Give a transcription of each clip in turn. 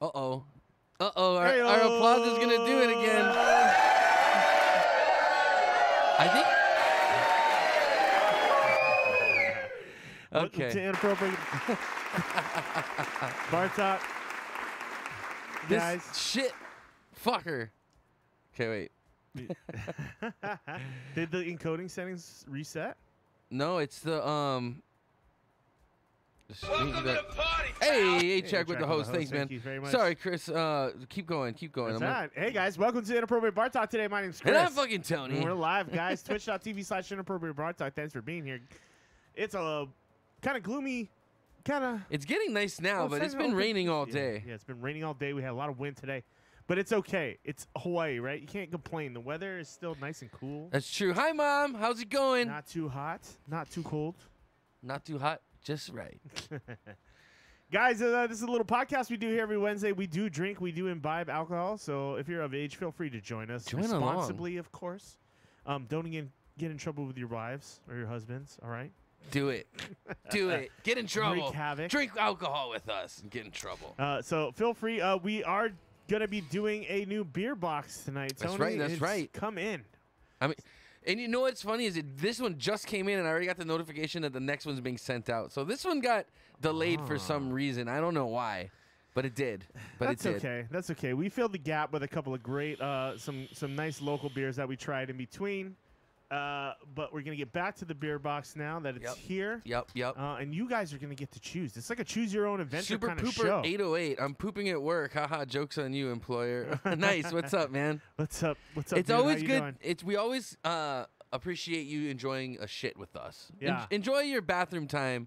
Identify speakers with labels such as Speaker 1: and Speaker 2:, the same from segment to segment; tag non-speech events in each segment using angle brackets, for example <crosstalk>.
Speaker 1: Uh oh. Uh oh. Our, our applause is gonna do it again. I think. <laughs> Okay.
Speaker 2: To inappropriate. <laughs> Bar talk.
Speaker 1: This
Speaker 2: Guys,
Speaker 1: shit. Fucker. Okay, wait. <laughs>
Speaker 2: did the encoding settings reset?
Speaker 1: No, it's the um. Just leave that- Hey, hey, check with the host. Thanks, man.
Speaker 2: Thank you very much.
Speaker 1: Sorry, Chris. Uh, keep going. Keep going.
Speaker 2: What's
Speaker 1: I'm gonna-
Speaker 2: Hey guys, welcome to Inappropriate Bar Talk today. My name's Chris.
Speaker 1: And I'm fucking Tony.
Speaker 2: And we're live, <laughs> guys. Twitch.tv slash Inappropriate Bar Talk. Thanks for being here. It's a kind of gloomy, kind of.
Speaker 1: It's getting nice now, but it's been raining all day.
Speaker 2: Yeah, it's been raining all day. We had a lot of wind today, but it's okay. It's Hawaii, right? You can't complain. The weather is still nice and cool.
Speaker 1: That's true. Hi, mom. How's it going?
Speaker 2: Not too hot, not too cold.
Speaker 1: Not too hot, just right. <laughs>
Speaker 2: Guys, uh, this is a little podcast we do here every Wednesday. We do drink, we do imbibe alcohol. So if you're of age, feel free to join us
Speaker 1: Join along.
Speaker 2: responsibly, of course. Um, don't again get in trouble with your wives or your husbands. All right.
Speaker 1: Do it. <laughs> Do it. Get in trouble.
Speaker 2: Havoc.
Speaker 1: Drink alcohol with us and get in trouble.
Speaker 2: Uh, so feel free. Uh, we are gonna be doing a new beer box tonight.
Speaker 1: That's
Speaker 2: Tony.
Speaker 1: right, that's
Speaker 2: It's
Speaker 1: right.
Speaker 2: Come in.
Speaker 1: I mean, and you know what's funny is that this one just came in, and I already got the notification that the next one's being sent out. So this one got delayed for some reason. I don't know why, but it did. But
Speaker 2: That's
Speaker 1: it did.
Speaker 2: okay. That's okay. We filled the gap with a couple of great, uh, some some nice local beers that we tried in between. Uh, but we're gonna get back to the beer box now that it's
Speaker 1: Yep.
Speaker 2: here.
Speaker 1: Yep. Yep.
Speaker 2: Uh, and you guys are gonna get to choose. It's like a choose your own adventure
Speaker 1: Super
Speaker 2: kind of
Speaker 1: Pooper
Speaker 2: show.
Speaker 1: 808. I'm pooping at work. Haha. Jokes on you, employer. <laughs> <laughs> nice. What's up, man?
Speaker 2: What's up? What's up?
Speaker 1: it's
Speaker 2: dude? How
Speaker 1: always
Speaker 2: you
Speaker 1: good.
Speaker 2: doing?
Speaker 1: It's we always uh, appreciate you enjoying a shit with us. En-
Speaker 2: Yeah.
Speaker 1: enjoy your bathroom time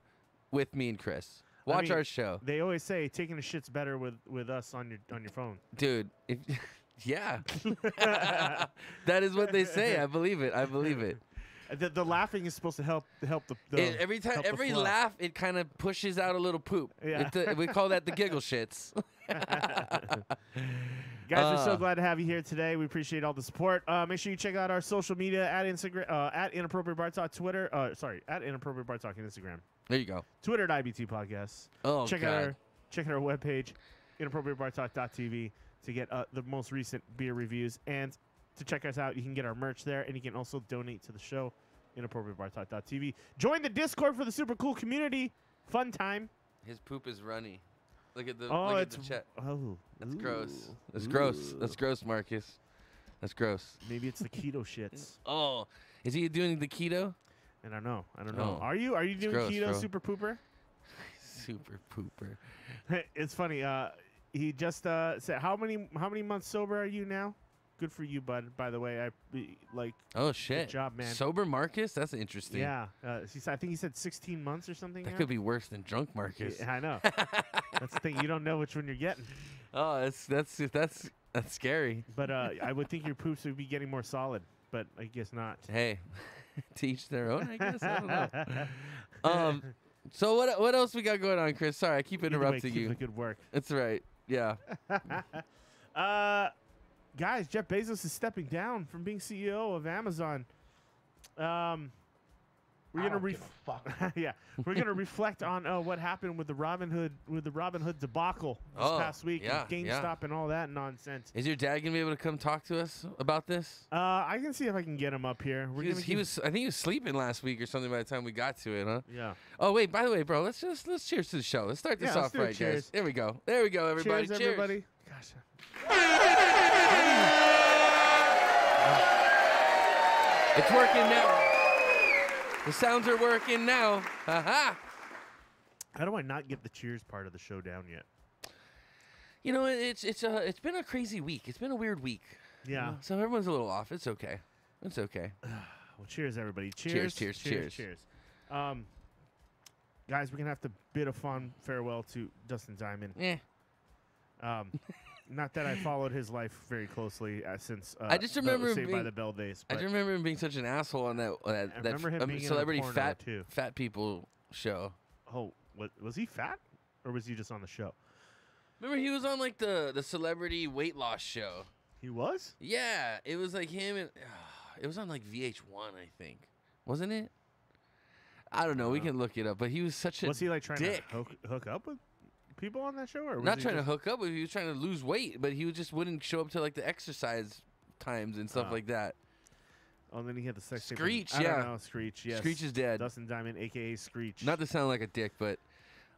Speaker 1: with me and Chris. Watch
Speaker 2: mean,
Speaker 1: our show,
Speaker 2: They always say taking a shit's better with with us on your on your phone.
Speaker 1: dude. If, <laughs> yeah, <laughs> <laughs> that is what they say. I believe it. I believe it.
Speaker 2: Uh, The, the laughing is supposed to help help the, the
Speaker 1: It- every time, every laugh, it kind of pushes out a little poop.
Speaker 2: Yeah.
Speaker 1: It, uh, we call that the giggle <laughs> shits.
Speaker 2: Guys, we're so
Speaker 1: Uh.
Speaker 2: glad to have you here today. We appreciate all the support. Uh, make sure you check out our social media at Instagram, uh, at Inappropriate Bar Talk, Twitter. Uh, sorry, at Inappropriate Bar Talk on Instagram,
Speaker 1: there you go.
Speaker 2: Twitter at IBT Podcasts.
Speaker 1: Oh
Speaker 2: check
Speaker 1: God.
Speaker 2: out our check out our webpage, inappropriatebartalk.tv, to get uh, the most recent beer reviews and to check us out. You can get our merch there, and you can also donate to the show, inappropriatebartalk.tv. Join the Discord for the super cool community. Fun time.
Speaker 1: His poop is runny. Look at the
Speaker 2: Oh,
Speaker 1: look at
Speaker 2: it's
Speaker 1: the chat.
Speaker 2: oh,
Speaker 1: That's
Speaker 2: ooh,
Speaker 1: gross. That's gross. That's gross, Marcus. That's gross.
Speaker 2: Maybe it's the keto shits. <laughs>
Speaker 1: Oh, is he doing the keto?
Speaker 2: I don't know. I don't know.
Speaker 1: Oh.
Speaker 2: Are you? Are you doing
Speaker 1: gross,
Speaker 2: keto,
Speaker 1: bro.
Speaker 2: super pooper? <laughs>
Speaker 1: Super pooper. <laughs>
Speaker 2: it's funny. Uh, he just uh, said, "How many? How many months sober are you now?" Good for you, bud. By the way, I like.
Speaker 1: Oh shit.
Speaker 2: job, man.
Speaker 1: Sober Marcus? That's interesting.
Speaker 2: Yeah, uh, he said- I think he said 16 months or something.
Speaker 1: That
Speaker 2: now.
Speaker 1: could be worse than drunk Marcus.
Speaker 2: Yeah, I know. <laughs> that's the thing. You don't know which one you're getting.
Speaker 1: Oh, that's that's that's that's scary.
Speaker 2: But uh, I would think your poops would be getting more solid, but I guess not.
Speaker 1: Hey, <laughs> teach their own. I guess. I don't know. <laughs> Um. So what what else we got going on, Chris? Sorry, I keep
Speaker 2: Either way,
Speaker 1: interrupting
Speaker 2: keep
Speaker 1: you.
Speaker 2: the good work.
Speaker 1: That's right. Yeah. <laughs>
Speaker 2: Uh, guys, Jeff Bezos is stepping down from being CEO of Amazon. Um, we're gonna
Speaker 3: don't
Speaker 2: ref-
Speaker 3: fuck. <laughs>
Speaker 2: yeah, we're gonna reflect on uh, what happened with the Robinhood with the Robinhood debacle this
Speaker 1: Oh,
Speaker 2: past week,
Speaker 1: yeah,
Speaker 2: and
Speaker 1: yeah.
Speaker 2: GameStop and all that nonsense.
Speaker 1: Is your dad gonna be able to come talk to us about this?
Speaker 2: Uh, I can see if I can get him up here. We're
Speaker 1: He was,
Speaker 2: gonna
Speaker 1: he was. I think he was sleeping last week or something by the time we got to it, huh?
Speaker 2: yeah.
Speaker 1: Oh wait, by the way, bro, let's just let's cheers to the show. Let's start this
Speaker 2: Yeah, let's
Speaker 1: off
Speaker 2: do
Speaker 1: right,
Speaker 2: Cheers.
Speaker 1: guys. There we go. There we go, everybody.
Speaker 2: Cheers,
Speaker 1: Cheers.
Speaker 2: everybody. Gosh.
Speaker 1: It's working now. The sounds are working now. Ha
Speaker 2: How do I not get the cheers part of the show down yet?
Speaker 1: You know, it's it's a it's been a crazy week. It's been a weird week. you
Speaker 2: Yeah.
Speaker 1: know? So everyone's a little off. It's okay. It's okay. <sighs>
Speaker 2: Well, cheers, everybody.
Speaker 1: Cheers,
Speaker 2: Cheers,
Speaker 1: cheers, cheers.
Speaker 2: cheers. Um, guys, we're gonna have to bid a fond farewell to Dustin Diamond.
Speaker 1: Yeah.
Speaker 2: Um, <laughs> not that I followed his life very closely uh, since uh,
Speaker 1: I just remember him
Speaker 2: Saved by
Speaker 1: being-
Speaker 2: the Bell days.
Speaker 1: I just remember him being such an asshole on that that, that um,
Speaker 2: being in a
Speaker 1: celebrity fat
Speaker 2: too.
Speaker 1: fat people show.
Speaker 2: oh, was, was he fat or was he just on the show?
Speaker 1: Remember he was on like the the celebrity weight loss show.
Speaker 2: He was.
Speaker 1: Yeah, it was like him and <sighs> it was on like VH1, I think. Wasn't it? I don't know. We can look it up, but he was such a
Speaker 2: Was he like trying
Speaker 1: dick.
Speaker 2: to hook, hook up with people on that show, or was
Speaker 1: Not
Speaker 2: he
Speaker 1: trying
Speaker 2: just-
Speaker 1: to hook up, but he was trying to lose weight, but he would just wouldn't show up to like the exercise times and stuff
Speaker 2: Ah.
Speaker 1: like that.
Speaker 2: Oh, and then he had the sex tape. with-
Speaker 1: Screech,
Speaker 2: I don't
Speaker 1: yeah.
Speaker 2: know, Screech. Yes.
Speaker 1: Screech is dead.
Speaker 2: Dustin Diamond, aka Screech.
Speaker 1: Not to sound like a dick, but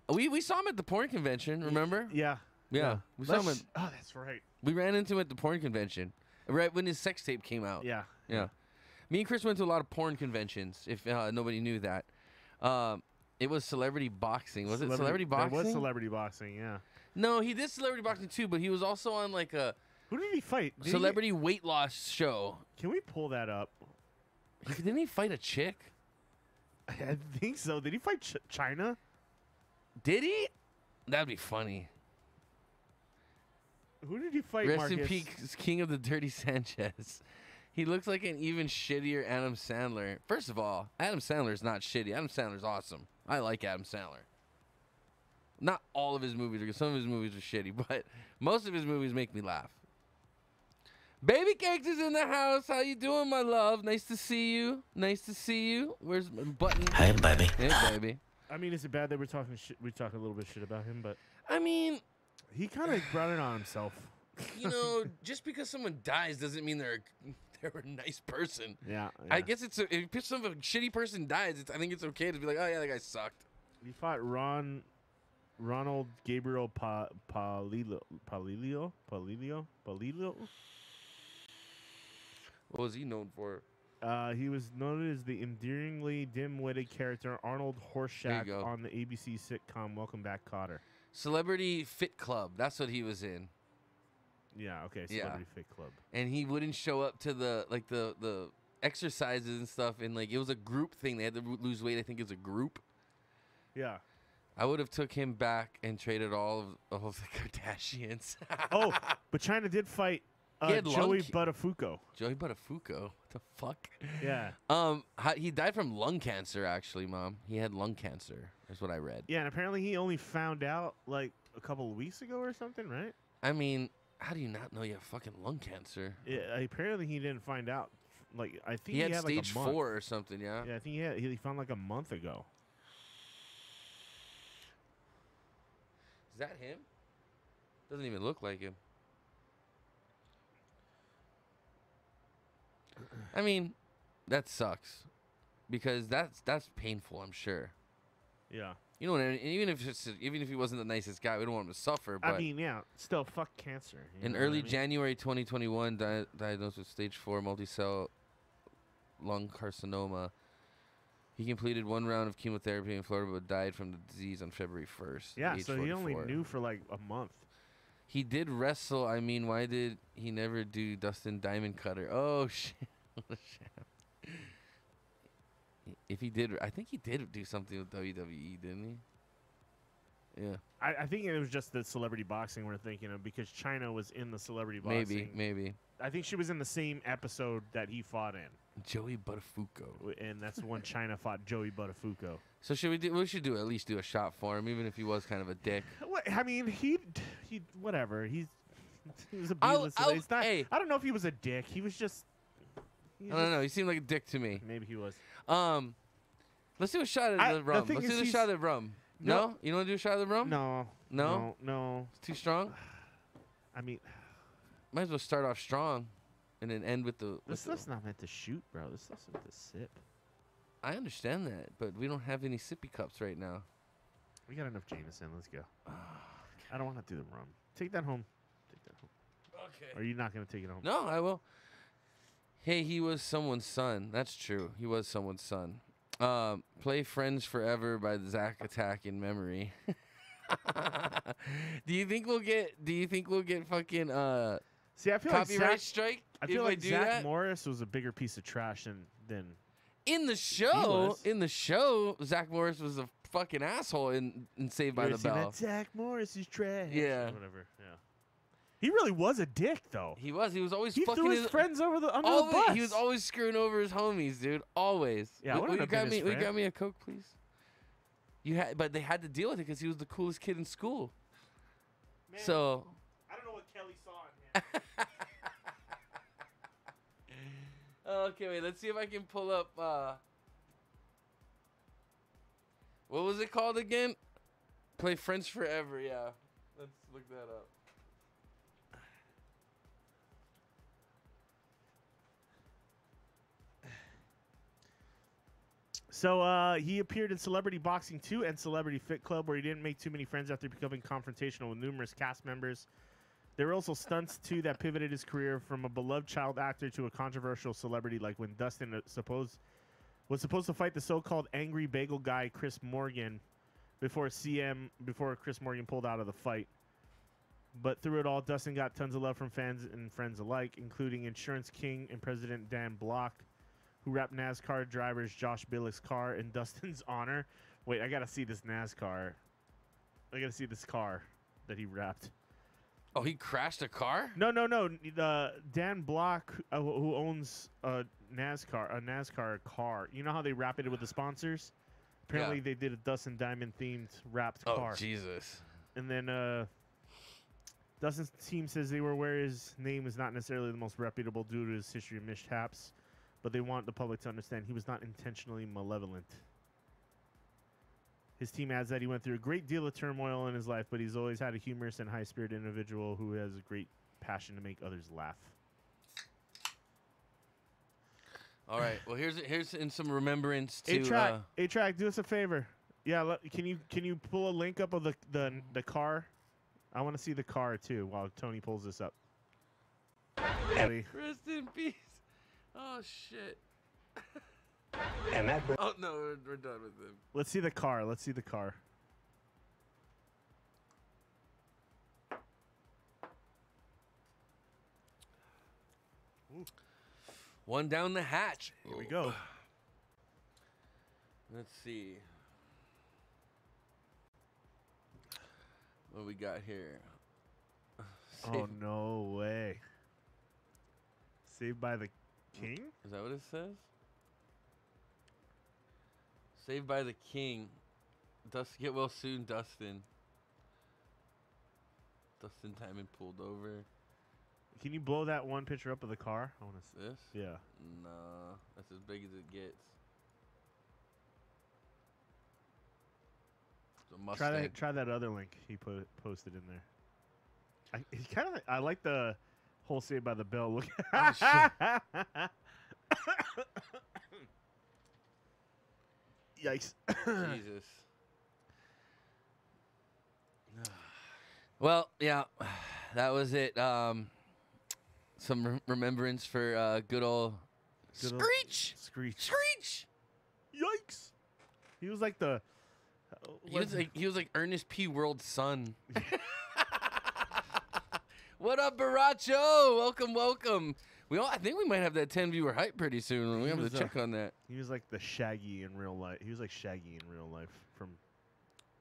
Speaker 1: we we saw him at the porn convention. Remember?
Speaker 2: Yeah.
Speaker 1: Yeah, we saw him.
Speaker 2: Let's-
Speaker 1: At,
Speaker 2: oh, that's right.
Speaker 1: we ran into him at the porn convention, right when his sex tape came out.
Speaker 2: Yeah.
Speaker 1: Yeah. Me and Chris went to a lot of porn conventions. If uh, nobody knew that, um, it was celebrity boxing. Was it celebrity boxing?
Speaker 2: There was celebrity boxing. Yeah.
Speaker 1: no, he did celebrity boxing too, but he was also on like a
Speaker 2: Who did he fight? Did he-
Speaker 1: celebrity weight loss show.
Speaker 2: can we pull that up?
Speaker 1: Didn't he fight a chick?
Speaker 2: I think so. Did he fight Ch- Chyna?
Speaker 1: Did he? That'd be funny.
Speaker 2: Who did he fight?
Speaker 1: Rest
Speaker 2: Marcus?
Speaker 1: in peace, King of the Dirty <laughs> Sanchez. He looks like an even shittier Adam Sandler. First of all, Adam Sandler's not shitty. Adam Sandler's awesome. I like Adam Sandler. Not all of his movies are good. Some of his movies are shitty, <laughs> but most of his movies make me laugh. Baby Cakes is in the house. How you doing, my love? Nice to see you. Nice to see you. Where's my button?
Speaker 3: Hey, baby.
Speaker 1: Hey, baby.
Speaker 2: I mean, is it bad that we're talking shit? We talk a little bit shit about him, but
Speaker 1: I mean,
Speaker 2: he kind of brought it on himself.
Speaker 1: you know, <laughs> just because someone dies doesn't mean they're a nice person.
Speaker 2: Yeah.
Speaker 1: I guess it's a, if some a shitty person dies, it's, I think it's okay to be like, oh yeah, that guy sucked.
Speaker 2: He fought Ron, Ronald Gabriel pa, Palilio, Palilio, Palilio, Palilio.
Speaker 1: What was he known for?
Speaker 2: Uh, he was known as the endearingly dim-witted character Arnold Horshack on the ABC sitcom Welcome Back, Kotter.
Speaker 1: Celebrity Fit Club. That's what he was in,
Speaker 2: Yeah. Okay.
Speaker 1: Yeah.
Speaker 2: Celebrity Fit Club.
Speaker 1: and he wouldn't show up to the like the the exercises and stuff. And like it was a group thing. They had to lose weight. I think it's a group.
Speaker 2: Yeah.
Speaker 1: I would have took him back and traded all of, all of the <laughs> Kardashians.
Speaker 2: Oh, <laughs> but Chyna did fight uh, Joey
Speaker 1: ca-
Speaker 2: Buttafuoco.
Speaker 1: Joey Buttafuoco. What the fuck?
Speaker 2: Yeah.
Speaker 1: Um, he died from lung cancer. Actually, mom, he had lung cancer. That's what I read.
Speaker 2: Yeah, and apparently he only found out like a couple of weeks ago or something, right?
Speaker 1: I mean, how do you not know you have fucking lung cancer?
Speaker 2: Yeah, apparently he didn't find out. Like I think
Speaker 1: He had
Speaker 2: like, a
Speaker 1: stage
Speaker 2: month.
Speaker 1: four or something. Yeah.
Speaker 2: Yeah, I think he had, he found like a month ago.
Speaker 1: Is that him? Doesn't even look like him. I mean, that sucks because that's that's painful. I'm sure.
Speaker 2: Yeah.
Speaker 1: You know, and even if it's, even if he wasn't the nicest guy, we don't want him to suffer. But
Speaker 2: I mean, yeah, still fuck cancer.
Speaker 1: in
Speaker 2: what I
Speaker 1: early
Speaker 2: mean?
Speaker 1: January 2021, di- diagnosed with stage four multi-cell lung carcinoma. He completed one round of chemotherapy in Florida, but died from the disease on February 1st.
Speaker 2: Yeah, so he only knew for like a month.
Speaker 1: He did wrestle. I mean, why did he never do Dustin Diamond Cutter? Oh <laughs> shit! What a sham. If he did, I think he did do something with WWE, didn't he? Yeah,
Speaker 2: I, I think it was just the celebrity boxing we're thinking of because Chyna was in the celebrity boxing.
Speaker 1: maybe, maybe.
Speaker 2: I think she was in the same episode that he fought in,
Speaker 1: Joey Buttafuoco.
Speaker 2: and that's when Chyna fought Joey Buttafuoco.
Speaker 1: So should we do? We should do at least do a shot for him, even if he was kind of a dick. <laughs>
Speaker 2: What, I mean, he he whatever. He's <laughs> he was a B-list.
Speaker 1: I'll-
Speaker 2: not-
Speaker 1: hey.
Speaker 2: I don't know if he was a dick. He was just. He
Speaker 1: I
Speaker 2: was
Speaker 1: don't know. He seemed like a dick to me.
Speaker 2: Maybe he was.
Speaker 1: Um, let's do a shot of
Speaker 2: I-
Speaker 1: the
Speaker 2: the
Speaker 1: rum.
Speaker 2: thing
Speaker 1: Let's
Speaker 2: is
Speaker 1: do a shot of the rum.
Speaker 2: No.
Speaker 1: No, you don't want to do a shot of the rum?
Speaker 2: No.
Speaker 1: No?
Speaker 2: No. no.
Speaker 1: It's too strong. <sighs>
Speaker 2: I mean,
Speaker 1: Might as well start off strong, and then end with the. With
Speaker 2: this
Speaker 1: the
Speaker 2: not meant to shoot, bro. This stuff's meant to sip.
Speaker 1: I understand that, but we don't have any sippy cups right now.
Speaker 2: We got enough Jameson. Let's go. I don't want to do the rum. Take that home. Take that home.
Speaker 1: Okay.
Speaker 2: Or are you not gonna take it home?
Speaker 1: No, I will. Hey, he was someone's son. That's true. He was someone's son. Um, play "Friends Forever" by the Zack Attack in memory. <laughs> do you think we'll get? Do you think we'll get fucking uh
Speaker 2: See, I feel
Speaker 1: copyright
Speaker 2: like Zack,
Speaker 1: strike
Speaker 2: I feel
Speaker 1: I
Speaker 2: like
Speaker 1: do
Speaker 2: Zack
Speaker 1: that?
Speaker 2: Morris was a bigger piece of trash than than.
Speaker 1: in the show, in the show, Zack Morris was a fucking asshole in, in Saved by the Bell.
Speaker 2: That Zack Morris is trash.
Speaker 1: Yeah.
Speaker 2: Whatever. Yeah. He really was a dick, though.
Speaker 1: He was. He was always
Speaker 2: He
Speaker 1: fucking
Speaker 2: threw his, friends over the under the
Speaker 1: always,
Speaker 2: bus.
Speaker 1: He was always screwing over his homies, dude. Always.
Speaker 2: Yeah, I
Speaker 1: Will- will
Speaker 2: wouldn't
Speaker 1: you grab
Speaker 2: been
Speaker 1: me?
Speaker 2: his
Speaker 1: Will you grab me a coke, please? You had, but they had to deal with it because he was the coolest kid in school. So
Speaker 2: I don't know what Kelly saw in him. <laughs>
Speaker 1: okay, wait. Let's see if I can pull up. uh What was it called again? Play Friends Forever. Yeah. Let's look that up.
Speaker 2: So uh, he appeared in Celebrity Boxing 2 and Celebrity Fit Club, where he didn't make too many friends after becoming confrontational with numerous cast members. There were also stunts too that pivoted his career from a beloved child actor to a controversial celebrity, like when Dustin uh, supposed was supposed to fight the so-called angry bagel guy Chris Morgan before CM before Chris Morgan pulled out of the fight. But through it all, Dustin got tons of love from fans and friends alike, including Insurance King and President Dan Block, who wrapped NASCAR drivers Josh Billick's car in <laughs> Dustin's honor. Wait, I gotta see this NASCAR. I gotta see this car that he wrapped.
Speaker 1: Oh, he crashed a car?
Speaker 2: No, no, no. The Dan Block, uh, who owns a NASCAR, a NASCAR car. You know how they wrap it with the sponsors? Apparently,
Speaker 1: Yeah.
Speaker 2: they did a Dustin Diamond themed wrapped
Speaker 1: Oh,
Speaker 2: car.
Speaker 1: Oh Jesus.
Speaker 2: And then uh, Dustin's team says they were aware his name is not necessarily the most reputable due to his history of mishaps, but they want the public to understand he was not intentionally malevolent. His team adds that he went through a great deal of turmoil in his life, but he's always had a humorous and high spirited individual who has a great passion to make others laugh.
Speaker 1: All right. Well, here's here's in some remembrance
Speaker 2: A
Speaker 1: to.
Speaker 2: track,
Speaker 1: Uh,
Speaker 2: A track, do us a favor. Yeah, let, can you can you pull a link up of the the the car? I want to see the car too while Tony pulls this up.
Speaker 1: Rest in peace. Oh shit. <laughs>
Speaker 3: And that
Speaker 1: Oh no, we're, we're done with him.
Speaker 2: Let's see the car. Let's see the car.
Speaker 1: One down the hatch.
Speaker 2: Here we go.
Speaker 1: Let's see. What we got here?
Speaker 2: Oh no way! Saved by the King.
Speaker 1: Is that what it says? Saved by the King. Dust get well soon, Dustin. Dustin Diamond pulled over.
Speaker 2: Can you blow that one picture up of the car? I want to see.
Speaker 1: This?
Speaker 2: Yeah.
Speaker 1: Nah, that's as big as it gets.
Speaker 2: Try that. Try that other link he put posted in there. I he kind of. I like the whole Saved by the Bell look. <laughs>
Speaker 1: Oh, shit.
Speaker 2: Yikes!
Speaker 1: Jesus. Well, yeah, that was it. Um, some re- remembrance for uh, good old
Speaker 2: Good old-
Speaker 1: Screech.
Speaker 2: Screech.
Speaker 1: Screech.
Speaker 2: Yikes! He was like the. uh,
Speaker 1: He was like he was like Ernest P. Worrell's son. <laughs> what up, Boraccho? Welcome, welcome. We all I think we might have that 10 viewer hype pretty soon. We have to
Speaker 2: uh,
Speaker 1: check on that.
Speaker 2: He was like the Shaggy in real life. He was like Shaggy in real life from.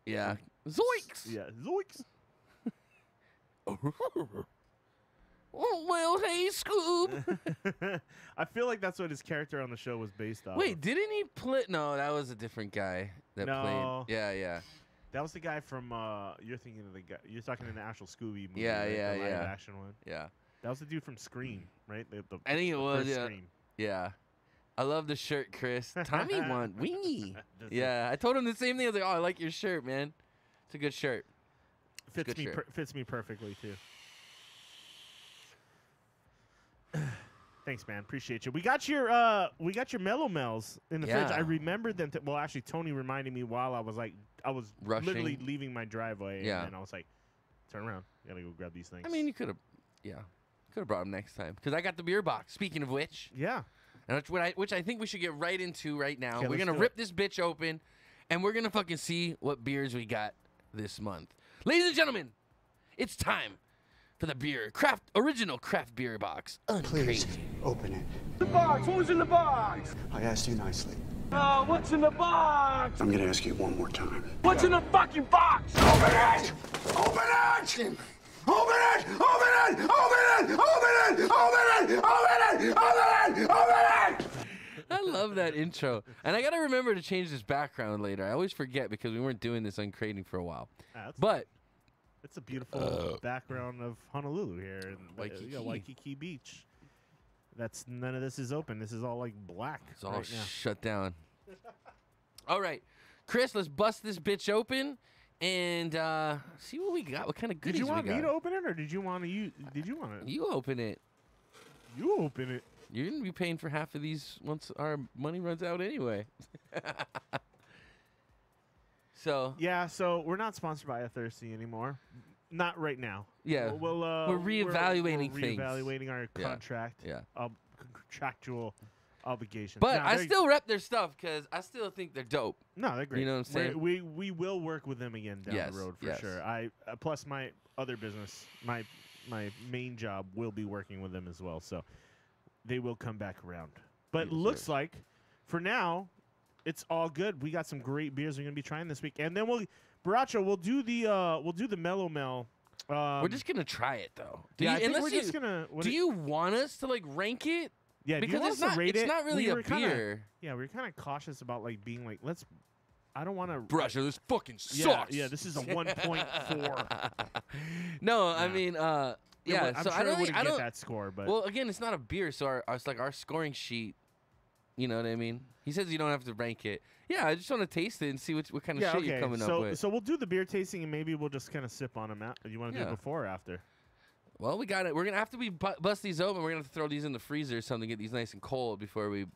Speaker 1: Yeah. Zoinks.
Speaker 2: Yeah, Zoinks. <laughs>
Speaker 1: Oh well, hey Scoob. <laughs>
Speaker 2: I feel like that's what his character on the show was based off.
Speaker 1: Wait, didn't he play? No, that was a different guy that
Speaker 2: No.
Speaker 1: played. Yeah, yeah.
Speaker 2: That was the guy from. uh You're thinking of the guy. You're talking in the actual Scooby movie.
Speaker 1: Yeah,
Speaker 2: right?
Speaker 1: yeah,
Speaker 2: the live
Speaker 1: yeah.
Speaker 2: Action one.
Speaker 1: Yeah.
Speaker 2: That was the dude from Scream, right? The, the,
Speaker 1: I think it was, yeah.
Speaker 2: Scream.
Speaker 1: Yeah. I love the shirt, Chris. <laughs> Tommy want wingy. <laughs> Yeah, I told him the same thing. I was like, "Oh, I like your shirt, man. It's a good shirt."
Speaker 2: fits
Speaker 1: good
Speaker 2: me
Speaker 1: shirt.
Speaker 2: per- fits me perfectly too. Thanks, man. Appreciate you. We got your uh, we got your melomels in the fridge. I remembered them. T- well, actually, Tony reminded me while I was like, I was literally leaving my driveway,
Speaker 1: Yeah.
Speaker 2: and I was like, turn around, gotta go grab these things.
Speaker 1: I mean, you could have, yeah, could have brought them next time because I got the beer box. Speaking of which,
Speaker 2: yeah,
Speaker 1: and which, what I, which I think we should get right into right now.
Speaker 2: Okay,
Speaker 1: we're gonna rip
Speaker 2: it.
Speaker 1: this bitch open, and we're gonna fucking see what beers we got this month, ladies and gentlemen. It's time for the beer craft original craft beer box.
Speaker 3: Please
Speaker 1: Uncrating.
Speaker 3: open it.
Speaker 4: The box. What was in the box?
Speaker 3: I asked you nicely.
Speaker 4: Oh, what's in the box?
Speaker 3: I'm gonna ask you one more time.
Speaker 4: What's in the fucking box?
Speaker 3: Open it! Open it! Open it! Open it! Open it! Open it! Open it! Open it! Open it! Open it!
Speaker 1: I love that intro, and I gotta remember to change this background later. I always forget because we weren't doing this on crating for a while.
Speaker 2: Ah, that's,
Speaker 1: But
Speaker 2: it's a beautiful background of Honolulu here, and uh, you
Speaker 1: Waikiki.
Speaker 2: Waikiki Beach. That's none of this is open. This is all like black
Speaker 1: It's all
Speaker 2: right
Speaker 1: shut down. <laughs> all right, Chris, let's bust this bitch open and uh, see what we got. What kind of goodies?
Speaker 2: Did you want me to open it, or did you want to you? Did you want to?
Speaker 1: You open it.
Speaker 2: You open it.
Speaker 1: You're gonna be paying for half of these once our money runs out anyway. <laughs> so
Speaker 2: Yeah. So we're not sponsored by a thirsty anymore. Not right now.
Speaker 1: yeah,
Speaker 2: We'll, we'll, uh,
Speaker 1: We're reevaluating
Speaker 2: we're,
Speaker 1: things.
Speaker 2: Reevaluating our
Speaker 1: Yeah.
Speaker 2: contract.
Speaker 1: yeah.
Speaker 2: ob- contractual obligations.
Speaker 1: But I still rep their stuff because I still think they're dope.
Speaker 2: no, they're great.
Speaker 1: You know what I'm
Speaker 2: We're-
Speaker 1: saying?
Speaker 2: We we will work with them again down
Speaker 1: Yes,
Speaker 2: the road for
Speaker 1: yes.
Speaker 2: sure. I uh, plus my other business, my my main job will be working with them as well. So they will come back around. But
Speaker 1: Yes,
Speaker 2: looks
Speaker 1: sir.
Speaker 2: like for now, it's all good. We got some great beers we're gonna be trying this week, and then we'll Boraccho, we'll do the uh we'll do the Melomel. Um,
Speaker 1: we're just gonna try it though. Do
Speaker 2: yeah,
Speaker 1: you,
Speaker 2: I think we're
Speaker 1: you,
Speaker 2: just gonna.
Speaker 1: do
Speaker 2: it-
Speaker 1: you want us to like rank it?
Speaker 2: Yeah, do you
Speaker 1: Because
Speaker 2: want
Speaker 1: it's
Speaker 2: us to
Speaker 1: not. It's
Speaker 2: it?
Speaker 1: not really
Speaker 2: We
Speaker 1: a
Speaker 2: kinda-
Speaker 1: beer.
Speaker 2: Yeah, we were kind of cautious about like being like, let's. I don't want to.
Speaker 1: Brusher, this fucking
Speaker 2: Yeah,
Speaker 1: sucks.
Speaker 2: yeah. This is a one point four. <laughs>
Speaker 1: no, I mean, uh, yeah.
Speaker 2: I'm
Speaker 1: so
Speaker 2: sure
Speaker 1: I don't.
Speaker 2: wouldn't
Speaker 1: I
Speaker 2: get
Speaker 1: don't.
Speaker 2: that score, but
Speaker 1: Well, again, it's not a beer, so our, our it's like our scoring sheet. You know what I mean? He says you don't have to rank it. Yeah, I just want to taste it and see what what kind of
Speaker 2: yeah,
Speaker 1: shit
Speaker 2: okay.
Speaker 1: you're coming
Speaker 2: so
Speaker 1: up with.
Speaker 2: so we'll do the beer tasting and maybe we'll just kind of sip on them out. You want to do it before or after?
Speaker 1: Well, we got it. We're gonna have to be bu- bust these open. We're gonna have to throw these in the freezer or something, get these nice and cold before we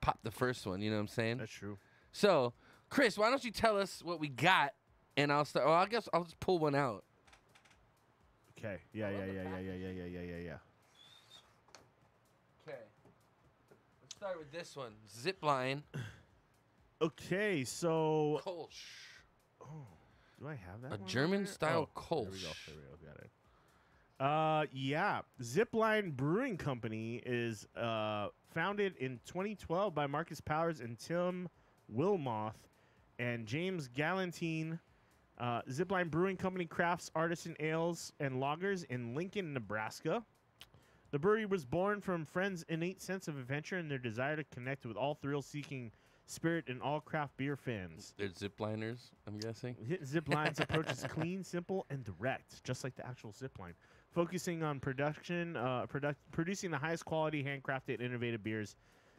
Speaker 1: pop the first one. You know what I'm saying?
Speaker 2: That's true.
Speaker 1: So, Chris, why don't you tell us what we got, and I'll start. Well, I guess I'll just pull one out.
Speaker 2: Okay. Yeah, yeah, yeah, yeah, yeah, yeah, yeah, yeah, yeah, yeah.
Speaker 1: Okay. Let's start with this one. Zipline. <coughs>
Speaker 2: Okay, so
Speaker 1: Kolsch.
Speaker 2: oh, do I have that?
Speaker 1: A German style
Speaker 2: oh, There we go. There we go. Got it. Uh, yeah. Zipline Brewing Company is uh founded in 2012 by Marcus Powers and Tim Wilmoth and James Galantine. Uh, Zipline Brewing Company crafts artisan ales and lagers in Lincoln, Nebraska. The brewery was born from friends' innate sense of adventure and their desire to connect with all thrill-seeking spirit and all craft beer fans.
Speaker 1: They're zipliners, I'm guessing.
Speaker 2: Hit Zipline's <laughs> approach is clean, simple, and direct, just like the actual Zipline. Focusing on production, uh, product, producing the highest quality, handcrafted, innovative beers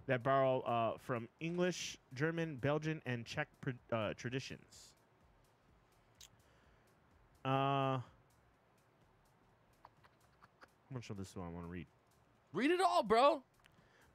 Speaker 2: that borrow uh, from English, German, Belgian, and Czech pr- uh, traditions. Uh, much of this do I want to read?
Speaker 1: Read it all, bro.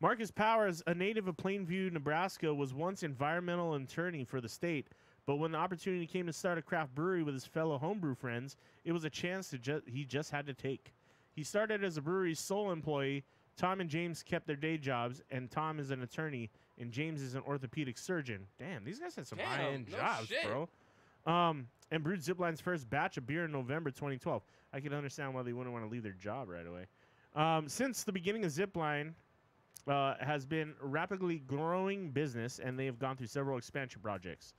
Speaker 2: Marcus Powers, a native of Plainview, Nebraska, was once environmental attorney for the state. But when the opportunity came to start a craft brewery with his fellow homebrew friends, it was a chance to ju- he just had to take. He started as a brewery's sole employee. Tom and James kept their day jobs, and Tom is an attorney, and James is an orthopedic surgeon. Damn, these guys had some
Speaker 1: Damn,
Speaker 2: high end
Speaker 1: no
Speaker 2: jobs,
Speaker 1: shit.
Speaker 2: bro. Um, and brewed Zipline's first batch of beer in November 2012. I can understand why they wouldn't want to leave their job right away. Um, since the beginning of Zipline, uh, has been rapidly growing business, and they have gone through several expansion projects.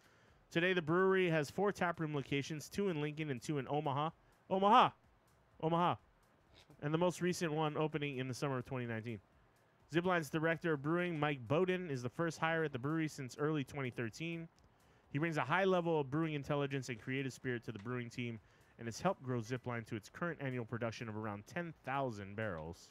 Speaker 2: Today, the brewery has four taproom locations: two in Lincoln and two in Omaha. Omaha, Omaha, and the most recent one opening in the summer of 2019. Zipline's director of brewing, Mike Bowden, is the first hire at the brewery since early 2013. He brings a high level of brewing intelligence and creative spirit to the brewing team, and has helped grow Zipline to its current annual production of around 10,000 barrels.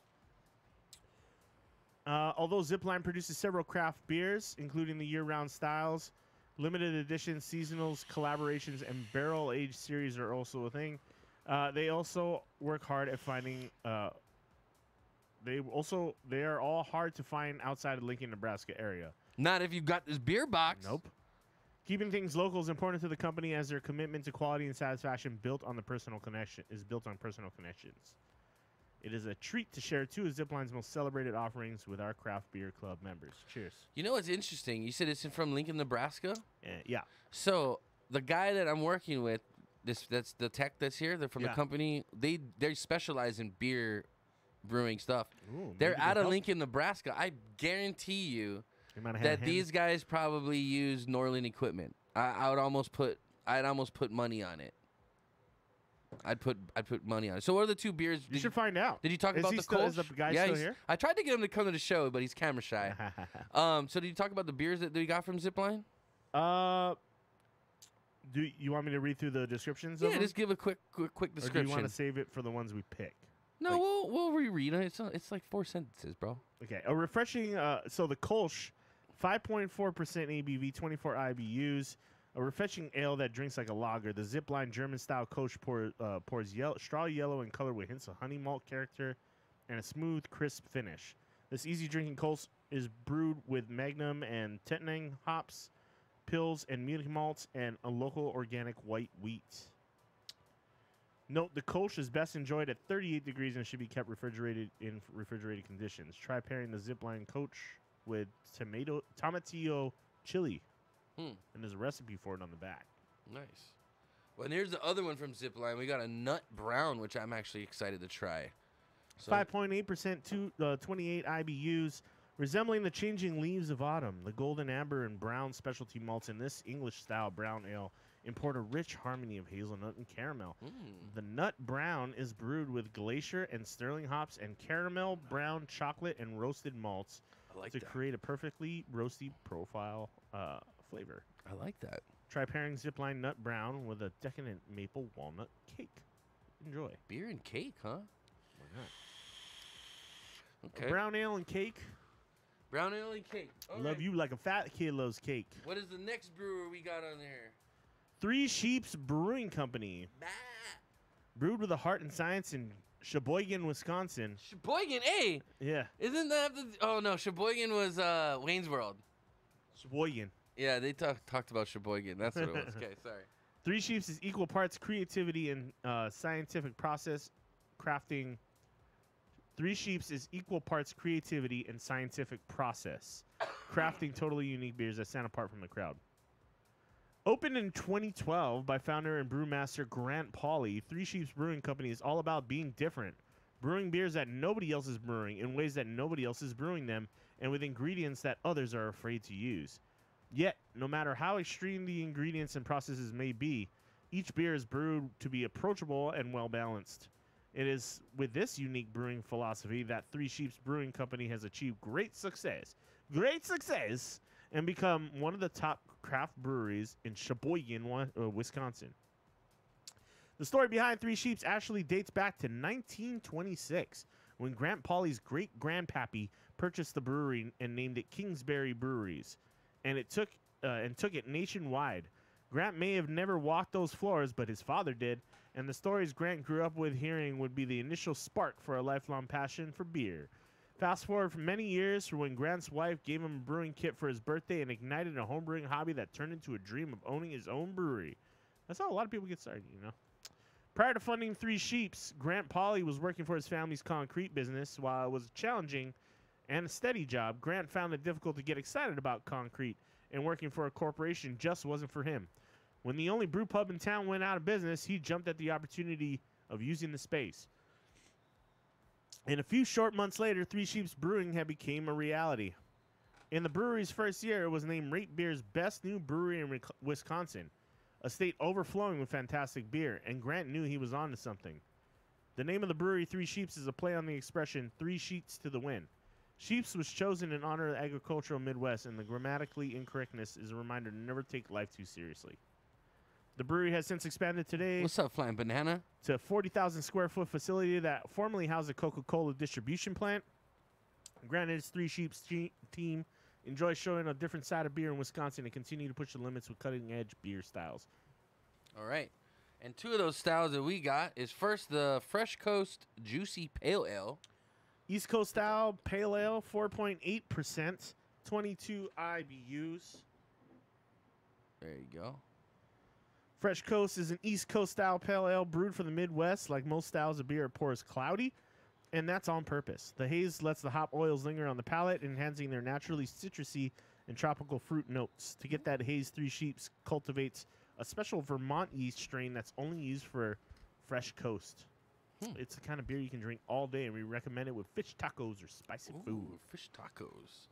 Speaker 2: Uh, although Zipline produces several craft beers, including the year-round styles, limited editions, seasonals, collaborations, and barrel-aged series are also a thing. Uh, they also work hard at finding. Uh, they also they are all hard to find outside of Lincoln, Nebraska area.
Speaker 1: Not if you've got this beer box.
Speaker 2: Nope. Keeping things local is important to the company as their commitment to quality and satisfaction built on the personal connection is built on personal connections. It is a treat to share two of Zipline's most celebrated offerings with our craft beer club members. Cheers.
Speaker 1: You know what's interesting? You said it's from Lincoln, Nebraska.
Speaker 2: Uh, yeah.
Speaker 1: So the guy that I'm working with, this that's the tech that's here. They're from
Speaker 2: Yeah.
Speaker 1: the company. They they specialize in beer brewing stuff.
Speaker 2: Ooh,
Speaker 1: They're out of
Speaker 2: help-
Speaker 1: Lincoln, Nebraska. I guarantee you
Speaker 2: they might have
Speaker 1: that
Speaker 2: hand-
Speaker 1: these guys probably use Norland equipment. I, I would almost put I'd almost put money on it. I'd put I'd put money on it. So what are the two beers?
Speaker 2: You
Speaker 1: did
Speaker 2: should find out.
Speaker 1: Did you talk
Speaker 2: Is
Speaker 1: about
Speaker 2: he
Speaker 1: the
Speaker 2: still- is the guy
Speaker 1: yeah,
Speaker 2: still here?
Speaker 1: I tried to get him to come to the show, but he's camera shy. <laughs> um, so did you talk about the beers that we got from Zipline?
Speaker 2: uh, do you want me to read through the descriptions? of
Speaker 1: Yeah, just give a quick quick, quick
Speaker 2: or do you want to save it for the ones we pick?
Speaker 1: no,
Speaker 2: like-
Speaker 1: we'll we'll reread it. It's it's like four sentences, bro.
Speaker 2: Okay, a refreshing. Uh, so the Kolsch, 5.4% ABV, 24 IBUs, A refreshing ale that drinks like a lager. The Zipline German style Kolsch pour, uh, pours yellow, straw yellow in color with hints of honey malt character and a smooth, crisp finish. This easy drinking Kolsch is brewed with Magnum and Tettnang hops, Pils, and Munich malts, and a local organic white wheat. Note the Kolsch is best enjoyed at 38 degrees and should be kept refrigerated in refrigerated conditions. Try pairing the Zipline Kolsch with tomato tomatillo chili,
Speaker 1: Hmm.
Speaker 2: and there's a recipe for it on the back.
Speaker 1: Nice. Well, and here's the other one from Zipline. We got a nut brown, which I'm actually excited to try. So,
Speaker 2: 5.8% to uh, 28 IBUs, resembling the changing leaves of autumn. The golden amber and brown specialty malts in this English style brown ale import a rich harmony of hazelnut and caramel.
Speaker 1: Mm.
Speaker 2: The nut brown is brewed with glacier and sterling hops and caramel, brown chocolate, and roasted malts
Speaker 1: like
Speaker 2: to
Speaker 1: that.
Speaker 2: create a perfectly roasty profile uh, flavor.
Speaker 1: I like that.
Speaker 2: Try pairing Zipline Nut Brown with a decadent maple walnut cake. Enjoy.
Speaker 1: Beer and cake, huh?
Speaker 2: Why not?
Speaker 1: Okay.
Speaker 2: Brown ale and cake.
Speaker 1: Brown ale and cake. All
Speaker 2: Love
Speaker 1: right.
Speaker 2: you like a fat kid loves cake.
Speaker 1: What is the next brewer we got on there?
Speaker 2: Three Sheeps Brewing Company,
Speaker 1: Bah.
Speaker 2: brewed with a heart and science in Sheboygan, Wisconsin.
Speaker 1: Sheboygan, hey,
Speaker 2: Yeah,
Speaker 1: isn't that the? Oh no, Sheboygan was uh Wayne's World.
Speaker 2: Sheboygan.
Speaker 1: Yeah, they talked talked about Sheboygan. That's what it was. <laughs> Okay, sorry.
Speaker 2: Three Sheeps is equal parts creativity and uh, scientific process crafting. Three Sheeps is equal parts creativity and scientific process <coughs> crafting totally unique beers that stand apart from the crowd. Opened in 2012 by founder and brewmaster Grant Pauly, Three Sheeps Brewing Company is all about being different, brewing beers that nobody else is brewing in ways that nobody else is brewing them, and with ingredients that others are afraid to use. Yet, no matter how extreme the ingredients and processes may be, each beer is brewed to be approachable and well balanced. It is with this unique brewing philosophy that Three Sheeps Brewing Company has achieved great success, great success, and become one of the top craft breweries in Sheboygan, uh, Wisconsin. The story behind Three Sheeps actually dates back to 1926 when Grant Pauly's great grandpappy purchased the brewery and named it Kingsbury Breweries, and it took uh, and took it nationwide. Grant may have never walked those floors, but his father did, and the stories Grant grew up with hearing would be the initial spark for a lifelong passion for beer. Fast forward for many years from when Grant's wife gave him a brewing kit for his birthday and ignited a homebrewing hobby that turned into a dream of owning his own brewery. That's how a lot of people get started, you know. Prior to funding Three Sheeps, Grant Pauly was working for his family's concrete business. While it was a challenging and a steady job, Grant found it difficult to get excited about concrete, and working for a corporation just wasn't for him. When the only brew pub in town went out of business, he jumped at the opportunity of using the space. And a few short months later, Three Sheeps Brewing had become a reality. In the brewery's first year, it was named RateBeer's best new brewery in Wisconsin, a state overflowing with fantastic beer, and Grant knew he was onto something. The name of the brewery, Three Sheeps, is a play on the expression three sheets to the wind. Sheeps was chosen in honor of the agricultural Midwest, and the grammatically incorrectness is a reminder to never take life too seriously. The brewery has since expanded today
Speaker 1: What's up, Flying Banana?
Speaker 2: to a 40,000 square foot facility that formerly housed a Coca Cola distribution plant. Granted, its Three Sheeps te- team enjoys showing a different side of beer in Wisconsin and continue to push the limits with cutting edge beer styles.
Speaker 1: All right. And two of those styles that we got is first the Fresh Coast Juicy Pale Ale.
Speaker 2: East Coast style pale ale, 4.8%, 22 IBUs.
Speaker 1: There you go.
Speaker 2: Fresh Coast is an East Coast style pale ale brewed for the Midwest. Like most styles of beer, it pours cloudy, and that's on purpose. The haze lets the hop oils linger on the palate, enhancing their naturally citrusy and tropical fruit notes. To get that haze, Three Sheeps cultivates a special Vermont yeast strain that's only used for Fresh Coast.
Speaker 1: Hmm.
Speaker 2: It's the kind of beer you can drink all day, and we recommend it with fish tacos or spicy food.
Speaker 1: Fish tacos.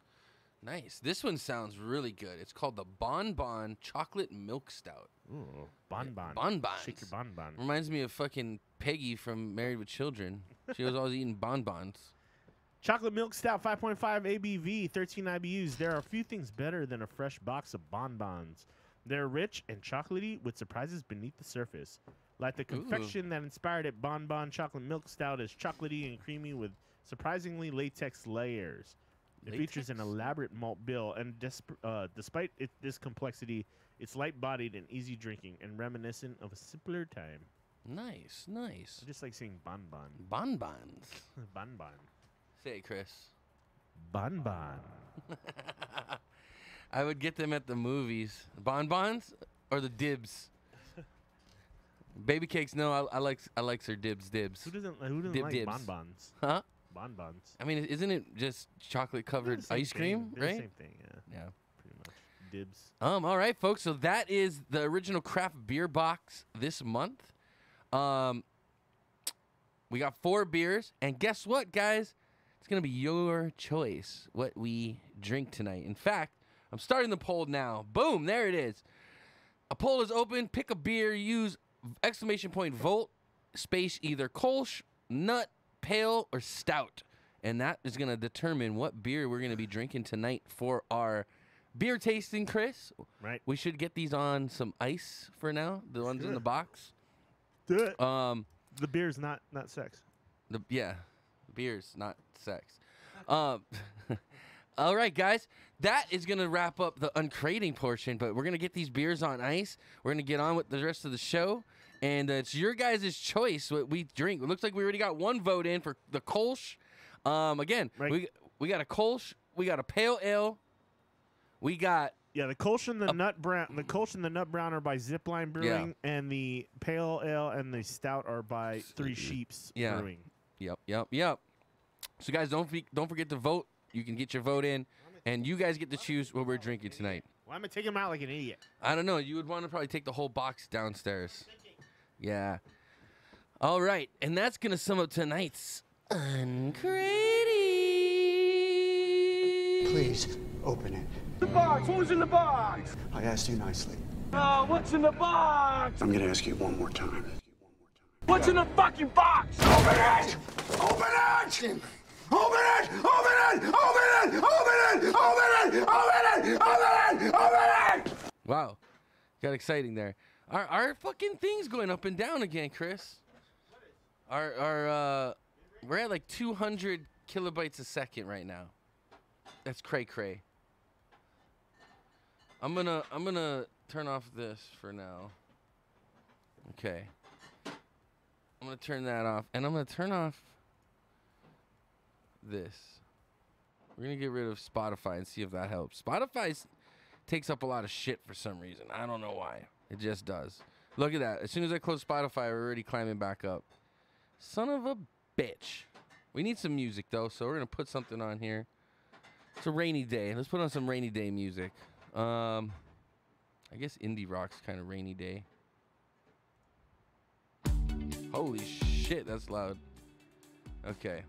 Speaker 1: Nice. This one sounds really good. It's called the Bon Bon Chocolate Milk Stout.
Speaker 2: Ooh, bonbon.
Speaker 1: bonbons.
Speaker 2: Shake your bonbon.
Speaker 1: Reminds me of fucking Peggy from Married with Children. She was always eating bonbons.
Speaker 2: Chocolate milk stout, 5.5 ABV, 13 IBUs. There are few things better than a fresh box of bonbons. They're rich and chocolatey with surprises beneath the surface. Like the confection that inspired it, Bonbon Chocolate Milk Stout is chocolatey and creamy with surprisingly latex layers. It features an elaborate malt bill, and desp- uh, despite it, this complexity, it's light-bodied and easy drinking, and reminiscent of a simpler time.
Speaker 1: Nice, nice.
Speaker 2: I just like saying bon bon,
Speaker 1: Bonbons. <laughs>
Speaker 2: bon bon,
Speaker 1: Say it, Chris.
Speaker 2: bon bon. <laughs>
Speaker 1: I would get them at the movies. Bonbons or the dibs. <laughs> Baby cakes. No, I, I like I like her dibs dibs.
Speaker 2: Who doesn't who doesn't
Speaker 1: Dib
Speaker 2: like
Speaker 1: dibs.
Speaker 2: bonbons?
Speaker 1: Huh?
Speaker 2: Bonbons.
Speaker 1: I mean, isn't it just chocolate covered ice cream,
Speaker 2: the
Speaker 1: right?
Speaker 2: Same thing, yeah,
Speaker 1: Yeah.
Speaker 2: pretty much. Dibs.
Speaker 1: Um. All right, folks. So that is the original craft beer box this month. Um. We got four beers, and guess what, guys? It's gonna be your choice what we drink tonight. In fact, I'm starting the poll now. Boom! There it is. A poll is open. Pick a beer. Use exclamation point volt space either Kolsch, Nut, Pale, or Stout, and that is gonna determine what beer we're gonna be drinking tonight for our beer tasting. Chris,
Speaker 2: Right.
Speaker 1: we should get these on some ice for now. The ones in the box.
Speaker 2: Do it.
Speaker 1: Um.
Speaker 2: the beer's not not sex.
Speaker 1: The yeah, The beers, not sex. Um, <laughs> all right, guys, that is gonna wrap up the uncrating portion. But we're gonna get these beers on ice. We're gonna get on with the rest of the show, and uh, it's your guys' choice what we drink. It looks like we already got one vote in for the Kolsch. Um, again,
Speaker 2: Right.
Speaker 1: we we got a Kolsch, we got a Pale Ale, we got
Speaker 2: Yeah, the Kolsch and the nut brown, the Kolsch and the nut brown are by Zipline Brewing, and the pale ale and the stout are by Three Sheeps
Speaker 1: Yeah.
Speaker 2: Brewing.
Speaker 1: Yep, yep, yep. So guys, don't fe- don't forget to vote. You can get your vote in, and you guys get to choose what we're drinking tonight.
Speaker 2: Why am I taking him out like an idiot?
Speaker 1: I don't know. You would want to probably take the whole box downstairs. Yeah. All right, and that's gonna sum up tonight's Uncrating.
Speaker 3: Please, open it.
Speaker 4: The box. What was in the box?
Speaker 3: I asked you nicely.
Speaker 4: Oh, what's in the box?
Speaker 3: I'm gonna ask you one more time.
Speaker 4: What's in the fucking box?
Speaker 3: Open it! Open it! Open it! Open it! Open it! Open it! Open it! Open it! Open it! Open it!
Speaker 1: Wow, got exciting there. Our our fucking thing's going up and down again, Chris. Our our uh, we're at like 200 kilobytes a second right now. That's cray cray. I'm gonna I'm gonna turn off this for now. Okay. I'm gonna turn that off, and I'm gonna turn off this. We're gonna get rid of Spotify and see if that helps. Spotify takes up a lot of shit for some reason. I don't know why. It just does. Look at that. As soon as I close Spotify, we're already climbing back up. Son of a bitch. We need some music though, so we're gonna put something on here. It's a rainy day. Let's put on some rainy day music. Um, I guess indie rock's kind of rainy day. Holy shit, that's loud. Okay,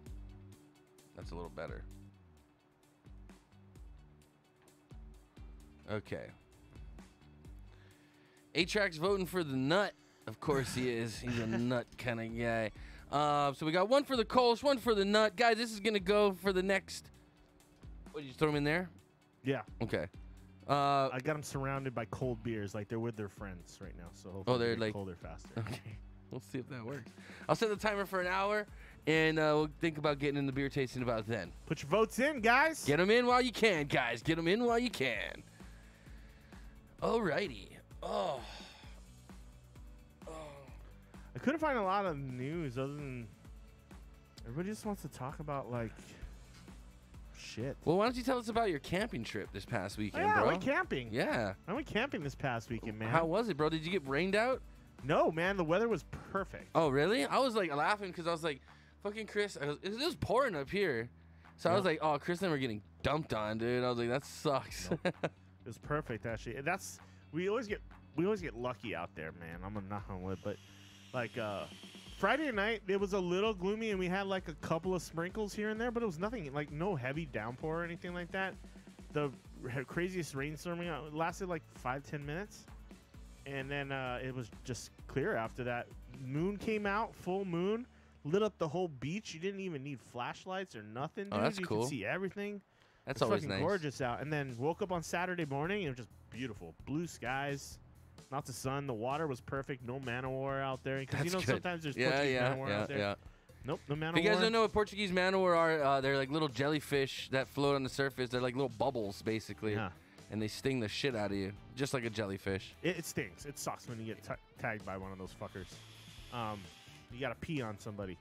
Speaker 1: that's a little better. Okay. A-Track's voting for the nut. Of course he is. He's a <laughs> nut kind of guy. Uh, so we got one for the Kolsch, one for the nut. Guys, this is going to go for the next. What, did you throw them in there?
Speaker 2: Yeah,
Speaker 1: Okay. Uh,
Speaker 2: I got them surrounded by cold beers, like they're with their friends right now. So hopefully
Speaker 1: Oh, they're like-
Speaker 2: colder faster. <laughs>
Speaker 1: okay. We'll see if that works. I'll set the timer for an hour, and uh, we'll think about getting in the beer tasting about then.
Speaker 2: Put your votes in, guys.
Speaker 1: Get them in while you can, guys. Get them in while you can. Alrighty. Oh. oh.
Speaker 2: I couldn't find a lot of news other than everybody just wants to talk about like shit.
Speaker 1: Well, why don't you tell us about your camping trip this past
Speaker 2: Oh,
Speaker 1: weekend,
Speaker 2: yeah, I went camping.
Speaker 1: Yeah.
Speaker 2: I went camping this past weekend, man.
Speaker 1: How was it, bro? Did you get rained out?
Speaker 2: no, man, the weather was perfect.
Speaker 1: Oh, really? I was like laughing because I was like, fucking Chris. Was, it was pouring up here. So I was like, oh, Chris and I were getting dumped on, dude. I was like, that sucks.
Speaker 2: It was perfect actually. And that's we always get we always get lucky out there, man. I'm knock on wood, but like uh Friday night it was a little gloomy and we had like a couple of sprinkles here and there, but it was nothing like no heavy downpour or anything like that. The craziest rainstorming lasted like five ten minutes, and then uh, it was just clear after that. Moon came out, full moon, lit up the whole beach. You didn't even need flashlights or nothing, dude.
Speaker 1: Oh, that's
Speaker 2: you
Speaker 1: cool.
Speaker 2: could see everything.
Speaker 1: That's always
Speaker 2: fucking
Speaker 1: nice.
Speaker 2: gorgeous out. And then woke up on Saturday morning and it was just beautiful. Blue skies, not the sun. The water was perfect. No man o' war out there. Because you know
Speaker 1: good.
Speaker 2: sometimes there's
Speaker 1: Yeah,
Speaker 2: Portuguese
Speaker 1: yeah,
Speaker 2: man o' war
Speaker 1: yeah,
Speaker 2: out there.
Speaker 1: yeah.
Speaker 2: Nope, no man.
Speaker 1: If you guys don't know what Portuguese man o' war are, uh, they're like little jellyfish that float on the surface. They're like little bubbles, basically,
Speaker 2: Yeah.
Speaker 1: and they sting the shit out of you, just like a jellyfish.
Speaker 2: It, it stings. It sucks when you get ta tagged by one of those fuckers. Um, you gotta pee on somebody.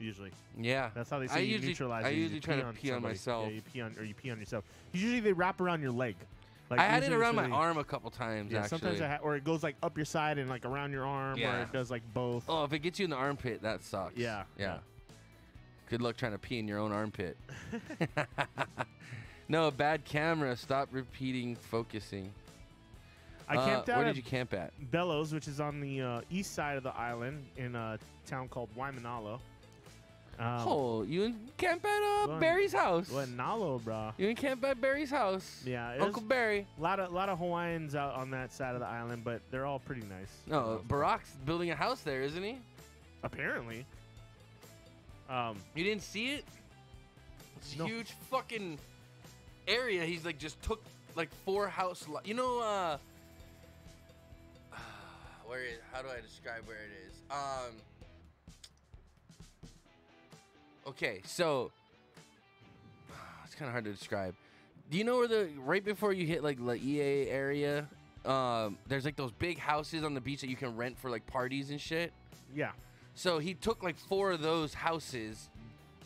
Speaker 2: Usually,
Speaker 1: Yeah,
Speaker 2: that's how they
Speaker 1: I
Speaker 2: say you
Speaker 1: usually-
Speaker 2: neutralize.
Speaker 1: I
Speaker 2: it, is you
Speaker 1: usually try to pee on
Speaker 2: somebody.
Speaker 1: myself.
Speaker 2: Yeah, you pee on or you pee on yourself. Usually they wrap around your leg. Like
Speaker 1: I had it around my arm a couple times.
Speaker 2: Yeah,
Speaker 1: actually,
Speaker 2: sometimes I ha- or it goes like up your side and like around your arm, or it does like both.
Speaker 1: oh, if it gets you in the armpit, that sucks.
Speaker 2: Yeah,
Speaker 1: yeah.
Speaker 2: yeah.
Speaker 1: Good luck trying to pee in your own armpit. <laughs> no, a bad camera. Stop repeating focusing.
Speaker 2: I
Speaker 1: Uh,
Speaker 2: camped out
Speaker 1: Where did you camp at?
Speaker 2: Bellows, which is on the uh, east side of the island in a town called Waimanalo. Um,
Speaker 1: oh, you in camp at uh. Barry's house.
Speaker 2: What Nalo, bro.
Speaker 1: You in camp at Barry's house.
Speaker 2: Yeah,
Speaker 1: Uncle Barry.
Speaker 2: A lot of lot of Hawaiians out on that side of the island, but they're all pretty nice.
Speaker 1: No. Barack's building a house there, isn't he?
Speaker 2: Apparently. Um,
Speaker 1: You didn't see it? It's
Speaker 2: No.
Speaker 1: huge fucking area. He's like just took like four house. Lo- you know, uh, <sighs> where is? How do I describe where it is? Um. Okay, so it's kind of hard to describe. Do you know where the right before you hit like Laie area? Um, there's like those big houses on the beach that you can rent for like parties and shit.
Speaker 2: yeah.
Speaker 1: So he took like four of those houses,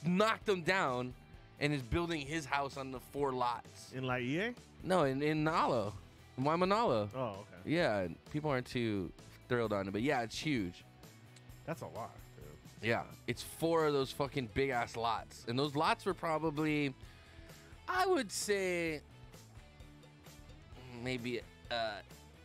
Speaker 1: knocked them down, and is building his house on the four lots.
Speaker 2: In Laie?
Speaker 1: No, in, in Nalo, in Waimanalo.
Speaker 2: Oh, okay.
Speaker 1: Yeah, people aren't too thrilled on it, but yeah, it's huge.
Speaker 2: That's a lot.
Speaker 1: Yeah, it's four of those fucking big ass lots, and those lots were probably, I would say, maybe a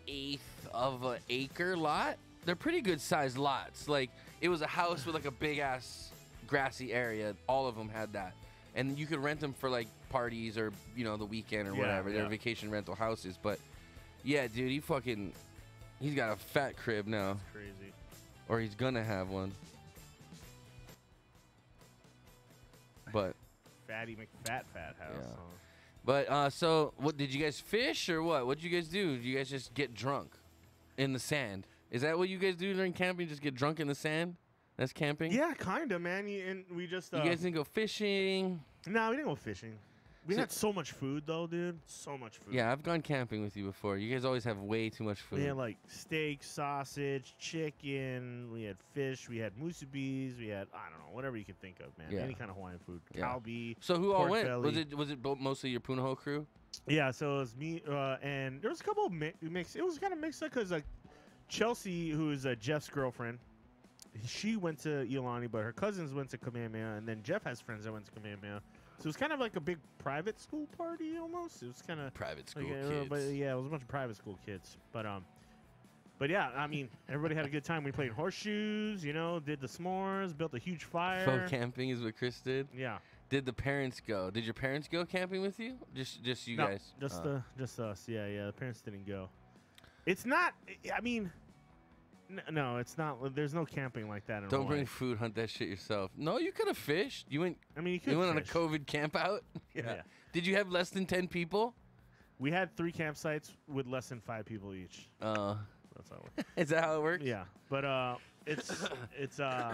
Speaker 1: eighth of an acre lot. They're pretty good sized lots. Like it was a house with like a big ass grassy area. All of them had that, and you could rent them for like parties or you know the weekend or
Speaker 2: Yeah,
Speaker 1: whatever. They're
Speaker 2: yeah.
Speaker 1: vacation rental houses. But yeah, dude, he fucking, he's got a fat crib now,
Speaker 2: Crazy.
Speaker 1: or he's gonna have one. But
Speaker 2: Fatty McFat Fat House.
Speaker 1: Yeah. But uh, so what did you guys fish or what? What did you guys do? Did you guys just get drunk in the sand? Is that what you guys do during camping? Just get drunk in the sand? That's camping.
Speaker 2: Yeah, kind of, man. You, and we just. Uh,
Speaker 1: You guys didn't go fishing.
Speaker 2: nah, we didn't go fishing. We
Speaker 1: So-
Speaker 2: had so much food, though, dude. So much food.
Speaker 1: Yeah, I've gone camping with you before. You guys always have way too much food.
Speaker 2: We had like steak, sausage, chicken. We had fish. We had musubis. We had I don't know whatever you can think of, man.
Speaker 1: Yeah.
Speaker 2: Any kind of Hawaiian food.
Speaker 1: Yeah.
Speaker 2: Kalbi.
Speaker 1: so who all went? Was it was it mostly your Punahou crew?
Speaker 2: Yeah, so it was me, uh, and there was a couple of mi- mix. It was kind of mixed up because like Chelsea, who is uh, Jeff's girlfriend, she went to Iolani, but her cousins went to Kamehameha, and then Jeff has friends that went to Kamehameha. So it was kind of like a big private school party almost. It was kind of
Speaker 1: Private school
Speaker 2: like, uh,
Speaker 1: kids.
Speaker 2: but yeah, it was a bunch of private school kids. But um, but yeah, I mean, everybody had a good time. We played horseshoes, you know, did the s'mores, built a huge fire.
Speaker 1: Folk camping is what Chris did.
Speaker 2: Yeah,
Speaker 1: Did the parents go? Did your parents go camping with you? Just just you
Speaker 2: No,
Speaker 1: guys?
Speaker 2: Just uh, just us. Yeah, yeah. The parents didn't go. It's not. I mean, no, it's not. There's no camping like that in
Speaker 1: Don't
Speaker 2: Hawaii.
Speaker 1: bring food. Hunt that shit yourself. No, you could have fished. You went.
Speaker 2: I mean, you could.
Speaker 1: You went on a. COVID camp out. <laughs>
Speaker 2: Yeah.
Speaker 1: Did you have less than ten people?
Speaker 2: We had three campsites with less than five people each.
Speaker 1: Uh,
Speaker 2: That's how it <laughs> works.
Speaker 1: is that how it works?
Speaker 2: yeah, but uh, it's <coughs> it's uh,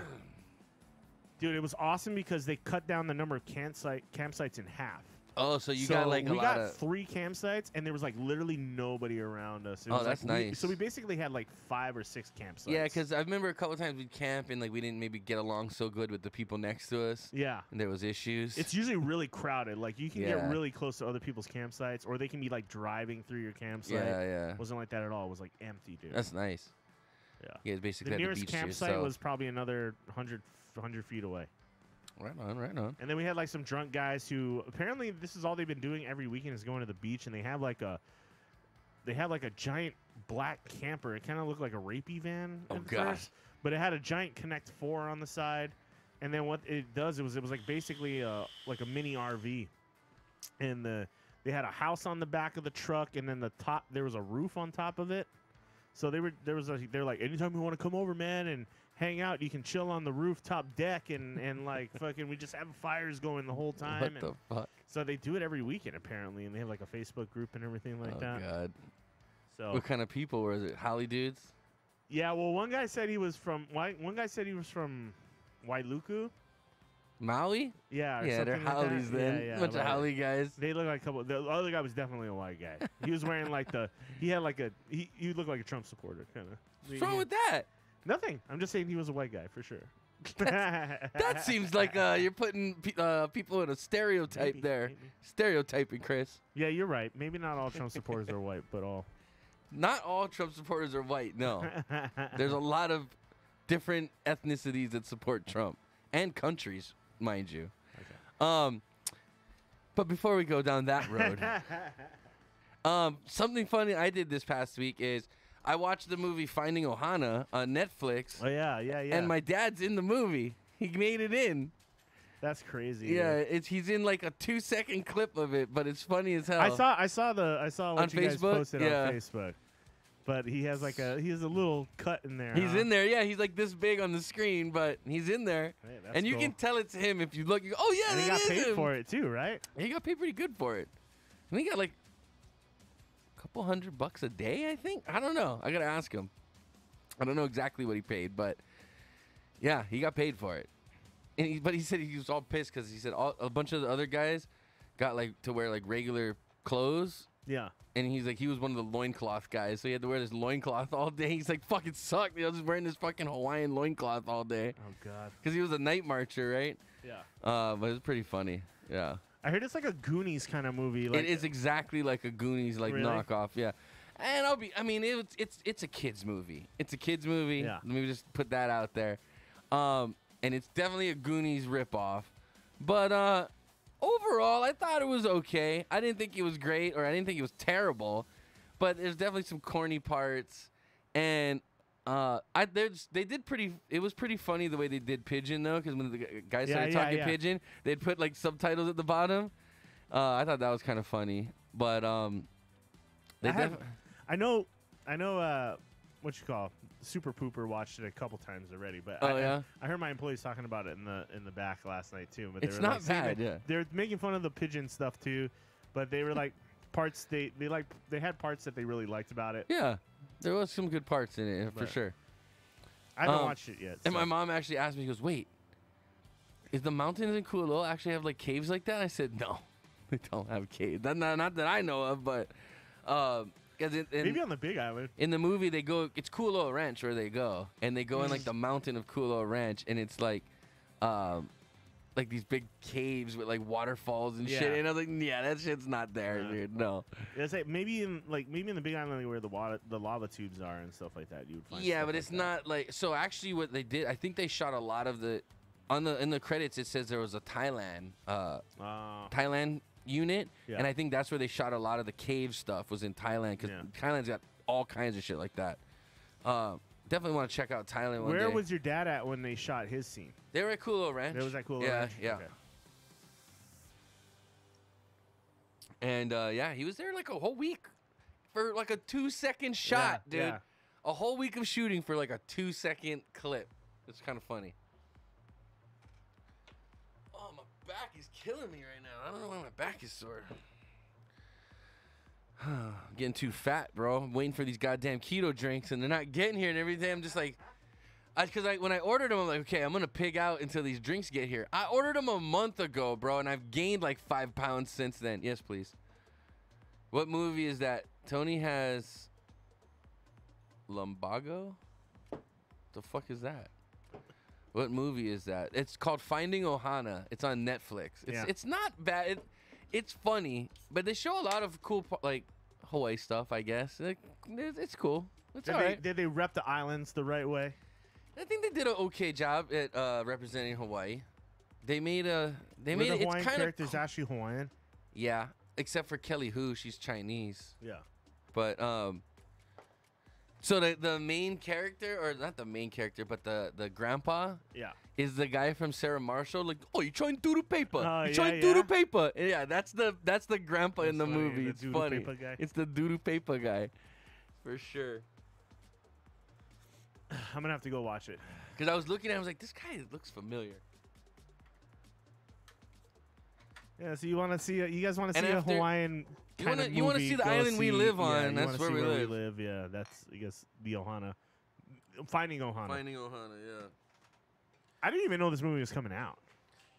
Speaker 2: dude, it was awesome because they cut down the number of campsite campsites in half.
Speaker 1: Oh, so you
Speaker 2: so
Speaker 1: got like a
Speaker 2: we got
Speaker 1: of.
Speaker 2: three campsites, and there was like literally nobody around us. It
Speaker 1: Oh,
Speaker 2: was,
Speaker 1: that's
Speaker 2: like, we-
Speaker 1: nice.
Speaker 2: so we basically had like five or six campsites.
Speaker 1: Yeah, because I remember a couple times we'd camp and like we didn't maybe get along so good with the people next to us,
Speaker 2: yeah,
Speaker 1: and there was issues.
Speaker 2: It's usually really crowded. Like you can
Speaker 1: Yeah.
Speaker 2: get really close to other people's campsites, or they can be like driving through your campsite.
Speaker 1: yeah, yeah.
Speaker 2: It wasn't like that at all. It was like empty, dude.
Speaker 1: That's nice.
Speaker 2: Yeah.
Speaker 1: Guys basically
Speaker 2: the nearest campsite was probably another 100, 100 feet away.
Speaker 1: Right on, right on.
Speaker 2: And then we had like some drunk guys who apparently this is all they've been doing every weekend is going to the beach, and they have like a they have like a giant black camper. It kind of looked like a rapey van
Speaker 1: Oh, God.
Speaker 2: first, but it had a giant Connect Four on the side. And then what it does it was it was like basically a, like a mini RV, and the they had a house on the back of the truck, and then the top there was a roof on top of it. So they were there was a, they're like anytime you want to come over, man, and hang out, you can chill on the rooftop deck and and like <laughs> fucking we just have fires going the whole time.
Speaker 1: What
Speaker 2: and
Speaker 1: the fuck?
Speaker 2: so they do it every weekend apparently, and they have like a Facebook group and everything like
Speaker 1: oh
Speaker 2: that.
Speaker 1: god.
Speaker 2: So
Speaker 1: What kind of people were it? Haole dudes?
Speaker 2: yeah, well, one guy said he was from one guy said he was from Wailuku.
Speaker 1: Maui?
Speaker 2: Yeah,
Speaker 1: Yeah, they're
Speaker 2: like that.
Speaker 1: Then.
Speaker 2: Yeah, yeah,
Speaker 1: Bunch of
Speaker 2: right.
Speaker 1: Haole guys.
Speaker 2: They look like a couple. The other guy was definitely a white guy. He was wearing like the. He had like a. He. You look like a Trump supporter, kind of.
Speaker 1: What's wrong with that?
Speaker 2: Nothing. I'm just saying he was a white guy for sure. <laughs>
Speaker 1: That seems like uh, you're putting pe- uh, people in a stereotype
Speaker 2: Maybe,
Speaker 1: there.
Speaker 2: maybe.
Speaker 1: Stereotyping, Chris.
Speaker 2: Yeah, you're right. Maybe not all Trump supporters are white, but all.
Speaker 1: Not all Trump supporters are white. No, <laughs> there's a lot of different ethnicities that support Trump and countries, mind you. Okay. Um, but before we go down that road, <laughs> um, something funny I did this past week is I watched the movie Finding Ohana on Netflix,
Speaker 2: oh yeah, yeah, yeah.
Speaker 1: and my dad's in the movie. <laughs> He made it in.
Speaker 2: That's crazy.
Speaker 1: Yeah, it's he's in like a two second clip of it, but it's funny as hell.
Speaker 2: I saw. I saw the. I saw what
Speaker 1: On
Speaker 2: you guys posted
Speaker 1: Yeah.
Speaker 2: on Facebook. But he has like a. He has a little cut in there.
Speaker 1: He's
Speaker 2: huh?
Speaker 1: in there, yeah. He's like this big on the screen, but he's in there,
Speaker 2: Hey,
Speaker 1: and you
Speaker 2: cool.
Speaker 1: can tell it's him if you look. You go, oh yeah,
Speaker 2: And he got paid
Speaker 1: him."
Speaker 2: for it too, right?
Speaker 1: He got paid pretty good for it. And he got like couple hundred bucks a day, I think. I don't know. I gotta ask him. I don't know exactly what he paid, but yeah, he got paid for it. And he, but he said he was all pissed because he said all, a bunch of the other guys got like to wear like regular clothes.
Speaker 2: Yeah.
Speaker 1: And he's like, he was one of the loincloth guys, so he had to wear this loincloth all day. <laughs> He's like, fucking sucked. I was just wearing this fucking Hawaiian loincloth all day.
Speaker 2: Oh God.
Speaker 1: Because he was a night marcher, right?
Speaker 2: Yeah.
Speaker 1: Uh, but it was pretty funny. Yeah.
Speaker 2: I heard it's like a Goonies kind of movie. Like
Speaker 1: it is exactly like a Goonies like
Speaker 2: Really?
Speaker 1: knockoff, yeah. And I'll be I mean it's it's it's a kids movie. It's a kids movie.
Speaker 2: Yeah.
Speaker 1: Let me just put that out there. Um and it's definitely a Goonies ripoff. But uh overall I thought it was okay. I didn't think it was great or I didn't think it was terrible. But there's definitely some corny parts and uh, I they did pretty. It was pretty funny the way they did pidgin though, because when the guys
Speaker 2: Yeah,
Speaker 1: started
Speaker 2: yeah,
Speaker 1: talking
Speaker 2: yeah.
Speaker 1: pidgin, they'd put like subtitles at the bottom. Uh, I thought that was kind of funny, but um, they
Speaker 2: I, have- I know. I know. Uh, what you call Super Pooper watched it a couple times already, but
Speaker 1: Oh,
Speaker 2: I,
Speaker 1: yeah?
Speaker 2: I heard my employees talking about it in the in the back last night too. But
Speaker 1: It's
Speaker 2: were
Speaker 1: not
Speaker 2: like,
Speaker 1: bad, yeah.
Speaker 2: They're making fun of the pidgin stuff too, but they were like <laughs> parts they they like they had parts that they really liked about it.
Speaker 1: yeah, there was some good parts in it for
Speaker 2: But-
Speaker 1: sure.
Speaker 2: I haven't
Speaker 1: Um,
Speaker 2: watched it yet.
Speaker 1: And
Speaker 2: so-
Speaker 1: my mom actually asked me, she goes, "Wait, is the mountains in Kualoa actually have like caves like that?" I said, "No, <laughs> they don't have caves. Not, not, not that I know of, but because in, in,
Speaker 2: maybe on the Big Island.
Speaker 1: in the movie they go, it's Kualoa Ranch where they go, and they go in like the mountain of Kualoa Ranch, and it's like, um, like these big caves with like waterfalls and shit. And I was like, yeah, that shit's not there,
Speaker 2: Nah.
Speaker 1: dude. No.
Speaker 2: It's like maybe in like maybe in the Big Island where the water the lava tubes are and stuff like that. You would find.
Speaker 1: Yeah, but it's not like so. Actually, what they did, I think they shot a lot of the on the in the credits. It says there was a Thailand, uh,
Speaker 2: Uh,
Speaker 1: Thailand unit,
Speaker 2: Yeah.
Speaker 1: and I think that's where they shot a lot of the cave stuff was in Thailand because
Speaker 2: Yeah.
Speaker 1: Thailand's got all kinds of shit like that. Uh, definitely want to check out Thailand
Speaker 2: where
Speaker 1: day.
Speaker 2: was your dad at when they shot his scene?
Speaker 1: they were at Kualoa Ranch.
Speaker 2: There was that cool.
Speaker 1: Yeah,
Speaker 2: ranch?
Speaker 1: yeah.
Speaker 2: Okay.
Speaker 1: And uh, yeah, he was there like a whole week for like a two second shot, dude.
Speaker 2: yeah.
Speaker 1: A whole week of shooting for like a two second clip. It's kind of funny. Oh, my back is killing me right now. I don't know why my back is sore. I'm <sighs> getting too fat, bro. I'm waiting for these goddamn keto drinks, and they're not getting here. And every day I'm just like, because I, when I ordered them, I'm like, okay, I'm gonna pig out until these drinks get here. I ordered them a month ago, bro, and I've gained like five pounds since then. Yes, please. What movie is that? Tony has lumbago. The fuck is that? What movie is that? It's called Finding Ohana. It's on Netflix. It's
Speaker 2: Yeah.
Speaker 1: it's not bad. It, it's funny, but they show a lot of cool like Hawaii stuff. I guess it- it's cool. It's
Speaker 2: Did,
Speaker 1: all
Speaker 2: they, did they rep the islands the right way?
Speaker 1: I think they did an okay job at uh, representing Hawaii. They made a they
Speaker 2: Were
Speaker 1: made
Speaker 2: the
Speaker 1: it's
Speaker 2: Hawaiian
Speaker 1: kind
Speaker 2: characters actually Hawaiian?
Speaker 1: yeah, except for Kelly Hu, she's Chinese.
Speaker 2: Yeah.
Speaker 1: But um, so the the main character, or not the main character, but the the grandpa
Speaker 2: Yeah.
Speaker 1: is the guy from Sarah Marshall. Like, oh, you trying to do the paper?
Speaker 2: Oh,
Speaker 1: you trying to do the
Speaker 2: yeah.
Speaker 1: paper? And yeah, that's the that's the grandpa in the
Speaker 2: funny,
Speaker 1: movie.
Speaker 2: the
Speaker 1: it's funny.
Speaker 2: paper guy.
Speaker 1: It's the doodoo paper guy, for sure. <sighs>
Speaker 2: I'm gonna have to go watch it.
Speaker 1: Because I was looking at, I was like, this guy looks familiar.
Speaker 2: Yeah. So you want to see? A, you guys want to see a Hawaiian?
Speaker 1: You
Speaker 2: kind
Speaker 1: wanna-
Speaker 2: of
Speaker 1: you wanna see the island we live on,
Speaker 2: you
Speaker 1: that's where we live.
Speaker 2: we live. Yeah. That's I guess the Ohana. Finding Ohana.
Speaker 1: Finding Ohana, yeah.
Speaker 2: I didn't even know this movie was coming out.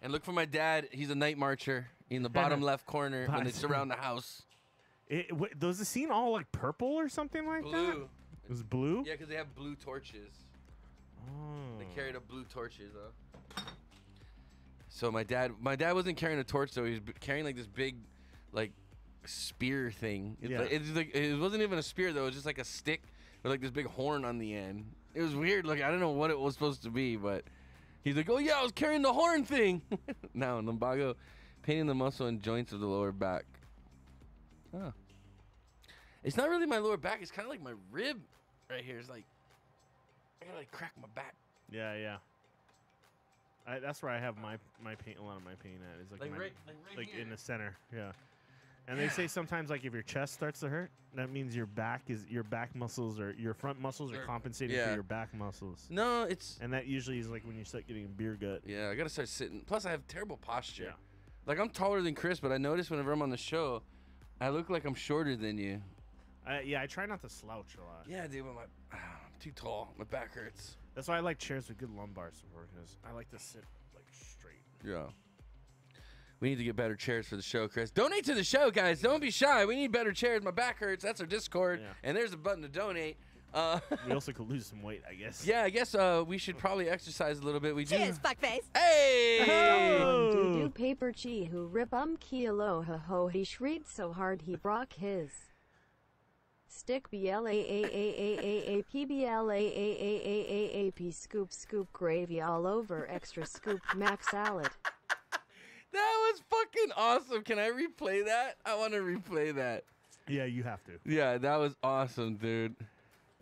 Speaker 1: And look for my dad. He's a night marcher in the bottom <laughs> left corner when they
Speaker 2: Nice.
Speaker 1: surround the <laughs> house.
Speaker 2: It, w- was the scene all like purple or something like that?
Speaker 1: Blue.
Speaker 2: It was blue.
Speaker 1: Yeah, because they have blue torches.
Speaker 2: Oh.
Speaker 1: They carried up blue torches, though. So my dad, my dad wasn't carrying a torch though. He was carrying like this big, like, spear thing. It's
Speaker 2: Yeah.
Speaker 1: like, it's like it wasn't even a spear though. It was just like a stick with like this big horn on the end. It was weird. Like I don't know what it was supposed to be, but he's like, "Oh yeah, I was carrying the horn thing." <laughs> now lumbago, painting the muscle and joints of the lower back. Oh. It's not really my lower back. It's kind of like my rib right here. It's like I gotta like crack my back.
Speaker 2: Yeah, yeah. I, that's where I have my my pain. A lot of my pain at is like,
Speaker 1: Like
Speaker 2: my-
Speaker 1: right- like right
Speaker 2: in
Speaker 1: here.
Speaker 2: the center. Yeah. And they say sometimes like if your chest starts to hurt, that means your back is your back muscles or your front muscles are compensating
Speaker 1: yeah.
Speaker 2: for your back muscles.
Speaker 1: No, it's
Speaker 2: And that usually is like when you start getting a beer gut.
Speaker 1: yeah. I gotta start sitting. Plus, I have terrible posture.
Speaker 2: Yeah.
Speaker 1: Like I'm taller than Chris, but I notice whenever I'm on the show, I look like I'm shorter than you.
Speaker 2: I, yeah, I try not to slouch a lot.
Speaker 1: Yeah, dude. But my ah, I'm too tall. My back hurts.
Speaker 2: That's why I like chairs with good lumbar support because I like to sit like straight.
Speaker 1: Yeah. We need to get better chairs for the show, Chris. Donate to the show, guys. Don't be shy. We need better chairs. My back hurts. That's our Discord,
Speaker 2: Yeah.
Speaker 1: and there's a button to donate. Uh,
Speaker 2: We also could lose some weight, I guess. <laughs>
Speaker 1: yeah, I guess uh, we should probably exercise a little bit. We do.
Speaker 5: Cheers, fuckface.
Speaker 1: Hey!
Speaker 2: Oh.
Speaker 6: Doo doo paper chi who rip um kilo ha ho he shrieked so hard he broke his stick b l a a a a a a p b l a a a a a a p scoop scoop gravy all over extra scoop mac salad.
Speaker 1: That was fucking awesome. Can I replay that? I want to replay that.
Speaker 2: Yeah, you have to.
Speaker 1: Yeah, that was awesome, dude.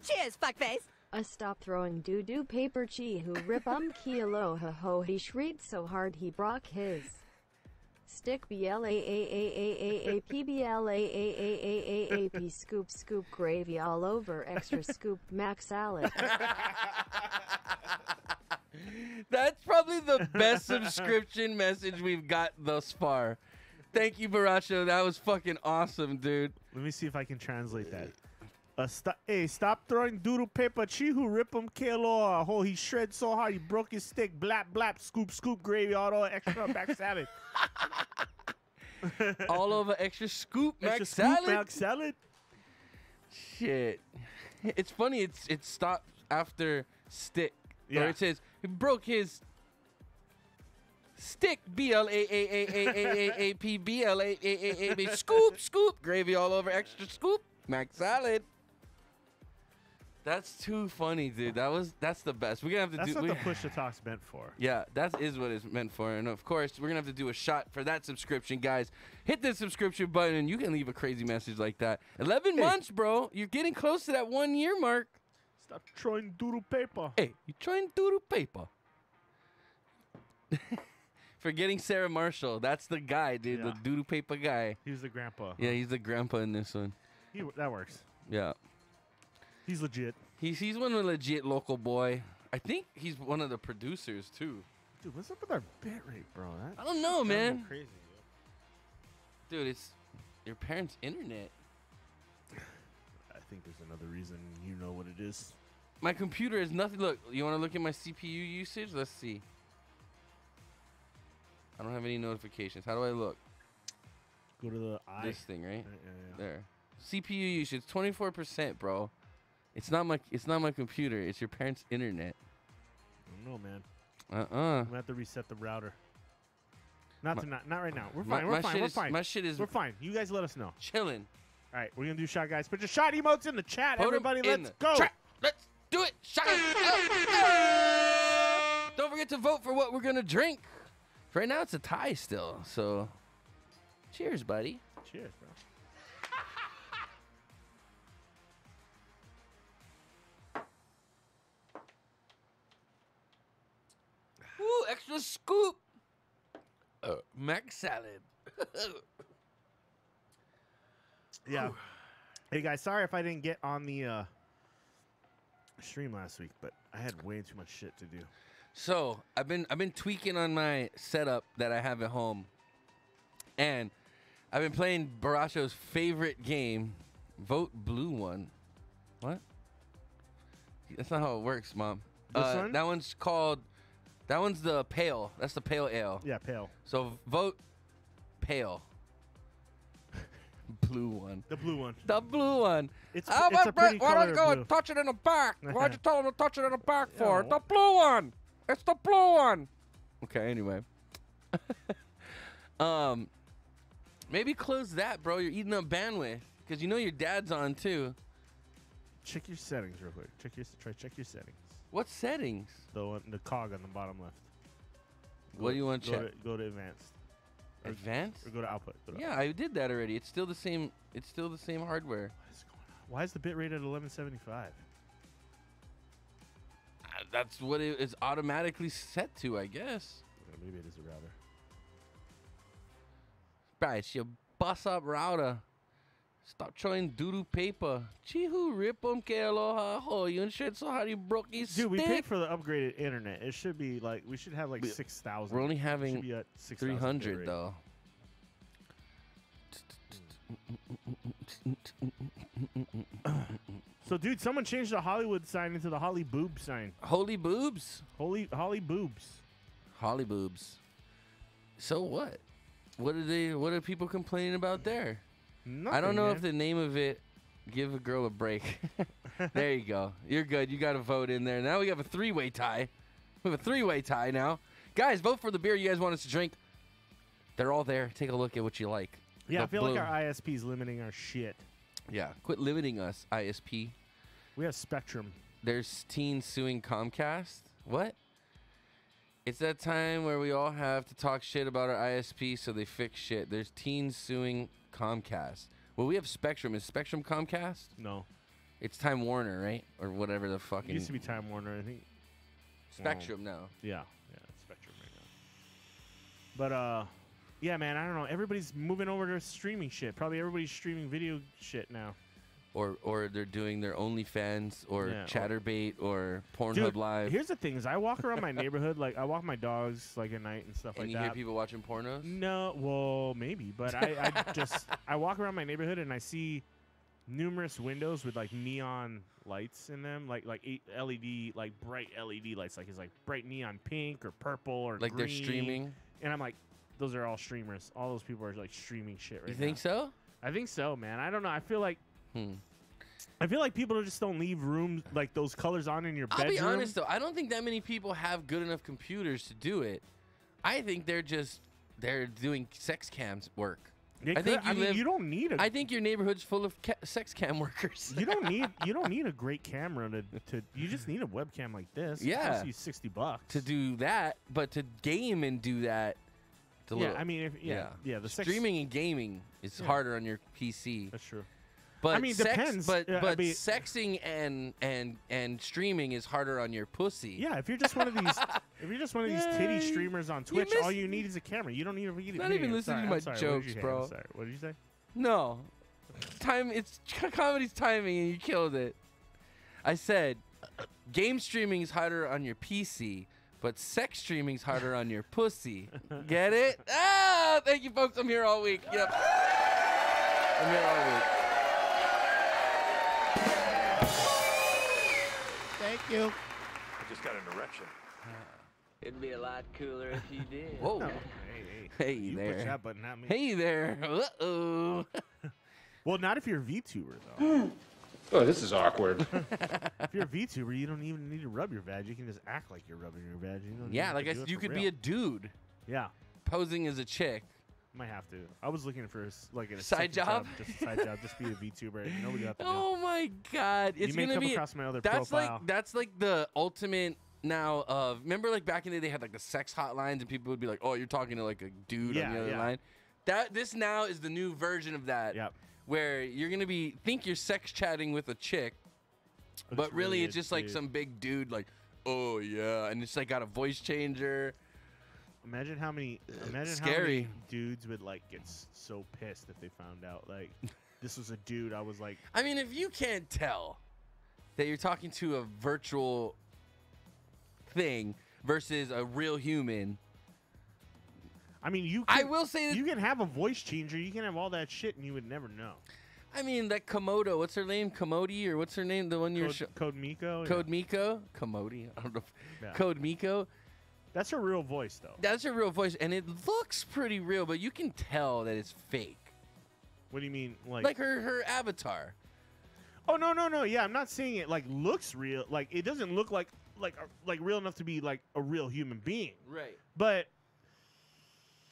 Speaker 5: Cheers, fuckface.
Speaker 6: A stop throwing doo doo paper chi who rip um kilo ha ho he shrieked so hard he broke his stick b l a a a a a a <laughs> p b l a a a a a a p scoop scoop gravy all over extra scoop mac salad.
Speaker 1: That's probably the best subscription message we've got thus far. Thank you, Boraccho. That was fucking awesome, dude.
Speaker 2: Let me see if I can translate that. Uh, st- hey, stop throwing doodle paper. Chi who rip him kilo. Oh, he shred so hard he broke his stick. Blap blap. Scoop scoop gravy. All the extra back salad. <laughs>
Speaker 1: All over extra scoop mac
Speaker 2: scoop
Speaker 1: salad.
Speaker 2: mac salad.
Speaker 1: Shit. It's funny. It's it stops after stick. Or
Speaker 2: Yeah.
Speaker 1: it says he broke his stick. B L A A A A A A A P B L A A A A B. Scoop scoop gravy all over extra scoop mac salad. That's too funny, dude. That was that's the best. We're gonna have to
Speaker 2: That's
Speaker 1: do.
Speaker 2: what
Speaker 1: we-
Speaker 2: the push to talk's meant for.
Speaker 1: Yeah, that is what it's meant for. And of course, we're going to have to do a shot for that subscription, guys. Hit the subscription button and you can leave a crazy message like that. 11 months, bro. You're getting close to that one year mark.
Speaker 2: Stop trying doodle paper.
Speaker 1: Hey, you trying doodle paper. <laughs> Forgetting Sarah Marshall. That's the guy, dude.
Speaker 2: Yeah.
Speaker 1: The doodle paper guy.
Speaker 2: He's the grandpa.
Speaker 1: Yeah, he's the grandpa in this one.
Speaker 2: He, that works.
Speaker 1: Yeah.
Speaker 2: He's legit.
Speaker 1: He's, he's one of the legit local boy. I think he's one of the producers, too.
Speaker 2: Dude, what's up with our bit rate, bro? That
Speaker 1: I don't know,
Speaker 2: sounds a little
Speaker 1: man.
Speaker 2: Crazy.
Speaker 1: Dude, it's your parents' internet.
Speaker 2: I think there's another reason. You know what it is.
Speaker 1: My computer is nothing. Look, you want to look at my CPU usage? Let's see. I don't have any notifications. How do I look?
Speaker 2: Go to the eye.
Speaker 1: This thing, right?
Speaker 2: Yeah, yeah, yeah.
Speaker 1: There. CPU usage 24%, bro. It's not my it's not my computer. It's your parents' internet.
Speaker 2: I don't know, man.
Speaker 1: Uh-uh.
Speaker 2: I'm gonna have to reset the router. Not
Speaker 1: My-
Speaker 2: tonight. Not right now. We're fine.
Speaker 1: my
Speaker 2: We're fine. We're
Speaker 1: is-
Speaker 2: fine.
Speaker 1: my shit is-
Speaker 2: We're fine. You guys let us know.
Speaker 1: Chilling.
Speaker 2: All right, we're gonna do shot, guys. Put your shot emotes in the chat.
Speaker 1: Put
Speaker 2: Everybody, let's go.
Speaker 1: chat. Let's do it. Shot. Ah! Don't forget to vote for what we're gonna drink. Right now it's a tie still. So, cheers, buddy.
Speaker 2: Cheers, bro.
Speaker 1: Extra scoop. Uh, mac salad. <laughs>
Speaker 2: Yeah. Hey guys, sorry if I didn't get on the uh, stream last week, but I had way too much shit to do.
Speaker 1: So I've been I've been tweaking on my setup that I have at home, and I've been playing Boraccho's favorite game, Vote Blue One. What? That's not how it works, Mom. Uh,
Speaker 2: one?
Speaker 1: That one's called That one's the pale. That's the pale ale.
Speaker 2: Yeah, pale.
Speaker 1: So vote pale. <laughs> blue one.
Speaker 2: The blue one.
Speaker 1: The blue one.
Speaker 2: It's,
Speaker 1: How
Speaker 2: it's a
Speaker 1: about Brett?
Speaker 2: pretty
Speaker 1: Why don't you go
Speaker 2: blue.
Speaker 1: and touch it in the back? <laughs> Why'd you tell him to touch it in the back for?
Speaker 2: Yeah.
Speaker 1: The blue one. It's the blue one. Okay. Anyway. <laughs> um, maybe close that, bro. You're eating up bandwidth because you know your dad's on too.
Speaker 2: Check your settings real quick. Check your try check your settings.
Speaker 1: What settings?
Speaker 2: The one, the cog on the bottom left.
Speaker 1: What do you want to
Speaker 2: go
Speaker 1: check?
Speaker 2: To, go to advanced or-
Speaker 1: Advanced?
Speaker 2: or go to output. Go to
Speaker 1: Yeah, I did that already. It's still the same. It's still the same hardware.
Speaker 2: What is going on? Why is the bit rate at 1175?
Speaker 1: Uh, That's what it is automatically set to, I guess.
Speaker 2: Okay, maybe it is a router.
Speaker 1: Right, it's your bus up router. Stop throwing doodoo paper. Chihu rip 'em que aloha ho. You and shit, so how do you broke these
Speaker 2: Dude, we paid for the upgraded internet. It should be like we should have like six thousand.
Speaker 1: We're only having
Speaker 2: 6,000
Speaker 1: 300 though. <laughs>
Speaker 2: So, dude, someone changed the Hollywood sign into the Holly Boob sign.
Speaker 1: Holy boobs.
Speaker 2: Holy Holly Boobs.
Speaker 1: Holly boobs. So what? What are they what are people complaining about there? I don't know
Speaker 2: man.
Speaker 1: if the name of it give a girl a break. <laughs> there you go. You're good. You got a vote in there. Now we have a three-way tie. We have a three-way tie now. Guys, vote for the beer you guys want us to drink. They're all there. Take a look at what you like.
Speaker 2: Yeah, I feel like our ISP is limiting our shit.
Speaker 1: Yeah. Quit limiting us, ISP.
Speaker 2: We have Spectrum.
Speaker 1: There's teens suing Comcast. What? It's that time where we all have to talk shit about our ISP so they fix shit. There's teens suing Comcast. Well, we have Spectrum. Is Spectrum Comcast?
Speaker 2: No,
Speaker 1: It's Time Warner, right? Or whatever the
Speaker 2: it
Speaker 1: fucking
Speaker 2: used to be Time Warner. I think.
Speaker 1: Spectrum now.
Speaker 2: Yeah, yeah, it's Spectrum right now. But uh, yeah, man, I don't know. Everybody's moving over to streaming shit. Probably everybody's streaming video shit now.
Speaker 1: Or or they're doing their OnlyFans or
Speaker 2: Yeah, or-
Speaker 1: Chaturbate or Pornhub
Speaker 2: Dude,
Speaker 1: Live.
Speaker 2: here's the thing: is I walk around my <laughs> neighborhood, like I walk my dogs, like at night and stuff
Speaker 1: and
Speaker 2: like
Speaker 1: you
Speaker 2: that.
Speaker 1: hear people watching pornos?
Speaker 2: No, well, maybe, but I, I <laughs> just I walk around my neighborhood and I see numerous windows with like neon lights in them, like like eight LED, like bright LED lights, like it's like bright neon pink or purple or
Speaker 1: Like they're streaming?
Speaker 2: And I'm like, those are all streamers. All those people are like streaming shit right
Speaker 1: You think so?
Speaker 2: I think so, man. I don't know. I feel like
Speaker 1: Hmm.
Speaker 2: I feel like people just don't leave rooms like those colors on in your
Speaker 1: I'll
Speaker 2: bedroom.
Speaker 1: be honest though, I don't think that many people have good enough computers to do it. I think they're just they're doing sex cams work.
Speaker 2: They
Speaker 1: I
Speaker 2: could-
Speaker 1: think you
Speaker 2: I mean,
Speaker 1: live-
Speaker 2: you don't need a
Speaker 1: I think your neighborhood's full of ca- sex cam <laughs> workers.
Speaker 2: you don't need you don't need a great camera to, to you just need a webcam like this. It
Speaker 1: Yeah.
Speaker 2: costs you sixty bucks
Speaker 1: to do that, but to game and do that.
Speaker 2: Yeah,
Speaker 1: little-
Speaker 2: I mean, if, yeah, yeah, the sex-
Speaker 1: streaming and gaming is
Speaker 2: Yeah.
Speaker 1: harder on your PC.
Speaker 2: That's true.
Speaker 1: But
Speaker 2: I mean,
Speaker 1: sex,
Speaker 2: depends.
Speaker 1: But
Speaker 2: Yeah, I
Speaker 1: but
Speaker 2: mean-
Speaker 1: sexing and and and streaming is harder on your pussy.
Speaker 2: Yeah, if you're just one of these, if you're just one of these titty <laughs> streamers on Twitch, all you need is a camera. You don't need a video.
Speaker 1: Not even listening to my
Speaker 2: sorry.
Speaker 1: Jokes,
Speaker 2: you say? I'm
Speaker 1: bro.
Speaker 2: sorry. What did you say?
Speaker 1: No, time. It's <laughs> comedy's timing, and you killed it. I said, game streaming is harder on your PC, but sex streaming is harder on your pussy. Get it? Ah, thank you, folks. I'm here all week. Yep. I'm here all week.
Speaker 2: Thank you.
Speaker 7: I just got an erection. <laughs>
Speaker 8: It'd be a lot cooler if you did.
Speaker 1: Whoa.
Speaker 2: No. Hey,
Speaker 1: Hey
Speaker 2: hey. You
Speaker 1: there.
Speaker 2: push that button, not me.
Speaker 1: Hey there. Uh oh. <laughs>
Speaker 2: Well, not if you're a VTuber though. <gasps>
Speaker 7: Oh, this is awkward. <laughs>
Speaker 2: if you're a VTuber, you don't even need to rub your vag. You can just act like you're rubbing your vag. You
Speaker 1: Yeah, like I said, you
Speaker 2: it for
Speaker 1: could be a dude
Speaker 2: yeah.
Speaker 1: posing as a chick.
Speaker 2: Might have to. I was looking for like a
Speaker 1: Side
Speaker 2: second
Speaker 1: job?
Speaker 2: just a side job, just be a VTuber. Nobody do. <laughs>
Speaker 1: Oh my god, it's
Speaker 2: you may
Speaker 1: gonna
Speaker 2: come
Speaker 1: be.
Speaker 2: across my other
Speaker 1: that's
Speaker 2: profile.
Speaker 1: like that's like the ultimate now of remember like back in the day they had like the sex hotlines and people would be like oh you're talking to like a dude
Speaker 2: Yeah,
Speaker 1: on the other
Speaker 2: yeah.
Speaker 1: line that this now is the new version of that
Speaker 2: Yep.
Speaker 1: where you're gonna be think you're sex chatting with a chick but
Speaker 2: It's
Speaker 1: really
Speaker 2: really
Speaker 1: it's just like some big dude like oh yeah and it's like got a voice changer
Speaker 2: Imagine how many. Uh, imagine how
Speaker 1: scary.
Speaker 2: many dudes would like get s- so pissed if they found out like <laughs> this was a dude. I was like,
Speaker 1: i mean if you can't tell that you're talking to a virtual thing versus a real human
Speaker 2: I mean, you.
Speaker 1: I
Speaker 2: Can,
Speaker 1: will say
Speaker 2: you can have a voice changer. You can have all that shit, and you would never know.
Speaker 1: I mean, that Komodo, what's her name? Komodi, or what's her name? The one you're
Speaker 2: Code, Code Miko. yeah.
Speaker 1: Code Miko? Komodi? I don't know. if-
Speaker 2: Yeah.
Speaker 1: Code Miko.
Speaker 2: That's her real voice, though.
Speaker 1: That's her real voice, and it looks pretty real, but you can tell that it's fake.
Speaker 2: What do you mean, like?
Speaker 1: Like her her avatar.
Speaker 2: oh no, no, no. Yeah, I'm not saying it like looks real. Like it doesn't look like like like real enough to be like a real human being.
Speaker 1: Right.
Speaker 2: But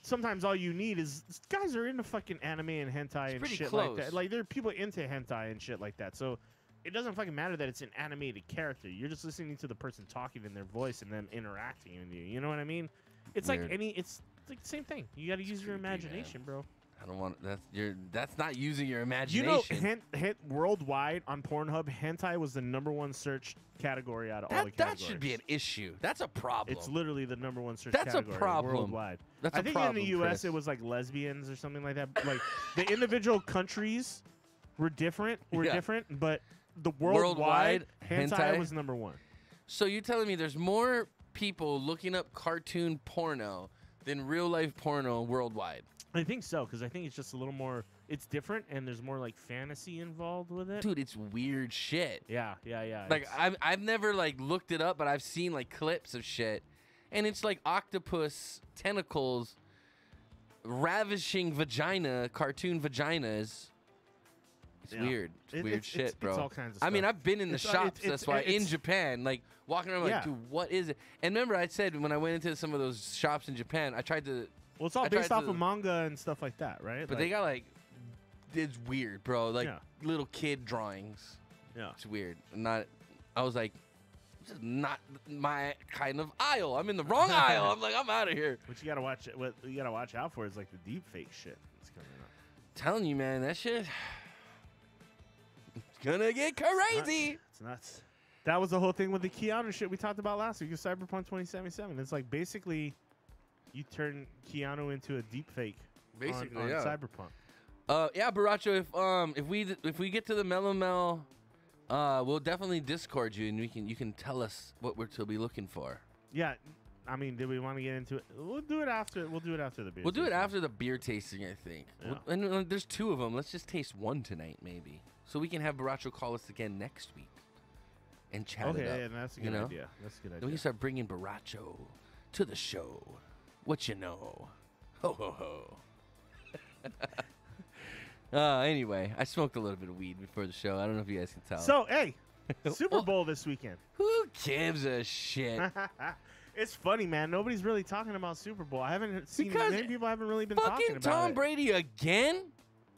Speaker 2: sometimes all you need is guys are into fucking anime and hentai and
Speaker 1: pretty
Speaker 2: shit like that. Like there are people into hentai and shit like that. So it doesn't fucking matter that it's an animated character. You're just listening to the person talking in their voice and them interacting with you. You know what I mean? It's
Speaker 1: Weird.
Speaker 2: like any. It's like the same thing. You got to use your
Speaker 1: creepy, man.
Speaker 2: imagination, bro.
Speaker 1: I don't want that's your that's not using your imagination.
Speaker 2: You know, hen, hen, worldwide on Pornhub, hentai was the number one search category out of all the
Speaker 1: that, that should be an issue. That's a problem.
Speaker 2: It's literally the number one search
Speaker 1: That's a
Speaker 2: category
Speaker 1: problem.
Speaker 2: worldwide.
Speaker 1: That's
Speaker 2: I
Speaker 1: a
Speaker 2: think
Speaker 1: problem,
Speaker 2: in the U.S.
Speaker 1: Chris.
Speaker 2: it was like lesbians or something like that. Like the individual countries were different, were <laughs>
Speaker 1: Yeah.
Speaker 2: different, but the
Speaker 1: Worldwide,
Speaker 2: worldwide, hentai,
Speaker 1: hentai?
Speaker 2: was number one.
Speaker 1: So you're telling me there's more people looking up cartoon porno than real life porno worldwide?
Speaker 2: I think so because I think it's just a little more. It's different and there's more like fantasy involved with it.
Speaker 1: Dude, it's weird shit.
Speaker 2: Yeah, yeah, yeah.
Speaker 1: Like
Speaker 2: it's-
Speaker 1: I've I've never like looked it up, but I've seen like clips of shit, and it's like octopus tentacles ravishing vagina, cartoon vaginas. It's
Speaker 2: Yeah.
Speaker 1: weird. It's
Speaker 2: It-
Speaker 1: weird
Speaker 2: it's-
Speaker 1: shit,
Speaker 2: it's- it's
Speaker 1: bro.
Speaker 2: all kinds of
Speaker 1: I mean. I've been in the
Speaker 2: It's,
Speaker 1: shops.
Speaker 2: it's-
Speaker 1: that's why in Japan, like walking around, like, dude, what is it? And remember, I said when I went into some of those shops in Japan, I tried to,
Speaker 2: well, it's all
Speaker 1: I
Speaker 2: based off
Speaker 1: to-
Speaker 2: of manga and stuff like that, right?
Speaker 1: but they got like, it's weird, bro. Like
Speaker 2: Yeah.
Speaker 1: little kid drawings.
Speaker 2: yeah.
Speaker 1: It's weird. Not. I was like, this is not my kind of aisle. I'm in the wrong <laughs> aisle. I'm like, I'm out of here.
Speaker 2: What you gotta watch, what you gotta watch out for is like the deep fake shit that's coming up.
Speaker 1: telling you, man, that shit. It's gonna get crazy.
Speaker 2: It's nuts. That was the whole thing with the Keanu shit we talked about last week. With Cyberpunk 2077. It's like basically, you turn Keanu into a deep fake.
Speaker 1: Basically,
Speaker 2: on, on
Speaker 1: yeah.
Speaker 2: Cyberpunk.
Speaker 1: Uh, yeah, Boraccho. If um, if we if we get to the Melomel, uh, we'll definitely Discord you, and we can you can tell us what we're to be looking for.
Speaker 2: Yeah, I mean, did we want to get into it? We'll do it after. We'll do it after the beer.
Speaker 1: We'll do it after the beer tasting, I think. We'll- and uh, there's two of them. Let's just taste one tonight, maybe, so we can have Boraccho call us again next week and chat
Speaker 2: Okay,
Speaker 1: it up.
Speaker 2: yeah, that's a
Speaker 1: you
Speaker 2: good
Speaker 1: know?
Speaker 2: idea. That's a good
Speaker 1: Then we can start bringing Boraccho to the show. What you know? Ho ho ho. <laughs> uh, anyway, I smoked a little bit of weed before the show. I don't know if you guys can tell.
Speaker 2: So hey, <laughs> Super Bowl this weekend.
Speaker 1: who gives a shit? <laughs>
Speaker 2: it's funny, man. Nobody's really talking about Super Bowl. I haven't seen
Speaker 1: Because
Speaker 2: many people haven't really been talking
Speaker 1: Fucking
Speaker 2: about
Speaker 1: Tom
Speaker 2: it.
Speaker 1: Brady again?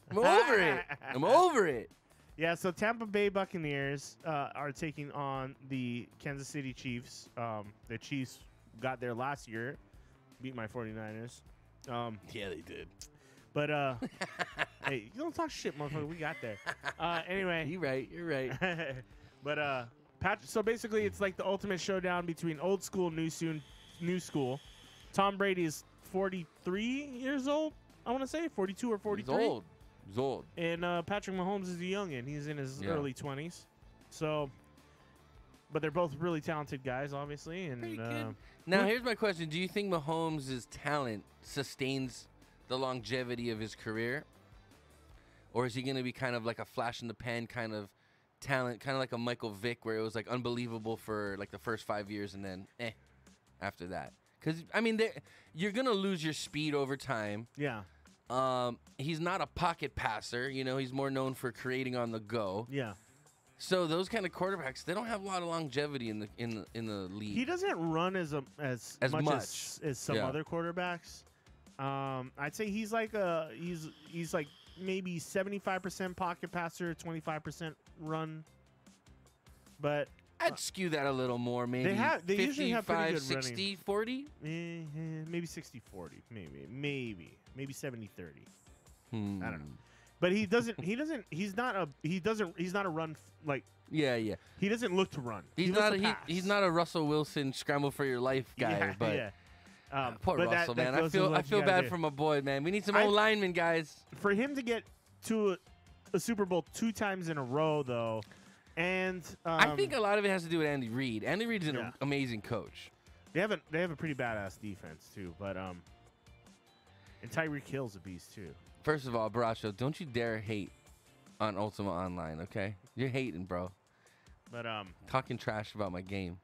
Speaker 1: I'm over it. I'm over it.
Speaker 2: Yeah, so Tampa Bay Buccaneers uh, are taking on the Kansas City Chiefs. Um, the Chiefs got there last year, beat my 49ers. Um,
Speaker 1: Yeah, they did.
Speaker 2: but uh, <laughs> hey, you don't talk shit, motherfucker. We got there. Uh, <laughs> anyway,
Speaker 1: You're right. You're right. <laughs>
Speaker 2: but uh, Pat. So basically, it's like the ultimate showdown between old school, new soon, new school. Tom Brady is 43 years old. I want to say 42 or 43.
Speaker 1: He's old. He's old.
Speaker 2: And uh, Patrick Mahomes is a youngin. He's in his
Speaker 1: Yeah.
Speaker 2: early 20s. So, but they're both really talented guys, obviously. And uh.
Speaker 1: Now, here's my question: Do you think Mahomes' talent sustains the longevity of his career, or is he going to be kind of like a flash in the pan kind of talent, kind of like a Michael Vick, where it was like unbelievable for like the first five years and then eh after that? Because I mean, there- you're going to lose your speed over time.
Speaker 2: yeah,
Speaker 1: Um, he's not a pocket passer. You know, he's more known for creating on the go.
Speaker 2: yeah.
Speaker 1: So those kind of quarterbacks, they don't have a lot of longevity in the in the, in the league.
Speaker 2: He doesn't run as a, as,
Speaker 1: As
Speaker 2: much,
Speaker 1: much.
Speaker 2: As, as some
Speaker 1: Yeah.
Speaker 2: other quarterbacks. Um, I'd say he's like a he's he's like maybe 75% pocket passer, 25% run. But
Speaker 1: I'd skew that a little more, maybe.
Speaker 2: have- they usually have pretty good running.
Speaker 1: 60, 40?
Speaker 2: eh, eh, maybe 60 40, maybe, maybe, maybe 70 30.
Speaker 1: Hmm.
Speaker 2: I don't know. But he doesn't. He doesn't. He's not a. He doesn't. He's not a run. Like
Speaker 1: Yeah, yeah.
Speaker 2: he doesn't look to run.
Speaker 1: He's
Speaker 2: he
Speaker 1: not a, he, he's not a Russell Wilson scramble for your life guy,
Speaker 2: yeah, <laughs>
Speaker 1: but
Speaker 2: yeah. Um,
Speaker 1: poor
Speaker 2: that-
Speaker 1: Russell,
Speaker 2: that
Speaker 1: man. I feel I feel bad
Speaker 2: do.
Speaker 1: for my boy, man. We need some
Speaker 2: I-
Speaker 1: old linemen, guys.
Speaker 2: for him to get to a, a Super Bowl two times in a row, though, and um,
Speaker 1: I think a lot of it has to do with Andy Reid. Andy Reid's an
Speaker 2: Yeah.
Speaker 1: amazing coach.
Speaker 2: they have a they have a pretty badass defense too. But um, and Tyreek Hill's a beast too.
Speaker 1: First of all, Boraccho, don't you dare hate on Ultima Online, okay? You're hating, bro.
Speaker 2: But um,
Speaker 1: Talking trash about my game.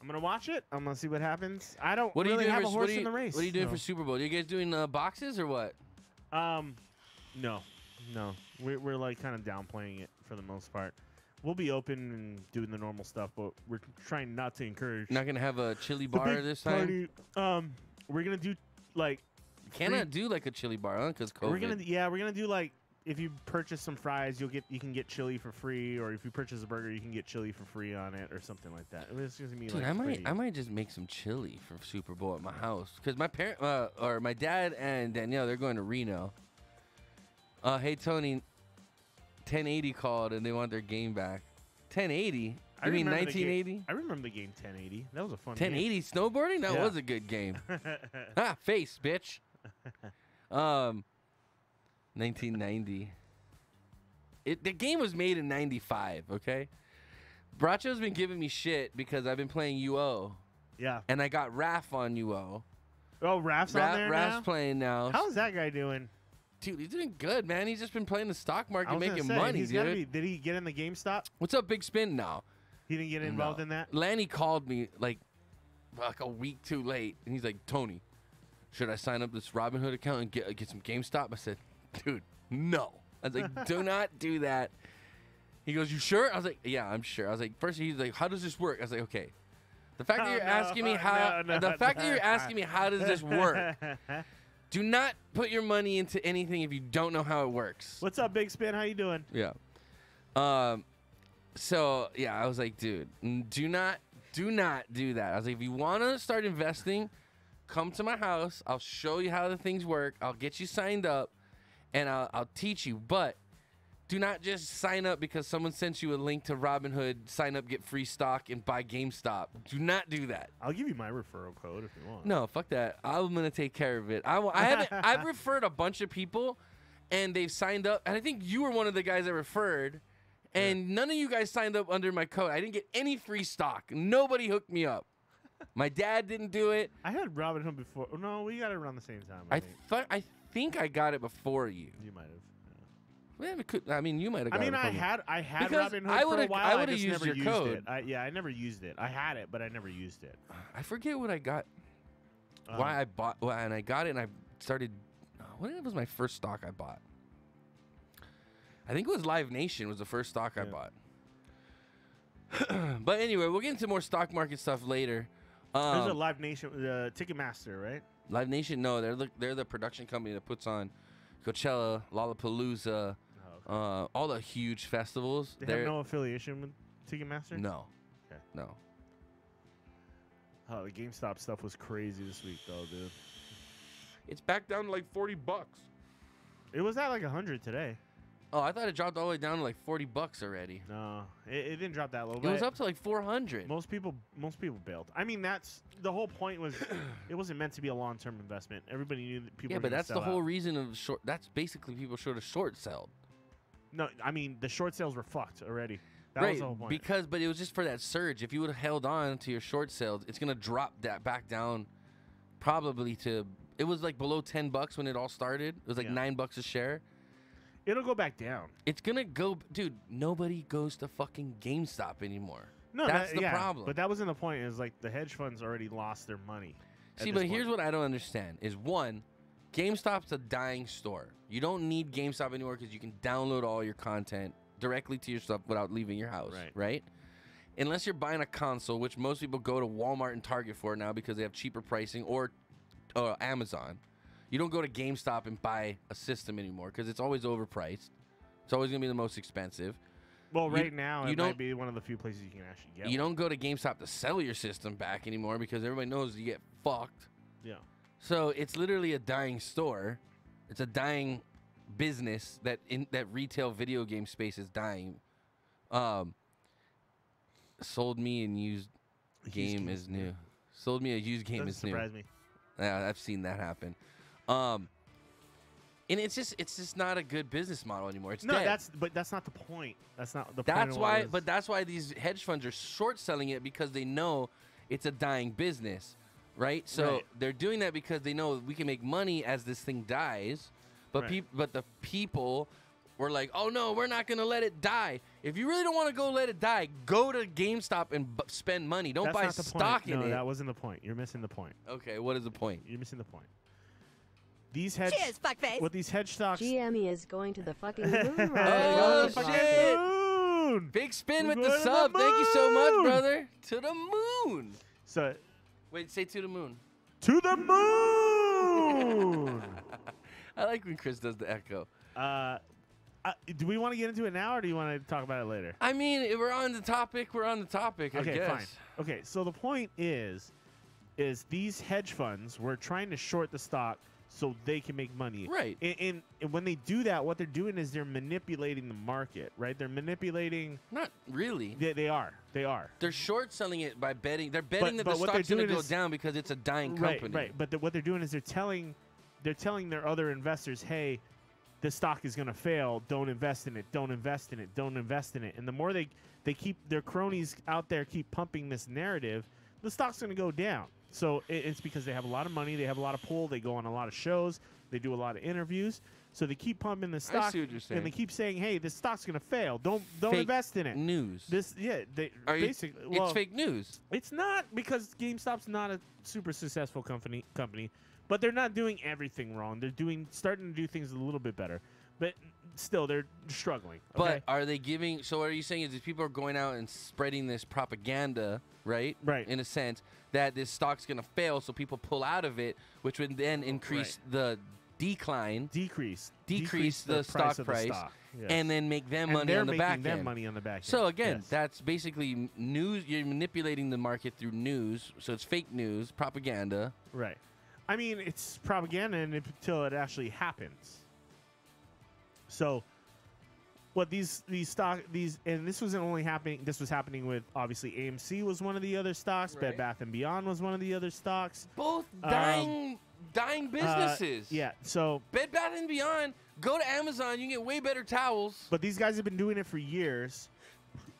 Speaker 2: I'm gonna watch it. I'm gonna see what happens. I don't
Speaker 1: What are
Speaker 2: really
Speaker 1: you doing
Speaker 2: have
Speaker 1: for
Speaker 2: a horse
Speaker 1: you,
Speaker 2: in the race.
Speaker 1: What are you doing
Speaker 2: so-
Speaker 1: for Super Bowl? Are you guys doing uh, boxes or what?
Speaker 2: Um, no, no. We're we're like kind of downplaying it for the most part. We'll be open and doing the normal stuff, but we're trying not to encourage
Speaker 1: Not gonna have a chili bar this time.
Speaker 2: party. Um, we're gonna do like
Speaker 1: Cannot do like a chili bar, huh? Because COVID.
Speaker 2: we're gonna yeah we're gonna do like if you purchase some fries, you'll get you can get chili for free, or if you purchase a burger, you can get chili for free on it, or something like that. It's gonna be
Speaker 1: Dude,
Speaker 2: like
Speaker 1: I might,
Speaker 2: pretty-
Speaker 1: I might just make some chili for Super Bowl at my house because my parent, uh, or my dad and Danielle, they're going to Reno. Uh, hey Tony, 1080 called and they want their game back. 1080?
Speaker 2: I
Speaker 1: mean
Speaker 2: remember the game-
Speaker 1: 1980?
Speaker 2: I remember the game 1080. That was a fun. game.
Speaker 1: 1080 snowboarding? That
Speaker 2: Yeah.
Speaker 1: was a good game. <laughs> ah, face, bitch. Um, 1990. It the game was made in 95. Okay. Boraccho's been giving me shit because I've been playing UO
Speaker 2: yeah.
Speaker 1: and I got Raph on UO.
Speaker 2: Oh, Raph's
Speaker 1: Ra-
Speaker 2: on there
Speaker 1: Raph's
Speaker 2: now.
Speaker 1: playing now.
Speaker 2: How's that guy doing?
Speaker 1: Dude, he's doing good, man. He's just been playing the stock market, making
Speaker 2: say,
Speaker 1: money,
Speaker 2: he's
Speaker 1: dude.
Speaker 2: be- did he get in the GameStop?
Speaker 1: What's up, Big Spin? No.
Speaker 2: He didn't get involved
Speaker 1: No.
Speaker 2: in that.
Speaker 1: Lanny called me like like a week too late, and he's like, Tony, should I sign up this Robinhood account and get get some GameStop? I said, dude, no. I was like, <laughs> do not do that. He goes, you sure? I was like, yeah, I'm sure. I was like, first he's like, how does this work? I was like, okay. The fact that
Speaker 2: Oh,
Speaker 1: you're
Speaker 2: no,
Speaker 1: asking me <laughs> how
Speaker 2: no,
Speaker 1: the
Speaker 2: no,
Speaker 1: fact that you're asking me how does this work? <laughs> do not put your money into anything if you don't know how it works.
Speaker 2: What's up, Big Spin? How you doing?
Speaker 1: Yeah. Um. So yeah, I was like, dude, do not, do not do that. I was like, if you want to start investing, come to my house. I'll show you how the things work. I'll get you signed up, and I'll, I'll teach you. But do not just sign up because someone sent you a link to Robinhood. Sign up, get free stock, and buy GameStop. Do not do that.
Speaker 2: I'll give you my referral code if you want.
Speaker 1: No, fuck that. I'm gonna take care of it. I, I haven't, I've <laughs> referred a bunch of people, and they've signed up. And I think you were one of the guys I referred. And none of you guys signed up under my code. I didn't get any free stock. Nobody hooked me up. My dad didn't do it.
Speaker 2: I had Robinhood before. No, we got it around the same time. I,
Speaker 1: I
Speaker 2: think.
Speaker 1: thought. I think I got it before you.
Speaker 2: you might have.
Speaker 1: Well, could, I mean, you might have.
Speaker 2: I mean,
Speaker 1: it
Speaker 2: I had I had
Speaker 1: Because
Speaker 2: Robinhood
Speaker 1: I
Speaker 2: for a while.
Speaker 1: I would've
Speaker 2: just
Speaker 1: used
Speaker 2: never
Speaker 1: your
Speaker 2: used
Speaker 1: code.
Speaker 2: it. I, yeah, I never used it. I had it, but I never used it.
Speaker 1: I forget what I got.
Speaker 2: Um,
Speaker 1: why I bought. Well, and I got it, and I started. What was my first stock I bought? I think it was Live Nation was the first stock I bought. <clears throat> but anyway, we'll get into more stock market stuff later.
Speaker 2: There's a
Speaker 1: Um,
Speaker 2: Live Nation, uh, Ticketmaster, right?
Speaker 1: Live Nation, no, they're the, they're the production company that puts on Coachella, Lollapalooza,
Speaker 2: Oh,
Speaker 1: uh, all the huge festivals.
Speaker 2: They
Speaker 1: They're-
Speaker 2: have no affiliation with Ticketmaster.
Speaker 1: no,
Speaker 2: Okay.
Speaker 1: no.
Speaker 2: Oh, the GameStop stuff was crazy this week, though, dude.
Speaker 1: It's back down to like forty bucks.
Speaker 2: It was at like hundred today.
Speaker 1: Oh, I thought it dropped all the way down to like forty bucks already.
Speaker 2: No, it, it didn't drop that low.
Speaker 1: It was up to like four hundred.
Speaker 2: Most people, most people bailed. I mean, that's the whole point. Was <coughs> it wasn't meant to be a long-term investment. Everybody knew that people.
Speaker 1: Yeah, but that's the
Speaker 2: sell
Speaker 1: whole
Speaker 2: out.
Speaker 1: reason of short. That's basically people should have short sold.
Speaker 2: No, I mean the short sales were fucked already. That
Speaker 1: right,
Speaker 2: was the whole point.
Speaker 1: because but it was just for that surge. If you would have held on to your short sales, it's gonna drop that back down, probably to. It was like below ten bucks when it all started. It was like
Speaker 2: Yeah.
Speaker 1: nine bucks a share.
Speaker 2: It'll go back down.
Speaker 1: It's gonna go, dude. Nobody goes to fucking GameStop anymore.
Speaker 2: No,
Speaker 1: That's
Speaker 2: that-
Speaker 1: the
Speaker 2: yeah,
Speaker 1: problem.
Speaker 2: But that wasn't the point. Is like the hedge funds already lost their money.
Speaker 1: See, but here's what I don't understand: is one, GameStop's a dying store. You don't need GameStop anymore because you can download all your content directly to your stuff without leaving your house,
Speaker 2: Right.
Speaker 1: right? Unless you're buying a console, which most people go to Walmart and Target for now because they have cheaper pricing, or uh, Amazon. You don't go to GameStop and buy a system anymore because it's always overpriced. It's always gonna be the most expensive.
Speaker 2: Well,
Speaker 1: you-
Speaker 2: right now
Speaker 1: you
Speaker 2: it
Speaker 1: don't-
Speaker 2: might be one of the few places you can actually get.
Speaker 1: you
Speaker 2: one.
Speaker 1: don't go to GameStop to sell your system back anymore because everybody knows you get fucked.
Speaker 2: Yeah.
Speaker 1: So it's literally a dying store. It's a dying business that in that retail video game space is dying. Um, sold me and used game
Speaker 2: game
Speaker 1: is new. Sold me a used game
Speaker 2: Doesn't
Speaker 1: is new.
Speaker 2: surprise me.
Speaker 1: Yeah, I've seen that happen. Um, and it's just it's just not a good business model anymore. It's
Speaker 2: No,
Speaker 1: dead.
Speaker 2: that's but that's not the point. That's not the point.
Speaker 1: That's why, but that's why these hedge funds are short selling it because they know it's a dying business, right? So
Speaker 2: Right.
Speaker 1: they're doing that because they know we can make money as this thing dies, but
Speaker 2: Right.
Speaker 1: peop- but the people were like, "Oh no, we're not gonna let it die." If you really don't want to go let it die, go to GameStop and b- spend money. Don't
Speaker 2: That's
Speaker 1: buy
Speaker 2: not the
Speaker 1: stock
Speaker 2: point.
Speaker 1: in
Speaker 2: no,
Speaker 1: it.
Speaker 2: that wasn't the point. You're missing the point.
Speaker 1: okay, what is the point?
Speaker 2: You're missing the point. These hedge
Speaker 5: Cheers, fuckface.
Speaker 2: what these hedge stocks
Speaker 6: GME is going to the fucking <laughs> moon. Right?
Speaker 1: Oh,
Speaker 2: go to the fucking
Speaker 1: shit.
Speaker 2: moon.
Speaker 1: Big spin
Speaker 2: We're
Speaker 1: with the
Speaker 2: going to the
Speaker 1: sub. Thank you so much, brother. To the moon.
Speaker 2: So
Speaker 1: Wait, say to the moon.
Speaker 2: to the moon. <laughs>
Speaker 1: I like when Chris does the echo.
Speaker 2: uh, uh, do we want to get into it now, or do you want to talk about it later?
Speaker 1: I mean, if we're on the topic. We're on the topic. I
Speaker 2: Okay,
Speaker 1: guess.
Speaker 2: fine. Okay, so the point is, is these hedge funds were trying to short the stock so they can make money.
Speaker 1: Right.
Speaker 2: And, and, and when they do that, what they're doing is they're manipulating the market, right? They're manipulating.
Speaker 1: Not really.
Speaker 2: They, they are. They are.
Speaker 1: They're short selling it by betting. They're betting that
Speaker 2: but
Speaker 1: the stock's going to go
Speaker 2: is-
Speaker 1: down because it's a dying
Speaker 2: Right,
Speaker 1: company.
Speaker 2: right. But the, what they're doing is they're telling, they're telling their other investors, hey, the stock is going to fail. Don't invest in it. Don't invest in it. Don't invest in it. And the more they they keep their cronies out there keep pumping this narrative, the stock's going to go down. So it's because they have a lot of money. They have a lot of pull. They go on a lot of shows. They do a lot of interviews. So they keep pumping the stock,
Speaker 1: see what you're saying.
Speaker 2: and they keep saying, "Hey, this stock's going to fail. Don't don't
Speaker 1: Fake
Speaker 2: invest in it."
Speaker 1: News.
Speaker 2: This yeah, they
Speaker 1: Are you-
Speaker 2: basically well,
Speaker 1: it's fake news.
Speaker 2: it's not because GameStop's not a super successful company company, but they're not doing everything wrong. They're doing starting to do things a little bit better, but still they're struggling. Okay?
Speaker 1: But are they giving? So what are you saying is these people are going out and spreading this propaganda, right?
Speaker 2: Right.
Speaker 1: In a sense that this stock's going to fail, so people pull out of it, which would then increase the decline,
Speaker 2: decrease
Speaker 1: decrease, the,
Speaker 2: price
Speaker 1: stock
Speaker 2: of
Speaker 1: price,
Speaker 2: the stock. Yes.
Speaker 1: and then make them
Speaker 2: And
Speaker 1: money on the back end.
Speaker 2: money on the back end.
Speaker 1: So again,
Speaker 2: Yes.
Speaker 1: that's basically news. You're manipulating the market through news, so it's fake news, propaganda.
Speaker 2: right. I mean, it's propaganda until it actually happens. So, what these these stock these and this wasn't only happening. This was happening with obviously AMC was one of the other stocks. Bed Bath and Beyond was one of the other stocks.
Speaker 1: Both
Speaker 2: Um,
Speaker 1: dying, dying
Speaker 2: Uh,
Speaker 1: businesses.
Speaker 2: yeah. So
Speaker 1: Bed Bath and Beyond. Go to Amazon. You can get way better towels.
Speaker 2: But these guys have been doing it for years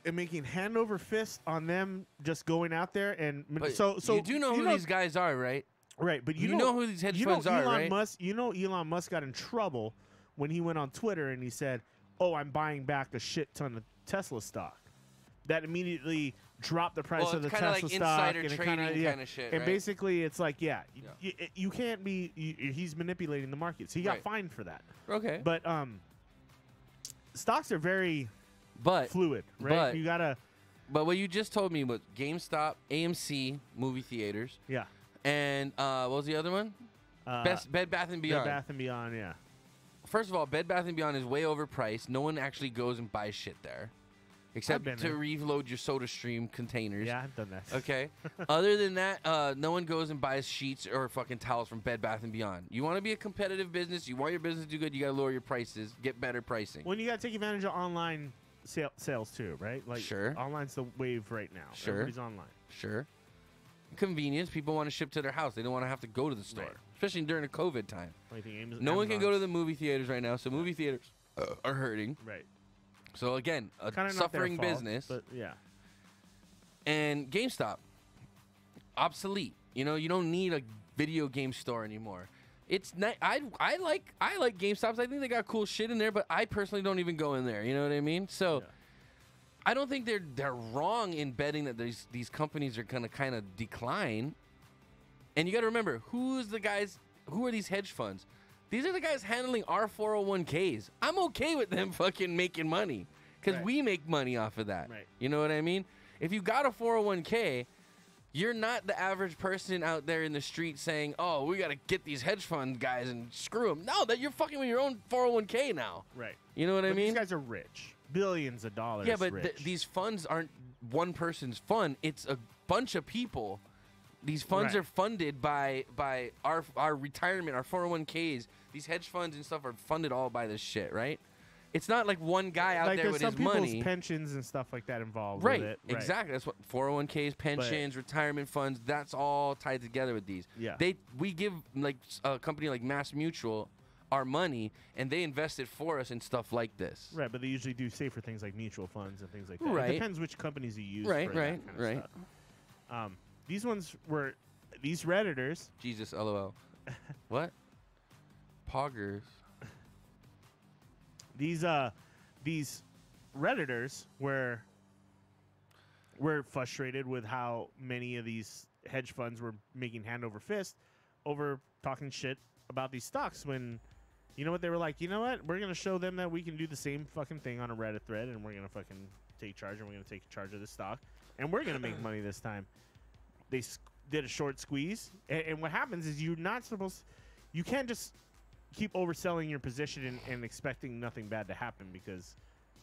Speaker 2: and making hand over fist on them just going out there and
Speaker 1: But
Speaker 2: so so
Speaker 1: you do know who these guys are, right?
Speaker 2: right but you,
Speaker 1: you know who these hedge
Speaker 2: you
Speaker 1: funds
Speaker 2: know
Speaker 1: are,
Speaker 2: Elon
Speaker 1: right?
Speaker 2: Musk you know Elon Musk got in trouble when he went on Twitter and he said oh I'm buying back a shit ton of Tesla stock that immediately dropped the price
Speaker 1: Well,
Speaker 2: of the Tesla
Speaker 1: like
Speaker 2: stock
Speaker 1: insider
Speaker 2: and
Speaker 1: trading
Speaker 2: kinda, yeah.
Speaker 1: kinda shit,
Speaker 2: and
Speaker 1: right?
Speaker 2: basically it's like yeah,
Speaker 1: Yeah.
Speaker 2: you can't be you, he's manipulating the markets he got
Speaker 1: Right.
Speaker 2: fined for that
Speaker 1: Okay.
Speaker 2: but um stocks are very
Speaker 1: But
Speaker 2: fluid, right?
Speaker 1: but-
Speaker 2: you gotta,
Speaker 1: but what you just told me was GameStop, AMC, movie theaters,
Speaker 2: yeah.
Speaker 1: and uh, what was the other one?
Speaker 2: Uh,
Speaker 1: Best Bed Bath and Beyond.
Speaker 2: Bed Bath and Beyond, yeah.
Speaker 1: First of all, Bed Bath and Beyond is way overpriced. No one actually goes and buys shit there, except to
Speaker 2: there.
Speaker 1: reload your Soda Stream containers.
Speaker 2: Yeah, I've done that.
Speaker 1: Okay. <laughs> Other than that, uh, no one goes and buys sheets or fucking towels from Bed Bath and Beyond. You want to be a competitive business. You want your business to do good. You got to lower your prices. Get better pricing.
Speaker 2: When you gotta take advantage of online sale, sales too, right? Like,
Speaker 1: Sure.
Speaker 2: Online's the wave right now.
Speaker 1: Sure.
Speaker 2: Everybody's online.
Speaker 1: Sure. Convenience. People want to ship to their house. They don't want to have to go to the store,
Speaker 2: Right.
Speaker 1: Especially during a COVID time.
Speaker 2: Like the Amaz-
Speaker 1: No one can go to the movie theaters right now, so movie theaters uh, are hurting.
Speaker 2: right.
Speaker 1: So again, a
Speaker 2: Kind of not their
Speaker 1: suffering
Speaker 2: fault,
Speaker 1: business.
Speaker 2: but yeah.
Speaker 1: and GameStop obsolete. You know, you don't need a video game store anymore. It's not. I I like I like GameStops. I think they got cool shit in there, but I personally don't even go in there. You know what I mean? So.
Speaker 2: Yeah.
Speaker 1: I don't think they're they're wrong in betting that these these companies are gonna kind of decline. And you got to remember who's the guys? Who are these hedge funds? These are the guys handling our 401ks. I'm okay with them <laughs> fucking making money because
Speaker 2: Right.
Speaker 1: we make money off of that.
Speaker 2: Right.
Speaker 1: You know what I mean? If you got a 401k, you're not the average person out there in the street saying, "Oh, we got to get these hedge fund guys and screw them." No, that you're fucking with your own 401k now.
Speaker 2: Right.
Speaker 1: You know what I mean?
Speaker 2: these guys are rich, billions of dollars.
Speaker 1: Yeah, but th- these funds aren't one person's fund. It's a bunch of people. These funds
Speaker 2: Right.
Speaker 1: are funded by by our our retirement, our 401ks. These hedge funds and stuff are funded all by this shit, right? It's not like one guy out
Speaker 2: like
Speaker 1: there with
Speaker 2: some
Speaker 1: his
Speaker 2: people's
Speaker 1: money.
Speaker 2: pensions and stuff like that involved
Speaker 1: Right,
Speaker 2: with it.
Speaker 1: exactly. That's what 401ks, pensions, retirement funds. That's all tied together with these.
Speaker 2: Yeah.
Speaker 1: They we give like a company like MassMutual our money, and they invest it for us in stuff like this.
Speaker 2: Right, but they usually do safer things like mutual funds and things like that.
Speaker 1: Right.
Speaker 2: It depends which companies you use.
Speaker 1: Right, right,
Speaker 2: kind of
Speaker 1: right.
Speaker 2: stuff. Um, these ones were these redditors.
Speaker 1: Jesus, lol. <laughs> what? Poggers.
Speaker 2: these uh these redditors were were frustrated with how many of these hedge funds were making hand over fist over talking shit about these stocks when you know what they were like you know what we're gonna show them that we can do the same fucking thing on a reddit thread and we're gonna fucking take charge and we're gonna take charge of this stock and we're gonna make money this time they did a short squeeze and, and what happens is you're not supposed you can't just keep overselling your position and, and expecting nothing bad to happen because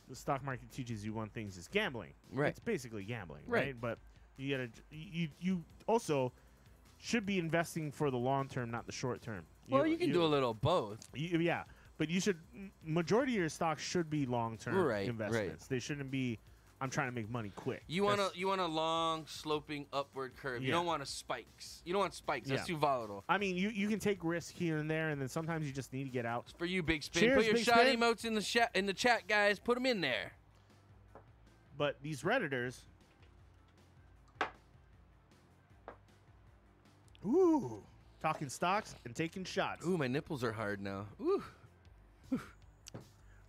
Speaker 2: the stock market teaches you one thing is gambling.
Speaker 1: Right.
Speaker 2: It's basically gambling,
Speaker 1: Right.
Speaker 2: right? But you gotta you you also should be investing for the long term, not the short term.
Speaker 1: Well, you can do a little both.
Speaker 2: You, yeah, but you should majority of your stocks should be long term
Speaker 1: Right, right.
Speaker 2: investments. They shouldn't be. I'm trying to make money quick.
Speaker 1: You want a you want a long sloping upward curve. You
Speaker 2: Yeah.
Speaker 1: don't want a spikes. You don't want spikes. That's
Speaker 2: Yeah.
Speaker 1: too volatile.
Speaker 2: I mean, you you can take risk here and there, and then sometimes you just need to get out.
Speaker 1: For you, Big Spin,
Speaker 2: Cheers,
Speaker 1: put your
Speaker 2: Big
Speaker 1: shot
Speaker 2: Spin.
Speaker 1: emotes in the chat in the chat, guys. Put them in there.
Speaker 2: But these redditors, ooh, talking stocks and taking shots.
Speaker 1: Ooh, my nipples are hard now. Ooh.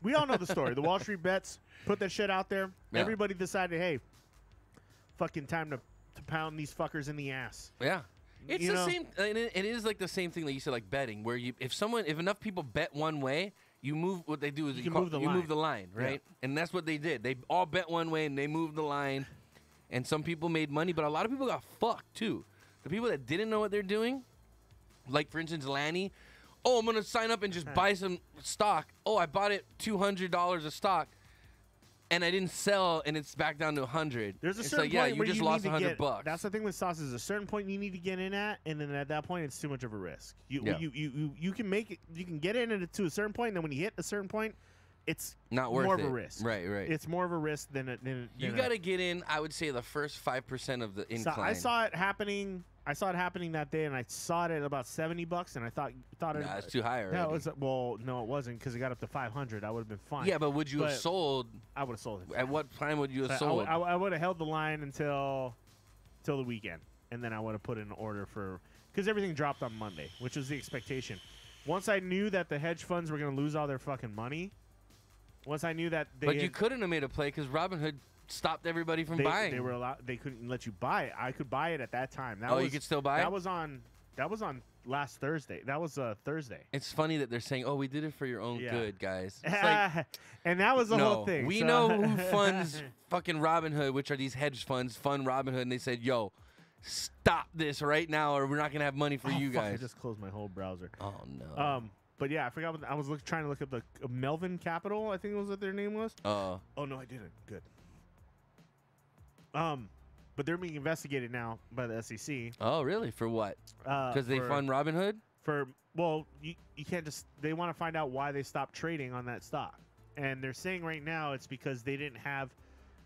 Speaker 2: We all know the story. The Wall Street bets put that shit out there.
Speaker 1: Yeah.
Speaker 2: Everybody decided, hey, fucking time to, to pound these fuckers in the ass.
Speaker 1: Yeah. It's
Speaker 2: You
Speaker 1: the
Speaker 2: know?
Speaker 1: same. And it, it is like the same thing that you said, like betting, where you if someone if enough people bet one way, you move. What they do is
Speaker 2: You
Speaker 1: you, call-
Speaker 2: move the
Speaker 1: you
Speaker 2: line.
Speaker 1: move the line,
Speaker 2: Yeah.
Speaker 1: right? And that's what they did. They all bet one way and they moved the line, and some people made money, but a lot of people got fucked too. The people that didn't know what they're doing, like for instance Lanny, oh I'm gonna sign up and just buy some stock. Oh I bought it two hundred dollars a stock. And I didn't sell, and it's back down to hundred.
Speaker 2: There's a
Speaker 1: it's
Speaker 2: certain
Speaker 1: like, yeah,
Speaker 2: point
Speaker 1: you
Speaker 2: where
Speaker 1: just
Speaker 2: you
Speaker 1: lost hundred bucks.
Speaker 2: That's the thing with stocks. Is a certain point you need to get in at, and then at that point, it's too much of a risk. You
Speaker 1: Yeah.
Speaker 2: you, you, you you can make it. You can get in at it to a certain point, and then when you hit a certain point, it's
Speaker 1: Not worth
Speaker 2: more
Speaker 1: it.
Speaker 2: of a risk.
Speaker 1: Right, right.
Speaker 2: It's more of a risk than a, than.
Speaker 1: You got to get in. I would say the first five percent of the
Speaker 2: So
Speaker 1: incline.
Speaker 2: I saw it happening. I saw it happening that day, and I saw it at about seventy bucks, and I thought thought it.
Speaker 1: It's too high
Speaker 2: That
Speaker 1: already.
Speaker 2: was well, no, it wasn't because it got up to five hundred. I would have been fine.
Speaker 1: Yeah, but would you have sold?
Speaker 2: I would have sold it.
Speaker 1: At what time would you have
Speaker 2: I- I
Speaker 1: sold?
Speaker 2: would- I, would have held the line until till the weekend, and then I would have put in an order for because everything dropped on Monday, which was the expectation. Once I knew that the hedge funds were going to lose all their fucking money, once I knew that they
Speaker 1: but you
Speaker 2: had-
Speaker 1: couldn't have made a play because Robinhood stopped everybody from
Speaker 2: they,
Speaker 1: buying.
Speaker 2: they were allowed, they couldn't let you buy it. I could buy it at that time. That
Speaker 1: Oh,
Speaker 2: was,
Speaker 1: you could still buy
Speaker 2: That
Speaker 1: it?
Speaker 2: was on that was on last Thursday. That was uh, Thursday.
Speaker 1: It's funny that they're saying, "Oh, we did it for your own
Speaker 2: Yeah.
Speaker 1: good, guys." <laughs> It's like,
Speaker 2: and that was the
Speaker 1: no,
Speaker 2: whole thing.
Speaker 1: we
Speaker 2: so-
Speaker 1: know who <laughs> funds fucking Robinhood, which are these hedge funds fund Robinhood, and they said, "Yo, stop this right now, or we're not gonna have money for
Speaker 2: Oh,
Speaker 1: you
Speaker 2: fuck, I
Speaker 1: guys."
Speaker 2: just closed my whole browser.
Speaker 1: oh no.
Speaker 2: Um, but yeah, I forgot. What, I was look, trying to look up the uh, Melvin Capital. I think was what their name was.
Speaker 1: Uh,
Speaker 2: Oh no, I didn't. Good. Um, but they're being investigated now by the SEC.
Speaker 1: oh, really? For what?
Speaker 2: Uh,
Speaker 1: Because they
Speaker 2: for-
Speaker 1: fund Robinhood?
Speaker 2: for well, you, you can't just. They want to find out why they stopped trading on that stock, and they're saying right now it's because they didn't have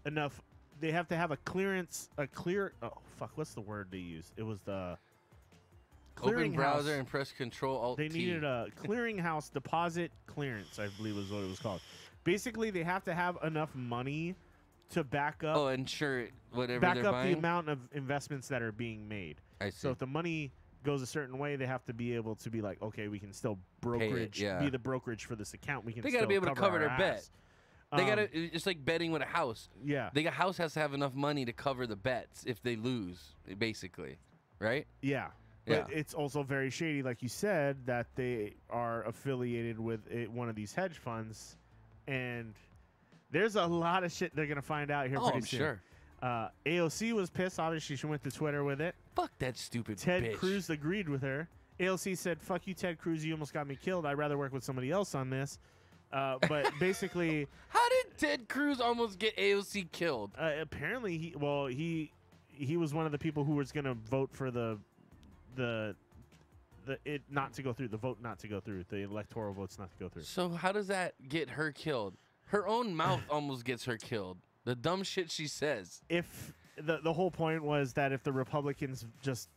Speaker 2: enough. They have to have a clearance, a clear. Oh fuck, what's the word they use? It was the
Speaker 1: Open browser and press Control Alt
Speaker 2: They
Speaker 1: T.
Speaker 2: needed a <laughs> clearinghouse deposit clearance, I believe was what it was called. Basically, they have to have enough money to back up
Speaker 1: Oh, ensure whatever
Speaker 2: back
Speaker 1: they're
Speaker 2: up
Speaker 1: buying.
Speaker 2: the amount of investments that are being made.
Speaker 1: I see.
Speaker 2: So if the money goes a certain way, they have to be able to be like, okay, we can still brokerage,
Speaker 1: yeah.
Speaker 2: be the brokerage for this account. We can.
Speaker 1: They gotta
Speaker 2: still
Speaker 1: be able to cover their bet. They
Speaker 2: Um,
Speaker 1: gotta. It's like betting with a house.
Speaker 2: Yeah.
Speaker 1: The house has to have enough money to cover the bets if they lose, basically, right?
Speaker 2: Yeah. But it's also very shady, like you said, that they are affiliated with it, one of these hedge funds, and there's a lot of shit they're gonna find out here
Speaker 1: Oh,
Speaker 2: pretty
Speaker 1: I'm
Speaker 2: soon.
Speaker 1: sure.
Speaker 2: Uh, AOC was pissed. Obviously, she went to Twitter with it.
Speaker 1: Fuck that stupid
Speaker 2: Ted
Speaker 1: bitch.
Speaker 2: Cruz agreed with her. AOC said, "Fuck you, Ted Cruz. You almost got me killed. I'd rather work with somebody else on this." Uh, but <laughs> basically,
Speaker 1: How did Ted Cruz almost get AOC killed?
Speaker 2: uh, apparently, he well he he was one of the people who was going to vote for the the the it not to go through the vote not to go through the electoral votes not to go through.
Speaker 1: So how does that get her killed? Her own mouth almost gets her killed. The dumb shit she says.
Speaker 2: If the the whole point was that if the Republicans just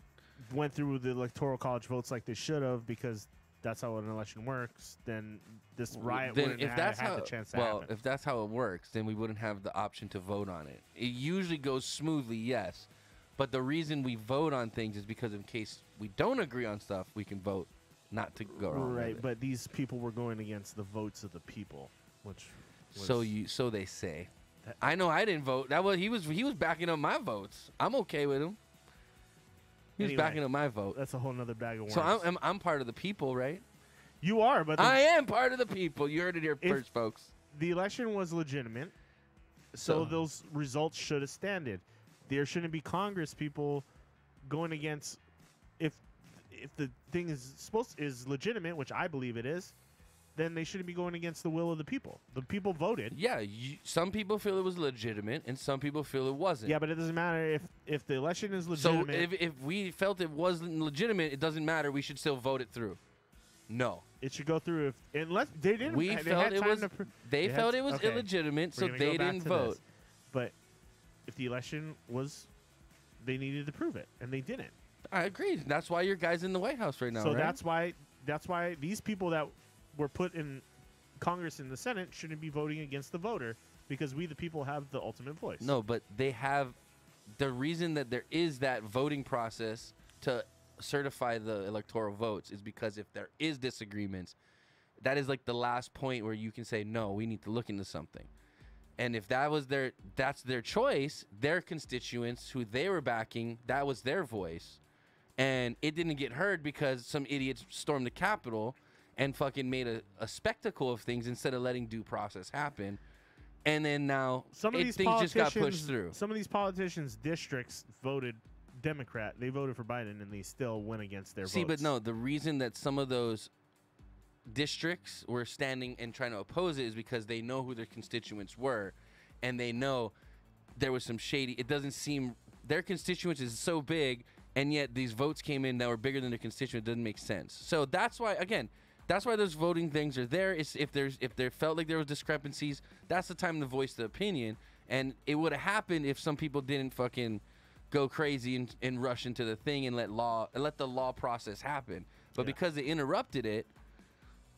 Speaker 2: went through the electoral college votes like they should have because that's how an election works, then this riot
Speaker 1: then
Speaker 2: wouldn't
Speaker 1: if
Speaker 2: have
Speaker 1: that's
Speaker 2: had
Speaker 1: how
Speaker 2: the chance to
Speaker 1: well,
Speaker 2: happen.
Speaker 1: if that's how it works, then we wouldn't have the option to vote on it. It usually goes smoothly, yes, but the reason we vote on things is because in case we don't agree on stuff, we can vote not to go wrong.
Speaker 2: Right, but these people were going against the votes of the people. which
Speaker 1: So you, so they say. I know I didn't vote. That was he was he was backing up my votes. I'm okay with him. He was
Speaker 2: Anyway,
Speaker 1: backing up my vote.
Speaker 2: that's a whole nother bag of worms.
Speaker 1: So I'm, I'm I'm part of the people, right?
Speaker 2: you are, but the,
Speaker 1: I am part of the people. You heard it here
Speaker 2: If-
Speaker 1: first, folks.
Speaker 2: the election was legitimate, so,
Speaker 1: So-
Speaker 2: those results should have standed. There shouldn't be Congress people going against if if the thing is supposed is legitimate, which I believe it is. Then they shouldn't be going against the will of the people. The people voted.
Speaker 1: Yeah, you, some people feel it was legitimate, and some people feel it wasn't.
Speaker 2: Yeah, but it doesn't matter if if the election is
Speaker 1: So
Speaker 2: legitimate.
Speaker 1: if, if we felt it wasn't legitimate, it doesn't matter. We should still vote it through. No,
Speaker 2: it should go through if unless they didn't.
Speaker 1: we
Speaker 2: they
Speaker 1: felt it was.
Speaker 2: pr-
Speaker 1: They
Speaker 2: had
Speaker 1: felt
Speaker 2: t-
Speaker 1: it was
Speaker 2: okay.
Speaker 1: illegitimate, so they didn't vote.
Speaker 2: this. But if the election was, they needed to prove it, and they didn't.
Speaker 1: I agree. That's why your guy's in the White House right now.
Speaker 2: so
Speaker 1: right?
Speaker 2: that's why that's why these people that were put in Congress and the Senate shouldn't be voting against the voter because we the people have the ultimate voice.
Speaker 1: No, but they have the reason that there is that voting process to certify the electoral votes is because if there is disagreements, that is like the last point where you can say no, we need to look into something. And if that was their that's their choice, their constituents who they were backing, that was their voice. And it didn't get heard because some idiots stormed the Capitol and fucking made a, a spectacle of things instead of letting due process happen. And then now
Speaker 2: some of
Speaker 1: it-
Speaker 2: these
Speaker 1: things just got pushed through.
Speaker 2: Some of these politicians' districts voted Democrat. They voted for Biden, and they still went against their
Speaker 1: See,
Speaker 2: votes.
Speaker 1: but no, the reason that some of those districts were standing and trying to oppose it is because they know who their constituents were, and they know there was some shady. It doesn't seem their constituents is so big, and yet these votes came in that were bigger than their constituent. It doesn't make sense. So that's why, again, that's why those voting things are there. Is if there's if there felt like there was discrepancies, that's the time to voice the opinion. And it would have happened if some people didn't fucking go crazy and, and rush into the thing and let law let the law process happen. But
Speaker 2: Yeah.
Speaker 1: because they interrupted it,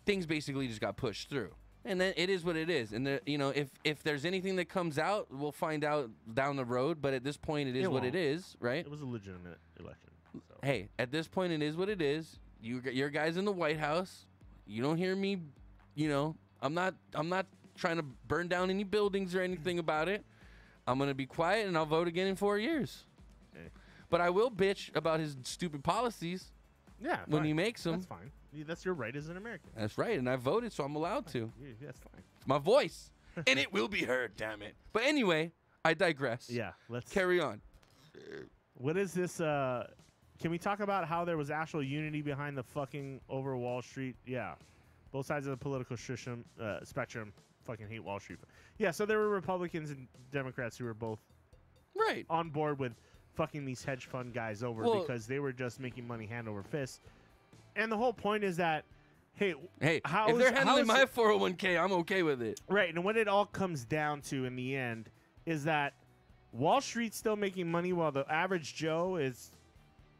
Speaker 1: things basically just got pushed through. And then it is what it is. And the, you know, if if there's anything that comes out, we'll find out down the road. But at this point, it is
Speaker 2: It
Speaker 1: what it is, right?
Speaker 2: it was a legitimate election. So.
Speaker 1: Hey, at this point, it is what it is. You your guys in the White House. You don't hear me. You know, I'm not. I'm not trying to burn down any buildings or anything about it. I'm gonna be quiet and I'll vote again in four years.
Speaker 2: Okay.
Speaker 1: But I will bitch about his stupid policies
Speaker 2: Yeah,
Speaker 1: when
Speaker 2: fine.
Speaker 1: he makes them.
Speaker 2: That's fine. Yeah, That's your right as an American.
Speaker 1: That's right, and I voted, so I'm allowed to.
Speaker 2: Yeah, that's fine.
Speaker 1: It's my voice, and it will be heard. Damn it! But anyway, I digress.
Speaker 2: Yeah, let's
Speaker 1: Carry on.
Speaker 2: What is this? Uh, can we talk about how there was actual unity behind the fucking over Wall Street? Yeah, both sides of the political spectrum, uh, spectrum fucking hate Wall Street. Yeah, so there were Republicans and Democrats who were both
Speaker 1: Right.
Speaker 2: on board with fucking these hedge fund guys over
Speaker 1: Well-
Speaker 2: because they were just making money hand over fist. And the whole point is that, hey,
Speaker 1: Hey,
Speaker 2: How
Speaker 1: if
Speaker 2: is-
Speaker 1: they're handling
Speaker 2: is
Speaker 1: my 401k, I'm okay with it.
Speaker 2: Right, and what it all comes down to in the end is that Wall Street's still making money while the average Joe is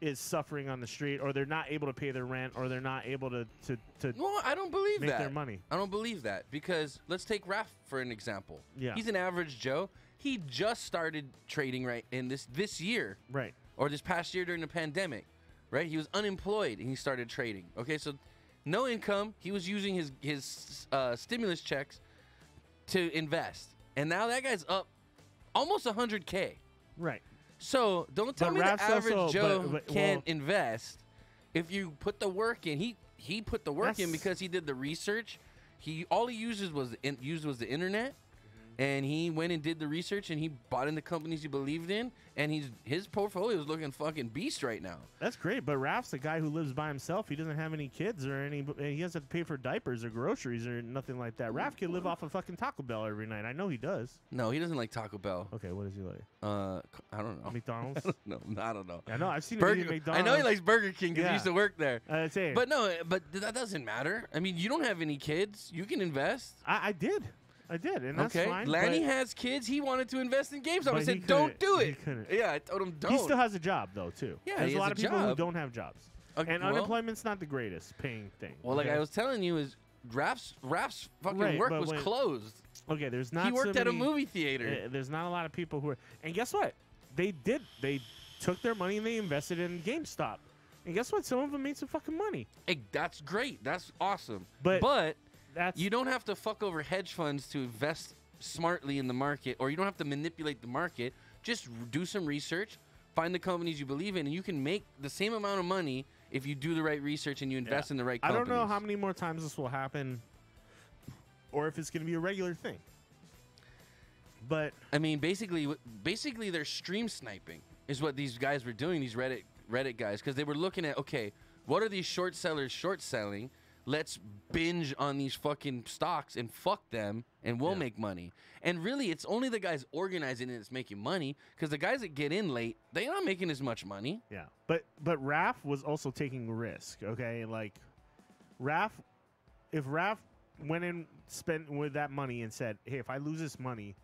Speaker 2: is suffering on the street, or they're not able to pay their rent, or they're not able to to, to
Speaker 1: Well, I don't believe
Speaker 2: make
Speaker 1: that.
Speaker 2: their money.
Speaker 1: I don't believe that because let's take Raf for an example.
Speaker 2: Yeah.
Speaker 1: He's an average Joe. He just started trading right in this this year
Speaker 2: Right.
Speaker 1: or this past year during the pandemic, right? He was unemployed and he started trading. Okay, so no income. He was using his his uh, stimulus checks to invest, and now that guy's up almost 100k.
Speaker 2: Right.
Speaker 1: So don't tell
Speaker 2: But
Speaker 1: me the average
Speaker 2: also-
Speaker 1: Joe
Speaker 2: but- but-
Speaker 1: can't
Speaker 2: well-
Speaker 1: invest if you put the work in. He he put the work in because he did the research. He all he uses was the in, used was the internet, and he went and did the research and he bought into companies he believed in, and he's his portfolio is looking fucking beast right now.
Speaker 2: That's great, but Raf's a guy who lives by himself. He doesn't have any kids or any. He doesn't have to pay for diapers or groceries or nothing like that. Raf can live off of fucking Taco Bell every night. I know he does.
Speaker 1: No, he doesn't like Taco Bell.
Speaker 2: Okay, what does he like?
Speaker 1: Uh, I don't know. <laughs>
Speaker 2: McDonald's.
Speaker 1: no, I don't know.
Speaker 2: I know. I've seen him eat
Speaker 1: Burger.
Speaker 2: McDonald's.
Speaker 1: I know he likes Burger King because
Speaker 2: Yeah.
Speaker 1: he used to work there.
Speaker 2: Uh,
Speaker 1: But no, but that doesn't matter. I mean, you don't have any kids. You can invest.
Speaker 2: I, I did, I did, and that's
Speaker 1: okay.
Speaker 2: fine.
Speaker 1: Lanny has kids. He wanted to invest in GameStop. I said, "Don't do it." Yeah, I told him, "Don't."
Speaker 2: he still has a job though too.
Speaker 1: Yeah,
Speaker 2: there's
Speaker 1: he
Speaker 2: a lot of people who don't have jobs,
Speaker 1: Uh,
Speaker 2: and
Speaker 1: well-
Speaker 2: unemployment's not the greatest paying thing.
Speaker 1: Well, like? I was telling you, is Raf's Raf's fucking
Speaker 2: Right,
Speaker 1: work was
Speaker 2: when-
Speaker 1: closed.
Speaker 2: okay, there's not.
Speaker 1: he worked
Speaker 2: so
Speaker 1: at a movie theater.
Speaker 2: uh, there's not a lot of people who are, and guess what? They did. They took their money and they invested in GameStop, and guess what? Some of them made some fucking money.
Speaker 1: Hey, that's great. That's awesome.
Speaker 2: But-
Speaker 1: but
Speaker 2: that's
Speaker 1: You don't have to fuck over hedge funds to invest smartly in the market, or you don't have to manipulate the market. Just do some research, find the companies you believe in, and you can make the same amount of money if you do the right research and you invest in the right
Speaker 2: I don't know how many more times this will happen, or if it's going to be a regular thing. But
Speaker 1: I mean, basically, basically, they're stream sniping is what these guys were doing. These Reddit Reddit guys, because they were looking at okay, what are these short sellers short selling? Let's binge on these fucking stocks and fuck them, and we'll
Speaker 2: Yeah.
Speaker 1: make money. And really, it's only the guys organizing it that's making money, because the guys that get in late, they're not making as much money.
Speaker 2: yeah, but but Raf was also taking risk. Okay, like Raf, if Raf went in spent with that money and said, "Hey, if I lose this money,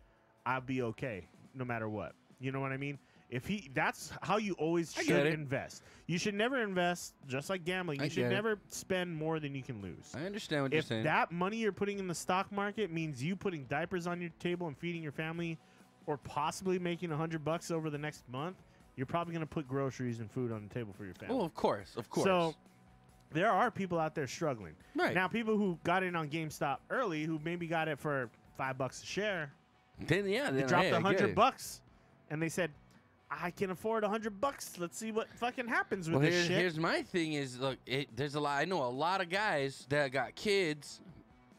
Speaker 2: I'll be okay, no matter what." You know what I mean? If he, that's how you always
Speaker 1: I
Speaker 2: should invest. You should never invest just like gambling.
Speaker 1: I
Speaker 2: You should
Speaker 1: get it.
Speaker 2: never spend more than you can lose.
Speaker 1: I understand what you're saying.
Speaker 2: if that money you're putting in the stock market means you putting diapers on your table and feeding your family or possibly making a hundred bucks over the next month you're probably going to put groceries and food on the table for your family
Speaker 1: oh, of course, of course.
Speaker 2: so there are people out there struggling
Speaker 1: Right.
Speaker 2: now people who got in on gamestop early who maybe got it for five bucks a share
Speaker 1: then yeah,
Speaker 2: they
Speaker 1: then,
Speaker 2: dropped
Speaker 1: hey,
Speaker 2: a
Speaker 1: I get
Speaker 2: hundred bucks and they said i can afford a hundred bucks let's see what fucking happens with
Speaker 1: Well,
Speaker 2: this
Speaker 1: here's,
Speaker 2: shit
Speaker 1: here's my thing: is look, it, there's a lot. I know a lot of guys that got kids,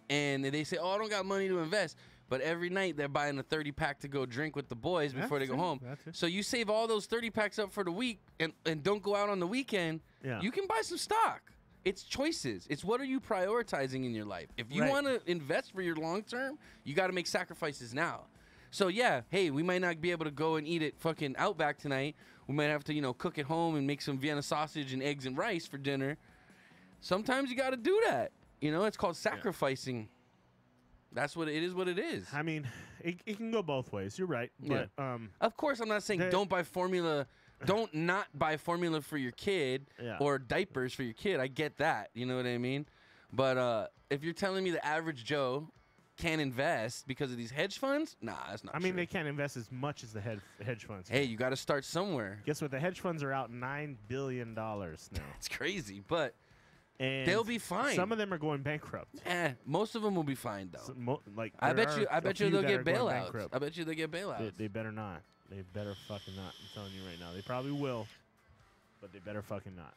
Speaker 1: and they say, "Oh, I don't got money to invest." But every night they're buying a 30 pack to go drink with the boys before they go
Speaker 2: it,
Speaker 1: home. So you save all those 30 packs up for the week and, and don't go out on the weekend.
Speaker 2: Yeah.
Speaker 1: You can buy some stock. It's choices. It's what are you prioritizing in your life. If you
Speaker 2: Right.
Speaker 1: want to invest for your long term, you got to make sacrifices now. So yeah, hey, we might not be able to go and eat at fucking Outback tonight. We might have to, you know, cook at home and make some Vienna sausage and eggs and rice for dinner. Sometimes you got to do that. You know, it's called sacrificing. That's what it is. What it is.
Speaker 2: i mean it, it can go both ways you're right
Speaker 1: Yeah.
Speaker 2: but um
Speaker 1: Of course, I'm not saying
Speaker 2: There-
Speaker 1: don't buy formula. Don't <laughs> not buy formula for your kid
Speaker 2: Yeah.
Speaker 1: or diapers for your kid. I get that. You know what I mean? But uh, if you're telling me the average Joe can't invest because of these hedge funds, nah, that's not.
Speaker 2: I mean,
Speaker 1: true.
Speaker 2: they can't invest as much as the hedge hedge funds.
Speaker 1: Hey, you got to start somewhere.
Speaker 2: guess what? The hedge funds are out nine billion dollars <laughs> now,
Speaker 1: It's crazy, but
Speaker 2: and
Speaker 1: they'll be fine.
Speaker 2: Some of them are going bankrupt.
Speaker 1: eh, most of them will be fine though.
Speaker 2: So like
Speaker 1: I bet you. I bet you they'll get bailouts. I bet you they'll get bailouts.
Speaker 2: They, they better not. They better fucking not. I'm telling you right now. They probably will, but they better fucking not.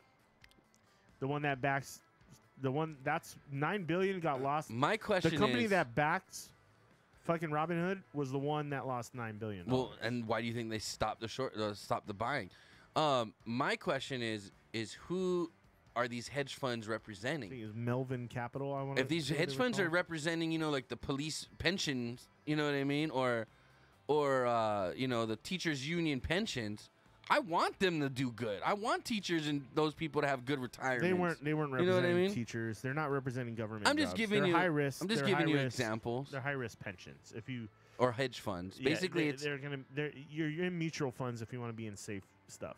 Speaker 2: The one that backs, the one that's nine billion got lost.
Speaker 1: My question
Speaker 2: The company
Speaker 1: is,
Speaker 2: that backs fucking Robinhood was the one that lost nine billion.
Speaker 1: Well, and why do you think they stopped the short, uh, stopped the buying? Um, my question is, is who are these hedge funds representing?
Speaker 2: it's Melvin Capital. I want.
Speaker 1: If these hedge funds are representing, you know, like the police pensions, you know what I mean, or, or uh, you know, the teachers' union pensions, I want them to do good. I want teachers and those people to have good retirement.
Speaker 2: They weren't. They weren't
Speaker 1: You know what I
Speaker 2: representing
Speaker 1: mean?
Speaker 2: teachers. They're not representing government.
Speaker 1: I'm just
Speaker 2: jobs.
Speaker 1: giving
Speaker 2: They're
Speaker 1: you
Speaker 2: high risk.
Speaker 1: I'm just giving you
Speaker 2: risk-
Speaker 1: examples.
Speaker 2: They're high risk pensions. If you
Speaker 1: or hedge funds.
Speaker 2: yeah,
Speaker 1: Basically,
Speaker 2: they,
Speaker 1: it's
Speaker 2: they're gonna. They're you're, you're in mutual funds if you want to be in safe stuff.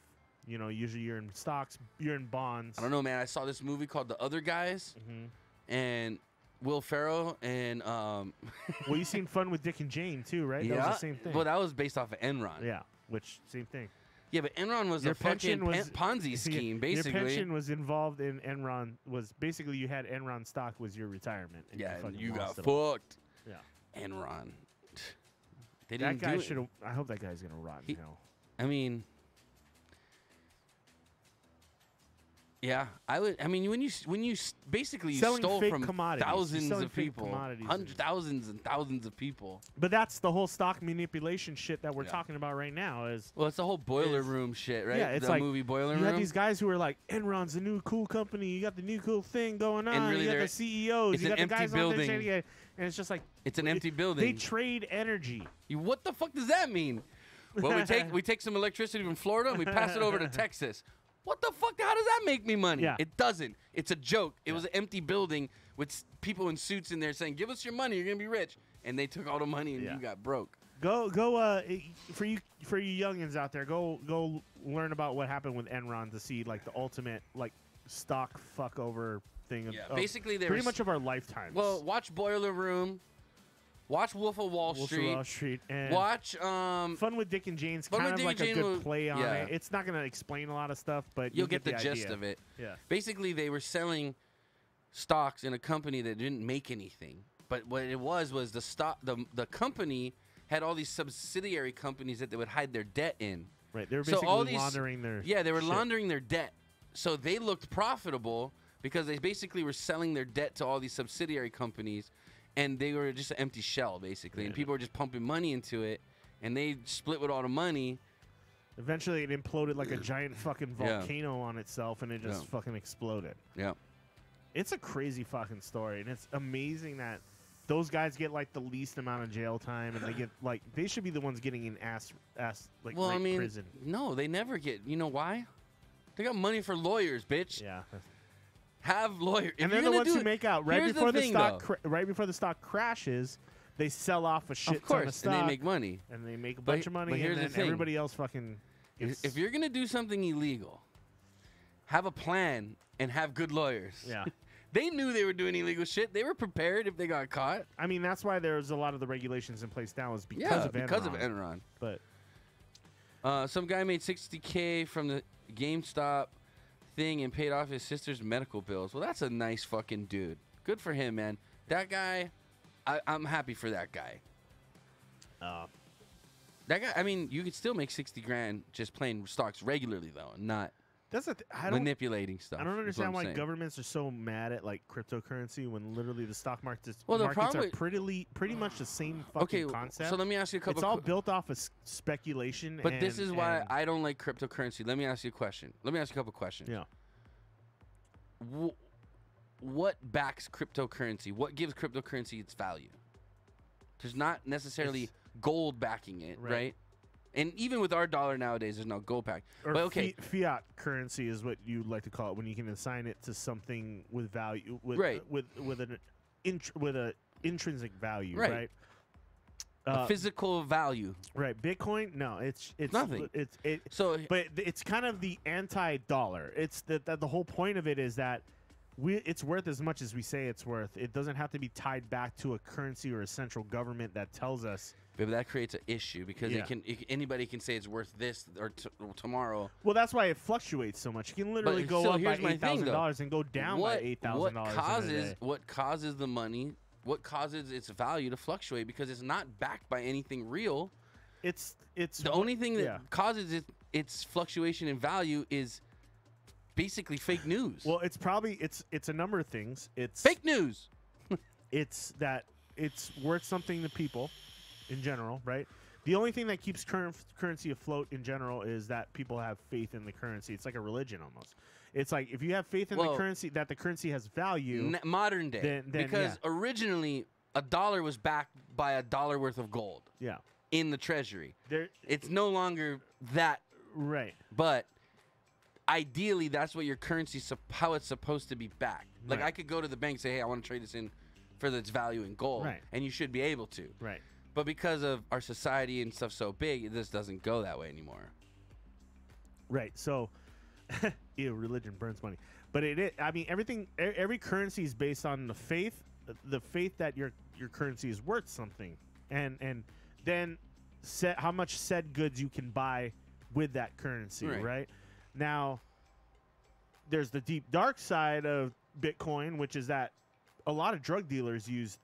Speaker 2: You know, usually you're in stocks. You're in bonds.
Speaker 1: I don't know, man. I saw this movie called The Other Guys,
Speaker 2: Mhm.
Speaker 1: and Will Ferrell and um, <laughs>
Speaker 2: Well, you seen Fun with Dick and Jane too, right?
Speaker 1: yeah,
Speaker 2: That was the same thing.
Speaker 1: Well, that was based off of Enron.
Speaker 2: yeah, which same thing.
Speaker 1: Yeah, but Enron was
Speaker 2: Your
Speaker 1: a fucking
Speaker 2: pension was
Speaker 1: Ponzi <laughs> scheme, basically.
Speaker 2: Your pension was involved in Enron. Was basically you had Enron stock was your retirement. And
Speaker 1: yeah,
Speaker 2: you,
Speaker 1: you got
Speaker 2: lost it all.
Speaker 1: fucked.
Speaker 2: Yeah.
Speaker 1: Enron. They
Speaker 2: That
Speaker 1: didn't
Speaker 2: guy should I hope that guy's gonna rot in
Speaker 1: He-
Speaker 2: hell.
Speaker 1: I mean, yeah, I would. I mean, when you when you basically you
Speaker 2: Selling
Speaker 1: stole from. Thousands of people, hundreds, thousands and thousands of people.
Speaker 2: But that's the whole stock manipulation shit that we're
Speaker 1: Yeah.
Speaker 2: talking about right now. Is
Speaker 1: Well, it's the whole boiler
Speaker 2: Is-
Speaker 1: room shit, right?
Speaker 2: yeah, it's
Speaker 1: the
Speaker 2: like
Speaker 1: movie Boiler
Speaker 2: you
Speaker 1: Room.
Speaker 2: You had these guys who were like, Enron's the new cool company. You got the new cool thing going on.
Speaker 1: really
Speaker 2: you got the CEOs. you
Speaker 1: an
Speaker 2: got the
Speaker 1: empty
Speaker 2: guys on
Speaker 1: building.
Speaker 2: there saying and it's just like
Speaker 1: it's an empty
Speaker 2: they trade energy.
Speaker 1: You, what the fuck does that mean? Well, we take <laughs> we take some electricity from Florida and we pass it over to <laughs> Texas. What the fuck? How does that make me money?
Speaker 2: Yeah.
Speaker 1: It doesn't. It's a joke. It was an empty building with people in suits in there saying, "Give us your money. You're gonna be rich." And they took all the money and
Speaker 2: Yeah.
Speaker 1: you got broke.
Speaker 2: Go go uh for you for you youngins out there. Go go learn about what happened with Enron to see like the ultimate like stock fuck over thing. Of,
Speaker 1: Yeah,
Speaker 2: of
Speaker 1: basically they
Speaker 2: pretty much of our lifetimes.
Speaker 1: Well, watch Boiler Room. Watch Wolf of Wall
Speaker 2: Wolf of
Speaker 1: Street.
Speaker 2: Wall Street and
Speaker 1: Watch um.
Speaker 2: Fun with Dick and Jane's
Speaker 1: Fun
Speaker 2: kind of
Speaker 1: Dick
Speaker 2: like a
Speaker 1: Jane
Speaker 2: good play on
Speaker 1: yeah.
Speaker 2: it. It's not gonna explain a lot of stuff, but
Speaker 1: You'll get, the,
Speaker 2: idea.
Speaker 1: gist of it.
Speaker 2: Yeah.
Speaker 1: Basically, they were selling stocks in a company that didn't make anything. But what it was was the stock the the company had all these subsidiary companies that they would hide their debt in.
Speaker 2: Right. They were
Speaker 1: So
Speaker 2: basically
Speaker 1: all these-
Speaker 2: laundering their.
Speaker 1: Yeah, they were
Speaker 2: shit.
Speaker 1: laundering their debt. So they looked profitable because they basically were selling their debt to all these subsidiary companies and they were just an empty shell basically. And people were just pumping money into it and they split with all the money.
Speaker 2: Eventually, it imploded like a <clears throat> giant fucking
Speaker 1: Yeah.
Speaker 2: volcano on itself, and it just
Speaker 1: Yeah.
Speaker 2: fucking exploded.
Speaker 1: Yeah.
Speaker 2: It's a crazy fucking story, and it's amazing that those guys get like the least amount of jail time, and they get <clears throat> like they should be the ones getting in ass ass like
Speaker 1: well, I mean,
Speaker 2: prison.
Speaker 1: no, they never get. You know why? They got money for lawyers, bitch.
Speaker 2: Yeah.
Speaker 1: Have lawyers.
Speaker 2: and they're the ones who make out right before the,
Speaker 1: thing,
Speaker 2: stock right before the stock crashes. They sell off a shit
Speaker 1: of
Speaker 2: ton of stock,
Speaker 1: and they make money.
Speaker 2: and they make a
Speaker 1: But-
Speaker 2: bunch of money,
Speaker 1: but here's
Speaker 2: and
Speaker 1: the thing.
Speaker 2: everybody else fucking.
Speaker 1: If, if you're gonna do something illegal, have a plan and have good lawyers.
Speaker 2: yeah, <laughs>
Speaker 1: They knew they were doing illegal shit. They were prepared if they got caught.
Speaker 2: I mean that's why there's a lot of the regulations in place now is because
Speaker 1: yeah,
Speaker 2: of
Speaker 1: because of
Speaker 2: Enron.
Speaker 1: Enron.
Speaker 2: But
Speaker 1: Uh, some guy made 60k from the GameStop thing and paid off his sister's medical bills. Well, that's a nice fucking dude. Good for him, man. That guy, I, I'm happy for that guy.
Speaker 2: uh,
Speaker 1: That guy, I mean, you could still make 60 grand just playing stocks regularly though, and not
Speaker 2: that's a th- I don't
Speaker 1: manipulating stuff.
Speaker 2: I don't understand why
Speaker 1: saying.
Speaker 2: governments are so mad at like cryptocurrency when literally the stock markets
Speaker 1: Well,
Speaker 2: markets are pretty pretty much the same fucking
Speaker 1: Okay,
Speaker 2: concept.
Speaker 1: so let me ask you a couple.
Speaker 2: it's all
Speaker 1: que-
Speaker 2: built off of speculation.
Speaker 1: But this
Speaker 2: and-
Speaker 1: is why I don't like cryptocurrency. Let me ask you a question. Let me ask you a couple questions.
Speaker 2: yeah.
Speaker 1: Wh- what backs cryptocurrency? What gives cryptocurrency its value? There's not necessarily
Speaker 2: It's-
Speaker 1: gold backing it,
Speaker 2: Right.
Speaker 1: right. And even with our dollar nowadays, there's no gold back.
Speaker 2: Or
Speaker 1: but okay,
Speaker 2: fi- fiat currency is what you like to call it when you can assign it to something with value with
Speaker 1: Right.
Speaker 2: with with an int- with a intrinsic value,
Speaker 1: Right.
Speaker 2: right?
Speaker 1: a
Speaker 2: Uh,
Speaker 1: physical value.
Speaker 2: right. Bitcoin, no, it's it's
Speaker 1: Nothing.
Speaker 2: It's it,
Speaker 1: So
Speaker 2: but it's kind of the anti-dollar. It's that the, the whole point of it is that we it's worth as much as we say it's worth. It doesn't have to be tied back to a currency or a central government that tells us.
Speaker 1: But that creates an issue because
Speaker 2: Yeah.
Speaker 1: it can it, anybody can say it's worth this or t- tomorrow.
Speaker 2: Well, that's why it fluctuates so much. You can literally go
Speaker 1: still,
Speaker 2: up by eight thousand dollars and go down
Speaker 1: what,
Speaker 2: by eight thousand dollars.
Speaker 1: What causes what causes the money? What causes its value to fluctuate? Because it's not backed by anything real.
Speaker 2: It's it's
Speaker 1: The only thing that
Speaker 2: yeah.
Speaker 1: causes it, its fluctuation in value is basically fake news.
Speaker 2: Well, it's probably it's it's a number of things. It's
Speaker 1: fake news. <laughs>
Speaker 2: It's that it's worth something to people in general, right? The only thing that keeps current currency afloat in general is that people have faith in the currency. It's like a religion almost. It's like if you have faith in
Speaker 1: Well-
Speaker 2: the currency that the currency has value.
Speaker 1: N- modern day,
Speaker 2: Then- then,
Speaker 1: because
Speaker 2: yeah.
Speaker 1: originally a dollar was backed by a dollar worth of gold
Speaker 2: yeah,
Speaker 1: in the treasury.
Speaker 2: there.
Speaker 1: It's no longer that,
Speaker 2: Right.
Speaker 1: but ideally, that's what your currency how it's supposed to be backed. Like
Speaker 2: Right.
Speaker 1: I could go to the bank and say, "Hey, I want to trade this in for its value in gold,"
Speaker 2: Right.
Speaker 1: and you should be able to.
Speaker 2: Right.
Speaker 1: But because of our society and stuff so big, this doesn't go that way anymore.
Speaker 2: Right. So, <laughs> ew, religion burns money. But it, I mean, everything, every currency is based on the faith, the faith that your your currency is worth something, and and then set how much said goods you can buy with that currency.
Speaker 1: Right.
Speaker 2: Right. Now, there's the deep dark side of Bitcoin, which is that a lot of drug dealers use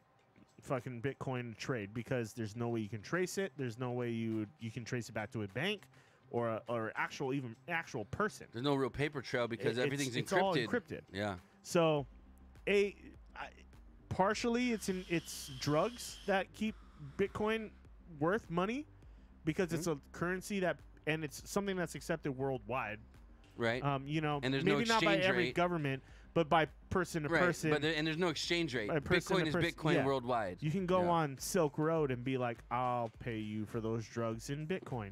Speaker 2: fucking Bitcoin trade because there's no way you can trace it. There's no way you you can trace it back to a bank or a, or actual even actual person.
Speaker 1: There's no real paper trail because
Speaker 2: It-
Speaker 1: everything's
Speaker 2: it's
Speaker 1: encrypted.
Speaker 2: all encrypted.
Speaker 1: Yeah.
Speaker 2: So, a I, partially it's in it's drugs that keep Bitcoin worth money because it's a
Speaker 1: Mm-hmm.
Speaker 2: currency that and it's something that's accepted worldwide.
Speaker 1: Right.
Speaker 2: Um, you know,
Speaker 1: And there's no
Speaker 2: maybe not by
Speaker 1: exchange
Speaker 2: every
Speaker 1: rate.
Speaker 2: government, but by person to
Speaker 1: right.
Speaker 2: person.
Speaker 1: But there, and there's no exchange rate. Bitcoin is. Bitcoin
Speaker 2: Yeah.
Speaker 1: worldwide.
Speaker 2: You can go
Speaker 1: Yeah.
Speaker 2: on Silk Road and be like, "I'll pay you for those drugs in Bitcoin,"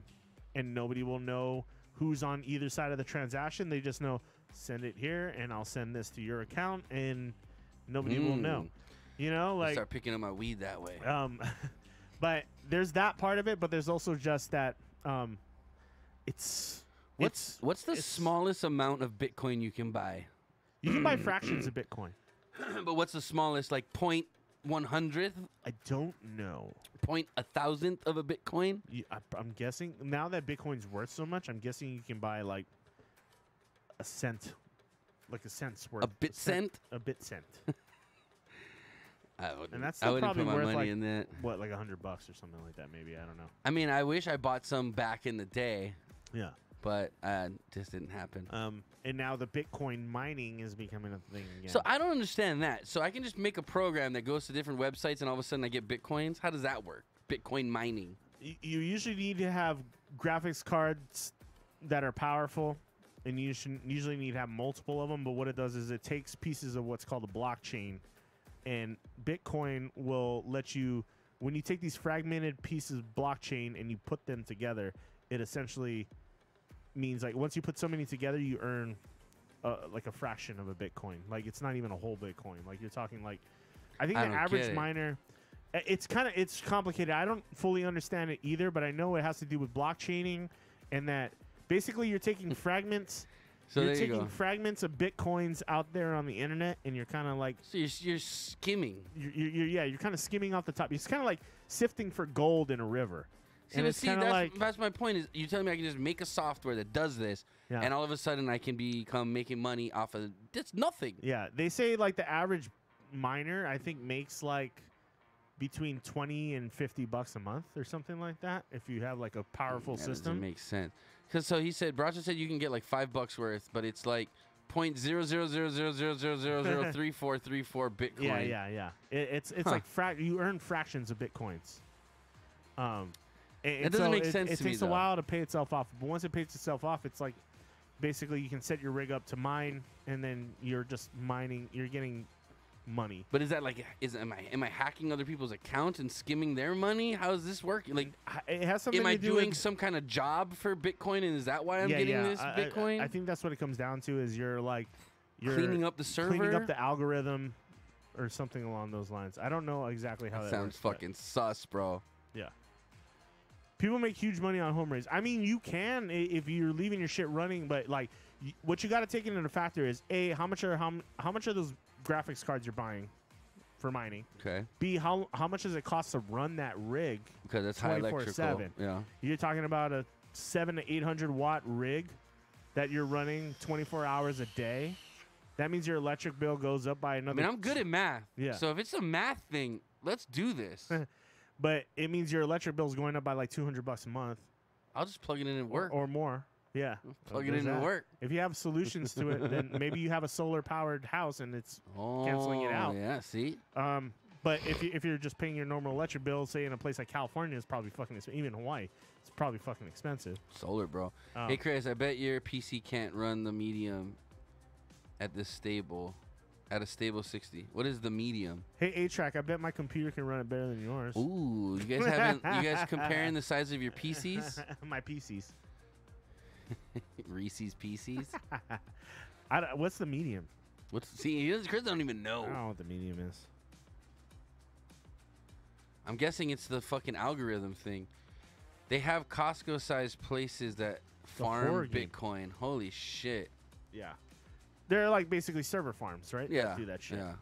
Speaker 2: and nobody will know who's on either side of the transaction. They just know send it here, and I'll send this to your account, and nobody will know.
Speaker 1: Mm.
Speaker 2: You know,
Speaker 1: I
Speaker 2: like
Speaker 1: start picking up my weed that way.
Speaker 2: um, <laughs> but there's that part of it, but there's also just that um, it's
Speaker 1: What's
Speaker 2: it's
Speaker 1: what's the smallest amount of Bitcoin you can buy?
Speaker 2: You can buy fractions of Bitcoin. <clears throat>
Speaker 1: but what's the smallest, like point one hundredth,
Speaker 2: I don't know.
Speaker 1: point a thousandth of a Bitcoin?
Speaker 2: You, I, I'm guessing now that Bitcoin's worth so much, I'm guessing you can buy like a cent like a cent's worth.
Speaker 1: A bit
Speaker 2: cent-
Speaker 1: cent?
Speaker 2: A bit cent. <laughs>
Speaker 1: I wouldn't.
Speaker 2: and that's
Speaker 1: I
Speaker 2: still
Speaker 1: wouldn't
Speaker 2: probably
Speaker 1: put my
Speaker 2: worth
Speaker 1: money
Speaker 2: like
Speaker 1: in that.
Speaker 2: what, like a hundred bucks or something like that, maybe. I don't know.
Speaker 1: I mean, I wish I bought some back in the day,
Speaker 2: Yeah.
Speaker 1: But uh, just didn't happen.
Speaker 2: Um, and now the Bitcoin mining is becoming a thing again.
Speaker 1: So I don't understand that. So I can just make a program that goes to different websites, and all of a sudden I get bitcoins. How does that work? Bitcoin mining.
Speaker 2: Y- you usually need to have graphics cards that are powerful, and you should usually need to have multiple of them. But what it does is it takes pieces of what's called a blockchain, and Bitcoin will let you when you take these fragmented pieces of blockchain and you put them together. It essentially means like once you put so many together, you earn uh, like a fraction of a Bitcoin. Like it's not even a whole Bitcoin. Like you're talking like I think
Speaker 1: I
Speaker 2: the average
Speaker 1: it.
Speaker 2: miner. It's kind of it's complicated. I don't fully understand it either, but I know it has to do with blockchaining, and that basically you're taking <laughs> fragments.
Speaker 1: So
Speaker 2: you're
Speaker 1: there you
Speaker 2: taking
Speaker 1: go.
Speaker 2: fragments of bitcoins out there on the internet, and you're kind of like
Speaker 1: So you're, you're skimming.
Speaker 2: you're, you're yeah, you're kind of skimming off the top. It's kind of like sifting for gold in a river.
Speaker 1: See,
Speaker 2: and it's
Speaker 1: see,
Speaker 2: kind of
Speaker 1: that's,
Speaker 2: like
Speaker 1: that's my point. Is you telling me I can just make a software that does this,
Speaker 2: Yeah.
Speaker 1: and all of a sudden I can become making money off of that's nothing.
Speaker 2: Yeah, they say like the average miner, I think, makes like between twenty and fifty bucks a month or something like that. If you have like a powerful
Speaker 1: That
Speaker 2: system,
Speaker 1: make sense. Because so he said, Boraccho said you can get like five bucks worth, but it's like point zero zero zero zero zero zero zero zero <laughs> three four three four Bitcoin.
Speaker 2: yeah, yeah, yeah. It, it's it's
Speaker 1: Huh.
Speaker 2: like fra- you earn fractions of bitcoins. Um, and,
Speaker 1: doesn't
Speaker 2: so
Speaker 1: make
Speaker 2: it,
Speaker 1: sense
Speaker 2: It
Speaker 1: to me,
Speaker 2: takes a while to pay itself off, but once it pays itself off, it's like basically you can set your rig up to mine, and then you're just mining. You're getting money.
Speaker 1: But is that like is am I am I hacking other people's accounts and skimming their money? How is this working? Like,
Speaker 2: It has something
Speaker 1: am I
Speaker 2: do
Speaker 1: doing some kind of job for Bitcoin, and is that why I'm
Speaker 2: yeah,
Speaker 1: getting
Speaker 2: yeah.
Speaker 1: this
Speaker 2: I- I-
Speaker 1: Bitcoin?
Speaker 2: I, think that's what it comes down to is you're like you're
Speaker 1: Cleaning up the server, cleaning
Speaker 2: up the algorithm, or something along those lines. I don't know exactly how
Speaker 1: that
Speaker 2: that,
Speaker 1: sounds
Speaker 2: works,
Speaker 1: fucking sus, bro.
Speaker 2: People make huge money on home race. I mean, you can if you're leaving your shit running, but like, what you got to take into factor is a how much are how, how much are those graphics cards you're buying for mining?
Speaker 1: Okay,
Speaker 2: B how how much does it cost to run that rig?
Speaker 1: because that's high electrical.
Speaker 2: 24/7.
Speaker 1: Yeah.
Speaker 2: You're talking about a seven to eight hundred watt rig that you're running 24 hours a day. That means your electric bill goes up by another.
Speaker 1: I mean, I'm good at math.
Speaker 2: Yeah.
Speaker 1: So if it's a math thing, let's do this. <laughs>
Speaker 2: but it means your electric bill is going up by like 200 bucks a month
Speaker 1: I'll just plug it in and work.
Speaker 2: or more. Yeah,
Speaker 1: plug it in and work.
Speaker 2: If you have solutions to it, then <laughs> maybe you have a solar powered house and it's canceling it
Speaker 1: Oh,
Speaker 2: out.
Speaker 1: Yeah. See.
Speaker 2: Um, but if you, if you're just paying your normal electric bill, say in a place like California, it's probably fucking exp- even Hawaii, it's probably fucking expensive.
Speaker 1: Solar, bro.
Speaker 2: Um,
Speaker 1: hey, Chris, I bet your PC can't run the medium at this stable, at a stable 60. What is the medium?
Speaker 2: Hey, A Track, I bet my computer can run it better than yours.
Speaker 1: Ooh, you guys haven't? you guys <laughs> comparing the size of your PCs? <laughs>
Speaker 2: my PCs. <laughs>
Speaker 1: Reese's PCs.
Speaker 2: I don't- what's the medium?
Speaker 1: What's see? he Chris don't even know.
Speaker 2: I don't know what the medium is.
Speaker 1: I'm guessing it's the fucking algorithm thing. They have Costco-sized places that farm. Bitcoin. Holy shit!
Speaker 2: Yeah, they're like basically server farms, right? that
Speaker 1: Yeah,
Speaker 2: do that shit.
Speaker 1: yeah.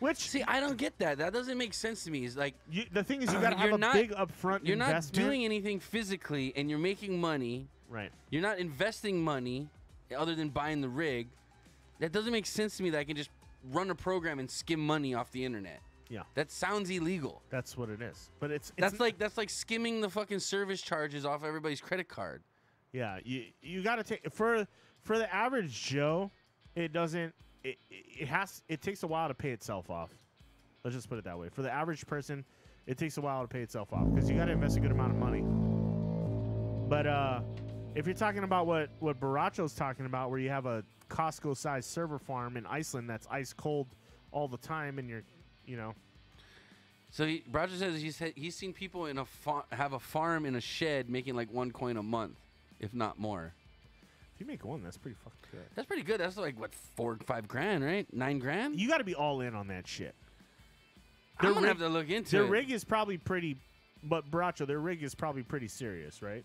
Speaker 2: Which
Speaker 1: See, I don't get that. That doesn't make sense to me. It's like
Speaker 2: you, the thing is, you uh, got to have
Speaker 1: You're
Speaker 2: a
Speaker 1: not-
Speaker 2: big upfront
Speaker 1: you're not doing anything physically, and you're making money.
Speaker 2: right.
Speaker 1: You're not investing money other than buying the rig. That doesn't make sense to me that I can just run a program and skim money off the internet.
Speaker 2: Yeah,
Speaker 1: That sounds illegal.
Speaker 2: that's what it is. But it's, it's
Speaker 1: That's like that's like skimming the fucking service charges off everybody's credit card.
Speaker 2: yeah. You you got to take for for the average Joe, it doesn't. It, it has. It takes a while to pay itself off. Let's just put it that way. For the average person, it takes a while to pay itself off because you got to invest a good amount of money. But uh, if you're talking about what what Boraccho's talking about, where you have a Costco-sized server farm in Iceland that's ice cold all the time, and you're, you know,
Speaker 1: So he, Roger says he's he's seen people in a fa- have a farm in a shed making like one coin a month, if not more.
Speaker 2: If you make one, that's pretty fucking good.
Speaker 1: That's pretty good. That's like what four five grand, right? Nine grand.
Speaker 2: You got to be all in on that shit.
Speaker 1: I'm
Speaker 2: their
Speaker 1: gonna
Speaker 2: rig-
Speaker 1: have to look into
Speaker 2: Their
Speaker 1: it.
Speaker 2: rig is probably pretty, but Boraccho, their rig is probably pretty serious, right?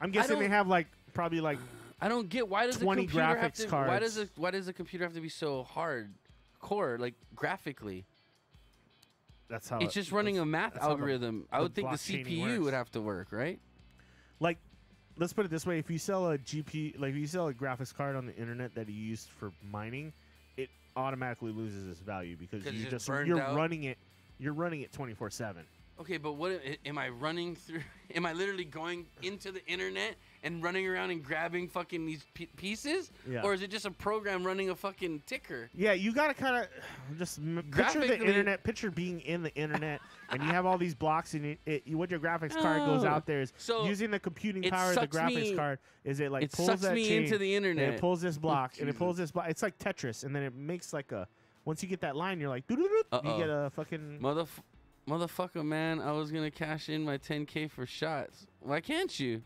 Speaker 2: I'm guessing they have like probably like
Speaker 1: I don't get why does
Speaker 2: 20
Speaker 1: the computer have
Speaker 2: graphics
Speaker 1: to, Why does
Speaker 2: cards.
Speaker 1: the why does the computer have to be so hard, core like graphically?
Speaker 2: that's how
Speaker 1: it's
Speaker 2: it-
Speaker 1: just running a math algorithm. I would think the CPU would have to work, right?
Speaker 2: like let's put it this way: if you sell a GP, like if you sell a graphics card on the internet that you used for mining, it automatically loses its value because you
Speaker 1: it's
Speaker 2: just you're
Speaker 1: out?
Speaker 2: running it, you're running it twenty four seven.
Speaker 1: Okay, but what am I running through? <laughs> Am I literally going into the internet and running around and grabbing fucking these p- pieces?
Speaker 2: Yeah.
Speaker 1: Or is it just a program running a fucking ticker?
Speaker 2: Yeah, you gotta kind of <sighs> just picture the internet. Picture being in the internet, and you have all these blocks, and it, it, what your graphics card goes
Speaker 1: oh.
Speaker 2: out there is
Speaker 1: So,
Speaker 2: using the computing power of the graphics
Speaker 1: me-
Speaker 2: card. Is it like
Speaker 1: it
Speaker 2: pulls
Speaker 1: sucks
Speaker 2: that
Speaker 1: me
Speaker 2: chain,
Speaker 1: into the
Speaker 2: and
Speaker 1: internet.
Speaker 2: it pulls this block, and it <laughs> pulls this block. It's like Tetris, and then it makes like a. Once you get that line, you're like, you get a fucking.
Speaker 1: Motherf- motherfucker, man, I was gonna cash in my 10k for shots. Why can't you?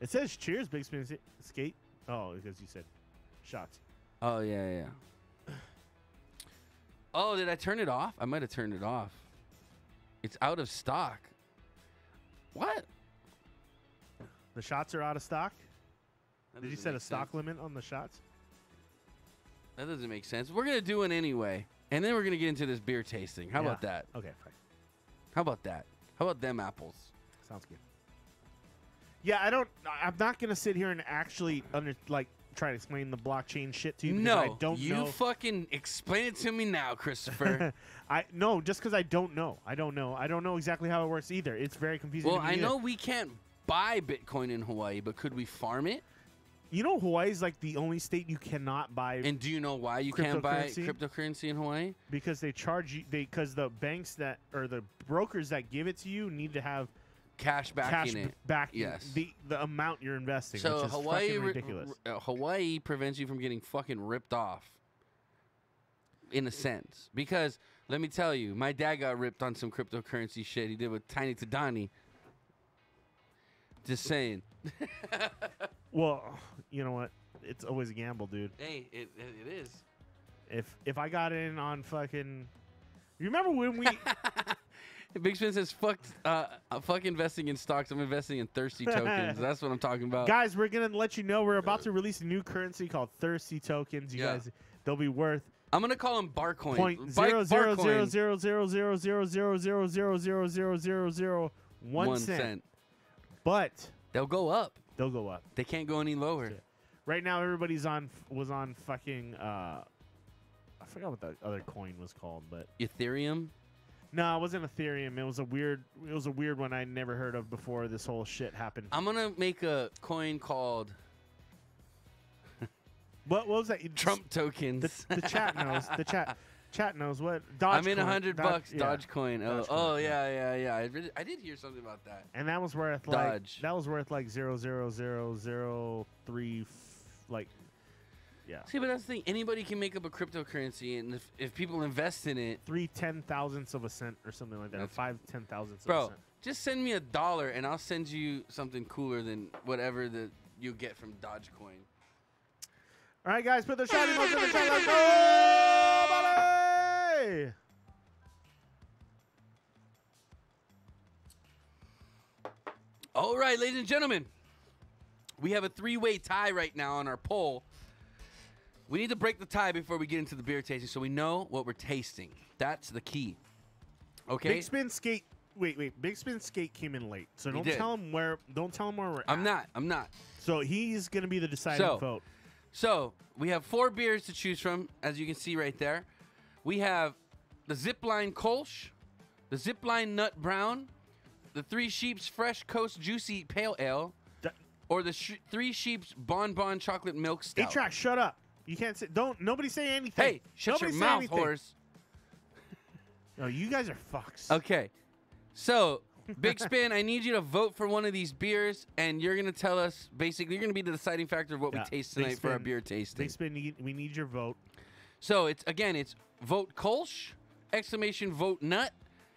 Speaker 2: It says cheers, big spin skate. Oh, because you said shots.
Speaker 1: Oh yeah, yeah. Oh, did I turn it off? I might have turned it off. It's out of stock. What?
Speaker 2: The shots are out of stock.
Speaker 1: That
Speaker 2: Did you set a stock
Speaker 1: sense.
Speaker 2: limit on the shots?
Speaker 1: That doesn't make sense. We're gonna do it anyway, and then we're gonna get into this beer tasting. How about that?
Speaker 2: Okay, fine.
Speaker 1: How about that? How about them apples?
Speaker 2: Sounds good. Yeah, I don't. I'm not gonna sit here and actually under like try to explain the blockchain shit to you.
Speaker 1: No,
Speaker 2: I don't
Speaker 1: you
Speaker 2: know.
Speaker 1: fucking explain it to me now, Christopher. <laughs>
Speaker 2: I no, just because I don't know. I don't know. I don't know exactly how it works either. It's very confusing.
Speaker 1: well,
Speaker 2: to me
Speaker 1: I
Speaker 2: either.
Speaker 1: know we can't buy Bitcoin in Hawaii, but could we farm it?
Speaker 2: You know, Hawaii is like the only state you cannot buy
Speaker 1: And do you know why you can't buy
Speaker 2: Cryptocurrency?
Speaker 1: in Hawaii?
Speaker 2: because they charge you. They because the banks that or the brokers that give it to you need to have
Speaker 1: Cash back
Speaker 2: cash
Speaker 1: in it.
Speaker 2: back
Speaker 1: Yes.
Speaker 2: the the amount you're investing.
Speaker 1: So
Speaker 2: which is
Speaker 1: Hawaii,
Speaker 2: fucking ridiculous.
Speaker 1: uh, Hawaii prevents you from getting fucking ripped off. In a sense, because let me tell you, my dad got ripped on some cryptocurrency shit he did with Tiny Tadani. Just saying. <laughs>
Speaker 2: well, you know what? It's always a gamble, dude.
Speaker 1: Hey, it, it, it is.
Speaker 2: If if I got in on fucking, you remember when we?
Speaker 1: Big Spin says, "Fuck, uh, uh, fuck investing in stocks. I'm investing in thirsty tokens. That's what I'm talking about."
Speaker 2: guys, we're gonna let you know we're about to release a new currency called Thirsty Tokens. You
Speaker 1: Yeah.
Speaker 2: guys, they'll be worth
Speaker 1: I'm gonna call them Barcoin.
Speaker 2: point
Speaker 1: Bar-
Speaker 2: zero zero zero zero zero zero zero zero zero zero zero zero zero zero one cent. But
Speaker 1: They'll go up.
Speaker 2: They'll go up.
Speaker 1: They can't go any lower.
Speaker 2: Right now, everybody's on was on fucking. uh I forgot what the other coin was called, but
Speaker 1: Ethereum.
Speaker 2: no, it wasn't Ethereum. It was a weird. It was a weird one I never heard of before this whole shit happened.
Speaker 1: I'm gonna make a coin called
Speaker 2: What, what was that?
Speaker 1: Trump tokens.
Speaker 2: The, the chat knows. The chat <laughs> chat knows what. Doge
Speaker 1: I'm in a hundred bucks.
Speaker 2: yeah.
Speaker 1: Dogecoin. Oh,
Speaker 2: Dogecoin,
Speaker 1: oh
Speaker 2: yeah.
Speaker 1: yeah, yeah. I, really, I did hear something about that.
Speaker 2: And that was worth like
Speaker 1: Dodge.
Speaker 2: that was worth like zero zero zero zero three, like yeah,
Speaker 1: See, but that's the thing. Anybody can make up a cryptocurrency, and if, if people invest in it,
Speaker 2: three ten thousandths of a cent or something like that, or five ten thousandths of a
Speaker 1: bro,
Speaker 2: cent.
Speaker 1: just send me a dollar, and I'll send you something cooler than whatever that you get from Dogecoin.
Speaker 2: All right, guys, put the shiny emoji in the chat. Let's <laughs> go, buddy!
Speaker 1: All right, ladies and gentlemen, we have a three-way tie right now on our poll. We need to break the tie before we get into the beer tasting, so we know what we're tasting. That's the key. Okay.
Speaker 2: Big spin skate. Wait, wait. Big spin skate came in late, so
Speaker 1: He
Speaker 2: don't
Speaker 1: did.
Speaker 2: tell him where. Don't tell him where we're.
Speaker 1: I'm
Speaker 2: at.
Speaker 1: not. I'm not.
Speaker 2: So he's gonna be the deciding
Speaker 1: So-
Speaker 2: vote.
Speaker 1: So we have four beers to choose from, as you can see right there. We have the Zipline Kolsch, the Zipline Nut Brown, the Three Sheeps Fresh Coast Juicy Pale Ale,
Speaker 2: That-
Speaker 1: or the sh- Three Sheeps Bon Bon Chocolate Milk Stout.
Speaker 2: A track, shut up. You can't say. Don't. Nobody say anything.
Speaker 1: Hey, shut
Speaker 2: nobody
Speaker 1: your mouth,
Speaker 2: anything.
Speaker 1: horse.
Speaker 2: No, oh, you guys are fucks.
Speaker 1: Okay, so Big Spin, I need you to vote for one of these beers, and you're gonna tell us basically you're gonna be the deciding factor of what
Speaker 2: Yeah,
Speaker 1: we taste tonight for our beer tasting.
Speaker 2: Big spin. We need your vote.
Speaker 1: So it's again, it's vote Kolsch, exclamation vote nut,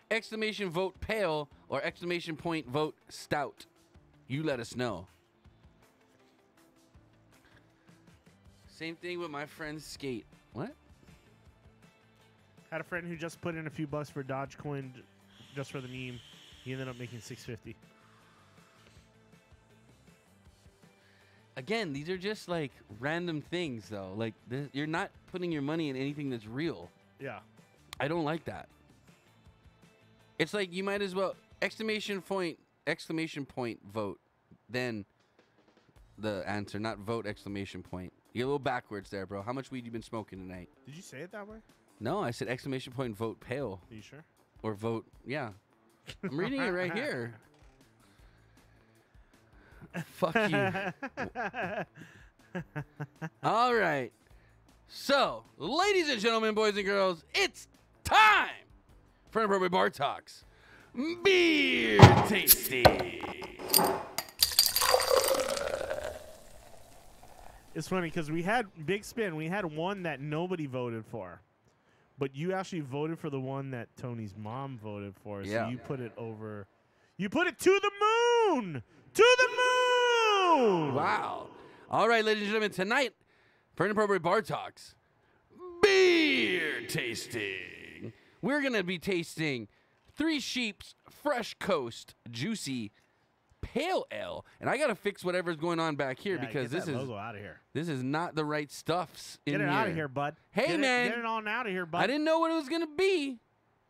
Speaker 1: exclamation vote pale, or exclamation point vote stout. You let us know. Same thing with my friend Skate. What?
Speaker 2: Had a friend who just put in a few bucks for Dogecoin just for the meme. He ended up making 650.
Speaker 1: Again, these are just like random things, though. Like th- you're not putting your money in anything that's real.
Speaker 2: Yeah.
Speaker 1: I don't like that. It's like you might as well exclamation point exclamation point vote, then the answer, not vote exclamation point. You're a little backwards there, bro. How much weed you been smoking tonight?
Speaker 2: Did you say it that way?
Speaker 1: No, I said exclamation point vote pale
Speaker 2: Are you sure?
Speaker 1: or vote. Yeah, I'm reading it right <laughs> here. Fuck you. <laughs> All right. So, ladies and gentlemen, boys and girls, it's time for Inappropriate Bar Talks. Beer tasting.
Speaker 2: It's funny because we had Big Spin. We had one that nobody voted for, but you actually voted for the one that Tony's mom voted for.
Speaker 1: Yeah.
Speaker 2: So you put it over. You put it to the moon. To the moon.
Speaker 1: Wow. All right, ladies and gentlemen, tonight for Inappropriate Bar Talks, beer tasting. We're going to be tasting Three Sheeps Fresh Coast Juicy Pale Ale. And I got to fix whatever's going on back here
Speaker 2: Yeah,
Speaker 1: because
Speaker 2: get
Speaker 1: this
Speaker 2: that
Speaker 1: is
Speaker 2: logo out of here.
Speaker 1: this is not the right stuffs in
Speaker 2: Get it
Speaker 1: here.
Speaker 2: out of here, bud.
Speaker 1: Hey,
Speaker 2: Get it-
Speaker 1: man.
Speaker 2: get it on out of here, bud.
Speaker 1: I didn't know what it was going to be.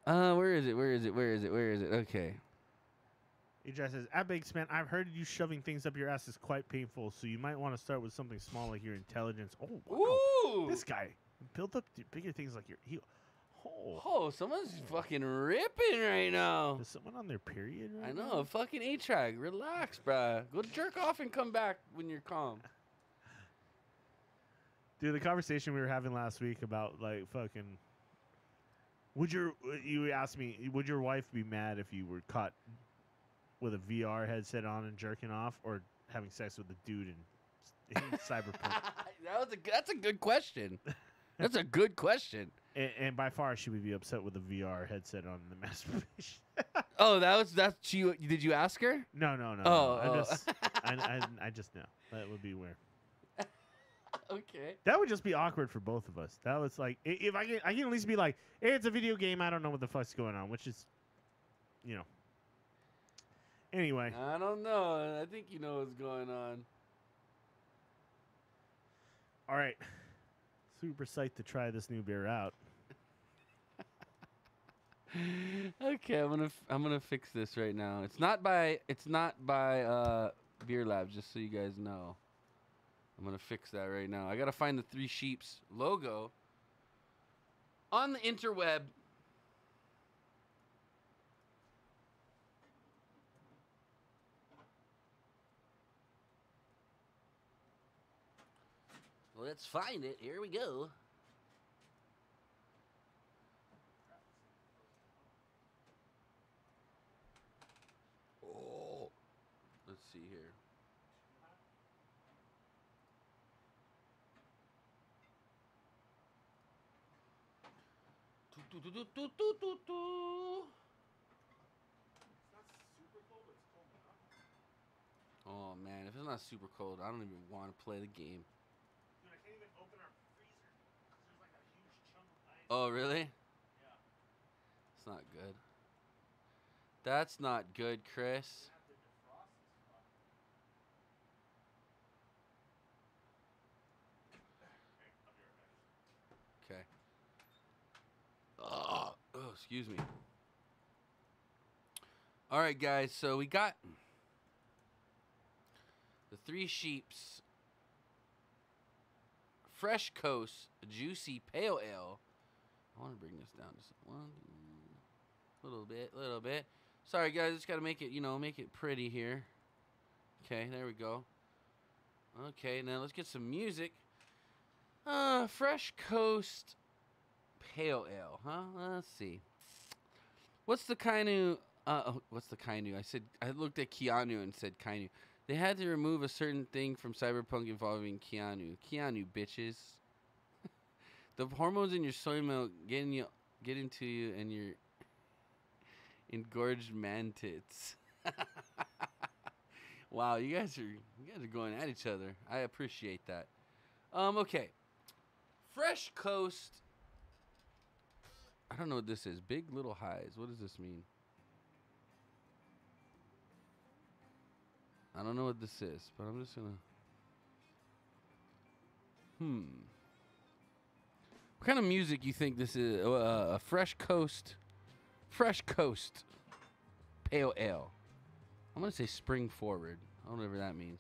Speaker 1: Uh, where is it? Where is it? Where is it? Where is it? Okay.
Speaker 2: Ejai says, at Big Spin, I've heard you shoving things up your ass is quite painful, so you might want to start with something small like your intelligence. Oh, wow.
Speaker 1: Ooh.
Speaker 2: This guy built up bigger things like your heel. Oh,
Speaker 1: Oh, someone's fucking ripping right now.
Speaker 2: is someone on their period? Right
Speaker 1: I
Speaker 2: now?
Speaker 1: know, fucking A track. Relax, bruh. Go jerk off and come back when you're calm. <laughs>
Speaker 2: Dude, the conversation we were having last week about like fucking. Would your uh, you asked me would your wife be mad if you were caught with a VR headset on and jerking off, or having sex with a dude in, in <laughs> cyberpunk?
Speaker 1: that was a, that's a good question. That's a good question. <laughs>
Speaker 2: and, and by far, she would be upset with a VR headset on the <laughs> masturbation.
Speaker 1: Oh, that was that's she. Did you ask her?
Speaker 2: no, no, no.
Speaker 1: Oh,
Speaker 2: no. I
Speaker 1: oh.
Speaker 2: just, I, I, I just know that would be weird.
Speaker 1: Okay.
Speaker 2: That would just be awkward for both of us. That was like, if I can, I can at least be like, hey, it's a video game. I don't know what the fuck's going on, which is, you know. Anyway,
Speaker 1: I don't know. I think you know what's going on.
Speaker 2: all right. Super psyched to try this new beer out. <laughs>
Speaker 1: Okay, I'm gonna f- I'm gonna fix this right now. It's not by it's not by uh, Beer Lab, just so you guys know. I'm gonna fix that right now. I gotta find the Three Sheeps logo on the interweb. Let's find it. Here we go. Oh. Let's see here. Do, do, do, do, do, do, do. Oh man, if it's not super cold, I don't even want to play the game. Oh really? Yeah. It's not good. That's not good, Chris. Okay. Oh, oh, excuse me. All right, guys. So we got the three sheeps, fresh coast, juicy pale ale. I want to bring this down just one little bit, little bit. Sorry, guys. Just got to make it, you know, make it pretty here. Okay, there we go. Okay, now let's get some music. Uh, Fresh Coast Pale Ale, huh? Let's see. What's the Kainu? Uh, oh, what's the Kainu? I said I looked at Keanu and said Kainu. They had to remove a certain thing from Cyberpunk involving Keanu. Keanu, bitches. The hormones in your soy milk getting you, get into you, and your engorged man tits. <laughs> wow, you guys are you guys are going at each other. I appreciate that. Um, okay. Fresh Coast. I don't know what this is. Big Little Highs. What does this mean? I don't know what this is, but I'm just gonna. Hmm. What kind of music you think this is? Uh, a Fresh Coast, Fresh Coast, Pale Ale. I'm gonna say spring forward. I don't know whatever that means.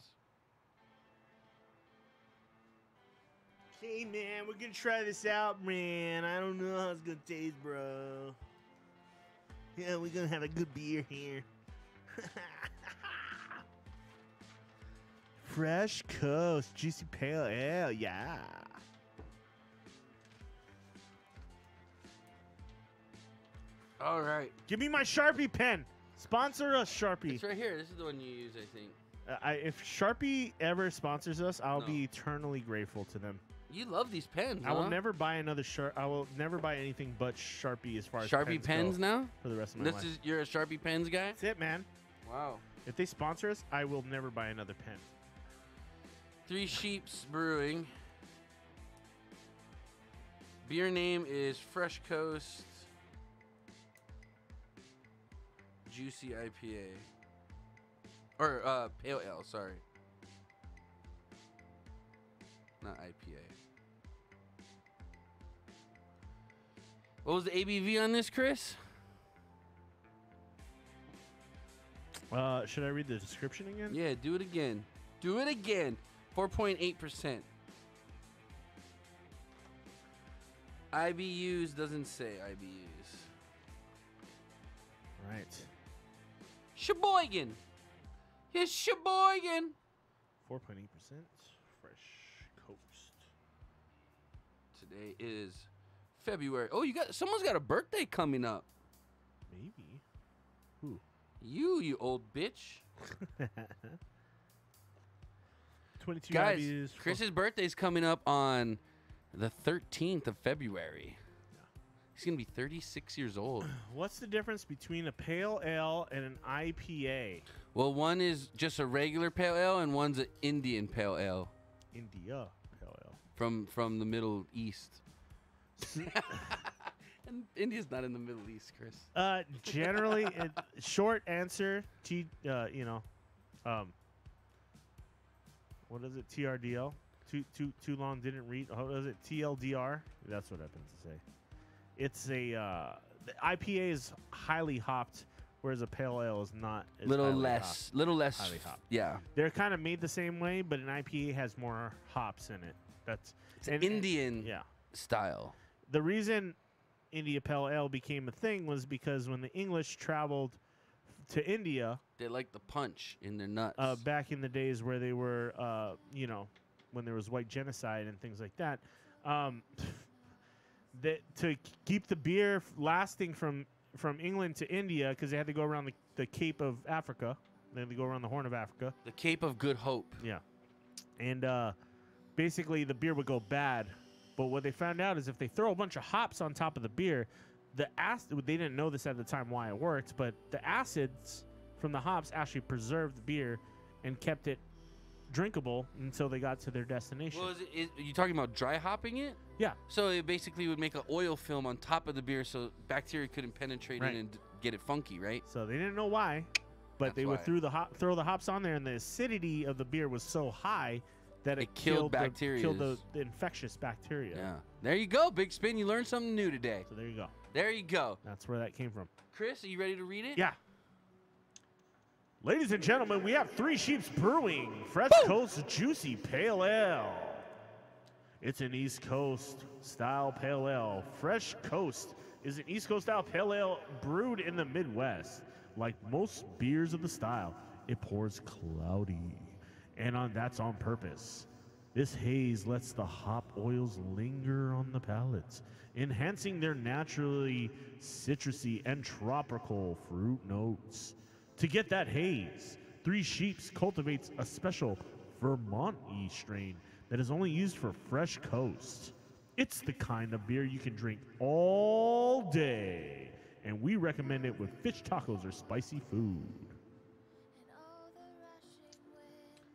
Speaker 2: Hey man, we're gonna try this out, man. I don't know how it's gonna taste, bro. Yeah, we're gonna have a good beer here. <laughs> Fresh Coast, juicy pale ale, yeah.
Speaker 1: All right.
Speaker 2: Give me my Sharpie pen. Sponsor us, Sharpie.
Speaker 1: It's right here. This is the one you use, I think.
Speaker 2: Uh, I, if Sharpie ever sponsors us, I'll
Speaker 1: No.
Speaker 2: be eternally grateful to them.
Speaker 1: You love these pens.
Speaker 2: I will never buy another Sharp. I will never buy anything but Sharpie as far as
Speaker 1: Sharpie
Speaker 2: pens,
Speaker 1: pens now.
Speaker 2: for the rest of my
Speaker 1: This
Speaker 2: life.
Speaker 1: is you're a Sharpie pens guy.
Speaker 2: That's it, man.
Speaker 1: Wow.
Speaker 2: If they sponsor us, I will never buy another pen.
Speaker 1: Three Sheeps Brewing. Beer name is Fresh Coast Juicy IPA. Or uh, Pale Ale, sorry. Not IPA. What was the ABV on this, Chris?
Speaker 2: Uh, should I read the description again?
Speaker 1: Yeah, do it again. Do it again. 4.8%. IBUs doesn't say IBUs.
Speaker 2: Right.
Speaker 1: Sheboygan. It's Sheboygan.
Speaker 2: Four point eight percent. Fresh Coast.
Speaker 1: Today is February. Oh, you got someone's got a birthday coming up.
Speaker 2: Maybe. Who?
Speaker 1: You, you old bitch. <laughs>
Speaker 2: Twenty-two
Speaker 1: Guys,
Speaker 2: IBUs.
Speaker 1: Chris's birthday's coming up on the 13th of February. He's going to be 36 years old. <clears throat>
Speaker 2: What's the difference between a pale ale and an IPA?
Speaker 1: Well, one is just a regular pale ale, and one's an Indian pale ale
Speaker 2: India pale ale.
Speaker 1: from from the Middle East. <laughs> and India's not in the Middle East, Chris.
Speaker 2: Uh, generally, <laughs> it, short answer. T. Uh, you know, um, what is it? TRDL. Too too too long didn't read. How is it? TLDR. That's what I meant to say. It's a uh, the IPA is highly hopped, whereas a pale ale is not. as
Speaker 1: little less,
Speaker 2: hopped.
Speaker 1: little less.
Speaker 2: Highly hopped.
Speaker 1: Yeah,
Speaker 2: They're kind of made the same way, but an IPA has more hops in it. That's
Speaker 1: it's
Speaker 2: and- and-
Speaker 1: Indian
Speaker 2: yeah.
Speaker 1: style.
Speaker 2: the reason India Pale Ale became a thing was because when the English traveled to India
Speaker 1: They liked the punch in their nuts.
Speaker 2: uh, back in the days where they were, uh, you know, when there was white genocide and things like that, um, <laughs> that to keep the beer lasting from from England to India because they had to go around the, the Cape of Africa, they had to go around the Horn of Africa.
Speaker 1: the Cape of Good Hope.
Speaker 2: Yeah. And uh, basically, the beer would go bad. But what they found out is if they throw a bunch of hops on top of the beer, the acid, they didn't know this at the time why it worked, but the acids from the hops actually preserved the beer and kept it drinkable until they got to their destination.
Speaker 1: Well, is it, is, are you talking about dry hopping it?
Speaker 2: yeah.
Speaker 1: So it basically would make an oil film on top of the beer, so bacteria couldn't penetrate
Speaker 2: Right.
Speaker 1: in and get it funky, right?
Speaker 2: So they didn't know why, but
Speaker 1: That's
Speaker 2: they would throw the hop, throw the hops on there, and the acidity of the beer was so high that it,
Speaker 1: It killed
Speaker 2: the, killed the, the infectious bacteria.
Speaker 1: Yeah. There you go, Big Spin. You learned something new today.
Speaker 2: So there you go.
Speaker 1: There you go.
Speaker 2: That's where that came from.
Speaker 1: Chris, are you ready to read it?
Speaker 2: Yeah. Ladies and gentlemen, we have Three Sheeps Brewing Fresh Coast Juicy Pale Ale. It's an East Coast style pale ale. Fresh Coast is an East Coast style pale ale brewed in the Midwest. Like most beers of the style, it pours cloudy, and on that's on purpose. This haze lets the hop oils linger on the palates, enhancing their naturally citrusy and tropical fruit notes. To get that haze, Three Sheeps cultivates a special Vermont E strain that is only used for Fresh Coast. It's the kind of beer you can drink all day, and we recommend it with fish tacos or spicy food.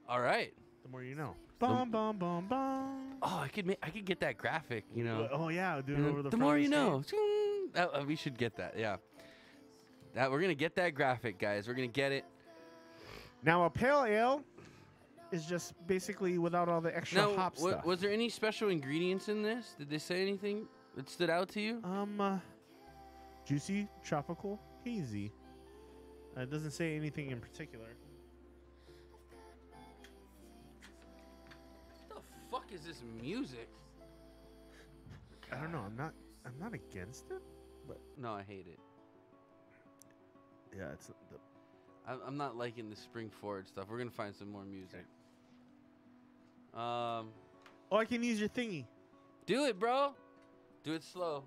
Speaker 1: All right.
Speaker 2: The more you know. Bum bum bum bum.
Speaker 1: Oh, I could ma- I could get that graphic, you know.
Speaker 2: Oh yeah, do it over the.
Speaker 1: the more you
Speaker 2: the
Speaker 1: know. That- uh, we should get that. Yeah. That we're gonna get that graphic, guys. We're gonna get it.
Speaker 2: Now a pale ale is just basically without all the extra
Speaker 1: Now,
Speaker 2: hop stuff.
Speaker 1: was there any special ingredients in this? Did they say anything that stood out to you?
Speaker 2: Um, uh, juicy, tropical, hazy. Uh, it doesn't say anything in particular.
Speaker 1: What the fuck is this music?
Speaker 2: I don't know. I'm not. I'm not against it.
Speaker 1: but No, I hate it.
Speaker 2: Yeah, it's the,
Speaker 1: I'm, I'm not liking the spring forward stuff. We're gonna find some more music. Um,
Speaker 2: Oh, I can use your thingy.
Speaker 1: do it, bro. Do it slow.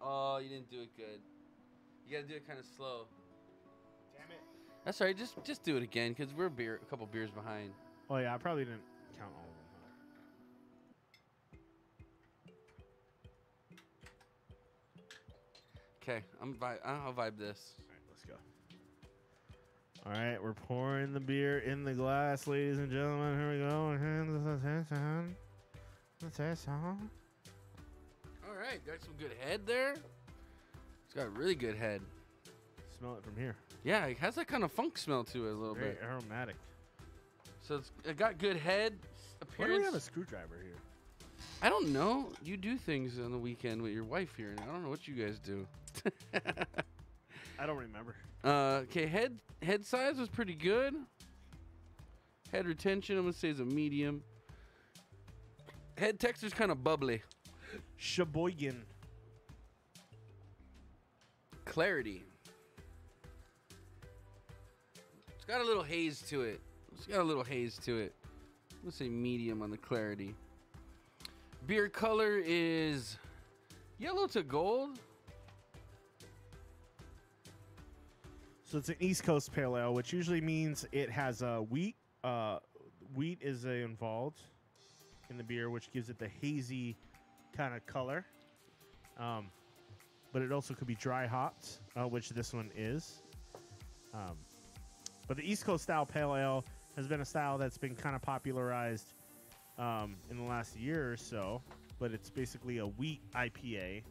Speaker 1: Oh, you didn't do it good. You gotta do it kind of slow.
Speaker 2: Damn it.
Speaker 1: That's all right. Just just do it again, cause we're a beer, a couple beers behind.
Speaker 2: Oh yeah, I probably didn't count all of them.
Speaker 1: Okay, I'm vi- I'll vibe this.
Speaker 2: All right, let's go. All right, we're pouring the beer in the glass, ladies and gentlemen. Here we go. Attention.
Speaker 1: All right, got some good head there. It's got a really good head.
Speaker 2: Smell it from here.
Speaker 1: Yeah, it has that kind of funk smell to it a little
Speaker 2: Very
Speaker 1: bit.
Speaker 2: aromatic.
Speaker 1: So it's it got good head.
Speaker 2: Why do we have a screwdriver here?
Speaker 1: I don't know. You do things on the weekend with your wife here, and I don't know what you guys do. <laughs>
Speaker 2: I don't remember.
Speaker 1: Uh, okay, head head size was pretty good. Head retention, I'm gonna say is a medium. Head texture's kind of bubbly.
Speaker 2: Sheboygan.
Speaker 1: Clarity. It's got a little haze to it. It's got a little haze to it. I'm gonna say medium on the clarity. Beer color is yellow to gold.
Speaker 2: So it's an East Coast Pale Ale, which usually means it has uh, wheat. Uh, wheat is uh, involved in the beer, which gives it the hazy kind of color. Um, but it also could be dry hopped, uh, which this one is. Um, but the East Coast style Pale Ale has been a style that's been kind of popularized um, in the last year or so. But it's basically a wheat IPA,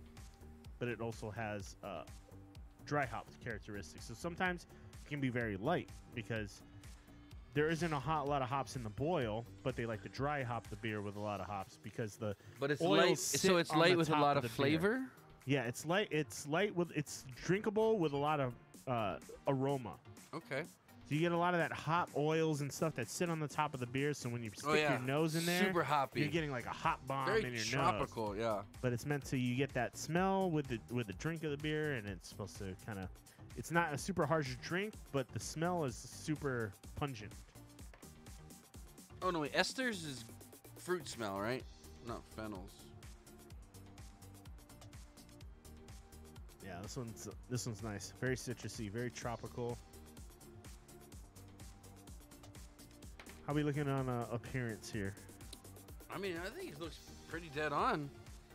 Speaker 2: but it also has uh, dry hopped characteristics. So sometimes it can be very light because there isn't a hot lot of hops in the boil, but they like to dry hop the beer with a lot of hops because the
Speaker 1: But it's light, so it's light with a lot
Speaker 2: of
Speaker 1: of,
Speaker 2: the beer.
Speaker 1: flavor.
Speaker 2: yeah, it's light. It's light with it's drinkable with a lot of uh, aroma.
Speaker 1: Okay.
Speaker 2: So you get a lot of that hop oils and stuff that sit on the top of the beer. So when you oh, stick
Speaker 1: Oh yeah.
Speaker 2: your nose in there,
Speaker 1: Super hoppy.
Speaker 2: you're getting like a hop bomb
Speaker 1: Very
Speaker 2: in your nose.
Speaker 1: tropical. Yeah.
Speaker 2: But it's meant to you get that smell with the with the drink of the beer, and it's supposed to kind of. It's not a super harsh drink, but the smell is super pungent.
Speaker 1: Oh no, wait. Esters is fruit smell, right? Not phenols.
Speaker 2: Yeah, this one's this one's nice. Very citrusy, very tropical. How we looking on uh, appearance here?
Speaker 1: I mean, I think it looks pretty dead on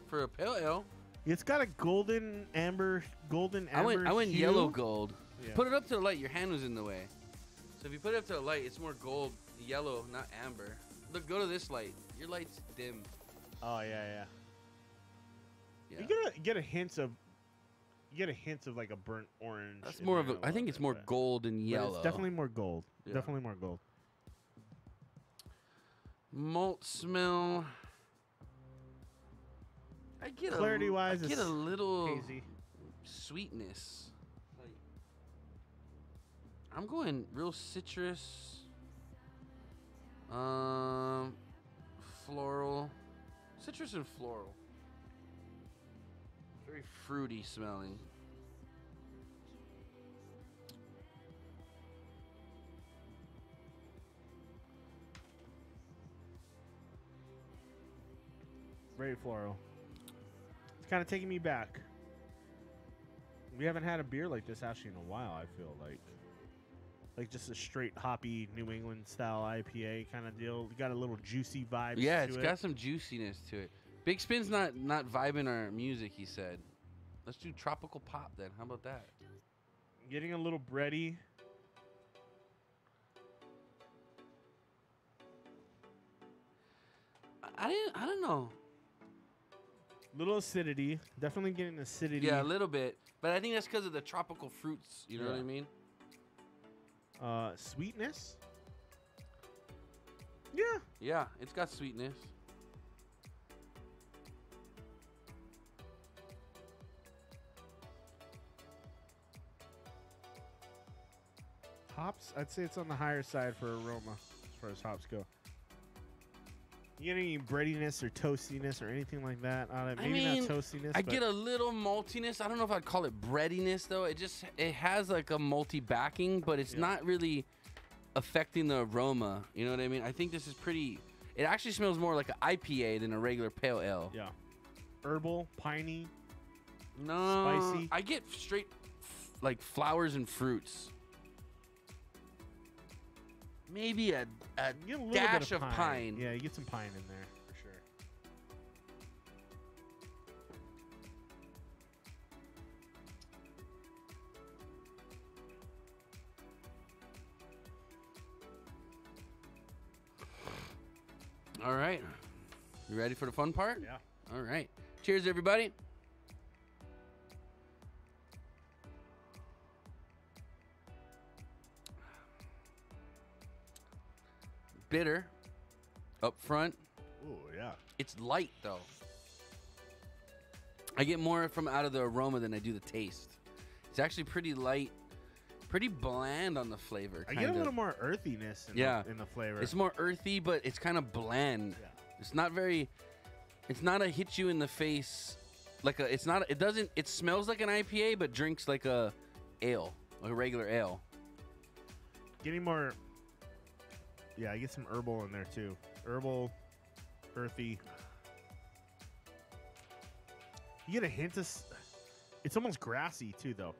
Speaker 1: for a pale ale.
Speaker 2: It's got a golden amber, golden amber.
Speaker 1: I went, I went
Speaker 2: hue.
Speaker 1: yellow gold.
Speaker 2: Yeah.
Speaker 1: Put it up to the light. Your hand was in the way. So if you put it up to the light, it's more gold, yellow, not amber. Look, go to this light. Your light's dim.
Speaker 2: Oh yeah, yeah.
Speaker 1: Yeah.
Speaker 2: You get a get a hint of, you get a hint of like a burnt orange.
Speaker 1: That's more of a. I think it's more gold and yellow.
Speaker 2: It's definitely more gold.
Speaker 1: Yeah.
Speaker 2: Definitely more gold.
Speaker 1: Malt smell. I get
Speaker 2: Clarity-wise,
Speaker 1: a, I get a little
Speaker 2: Hazy.
Speaker 1: sweetness. Like, I'm going real citrus. Um, floral, citrus and floral. Very fruity smelling.
Speaker 2: Very floral. It's kind of taking me back. We haven't had a beer like this actually in a while. I feel like, like just a straight hoppy New England style IPA kind of deal. We Got a little juicy vibe.
Speaker 1: Yeah, it's
Speaker 2: it.
Speaker 1: got some juiciness to it. Big Spin's not not vibing our music. He said, "Let's do tropical pop then." How about that?
Speaker 2: getting a little bready.
Speaker 1: I- I didn't. I don't know.
Speaker 2: Little acidity. Definitely getting acidity.
Speaker 1: Yeah, a little bit, but I think that's because of the tropical fruits. You know what I mean?
Speaker 2: uh, sweetness. Yeah.
Speaker 1: Yeah, it's got sweetness.
Speaker 2: Hops, I'd say it's on the higher side for aroma as far as hops go. You get any breadiness or toastiness or anything like that on it?
Speaker 1: I
Speaker 2: Maybe
Speaker 1: mean,
Speaker 2: not toastiness.
Speaker 1: I get a little maltiness. I don't know if I'd call it breadiness though. It just it has like a malty backing, but it's
Speaker 2: Yeah.
Speaker 1: not really affecting the aroma. You know what I mean? I think this is pretty. It actually smells more like an IPA than a regular pale ale.
Speaker 2: yeah, herbal, piney.
Speaker 1: No,
Speaker 2: Spicy.
Speaker 1: I get straight like flowers and fruits. Maybe a, a
Speaker 2: a little
Speaker 1: dash
Speaker 2: bit
Speaker 1: of pine.
Speaker 2: Yeah, you get some pine in there for sure.
Speaker 1: All right, you ready for the fun part?
Speaker 2: Yeah.
Speaker 1: All right. Cheers, everybody. Bitter up front.
Speaker 2: Oh yeah.
Speaker 1: It's light though. I get more from out of the aroma than I do the taste. It's actually pretty light, pretty bland on the flavor.
Speaker 2: I get a
Speaker 1: kinda.
Speaker 2: little more earthiness in,
Speaker 1: Yeah.
Speaker 2: the, in the flavor.
Speaker 1: It's more earthy, but it's kind of bland.
Speaker 2: Yeah.
Speaker 1: It's not very. It's not a hit you in the face, like a. It's not. It doesn't. It smells like an IPA, but drinks like a ale, like a regular ale.
Speaker 2: Getting more. Yeah, I get some herbal in there too. Herbal, earthy. You get a hint of. s- It's almost grassy too, though.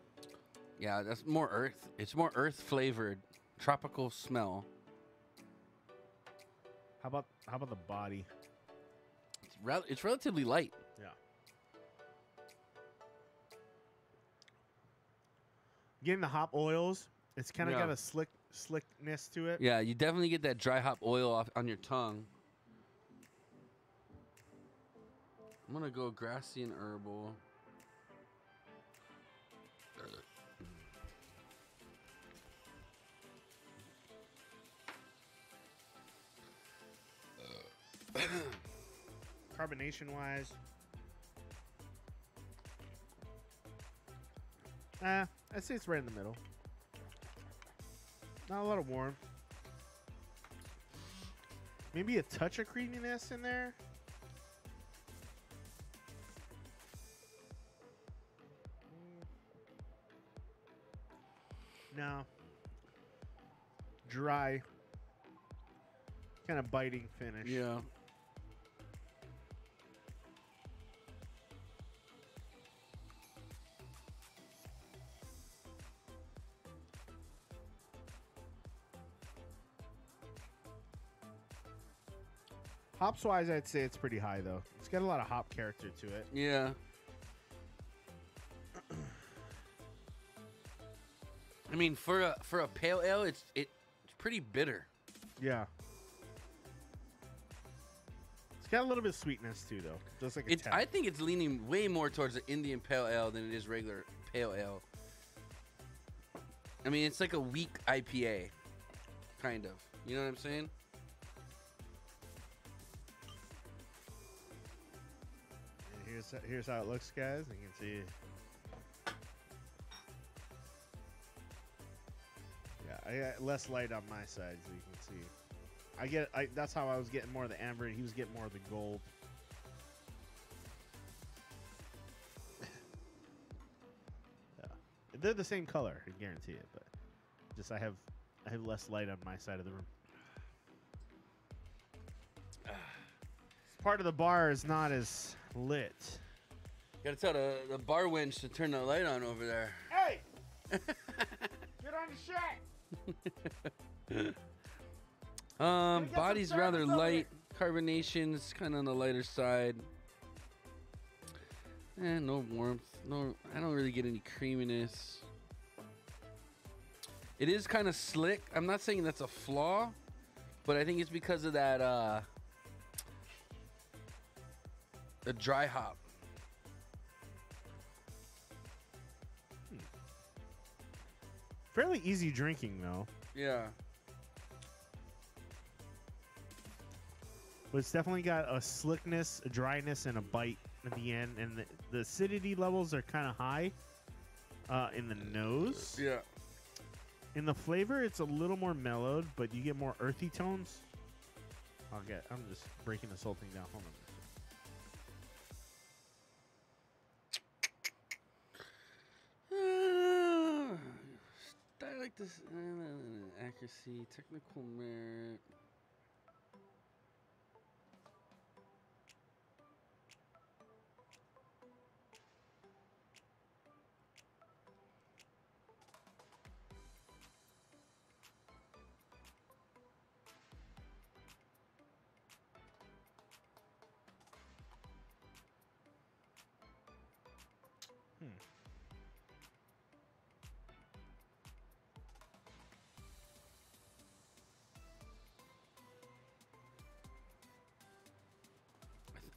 Speaker 1: Yeah, that's more earth. It's more earth flavored, tropical smell.
Speaker 2: How about how about the body?
Speaker 1: It's, rel- it's relatively light.
Speaker 2: Yeah. Getting the hop oils, it's kind of
Speaker 1: Yeah.
Speaker 2: got a slick slickness to it.
Speaker 1: Yeah, you definitely get that dry hop oil off on your tongue. I'm gonna go grassy and herbal. <coughs>
Speaker 2: Carbonation wise, uh, I'd say it's right in the middle. Not a lot of warmth. Maybe a touch of creaminess in there. Mm. No. Dry. Kind of biting finish.
Speaker 1: Yeah.
Speaker 2: Hops wise, I'd say it's pretty high though. It's got a lot of hop character to it.
Speaker 1: Yeah. I mean, for a for a pale ale, it's it, it's pretty bitter.
Speaker 2: Yeah. It's got a little bit of sweetness too, though. Just like a
Speaker 1: It's. I think it's leaning way more towards the Indian pale ale than it is regular pale ale. I mean, it's like a weak IPA, kind of. You know what I'm saying?
Speaker 2: Here's how it looks, guys. You can see. Yeah, I got less light on my side, so you can see. I get. I, that's how I was getting more of the amber, and he was getting more of the gold. <laughs> yeah, they're the same color. I guarantee it, but just I have I have less light on my side of the room. Part of the bar is not as lit.
Speaker 1: Gotta tell the, the bar winch to turn the light on over there.
Speaker 2: Hey! <laughs> Get on the shit! <laughs>
Speaker 1: Um, body's rather light. Carbonation's kind of on the lighter side. Eh, no warmth. No, I don't really get any creaminess. It is kind of slick. I'm not saying that's a flaw, but I think it's because of that uh, the dry hop.
Speaker 2: Fairly easy drinking though,
Speaker 1: Yeah.
Speaker 2: but it's definitely got a slickness, a dryness, and a bite at the end. And the, the acidity levels are kind of high uh, in the nose.
Speaker 1: Yeah.
Speaker 2: In the flavor, it's a little more mellowed, but you get more earthy tones. I'll get. I'm just breaking this whole thing down. Hold on.
Speaker 1: This uh, accuracy, technical merit.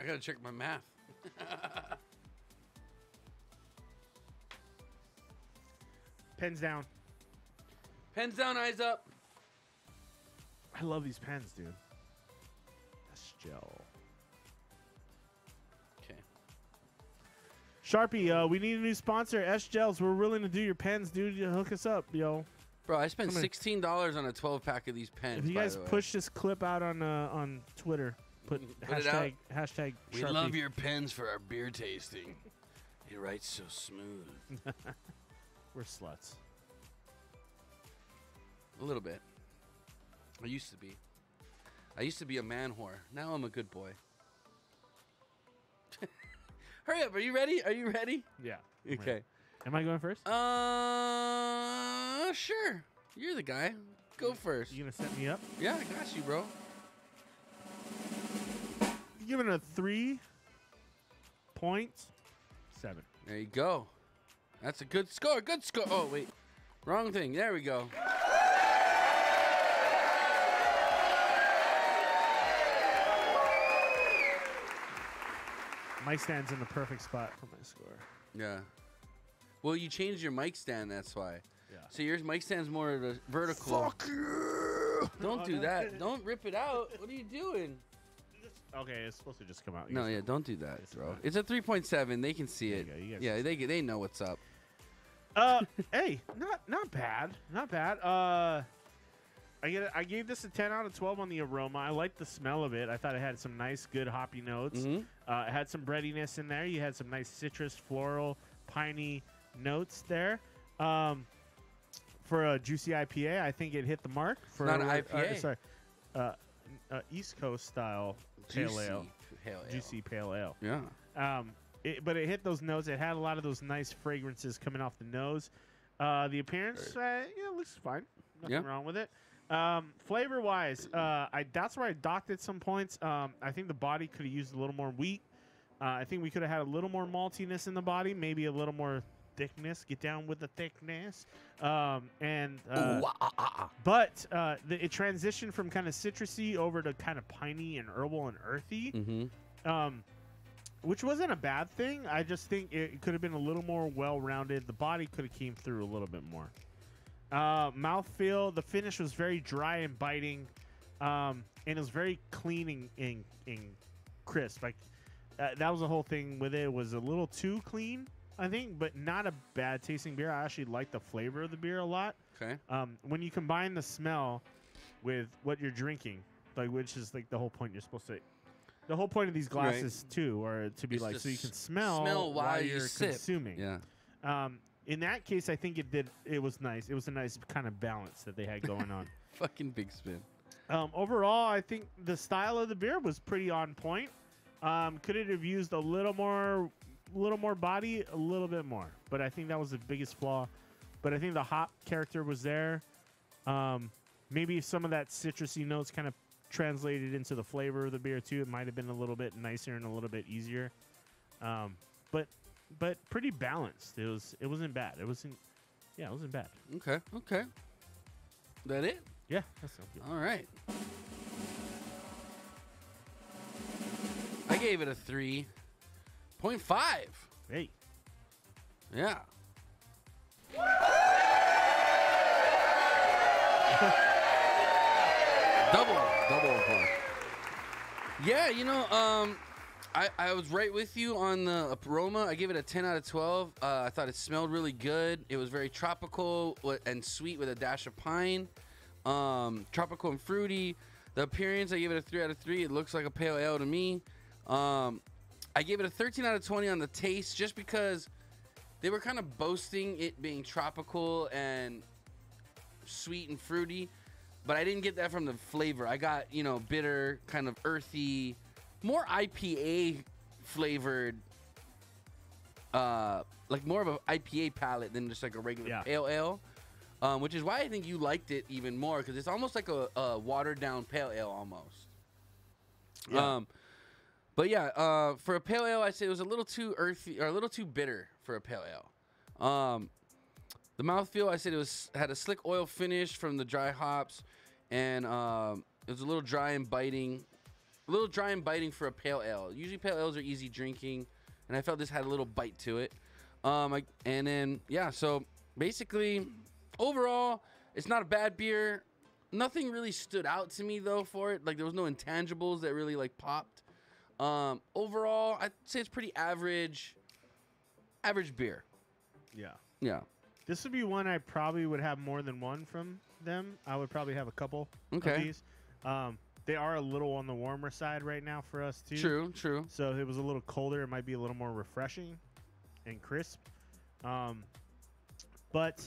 Speaker 1: I gotta check my math. <laughs>
Speaker 2: Pens down.
Speaker 1: Pens down, eyes up.
Speaker 2: I love these pens, dude. That's gel.
Speaker 1: Okay.
Speaker 2: Sharpie, uh, we need a new sponsor. S Gels. We're willing to do your pens, dude. You Hook us up, yo.
Speaker 1: Bro, I spent
Speaker 2: Come here.
Speaker 1: sixteen dollars on a twelve pack of these pens.
Speaker 2: If you
Speaker 1: by
Speaker 2: guys
Speaker 1: the way.
Speaker 2: push this clip out on uh, on Twitter, put,
Speaker 1: it
Speaker 2: hashtag hashtag
Speaker 1: we
Speaker 2: Sharpie.
Speaker 1: love your pens for our beer tasting. He writes so smooth. <laughs>
Speaker 2: We're sluts.
Speaker 1: A little bit. I used to be. I used to be a man whore. Now I'm a good boy. <laughs> Hurry up! Are you ready? Are you ready?
Speaker 2: Yeah. I'm
Speaker 1: Okay.
Speaker 2: ready. Am I going first?
Speaker 1: Uh, sure. You're the guy. Go first.
Speaker 2: You gonna set me up?
Speaker 1: Yeah, I got you, bro.
Speaker 2: Giving it a three point seven.
Speaker 1: There you go. That's a good score. Good score. Oh wait, wrong thing. There we go.
Speaker 2: My stand's in the perfect spot for my score.
Speaker 1: Yeah. Well, you changed your mic stand. That's why.
Speaker 2: Yeah.
Speaker 1: So your mic stand's more vertical.
Speaker 2: Fuck you!
Speaker 1: Don't oh, do that. <laughs> Don't rip it out. What are you doing?
Speaker 2: Okay, it's supposed to just come out.
Speaker 1: No, yeah, don't do that,
Speaker 2: It's
Speaker 1: bro. It's a 3.7. They can see it.
Speaker 2: you you
Speaker 1: Yeah, they they know what's up.
Speaker 2: Uh, <laughs> hey, not not bad, not bad. Uh, I get I gave this a ten out of twelve on the aroma. I liked the smell of it. I thought it had some nice, good hoppy notes.
Speaker 1: Mhm.
Speaker 2: Uh, it had some breadiness in there. You had some nice citrus, floral, piney notes there. Um, for a juicy IPA, I think it hit the mark. For
Speaker 1: not an
Speaker 2: a- uh, sorry, uh, uh, East Coast style pale
Speaker 1: Juicy
Speaker 2: ale,
Speaker 1: pale ale.
Speaker 2: juicy pale ale.
Speaker 1: Yeah.
Speaker 2: Um, it, but it hit those notes. It had a lot of those nice fragrances coming off the nose. Uh, the appearance, uh, yeah, looks fine. Nothing
Speaker 1: Yeah.
Speaker 2: wrong with it. Um, flavor wise, uh, I that's where I docked at some points. Um, I think the body could have used a little more wheat. Uh, I think we could have had a little more maltiness in the body, maybe a little more thickness. Get down with the thickness. Um, and uh,
Speaker 1: Ooh, ah, ah, ah.
Speaker 2: but uh, the, it transitioned from kind of citrusy over to kind of piney and herbal and earthy
Speaker 1: Mhm.
Speaker 2: um, which wasn't a bad thing. I just think it could have been a little more well-rounded. The body could have came through a little bit more. Uh, mouthfeel, the finish was very dry and biting, um, and it was very clean and, and, and crisp. Like uh, that was the whole thing with it. it. Was a little too clean, I think, but not a bad tasting beer. I actually like the flavor of the beer a lot.
Speaker 1: Okay.
Speaker 2: Um, when you combine the smell with what you're drinking, like which is like the whole point you're supposed to. The whole point of these
Speaker 1: Right.
Speaker 2: glasses too are to be
Speaker 1: It's
Speaker 2: like so you can smell,
Speaker 1: smell while you
Speaker 2: you're
Speaker 1: sip.
Speaker 2: consuming.
Speaker 1: Yeah.
Speaker 2: Um, in that case, I think it did. It was nice. It was a nice kind of balance that they had going on. <laughs>
Speaker 1: Fucking big spin.
Speaker 2: Um, overall, I think the style of the beer was pretty on point. Um, could it have used a little more, little more body, a little bit more? But I think that was the biggest flaw. But I think the hop character was there. Um, maybe some of that citrusy notes kind of translated into the flavor of the beer too. It might have been a little bit nicer and a little bit easier. Um, but but pretty balanced. It was it wasn't bad. It wasn't yeah, it wasn't bad.
Speaker 1: Okay. Okay. That it?
Speaker 2: Yeah, that sounds good.
Speaker 1: All right. I gave it a three point five.
Speaker 2: Hey.
Speaker 1: Yeah. <laughs> double, double. Yeah, you know, um, I, I was right with you on the aroma. I give it a 10 out of 12. Uh, I thought it smelled really good. It was very tropical and sweet with a dash of pine. Um, tropical and fruity. The appearance, I give it a 3 out of 3. It looks like a pale ale to me. Um, I gave it a 13 out of 20 on the taste just because they were kind of boasting it being tropical and sweet and fruity, but I didn't get that from the flavor. I got, you know, bitter, kind of earthy, more IPA flavored, uh, like more of an IPA palette than just like a regular
Speaker 2: Yeah.
Speaker 1: pale ale. Um, which is why I think you liked it even more because it's almost like a, a watered down pale ale almost.
Speaker 2: Yeah.
Speaker 1: Um, but yeah, uh, for a pale ale, I say it was a little too earthy or a little too bitter for a pale ale. Um, the mouthfeel, I said it was had a slick oil finish from the dry hops, and um, it was a little dry and biting, a little dry and biting for a pale ale. Usually pale ales are easy drinking, and I felt this had a little bite to it. Um, I, and then yeah, so basically, overall, it's not a bad beer. Nothing really stood out to me though for it. Like there was no intangibles that really like popped. Um, overall, I'd say it's pretty average. Average beer.
Speaker 2: Yeah.
Speaker 1: Yeah.
Speaker 2: This would be one I probably would have more than one from them. I would probably have a couple
Speaker 1: Okay.
Speaker 2: of these. Um, they are a little on the warmer side right now for us too.
Speaker 1: True. True.
Speaker 2: So if it was a little colder, it might be a little more refreshing and crisp. Um, but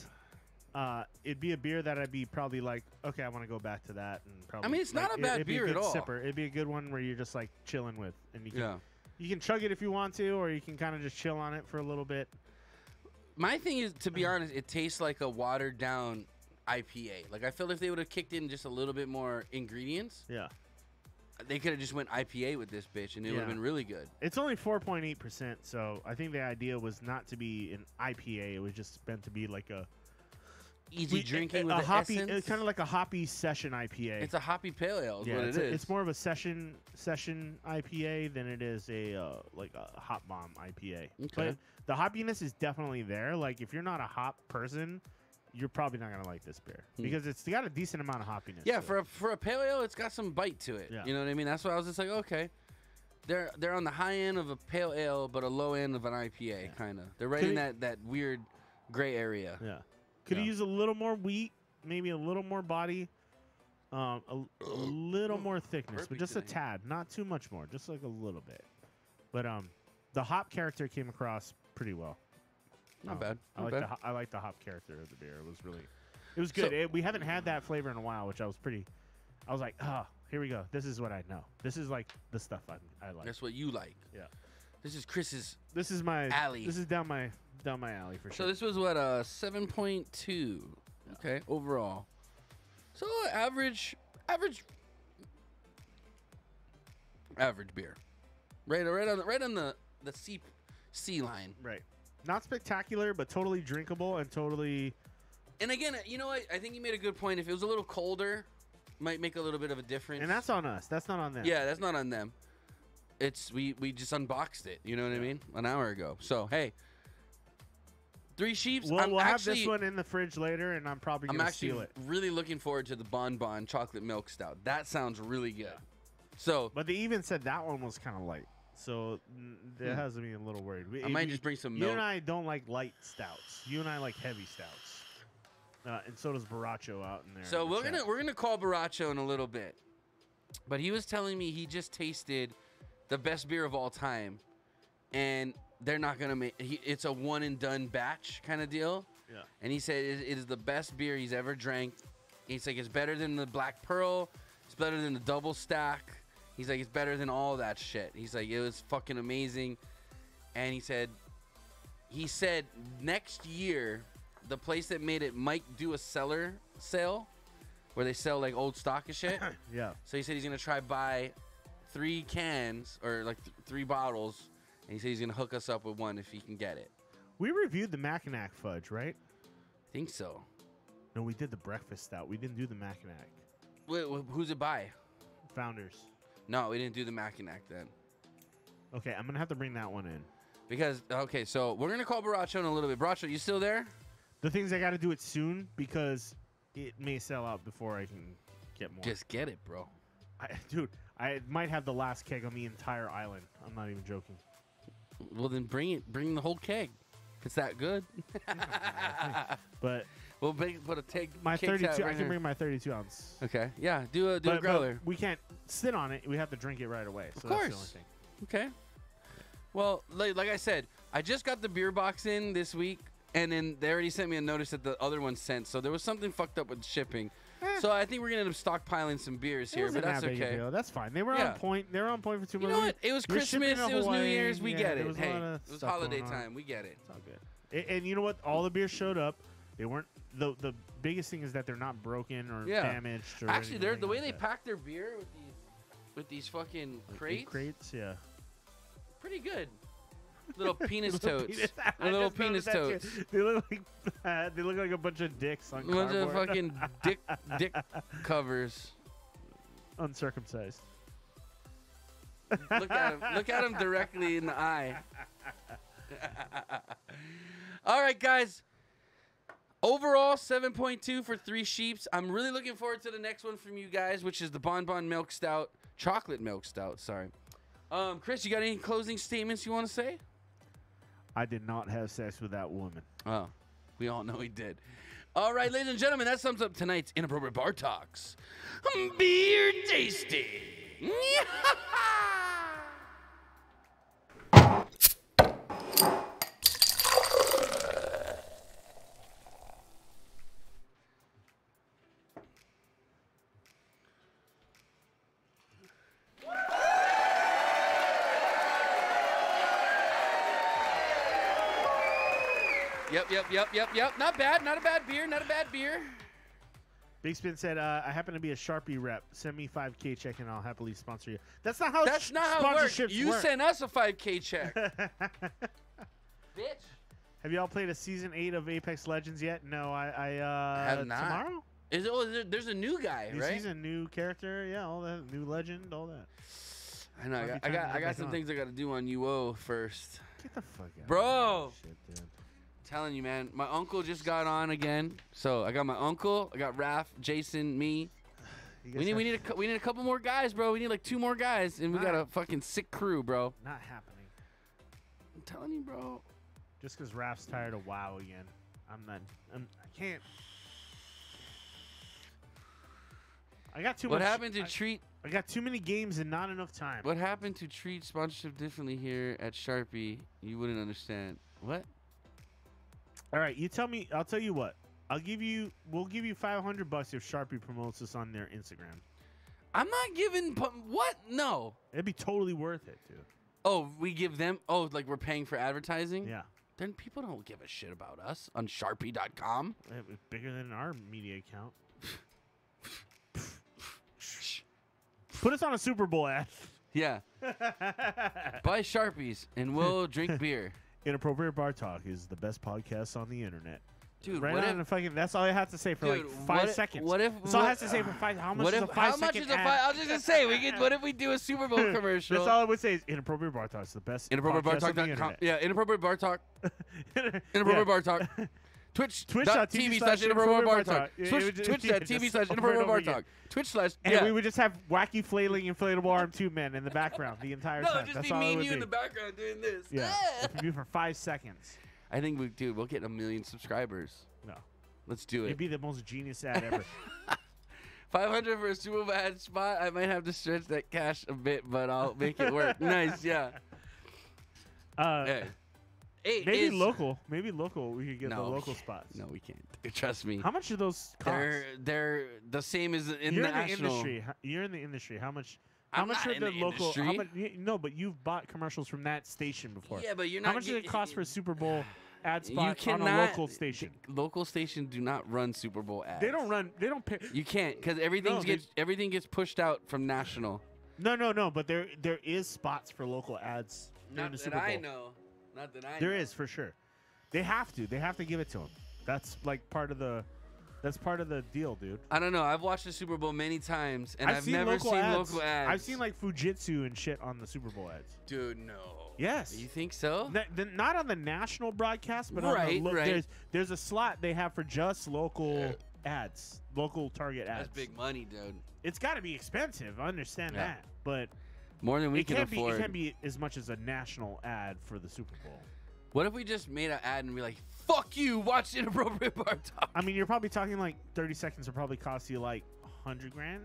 Speaker 2: uh, it'd be a beer that I'd be probably like, okay, I want to go back to that. And probably, I
Speaker 1: mean, it's
Speaker 2: like,
Speaker 1: not a
Speaker 2: it-
Speaker 1: bad
Speaker 2: it'd be a
Speaker 1: at
Speaker 2: good
Speaker 1: all.
Speaker 2: Sipper. It'd be a good one where you're just like chilling with, and you can
Speaker 1: Yeah.
Speaker 2: you can chug it if you want to, or you can kind of just chill on it for a little bit.
Speaker 1: My thing is, to be honest, it tastes like a watered down IPA. Like I feel if they would have kicked in just a little bit more ingredients,
Speaker 2: Yeah.
Speaker 1: they could have just went IPA with this bitch, and it would have been really good.
Speaker 2: It's only 4.8%, so I think the idea was not to be an IPA. It was just meant to be like a
Speaker 1: Easy
Speaker 2: we-
Speaker 1: drinking
Speaker 2: a,
Speaker 1: with
Speaker 2: a hoppy.
Speaker 1: essence.
Speaker 2: It's kind of like a hoppy session IPA.
Speaker 1: It's a hoppy pale ale. Is
Speaker 2: yeah,
Speaker 1: what
Speaker 2: it's,
Speaker 1: it
Speaker 2: a-
Speaker 1: is.
Speaker 2: it's more of a session session IPA than it is a uh, like a hop bomb IPA.
Speaker 1: Okay.
Speaker 2: But the hoppiness is definitely there. Like if you're not a hop person, you're probably not gonna like this beer
Speaker 1: Hmm.
Speaker 2: because it's got a decent amount of hoppiness.
Speaker 1: Yeah, for
Speaker 2: it.
Speaker 1: a, for a pale ale, it's got some bite to it.
Speaker 2: Yeah.
Speaker 1: You know what I mean? That's why I was just like, okay, they're they're on the high end of a pale ale, but a low end of an IPA, kind of. They're right
Speaker 2: Could
Speaker 1: in
Speaker 2: it-
Speaker 1: that that weird gray area.
Speaker 2: yeah. Could
Speaker 1: Yeah.
Speaker 2: use a little more wheat, maybe a little more body, um, a, <clears throat> a little more thickness, but
Speaker 1: burping
Speaker 2: just a
Speaker 1: today.
Speaker 2: tad, not too much more, just like a little bit. But um, the hop character came across pretty well.
Speaker 1: Not
Speaker 2: Um,
Speaker 1: bad.
Speaker 2: I like
Speaker 1: bad.
Speaker 2: the I like the hop character of the beer. It was really, it was good.
Speaker 1: So-
Speaker 2: It- we haven't had that flavor in a while, which I was pretty. I was like, oh, here we go. This is what I know. This is like the stuff I, I like.
Speaker 1: That's what you like.
Speaker 2: Yeah.
Speaker 1: This is Chris's.
Speaker 2: This is my
Speaker 1: Alley.
Speaker 2: This is down my down my alley for sure.
Speaker 1: So this was what uh seven point two. Okay, overall. So average, average, average beer. Right, right on, the, right on the the C, C line.
Speaker 2: right. Not spectacular, but totally drinkable and totally.
Speaker 1: And again, you know what? I think you made a good point. If it was a little colder, might make a little bit of a difference.
Speaker 2: And that's on us. That's not on them.
Speaker 1: yeah, that's not on them. It's we we just unboxed it. You know what I mean? An hour ago. So hey, three sheeps.
Speaker 2: We'll, we'll have this one in the fridge later, and I'm probably gonna
Speaker 1: actually
Speaker 2: steal it.
Speaker 1: really looking forward to the Bon Bon chocolate milk stout. That sounds really good. So
Speaker 2: But they even said that one was kind of light, so that
Speaker 1: Hmm.
Speaker 2: has me a little worried.
Speaker 1: I might
Speaker 2: we-
Speaker 1: just bring some milk.
Speaker 2: You and I don't like light stouts. You and I like heavy stouts. Uh, and so does Boraccho out in there.
Speaker 1: So
Speaker 2: in the
Speaker 1: we're
Speaker 2: chat.
Speaker 1: gonna we're gonna call Boraccho in a little bit, but he was telling me he just tasted the best beer of all time, and they're not gonna make. He, it's a one and done batch kind of deal.
Speaker 2: Yeah.
Speaker 1: And he said it, it is the best beer he's ever drank. He's like it's better than the Black Pearl. It's better than the Double Stack. He's like it's better than all that shit. He's like it was fucking amazing, and he said he said next year the place that made it might do a cellar sale where they sell like old stock and shit. <coughs>
Speaker 2: Yeah.
Speaker 1: so he said he's gonna try buy three cans or like th- three bottles, and he said he's gonna hook us up with one if he can get it.
Speaker 2: We reviewed the Mackinac fudge, right?
Speaker 1: I think so.
Speaker 2: No, we did the breakfast stout. We didn't do the Mackinac.
Speaker 1: Wait, wh- who's it by?
Speaker 2: Founders.
Speaker 1: No, we didn't do the Mackinac then.
Speaker 2: Okay, I'm gonna have to bring that one in.
Speaker 1: Because okay, so we're gonna call Boraccho in a little bit. Boraccho, you still there?
Speaker 2: The things I got to do it soon because it may sell out before I can get more.
Speaker 1: Just get it, bro.
Speaker 2: I, <laughs> dude, I might have the last keg on the entire island. I'm not even joking.
Speaker 1: Well, then bring it. Bring the whole keg. If it's that good. <laughs>
Speaker 2: But <laughs>
Speaker 1: we'll bring, put a take.
Speaker 2: my 32,
Speaker 1: tap
Speaker 2: I can bring my 32 ounce.
Speaker 1: Okay. Yeah. Do a do
Speaker 2: but,
Speaker 1: a growler.
Speaker 2: we can't sit on it. We have to drink it right away. So
Speaker 1: Of
Speaker 2: that's the only
Speaker 1: course.
Speaker 2: thing.
Speaker 1: Okay. Well, like, like I said, I just got the beer box in this week, and then they already sent me a notice that the other one sent. So there was something fucked up with shipping. Hmm. So I think we're gonna end up stockpiling some beers here, but that's
Speaker 2: that
Speaker 1: okay.
Speaker 2: That's fine. They were
Speaker 1: Yeah.
Speaker 2: on point. They were on point for two
Speaker 1: You know
Speaker 2: months.
Speaker 1: what? It was
Speaker 2: You're
Speaker 1: Christmas. It was New Year's. We
Speaker 2: yeah,
Speaker 1: get
Speaker 2: there
Speaker 1: it.
Speaker 2: was
Speaker 1: Hey, it was holiday time. We get it.
Speaker 2: It's all good. And, you know what? All the beers showed up. They weren't. The the biggest thing is that they're not broken or
Speaker 1: Yeah.
Speaker 2: damaged. Or
Speaker 1: Actually, they're the way
Speaker 2: like
Speaker 1: they
Speaker 2: that.
Speaker 1: pack their beer with these with these fucking
Speaker 2: Like
Speaker 1: crates.
Speaker 2: crates, yeah.
Speaker 1: Pretty good. Little penis
Speaker 2: Little
Speaker 1: totes.
Speaker 2: penis- I
Speaker 1: little penis totes. <laughs>
Speaker 2: too. They look like <laughs> they look like a bunch of dicks on
Speaker 1: A bunch of fucking dick dick <laughs> covers.
Speaker 2: uncircumcised.
Speaker 1: Look at him. Look at him directly in the eye. All right, guys. Overall, 7.2 for three sheeps. I'm really looking forward to the next one from you guys, which is the Bon Bon Milk Stout, chocolate milk stout. Sorry. Um, Chris, you got any closing statements you want to say?
Speaker 2: I did not have sex with that woman.
Speaker 1: Oh, we all know he did. All right, ladies and gentlemen, that sums up tonight's inappropriate bar talks. Hmm, beer tasting. <laughs> Yep, yep, yep, yep, yep. Not bad. Not a bad beer. Not a bad beer.
Speaker 2: Big Spin said, uh, "I happen to be a Sharpie rep. Send me 5K check and I'll happily sponsor you." That's not how.
Speaker 1: That's not how it works. You
Speaker 2: work.
Speaker 1: sent us a 5K check. <laughs> Bitch.
Speaker 2: Have y'all played a season eight of Apex Legends yet? No, I. I uh,
Speaker 1: Have not.
Speaker 2: Tomorrow.
Speaker 1: Is it, oh, is there, there's a new guy,
Speaker 2: New
Speaker 1: right?
Speaker 2: season, new character. Yeah, all that. New legend, all that.
Speaker 1: I know. I got, I got, I got some
Speaker 2: on.
Speaker 1: things I got to do on UO first.
Speaker 2: Get the fuck out.
Speaker 1: Bro.
Speaker 2: Shit, dude.
Speaker 1: Telling you, man. My uncle just got on again. So I got my uncle. I got Raph, Jason, me. We need, we need, a, we need a couple more guys, bro. We need like two more guys, and we got a fucking sick crew, bro.
Speaker 2: Not happening.
Speaker 1: I'm telling you, bro.
Speaker 2: Just because Raph's tired of WoW again. I'm not. I'm, I can't. I got too
Speaker 1: What
Speaker 2: much.
Speaker 1: happened to
Speaker 2: I,
Speaker 1: treat?
Speaker 2: I got too many games and not enough time.
Speaker 1: What happened to treat sponsorship differently here at Sharpie? You wouldn't understand. What?
Speaker 2: All right, you tell me. I'll tell you what. I'll give you. We'll give you 500 bucks if Sharpie promotes us on their Instagram.
Speaker 1: I'm not giving. What? No.
Speaker 2: It'd be totally worth it, dude.
Speaker 1: Oh, we give them. Oh, like we're paying for advertising.
Speaker 2: Yeah,
Speaker 1: Then people don't give a shit about us on Sharpie.com.
Speaker 2: it's bigger than our media account. Put us on a Super Bowl ad.
Speaker 1: Yeah. <laughs> Buy Sharpies and we'll drink beer. <laughs>
Speaker 2: Inappropriate Bar Talk is the best podcast on the internet.
Speaker 1: Dude,
Speaker 2: right
Speaker 1: what
Speaker 2: on
Speaker 1: if,
Speaker 2: the fucking. That's all I have to say for
Speaker 1: Dude,
Speaker 2: like
Speaker 1: what
Speaker 2: five
Speaker 1: if-
Speaker 2: seconds.
Speaker 1: what if-
Speaker 2: That's all I have to say for five. How much
Speaker 1: what
Speaker 2: is
Speaker 1: if
Speaker 2: a five
Speaker 1: how much is a five? I was just gonna say we could. What if we do a Super Bowl <laughs> commercial?
Speaker 2: That's all I would say is inappropriate bar talk is the best. Inappropriate the
Speaker 1: InappropriateBarTalk.com. Yeah, inappropriate bar talk. <laughs> Inappropriate bar talk. <laughs> Twitch.
Speaker 2: Twitch.tv
Speaker 1: slash inappropriate bar talk.
Speaker 2: talk.
Speaker 1: Twitch.
Speaker 2: it would just-
Speaker 1: Twitch.tv slash inappropriate bar talk. Twitch slash.
Speaker 2: And we would just have wacky flailing inflatable arm tube men in the background the entire
Speaker 1: no,
Speaker 2: time.
Speaker 1: just
Speaker 2: That's
Speaker 1: be me and you in the background doing this.
Speaker 2: Yeah, <laughs> be for five seconds.
Speaker 1: I think we, dude, we'll get a million subscribers.
Speaker 2: No,
Speaker 1: Let's do it.
Speaker 2: It'd be the most genius ad ever. <laughs>
Speaker 1: 500 for a super bad spot. I might have to stretch that cash a bit, but I'll make it work. <laughs> nice, yeah.
Speaker 2: Uh,
Speaker 1: Hey. Hey,
Speaker 2: maybe
Speaker 1: is-
Speaker 2: local. Maybe local. We could get
Speaker 1: No,
Speaker 2: the local spots.
Speaker 1: No, we can't. <laughs> Trust me.
Speaker 2: How much do those cost?
Speaker 1: They're they're the same as in
Speaker 2: You're
Speaker 1: the
Speaker 2: in the
Speaker 1: national.
Speaker 2: industry. You're in the industry. How much? How
Speaker 1: I'm
Speaker 2: much
Speaker 1: not
Speaker 2: are the,
Speaker 1: the
Speaker 2: local? How much? No, but you've bought commercials from that station before.
Speaker 1: Yeah, but you're not.
Speaker 2: How much does it cost for a Super Bowl <sighs> ad
Speaker 1: You
Speaker 2: spot
Speaker 1: cannot.
Speaker 2: on a local station?
Speaker 1: Local stations do not run Super Bowl ads.
Speaker 2: They don't run. They don't pay.
Speaker 1: You can't because everything
Speaker 2: No,
Speaker 1: gets everything gets pushed out from national.
Speaker 2: No, no, no. But there, there is spots for local ads during the
Speaker 1: Not that
Speaker 2: Bowl.
Speaker 1: I know. Not that I
Speaker 2: There
Speaker 1: know.
Speaker 2: is for sure. They have to. They have to give it to him. That's like part of the. That's part of the deal, dude.
Speaker 1: I don't know. I've watched the Super Bowl many times, and I've,
Speaker 2: seen
Speaker 1: never
Speaker 2: local
Speaker 1: seen
Speaker 2: ads.
Speaker 1: local ads.
Speaker 2: I've seen like Fujitsu and shit on the Super Bowl ads.
Speaker 1: dude, no.
Speaker 2: Yes.
Speaker 1: You think so?
Speaker 2: N- the- not on the national broadcast, but on
Speaker 1: Right,
Speaker 2: the lo-
Speaker 1: right.
Speaker 2: there's there's a slot they have for just local ads, local target ads.
Speaker 1: That's big money, dude.
Speaker 2: It's got to be expensive. I understand
Speaker 1: Yeah.
Speaker 2: that, but
Speaker 1: More than we
Speaker 2: it
Speaker 1: can
Speaker 2: can't be.
Speaker 1: afford.
Speaker 2: It can't be as much as a national ad for the Super Bowl.
Speaker 1: What if we just made an ad and be like, "Fuck you, watch inappropriate bar talk."
Speaker 2: I mean, you're probably talking like 30 seconds will probably cost you like 100 grand.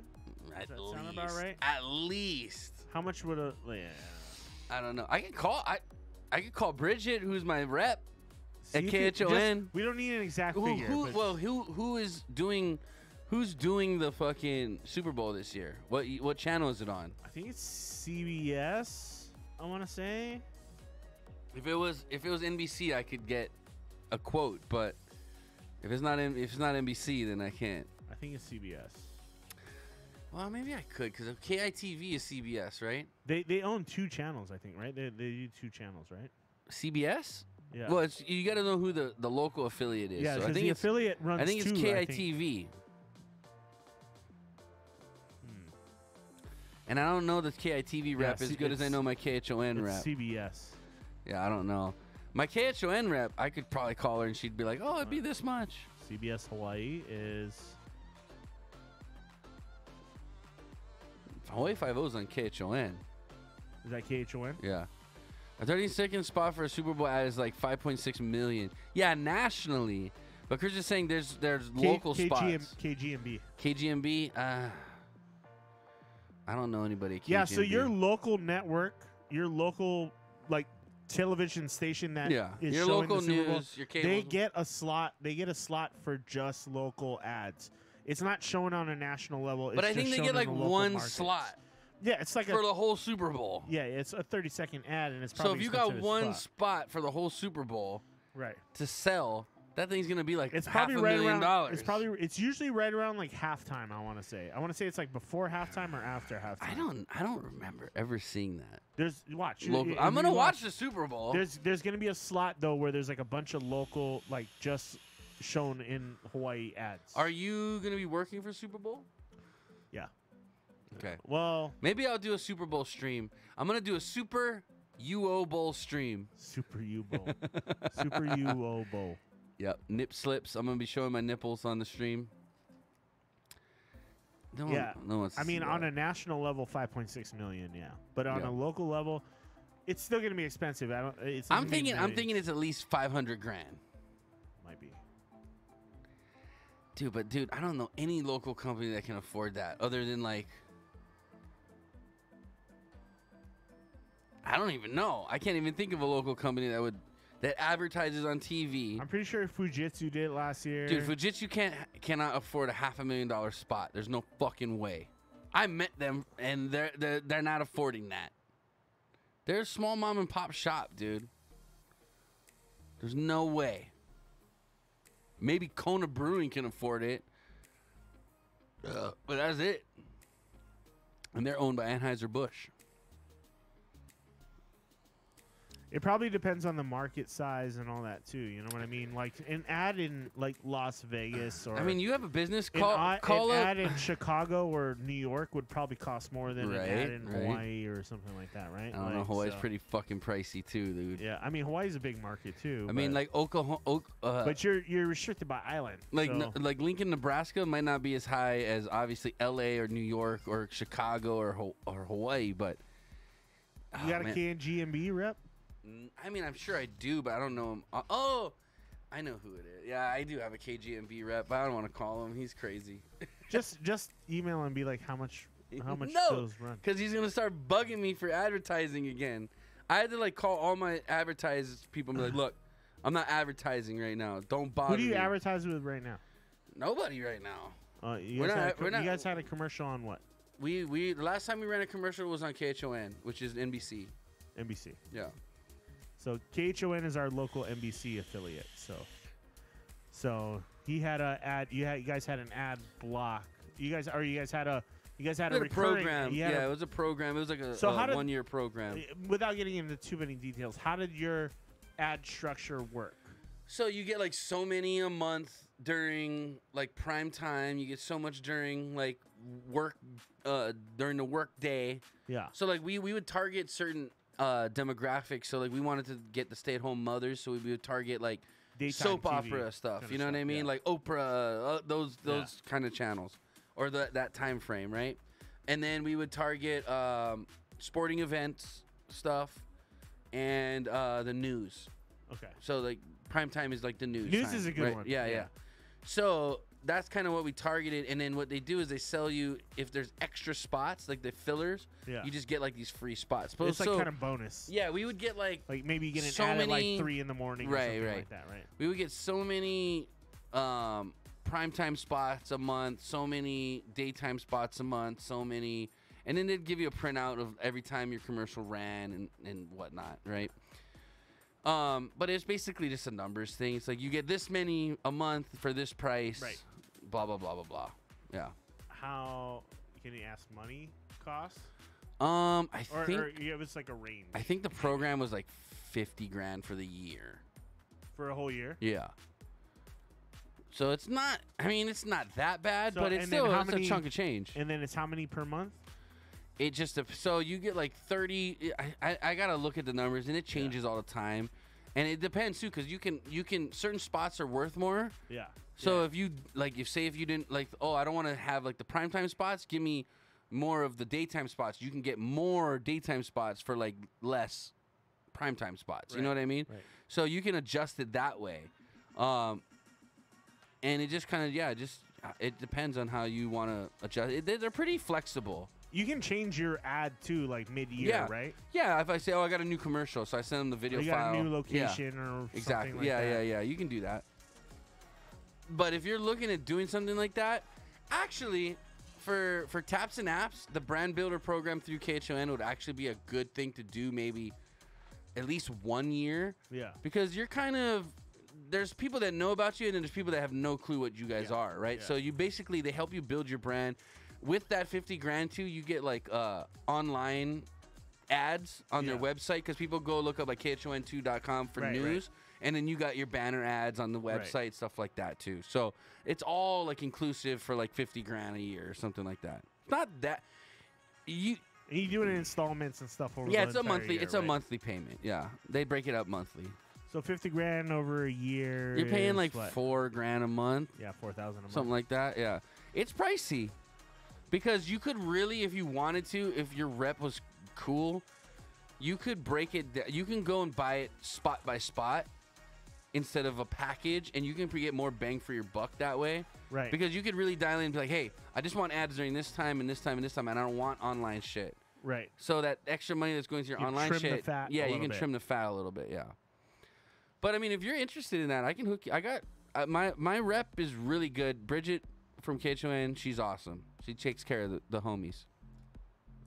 Speaker 1: Mm, at
Speaker 2: that
Speaker 1: least.
Speaker 2: sound about right?
Speaker 1: At least.
Speaker 2: How much would a yeah?
Speaker 1: I don't know. I can call. I, I could call Bridget, who's my rep. At
Speaker 2: could just- we don't need an exact
Speaker 1: Who,
Speaker 2: figure.
Speaker 1: who, well, who, who is doing, who's doing the fucking Super Bowl this year? What, what channel is it on?
Speaker 2: I think it's CBS. I want to say.
Speaker 1: If it was, if it was NBC, I could get a quote, but if it's not, in, if it's not NBC, then I can't.
Speaker 2: I think it's CBS.
Speaker 1: Well, maybe I could, because KITV is CBS, right?
Speaker 2: They they own two channels, I think, right? They they do two channels, right?
Speaker 1: CBS.
Speaker 2: Yeah.
Speaker 1: Well, it's, you got to know who the, the local affiliate is.
Speaker 2: yeah,
Speaker 1: so I think
Speaker 2: the
Speaker 1: it's,
Speaker 2: affiliate runs
Speaker 1: I think it's
Speaker 2: two, I think.
Speaker 1: And I don't know this KITV rep
Speaker 2: Yeah,
Speaker 1: as good as I know my KHON rep.
Speaker 2: CBS.
Speaker 1: yeah, I don't know. My KHON rep, I could probably call her and she'd be like, "Oh, it'd be this much."
Speaker 2: CBS Hawaii is
Speaker 1: Hawaii Five O's on KHON.
Speaker 2: is that KHON?
Speaker 1: Yeah. A 30 second spot for a Super Bowl ad is like 5.6 million. Yeah, nationally. But Chris is saying there's there's
Speaker 2: K-
Speaker 1: local
Speaker 2: KGM,
Speaker 1: spots.
Speaker 2: KGMB.
Speaker 1: KGMB. Uh, I don't know anybody. At
Speaker 2: Yeah, so your local network, your local like television station that is
Speaker 1: Yeah, your
Speaker 2: showing
Speaker 1: local
Speaker 2: the Super Bowl,
Speaker 1: news, your cable.
Speaker 2: they get a slot. They get a slot for just local ads. It's not shown on a national level.
Speaker 1: But
Speaker 2: it's
Speaker 1: I think they get like
Speaker 2: the
Speaker 1: one
Speaker 2: markets.
Speaker 1: slot
Speaker 2: Yeah, it's like
Speaker 1: for
Speaker 2: a
Speaker 1: the whole Super Bowl.
Speaker 2: yeah, it's a thirty second ad, and it's
Speaker 1: So if you got one
Speaker 2: spot.
Speaker 1: spot for the whole Super Bowl
Speaker 2: right,
Speaker 1: to sell, that thing's gonna be like
Speaker 2: it's
Speaker 1: half
Speaker 2: probably
Speaker 1: a
Speaker 2: right
Speaker 1: million
Speaker 2: around.
Speaker 1: dollars.
Speaker 2: It's probably it's usually right around like halftime. I want to say. I want to say it's like before halftime or after halftime.
Speaker 1: I don't. I don't remember ever seeing that.
Speaker 2: There's watch.
Speaker 1: Local,
Speaker 2: if
Speaker 1: I'm gonna watch the Super Bowl.
Speaker 2: There's there's gonna be a slot though where there's like a bunch of local like just shown in Hawaii ads.
Speaker 1: Are you gonna be working for Super Bowl?
Speaker 2: Yeah.
Speaker 1: Okay.
Speaker 2: Well,
Speaker 1: Maybe I'll do a Super Bowl stream. I'm gonna do a Super UO Bowl stream.
Speaker 2: Super U Bowl. Super UO Bowl.
Speaker 1: Yep. Nip slips. I'm gonna be showing my nipples on the stream. No one,
Speaker 2: yeah.
Speaker 1: no one's.
Speaker 2: I mean, on a national level, 5.6 million. Yeah. But on
Speaker 1: Yeah.
Speaker 2: a local level, it's still gonna be expensive. I don't. It's.
Speaker 1: I'm thinking. I'm thinking it's at least 500 grand,
Speaker 2: Might be.
Speaker 1: dude. But dude, I don't know any local company that can afford that, other than like. I don't even know. I can't even think of a local company that would that advertises on TV.
Speaker 2: I'm pretty sure Fujitsu did last year.
Speaker 1: Dude, Fujitsu can't cannot afford a half a million dollar spot. There's no fucking way. I met them and they're they're, they're not affording that. They're a small mom and pop shop, dude. There's no way. Maybe Kona Brewing can afford it. Ugh, but that's it. And they're owned by Anheuser-Busch.
Speaker 2: It probably depends on the market size and all that too. You know what I mean? Like an ad in like Las Vegas <sighs> or
Speaker 1: I mean, you have a business
Speaker 2: an,
Speaker 1: call
Speaker 2: i-
Speaker 1: call
Speaker 2: an
Speaker 1: up.
Speaker 2: ad in <laughs> Chicago or New York would probably cost more than an ad in
Speaker 1: right.
Speaker 2: Hawaii or something like that, right?
Speaker 1: I don't know.
Speaker 2: Like,
Speaker 1: Hawaii's
Speaker 2: so-
Speaker 1: pretty fucking pricey too, dude.
Speaker 2: Yeah, I mean Hawaii's a big market too.
Speaker 1: I mean,
Speaker 2: but-
Speaker 1: like Oklahoma, Oak, uh,
Speaker 2: but you're you're restricted by island.
Speaker 1: like
Speaker 2: so-
Speaker 1: n- like Lincoln, Nebraska might not be as high as obviously L.A. or New York or Chicago or Ho- or Hawaii, but
Speaker 2: you
Speaker 1: oh,
Speaker 2: got a
Speaker 1: man.
Speaker 2: KNGMB rep?
Speaker 1: I mean, I'm sure I do, but I don't know him. Uh, oh, I know who it is. Yeah, I do have a KGMB rep, but I don't want to call him. He's crazy. <laughs>
Speaker 2: just just email and be like, how much how much
Speaker 1: no,
Speaker 2: those run?
Speaker 1: because he's gonna start bugging me for advertising again. I had to like call all my advertisers people and be like, <sighs> look, I'm not advertising right now. Don't bother
Speaker 2: Who do you
Speaker 1: me.
Speaker 2: advertise with right now?
Speaker 1: Nobody right now.
Speaker 2: Uh, you, guys
Speaker 1: not-
Speaker 2: had a, co-
Speaker 1: we're not-
Speaker 2: you guys had a commercial on what?
Speaker 1: We we the last time we ran a commercial was on KHON, which is NBC.
Speaker 2: NBC.
Speaker 1: Yeah.
Speaker 2: So KHON is our local NBC affiliate. So, so he had a ad. You had you guys had an ad block. You guys or you guys had a you guys had a
Speaker 1: a program.
Speaker 2: had
Speaker 1: Yeah,
Speaker 2: a-
Speaker 1: it was a program. It was like a,
Speaker 2: So did-
Speaker 1: one year program.
Speaker 2: without getting into too many details, how did your ad structure work?
Speaker 1: So you get like so many a month during like prime time. You get so much during like work uh during the work day.
Speaker 2: Yeah.
Speaker 1: So like we we would target certain uh demographics. So like we wanted to get the stay at home mothers, so we would target like
Speaker 2: daytime
Speaker 1: soap
Speaker 2: TV
Speaker 1: opera stuff. You know what I mean?
Speaker 2: yeah.
Speaker 1: Like Oprah, uh, those
Speaker 2: Yeah.
Speaker 1: those kind of channels, or the, that time frame, right? And then we would target um, sporting events stuff and uh, the news.
Speaker 2: Okay.
Speaker 1: So like prime time is like the news.
Speaker 2: News
Speaker 1: time,
Speaker 2: is a good
Speaker 1: right?
Speaker 2: one,
Speaker 1: Yeah, yeah.
Speaker 2: yeah.
Speaker 1: So that's kind of what we targeted, and then what they do is they sell you if there's extra spots like the fillers.
Speaker 2: Yeah.
Speaker 1: You just get like these free spots.
Speaker 2: But It's like kind of bonus.
Speaker 1: yeah, we would get like
Speaker 2: Like maybe you get an
Speaker 1: so
Speaker 2: ad at
Speaker 1: many-
Speaker 2: like three in the morning or
Speaker 1: Right,
Speaker 2: something
Speaker 1: right.
Speaker 2: like that, right?
Speaker 1: we would get so many um, primetime spots a month, so many daytime spots a month, so many, and then they'd give you a printout of every time your commercial ran and, and whatnot, right? Um, but it's basically just a numbers thing. It's like you get this many a month for this price,
Speaker 2: Right.
Speaker 1: Blah blah blah blah blah. Yeah.
Speaker 2: How can you ask money costs?
Speaker 1: Um, I
Speaker 2: Or,
Speaker 1: think
Speaker 2: or yeah, it was like a range
Speaker 1: I think the program was like fifty grand for the year.
Speaker 2: for a whole year.
Speaker 1: Yeah. So it's not. I mean, it's not that bad,
Speaker 2: So-
Speaker 1: but it's still
Speaker 2: how
Speaker 1: it's
Speaker 2: many-
Speaker 1: a chunk of change.
Speaker 2: And then it's how many per month?
Speaker 1: It just so you get like thirty. I, I, I gotta look at the numbers, and it changes all the time, and it depends too, because you can you can certain spots are worth more.
Speaker 2: Yeah.
Speaker 1: So if you like, if say if you didn't like, oh, I don't want to have like the primetime spots, give me more of the daytime spots. You can get more daytime spots for like less primetime spots. You know what I mean?
Speaker 2: right.
Speaker 1: So you can adjust it that way, um, and it just kind of yeah, just uh, it depends on how you want to adjust. It, they- they're pretty flexible.
Speaker 2: You can change your ad too, like mid-year,
Speaker 1: yeah,
Speaker 2: right?
Speaker 1: Yeah, if I say, oh, I got a new commercial, so I send them the video
Speaker 2: you
Speaker 1: file.
Speaker 2: got a new
Speaker 1: Yeah.
Speaker 2: location or
Speaker 1: Exactly.
Speaker 2: something like
Speaker 1: yeah,
Speaker 2: that.
Speaker 1: yeah, yeah. You can do that. But if you're looking at doing something like that, actually, for for taps and apps, the brand builder program through KHON would actually be a good thing to do. Maybe at least one year.
Speaker 2: Yeah.
Speaker 1: Because you're kind of there's people that know about you, and then there's people that have no clue what you guys
Speaker 2: Yeah,
Speaker 1: are, right?
Speaker 2: yeah.
Speaker 1: So you basically they help you build your brand. With that 50 grand too, you get like uh, online ads on their website because people go look up like khon2.com for
Speaker 2: Right, right.
Speaker 1: And then you got your banner ads on the
Speaker 2: Right.
Speaker 1: website stuff like that too so it's all like inclusive for like 50 grand a year or something like that it's not that you
Speaker 2: you do it in installments and stuff over
Speaker 1: yeah
Speaker 2: the
Speaker 1: it's a monthly
Speaker 2: year,
Speaker 1: it's a monthly payment yeah they break it up monthly
Speaker 2: So 50 grand over a year.
Speaker 1: you're paying like
Speaker 2: what?
Speaker 1: four grand a month
Speaker 2: Yeah, 4,000 a month.
Speaker 1: something like that yeah it's pricey because you could really if you wanted to if your rep was cool you could break it you can go and buy it spot by spot instead of a package and you can get more bang for your buck that way
Speaker 2: Right.
Speaker 1: because you could really dial in and be like hey i just want ads during this time and this time and this time and i don't want online shit
Speaker 2: Right.
Speaker 1: so that extra money that's going to your
Speaker 2: You
Speaker 1: online
Speaker 2: trim the
Speaker 1: shit yeah you can
Speaker 2: bit.
Speaker 1: trim the fat a little bit yeah but i mean if you're interested in that i can hook you i got uh, my my rep is really good bridget from KHON, she's awesome she takes care of the, the homies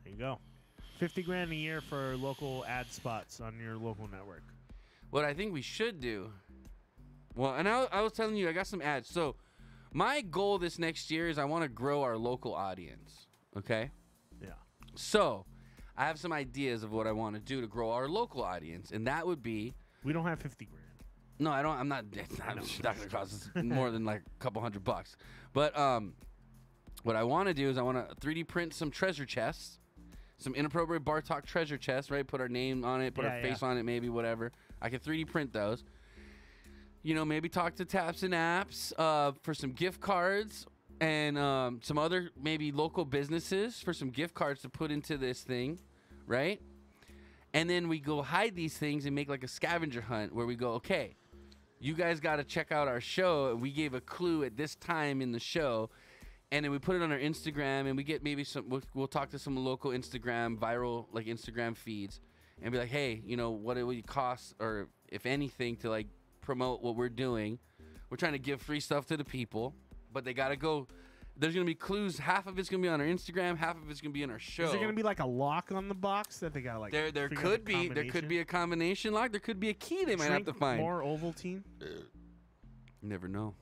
Speaker 2: There you go. 50 grand a year for local ad spots on your local network.
Speaker 1: what I think we should do. Well, and I, I was telling you, I got some ads. So, my goal this next year is I want to grow our local audience. Okay.
Speaker 2: Yeah.
Speaker 1: So, I have some ideas of what I want to do to grow our local audience, and that would be.
Speaker 2: We don't have 50 grand.
Speaker 1: No, I don't. I'm not. It's not, it's not going to cost us more than like a couple hundred bucks. But um, what I want to do is I want to 3D print some treasure chests, some inappropriate bar talk treasure chests. Right, put our name on it, put
Speaker 2: Yeah,
Speaker 1: our
Speaker 2: yeah.
Speaker 1: face on it, maybe whatever. I can 3D print those. You know, maybe talk to Taps and Apps uh, for some gift cards and um, some other maybe local businesses for some gift cards to put into this thing, right? And then we go hide these things and make like a scavenger hunt where we go, okay, you guys got to check out our show. We gave a clue at this time in the show. And then we put it on our Instagram and we get maybe some, we'll, we'll talk to some local Instagram, viral, like Instagram feeds and be like, hey, you know, what it would cost or if anything to like promote what we're doing. We're trying to give free stuff to the people, but they got to go. There's going to be clues. Half of it's going to be on our Instagram, half of it's to be in our show.
Speaker 2: Is there going to be like a lock on the box that they got like
Speaker 1: There, there could be, there could be a combination lock. There could be a key they might have to find.
Speaker 2: More Ovaltine?
Speaker 1: You never know.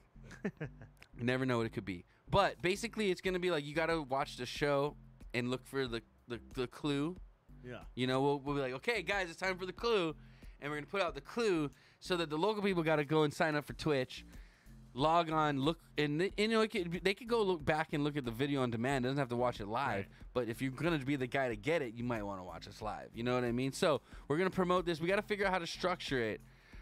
Speaker 1: you <laughs> never know what it could be. But basically, it's gonna be like you gotta watch the show and look for the the, the clue.
Speaker 2: Yeah.
Speaker 1: You know, we'll, we'll be like, okay, guys, it's time for the clue, and we're gonna put out the clue so that the local people gotta go and sign up for Twitch, log on, look, and, they- you know, it could, they could go look back and look at the video on demand. Doesn't have to watch it live.
Speaker 2: Right.
Speaker 1: But if you're gonna be the guy to get it, you might want to watch us live. You know what I mean? So we're gonna promote this. We gotta figure out how to structure it.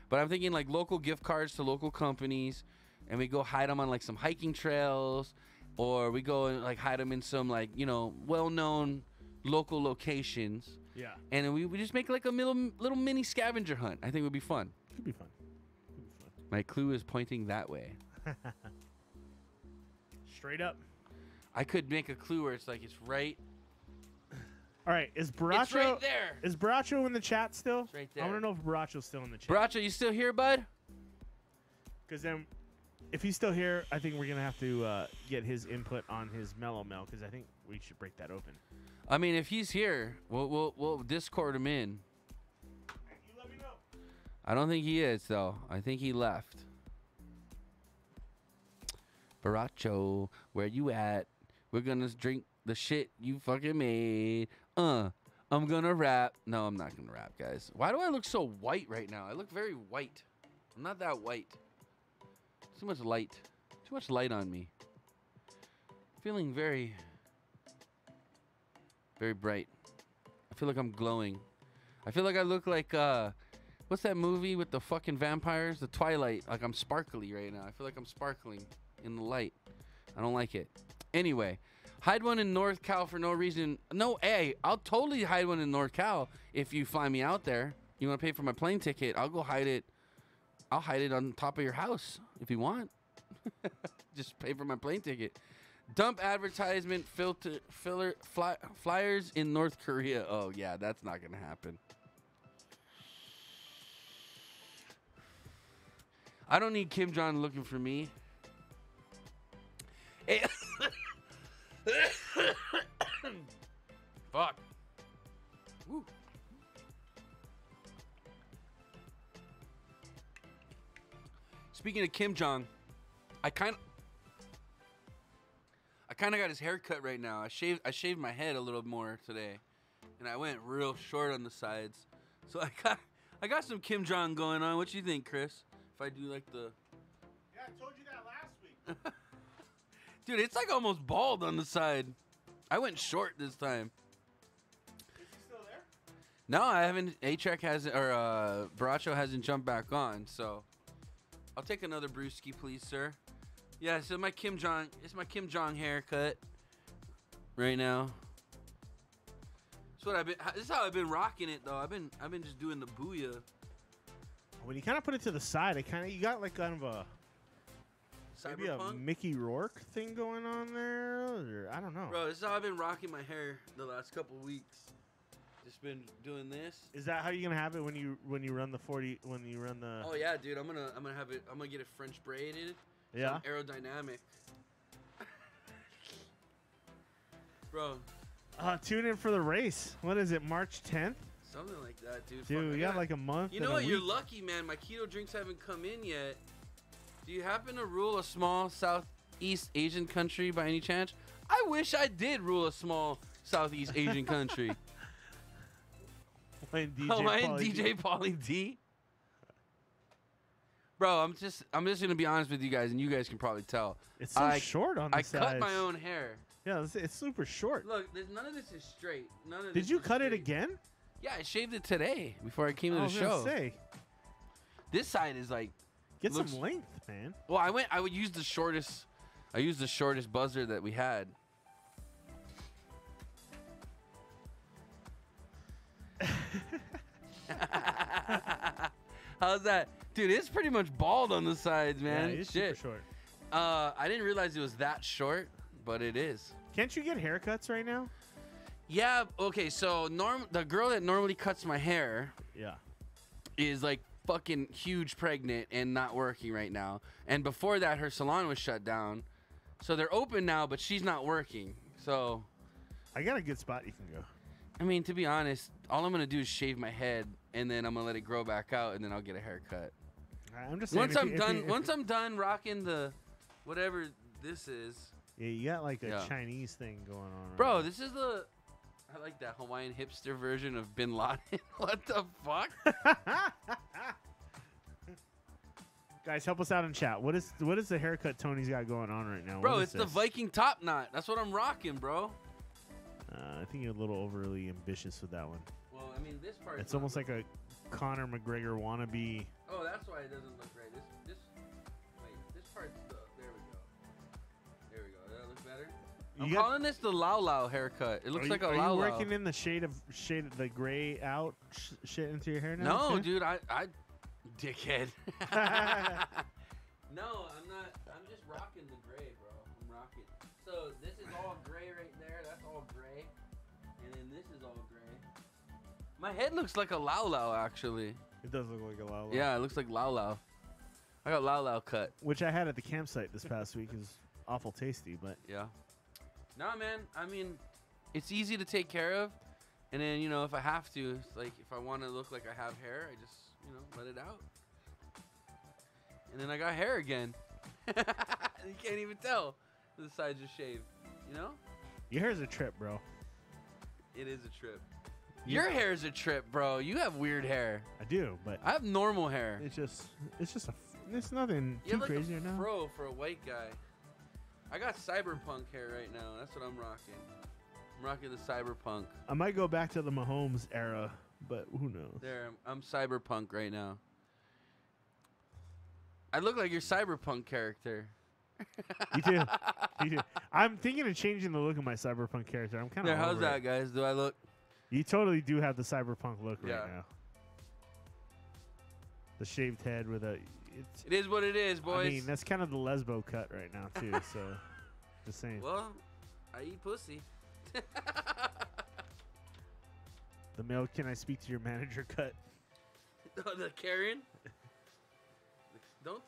Speaker 1: But I'm thinking like local gift cards to local companies, and we go hide them on like some hiking trails, or we go and like hide them in some like you know well-known local locations,
Speaker 2: Yeah.
Speaker 1: and then we, we just make like a little little mini scavenger hunt. I think it would be fun.
Speaker 2: Could be fun. Could be fun.
Speaker 1: My clue is pointing that way. <laughs>
Speaker 2: Straight up.
Speaker 1: I could make a clue where it's like it's right. <laughs>
Speaker 2: All right, is Boraccho
Speaker 1: It's right there.
Speaker 2: is Boraccho in the chat still?
Speaker 1: right there.
Speaker 2: I want to know if Boraccho's still in the chat.
Speaker 1: Boraccho, you still here, bud?
Speaker 2: Because then, if he's still here, I think we're gonna have to uh, get his input on his melomel. Because I think we should break that open.
Speaker 1: I mean, if he's here, we'll we'll, we'll Discord him in. I don't think he is though. I think he left. Boraccho, where you at? We're gonna drink the shit you fucking made. Uh, I'm gonna rap. No, I'm not gonna rap, guys. Why do I look so white right now? I look very white. I'm not that white. Too much light. Too much light on me. Feeling very, very bright. I feel like I'm glowing. I feel like I look like uh what's that movie with the fucking vampires? The Twilight. Like I'm sparkly right now. I feel like I'm sparkling in the light. I don't like it. Anyway, hide one in North Cal for no reason. No, hey, I'll totally hide one in North Cal if you fly me out there. You want to pay for my plane ticket? I'll go hide it. I'll hide it on top of your house if you want. <laughs> Just pay for my plane ticket. Dump advertisement filter filler fly, flyers in North Korea. Oh yeah, that's not gonna happen. I don't need Kim Jong looking for me. Hey. Fuck. Woo. Speaking of Kim Jong, I kind of I kind of got his haircut right now. I shaved I shaved my head a little more today, and I went real short on the sides. So I got I got some Kim Jong going on. What you think, Chris? I do like the
Speaker 2: Yeah, I told you that last week. <laughs>
Speaker 1: dude, it's like almost bald on the side. I went short this time.
Speaker 2: Is he still there?
Speaker 1: No, I haven't. A-Track hasn't, or uh, Boraccho hasn't jumped back on. So I'll take another brewski, please, sir. Yeah, so my Kim Jong, it's my Kim Jong haircut right now. That's what I've been. This is how I've been rocking it, though. I've been, I've been just doing the booyah.
Speaker 2: When you kind of put it to the side, it kind of you got like kind of a maybe a Mickey Rourke thing going on there, or I don't know.
Speaker 1: Bro, this is how I've been rocking my hair the last couple weeks. Just been doing this.
Speaker 2: Is that how you're gonna have it when you when you run the forty when you run the?
Speaker 1: Oh yeah, dude. I'm gonna, I'm gonna have it. I'm gonna get it French braided.
Speaker 2: yeah.
Speaker 1: I'm aerodynamic. <laughs> Bro,
Speaker 2: Uh, tune in for the race. What is it? March 10th.
Speaker 1: Something like that, dude.
Speaker 2: Dude,
Speaker 1: I
Speaker 2: we got like a month.
Speaker 1: You know what? You're lucky, man. My keto drinks haven't come in yet. Do you happen to rule a small Southeast Asian country by any chance? I wish I did rule a small Southeast Asian country. <laughs>
Speaker 2: Hawaiian DJ.
Speaker 1: Hawaiian <laughs>
Speaker 2: Pauly.
Speaker 1: DJ Pauly D. Bro, I'm just I'm just gonna be honest with you guys, and you guys can probably tell.
Speaker 2: It's so
Speaker 1: I-
Speaker 2: short on the
Speaker 1: I
Speaker 2: sides.
Speaker 1: cut my own hair.
Speaker 2: Yeah, it's, it's super short.
Speaker 1: Look, there's, none of this is straight. None of
Speaker 2: Did you cut it again?
Speaker 1: Yeah, I shaved it today before I came to
Speaker 2: I
Speaker 1: the
Speaker 2: was gonna
Speaker 1: show.
Speaker 2: say,
Speaker 1: This side is like,
Speaker 2: get
Speaker 1: Looks-
Speaker 2: some length, man.
Speaker 1: well, I went. I would use the shortest. I used the shortest buzzer that we had. <laughs> How's that, dude? It's pretty much bald on the sides, man.
Speaker 2: yeah, it's
Speaker 1: Shit.
Speaker 2: super short.
Speaker 1: Uh, I didn't realize it was that short, but it is.
Speaker 2: Can't you get haircuts right now?
Speaker 1: Yeah. Okay. So norm, the girl that normally cuts my hair
Speaker 2: Yeah.
Speaker 1: is like fucking huge pregnant and not working right now. And before that, her salon was shut down. So they're open now, but she's not working. So,
Speaker 2: I got a good spot you can go.
Speaker 1: I mean, to be honest, all I'm gonna do is shave my head and then I'm gonna let it grow back out and then I'll get a haircut.
Speaker 2: I'm just saying.
Speaker 1: Once I'm
Speaker 2: you-
Speaker 1: done,
Speaker 2: you-
Speaker 1: once I'm done rocking the whatever this is,
Speaker 2: yeah, you got like a
Speaker 1: Yeah.
Speaker 2: Chinese thing going on. Right
Speaker 1: bro. This is the. I like that Hawaiian hipster version of Bin Laden. <laughs> what the fuck? <laughs>
Speaker 2: Guys, help us out in chat. What is what is the haircut Tony's got going on right now?
Speaker 1: Bro, it's
Speaker 2: is
Speaker 1: the? Viking top knot. That's what I'm rocking, bro.
Speaker 2: Uh, I think you're a little overly ambitious with that one.
Speaker 1: Well, I mean, this part.
Speaker 2: It's almost like a Conor McGregor wannabe.
Speaker 1: Oh, that's why it doesn't look right. I'm
Speaker 2: You got-
Speaker 1: calling this the Lau Lau haircut. It looks
Speaker 2: are
Speaker 1: like
Speaker 2: you,
Speaker 1: a
Speaker 2: are
Speaker 1: Lau
Speaker 2: you
Speaker 1: Lau.
Speaker 2: working in the shade of shade of the gray out sh- shit into your hair now?
Speaker 1: No,
Speaker 2: too?
Speaker 1: dude, I I dickhead. <laughs> <laughs> no, I'm not. I'm just rocking the gray, bro. I'm rocking. So this is all gray right there. That's all gray, and then this is all gray. My head looks like a Lau Lau, actually.
Speaker 2: It does look like a Lau Lau.
Speaker 1: Yeah, it looks like Lau Lau. I got Lau Lau cut.
Speaker 2: Which I had at the campsite this past week is awful tasty, but
Speaker 1: Yeah. Nah, man. I mean, it's easy to take care of, and then you know if I have to, it's like if I want to look like I have hair, I just you know let it out, and then I got hair again. <laughs> you can't even tell the sides are shaved. You know,
Speaker 2: your hair's a trip, bro.
Speaker 1: it is a trip.
Speaker 2: You-
Speaker 1: Your hair's a trip, bro. You have weird hair.
Speaker 2: I do, but
Speaker 1: I have normal hair.
Speaker 2: it's just it's just a f- it's nothing
Speaker 1: You
Speaker 2: too
Speaker 1: have like
Speaker 2: crazy
Speaker 1: a
Speaker 2: right now.
Speaker 1: fro for a white guy. I got cyberpunk hair right now. That's what I'm rocking. I'm rocking the cyberpunk.
Speaker 2: I might go back to the Mahomes era, but who knows?
Speaker 1: There, I'm, I'm cyberpunk right now. I look like your cyberpunk character.
Speaker 2: You do. you do. I'm thinking of changing the look of my cyberpunk character. I'm kind of.
Speaker 1: There, how's that, guys? Do I look?
Speaker 2: You totally do have the cyberpunk look
Speaker 1: Yeah.
Speaker 2: right now. The shaved head with a. It's,
Speaker 1: It is what it is, boys.
Speaker 2: I mean, that's kind of the lesbo cut right now too. so, <laughs> just saying.
Speaker 1: well, I eat pussy. <laughs>
Speaker 2: The male, can I speak to your manager cut? <laughs>
Speaker 1: Oh, the Karen. Don't,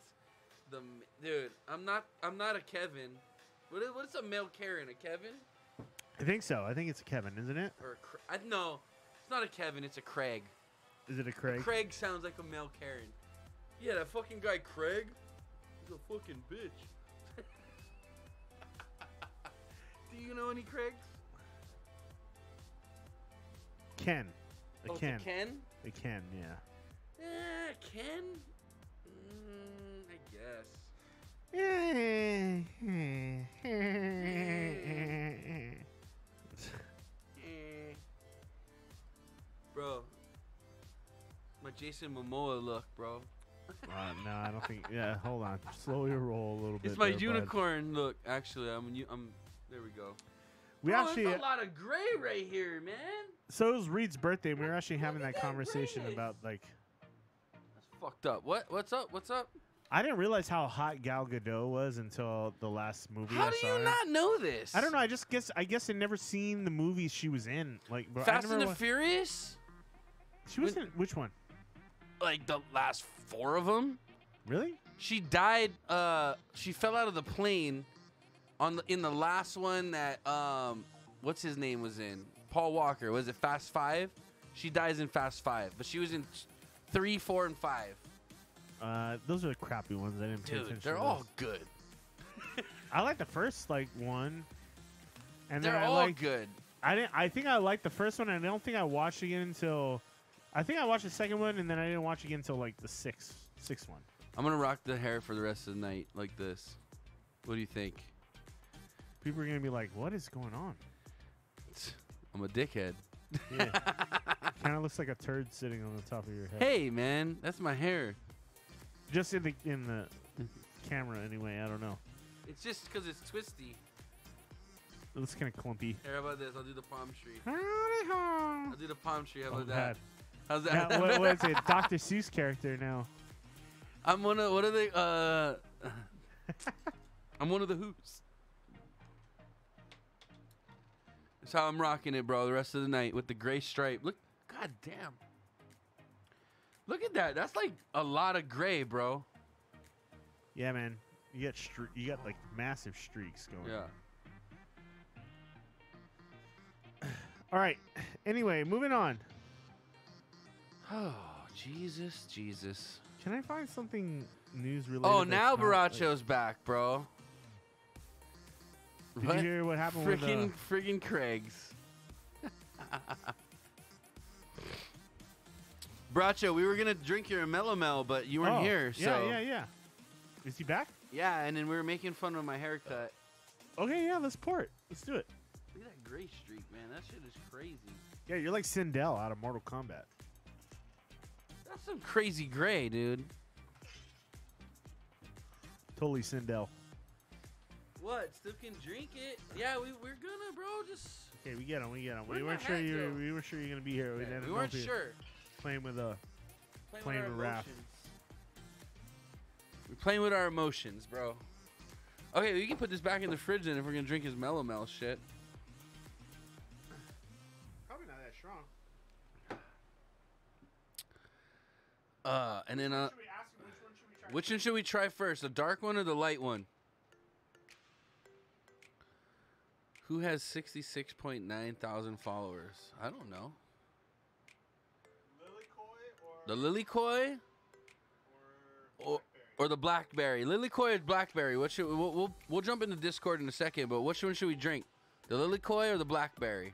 Speaker 1: the dude. I'm not. I'm not a Kevin. What is, what's a male Karen? A Kevin
Speaker 2: I think so. I think it's a Kevin, isn't it?
Speaker 1: or a Cra- I, no? It's not a Kevin. It's a Craig.
Speaker 2: Is it a Craig?
Speaker 1: Craig sounds like a male Karen. Yeah, that fucking guy Craig. He's a fucking bitch. <laughs> Do you know any Craigs?
Speaker 2: Ken. A
Speaker 1: oh,
Speaker 2: Ken.
Speaker 1: a Ken?
Speaker 2: A Ken. Yeah.
Speaker 1: Eh, Ken? Mm, I guess. <laughs> <laughs> Eh. Bro. My Jason Momoa look, bro.
Speaker 2: Uh, no, I don't think. Yeah, hold on. Slow your roll a little bit.
Speaker 1: It's my
Speaker 2: there, bud.
Speaker 1: unicorn look. Actually, I'm. I'm. There we go.
Speaker 2: We
Speaker 1: oh,
Speaker 2: actually.
Speaker 1: a lot of gray right here, man.
Speaker 2: So it was Reed's birthday. And We were actually having that
Speaker 1: that
Speaker 2: conversation about like.
Speaker 1: That's fucked up. What? What's up? What's up?
Speaker 2: I didn't realize how hot Gal Gadot was until the last movie.
Speaker 1: How
Speaker 2: I
Speaker 1: do
Speaker 2: saw
Speaker 1: you
Speaker 2: her.
Speaker 1: not know this?
Speaker 2: I don't know. I just guess. I guess I never seen the movies she was in. Like, bro,
Speaker 1: Fast and the
Speaker 2: wa-
Speaker 1: Furious?
Speaker 2: She was
Speaker 1: when-
Speaker 2: in which one?
Speaker 1: Like the last four of them?
Speaker 2: Really?
Speaker 1: She died. Uh, she fell out of the plane on the in the last one that um, what's his name was in? Paul Walker. Was it Fast Five? She dies in Fast Five, but she was in three, four, and five.
Speaker 2: Uh, those are the crappy ones. I didn't pay
Speaker 1: Dude,
Speaker 2: attention.
Speaker 1: they're
Speaker 2: to
Speaker 1: all good.
Speaker 2: I like the first like one. And
Speaker 1: They're
Speaker 2: then I
Speaker 1: all
Speaker 2: like.
Speaker 1: good.
Speaker 2: I didn't. I think I liked the first one. and I don't think I watched it again until. I think I watched the second one, and then I didn't watch again until like the sixth, sixth one.
Speaker 1: I'm gonna rock the hair for the rest of the night like this. What do you think?
Speaker 2: People are gonna be like, "What is going on?"
Speaker 1: I'm a dickhead.
Speaker 2: Yeah. <laughs> kind of looks like a turd sitting on the top of your head.
Speaker 1: Hey man, that's my hair.
Speaker 2: Just in the in the camera, anyway. I don't know.
Speaker 1: It's just because it's twisty.
Speaker 2: It looks kind of clumpy.
Speaker 1: Here, how about this? I'll do the palm tree.
Speaker 2: Howdy
Speaker 1: I'll do the palm tree. How
Speaker 2: Oh,
Speaker 1: about that? How's that?
Speaker 2: Now, what, what is it? Dr. Seuss character now.
Speaker 1: I'm one of what are they? Uh, <laughs> I'm one of the Who's. That's how I'm rocking it, bro. The rest of the night with the gray stripe. Look, god damn. Look at that. That's like a lot of gray, bro.
Speaker 2: Yeah, man. You got stre- you got like massive streaks going.
Speaker 1: Yeah. <clears throat>
Speaker 2: All right. Anyway, moving on.
Speaker 1: Oh, Jesus, Jesus.
Speaker 2: Can I find something news related?
Speaker 1: Oh, now
Speaker 2: not, like-
Speaker 1: Boraccho's back, bro.
Speaker 2: Did
Speaker 1: What?
Speaker 2: you hear what happened with
Speaker 1: Freaking,
Speaker 2: uh,
Speaker 1: friggin' Craig's. <laughs> Boraccho, we were gonna drink your Melomel, but you weren't
Speaker 2: oh,
Speaker 1: here.
Speaker 2: Yeah, yeah, yeah. Is he back?
Speaker 1: Yeah, and then we were making fun of my haircut.
Speaker 2: Okay, yeah. Let's pour it. Let's do it.
Speaker 1: Look at that gray streak, man. That shit is crazy.
Speaker 2: Yeah, you're like Sindel out of Mortal Kombat.
Speaker 1: That's some crazy gray, dude.
Speaker 2: Totally Sindel.
Speaker 1: What? Still can drink it? Yeah, we we're gonna, bro. Just
Speaker 2: Okay, we get him. We get him.
Speaker 1: Where'd
Speaker 2: We
Speaker 1: my
Speaker 2: weren't sure
Speaker 1: hat
Speaker 2: you.
Speaker 1: go?
Speaker 2: We weren't sure you're gonna be here. We, didn't
Speaker 1: we
Speaker 2: know
Speaker 1: weren't
Speaker 2: if you-
Speaker 1: sure.
Speaker 2: Playing with a.
Speaker 1: Playing,
Speaker 2: Playing
Speaker 1: with our
Speaker 2: with Raph.
Speaker 1: emotions. We're playing with our emotions, bro. Okay, we can put this back in the fridge then if we're gonna drink his melomel shit. Uh, and then uh, which one should we try first, the dark one or the light one? Who has 66.9 thousand followers? I don't know. The Lilikoi or, the Blackberry? Lilikoi or Blackberry? What should we'll, we'll we'll jump into Discord in a second, but which one should we drink? The Lilikoi or the Blackberry?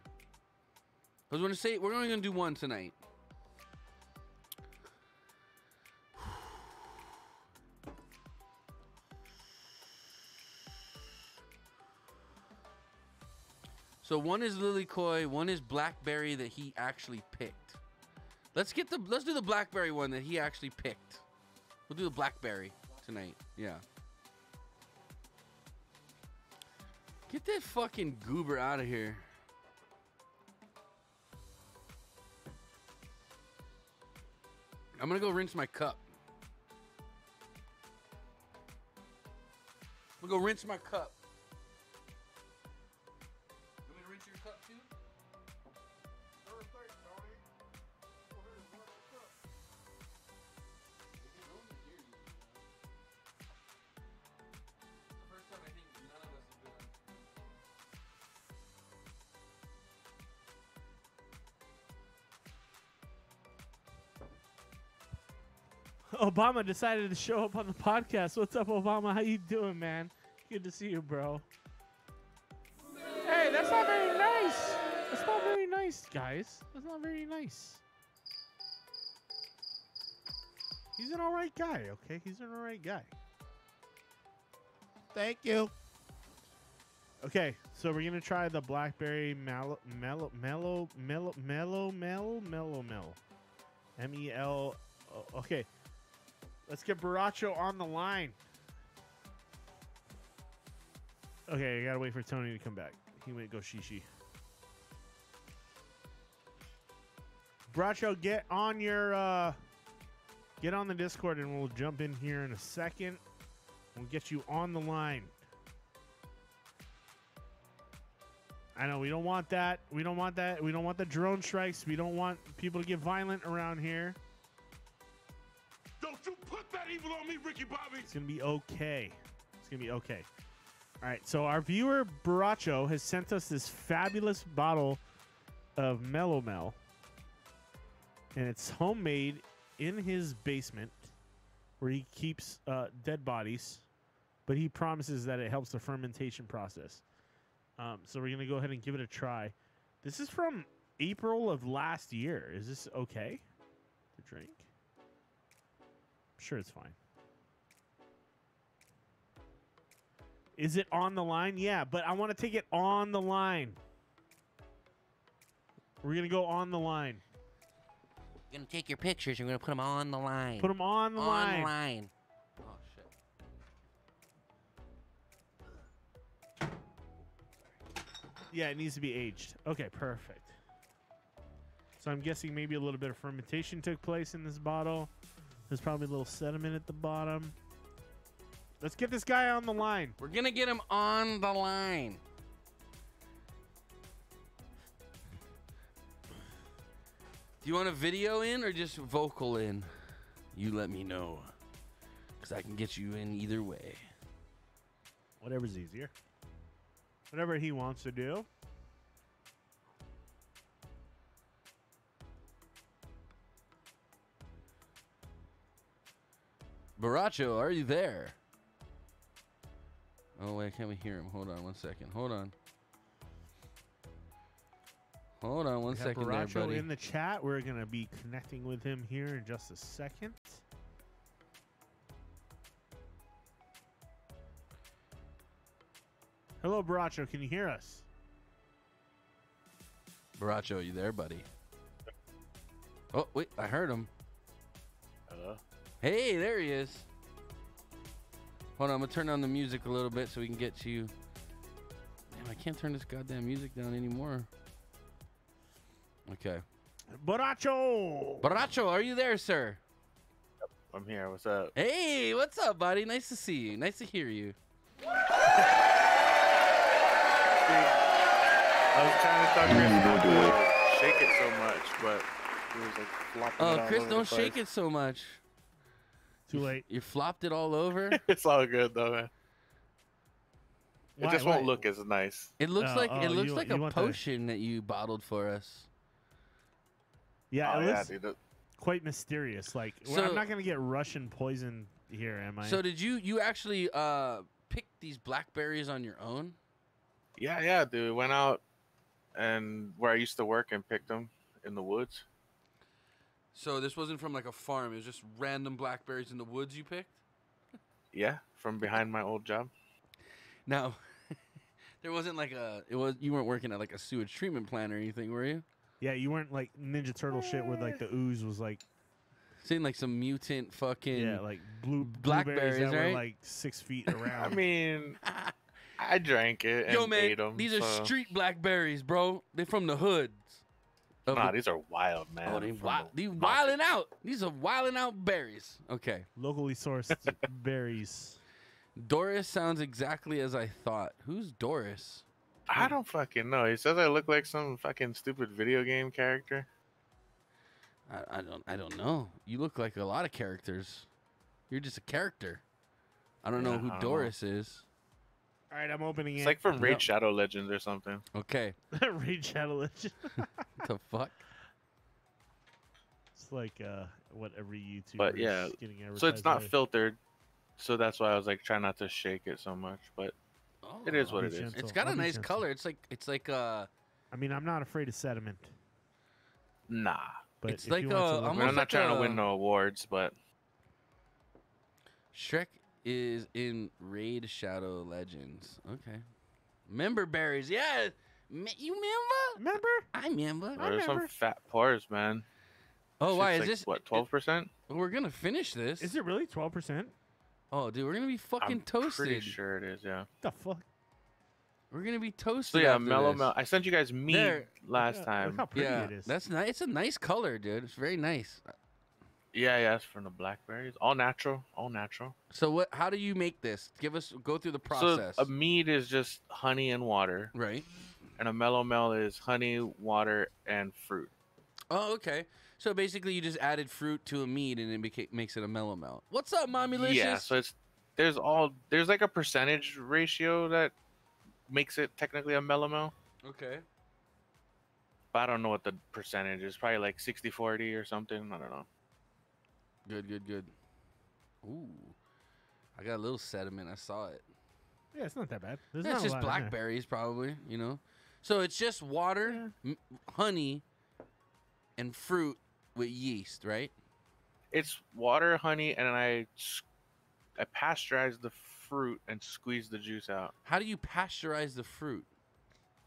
Speaker 1: I was gonna say we're only gonna do one tonight. So one is Lilikoi, one is Blackberry that he actually picked. Let's get the let's do the Blackberry one that he actually picked. We'll do the Blackberry tonight. Yeah. Get that fucking goober out of here. I'm gonna go rinse my cup. I'm gonna go rinse my cup.
Speaker 2: Obama decided to show up on the podcast. What's up, Obama? How you doing, man? Good to see you, bro. Hey, that's not very nice. That's not very nice, guys. That's not very nice. He's an all right guy, okay? He's an all right guy. Thank you. Okay, so we're gonna try the blackberry mellow, mellow, mellow, mellow, mellow, mellow, mellow, mellow. M E L. Okay, let's get Boraccho on the line. Okay, I gotta wait for Tony to come back. He went go shishi. Boraccho, get on your uh get on the Discord and we'll jump in here in a second. We'll get you on the line. I know we don't want that. We don't want that. We don't want the drone strikes. We don't want people to get violent around here.
Speaker 3: Evil on me, Ricky Bobby!
Speaker 2: It's gonna be okay. It's gonna be okay. All right. So our viewer Boraccho has sent us this fabulous bottle of Melomel, and it's homemade in his basement, where he keeps uh, dead bodies. But he promises that it helps the fermentation process. Um, so we're gonna go ahead and give it a try. This is from April of last year. Is this okay to drink? Sure it's fine. Is it on the line? Yeah, but I want to take it on the line. We're gonna go on the line.
Speaker 9: You're gonna take your pictures. You're gonna put them on the line.
Speaker 2: Put them on the
Speaker 9: on
Speaker 2: line.
Speaker 9: the line.
Speaker 1: Oh shit.
Speaker 2: Yeah, it needs to be aged. Okay, perfect. So I'm guessing maybe a little bit of fermentation took place in this bottle. There's probably a little sediment at the bottom. Let's get this guy on the line.
Speaker 1: We're gonna get him on the line. Do you want a video in or just vocal in? You let me know. Because I can get you in either way.
Speaker 2: Whatever's easier. Whatever he wants to do.
Speaker 1: Boraccho, are you there? Oh, wait, can't we hear him? Hold on one second. Hold on. Hold on one
Speaker 2: We have
Speaker 1: second there,
Speaker 2: Boraccho
Speaker 1: buddy.
Speaker 2: in the chat. We're gonna be connecting with him here in just a second. Hello, Boraccho. Can you hear us?
Speaker 1: Boraccho, you there, buddy? Oh, wait, I heard him.
Speaker 10: Hello.
Speaker 1: Hey, there he is. Hold on, I'm gonna turn down the music a little bit so we can get to you. Damn, I can't turn this goddamn music down anymore. Okay.
Speaker 2: Boraccho.
Speaker 1: Boraccho, are you there, sir?
Speaker 10: I'm here. What's up?
Speaker 1: Hey, what's up, buddy? Nice to see you. Nice to hear you.
Speaker 10: I was trying to talk Chris not to shake it so much, but he was like flopping
Speaker 1: Oh,
Speaker 10: it
Speaker 1: Chris, don't shake it so much.
Speaker 2: Too late.
Speaker 1: You flopped it all over. <laughs>
Speaker 10: it's all good though, man.
Speaker 2: Why-
Speaker 10: it just
Speaker 2: why?
Speaker 10: won't look as nice.
Speaker 1: It looks
Speaker 2: Oh,
Speaker 1: like
Speaker 2: oh,
Speaker 1: it looks
Speaker 2: you-
Speaker 1: like
Speaker 2: you
Speaker 1: a
Speaker 2: want the-
Speaker 1: potion that you bottled for us.
Speaker 2: Yeah,
Speaker 10: oh
Speaker 2: it
Speaker 10: yeah,
Speaker 2: looks
Speaker 10: dude.
Speaker 2: quite mysterious. Like,
Speaker 1: So-
Speaker 2: I'm not gonna get Russian poison here, am I?
Speaker 1: So did you you actually uh pick these blackberries on your own?
Speaker 10: Yeah, yeah, dude. Went out and where I used to work and picked them in the woods.
Speaker 1: So this wasn't from like a farm. It was just random blackberries in the woods you picked.
Speaker 10: Yeah, from behind my old job.
Speaker 1: Now, <laughs> there wasn't like a it was you weren't working at like a sewage treatment plant or anything, were you?
Speaker 2: yeah, you weren't like Ninja Turtle shit where like the ooze was like
Speaker 1: Seeing like some mutant fucking
Speaker 2: yeah, like blue
Speaker 1: blackberries,
Speaker 2: blueberries that
Speaker 1: right?
Speaker 2: were like six feet <laughs> around.
Speaker 10: I mean, I drank it and
Speaker 1: Yo man,
Speaker 10: ate them.
Speaker 1: these are street blackberries, bro. They're from the hoods. Of
Speaker 10: Nah,
Speaker 1: the-
Speaker 10: these are wild, man.
Speaker 1: oh, they wild, these
Speaker 10: mountains.
Speaker 1: wilding out. These are wilding out berries. Okay.
Speaker 2: locally sourced <laughs> berries.
Speaker 1: Doris sounds exactly as I thought. Who's Doris?
Speaker 10: I don't fucking know. He says I look like some fucking stupid video game character.
Speaker 1: I, I don't I don't know. You look like a lot of characters. You're just a character. I don't know who
Speaker 10: don't know.
Speaker 1: Doris is.
Speaker 2: All right, I'm opening
Speaker 10: It's
Speaker 2: it.
Speaker 10: It's like from Raid
Speaker 1: Yep.
Speaker 10: Shadow Legends or something.
Speaker 1: Okay. <laughs>
Speaker 2: Raid Shadow Legends. <laughs>
Speaker 1: the fuck?
Speaker 2: It's like uh, what every YouTuber.
Speaker 10: But yeah,
Speaker 2: is getting
Speaker 10: so it's not
Speaker 2: by.
Speaker 10: filtered. So that's why I was like trying not to shake it so much. But it is what
Speaker 2: I'll
Speaker 10: it
Speaker 2: be
Speaker 10: is.
Speaker 2: gentle.
Speaker 1: It's got
Speaker 2: I'll
Speaker 1: a nice
Speaker 2: gentle.
Speaker 1: color. It's like it's like uh
Speaker 2: I mean, I'm not afraid of sediment,
Speaker 10: Nah.
Speaker 2: but
Speaker 1: It's like,
Speaker 2: you
Speaker 1: uh,
Speaker 10: I mean,
Speaker 1: Almost
Speaker 10: I'm not
Speaker 1: like
Speaker 10: trying
Speaker 1: a-
Speaker 10: to win no awards, but
Speaker 1: Shrek is in Raid Shadow Legends. Okay. Member berries. Yeah. Me- you remember?
Speaker 2: remember?
Speaker 1: I remember.
Speaker 10: there's some fat pores, man.
Speaker 1: Oh, why is
Speaker 10: like,
Speaker 1: this
Speaker 10: what twelve percent?
Speaker 1: We're gonna finish this.
Speaker 2: Is it really 12 percent?
Speaker 1: Oh, dude, we're gonna be fucking
Speaker 10: I'm
Speaker 1: toasted.
Speaker 10: pretty sure it is. Yeah.
Speaker 2: The fuck?
Speaker 1: We're gonna be toasted.
Speaker 10: So yeah,
Speaker 1: after
Speaker 10: mellow
Speaker 1: this.
Speaker 10: mel. I sent you guys mead
Speaker 1: There.
Speaker 10: last
Speaker 2: Yeah,
Speaker 10: time.
Speaker 2: Look how pretty
Speaker 1: Yeah,
Speaker 2: it is.
Speaker 1: that's nice. It's a nice color, dude. It's very nice.
Speaker 10: Yeah, yeah, it's from the blackberries. All natural. All natural.
Speaker 1: So what? How do you make this? Give us go through the process.
Speaker 10: So a mead is just honey and water,
Speaker 1: right.
Speaker 10: and a melomel is honey, water, and fruit.
Speaker 1: Oh, okay. So basically, you just added fruit to a mead, and it makes it a melomel. What's up, mommy?
Speaker 10: Yeah, so it's there's all there's like a percentage ratio that makes it technically a melomel.
Speaker 1: okay.
Speaker 10: But I don't know what the percentage is. Probably like 60-40 or something. I don't know.
Speaker 1: Good, good, good. Ooh, I got a little sediment. I saw it.
Speaker 2: yeah, it's not that bad. There's
Speaker 1: Yeah,
Speaker 2: not
Speaker 1: it's just
Speaker 2: lot in there.
Speaker 1: blackberries, probably. You know. So it's just water, m- honey, and fruit with yeast, right?
Speaker 10: It's water, honey, and I I pasteurize the fruit and squeeze the juice out.
Speaker 1: How do you pasteurize the fruit?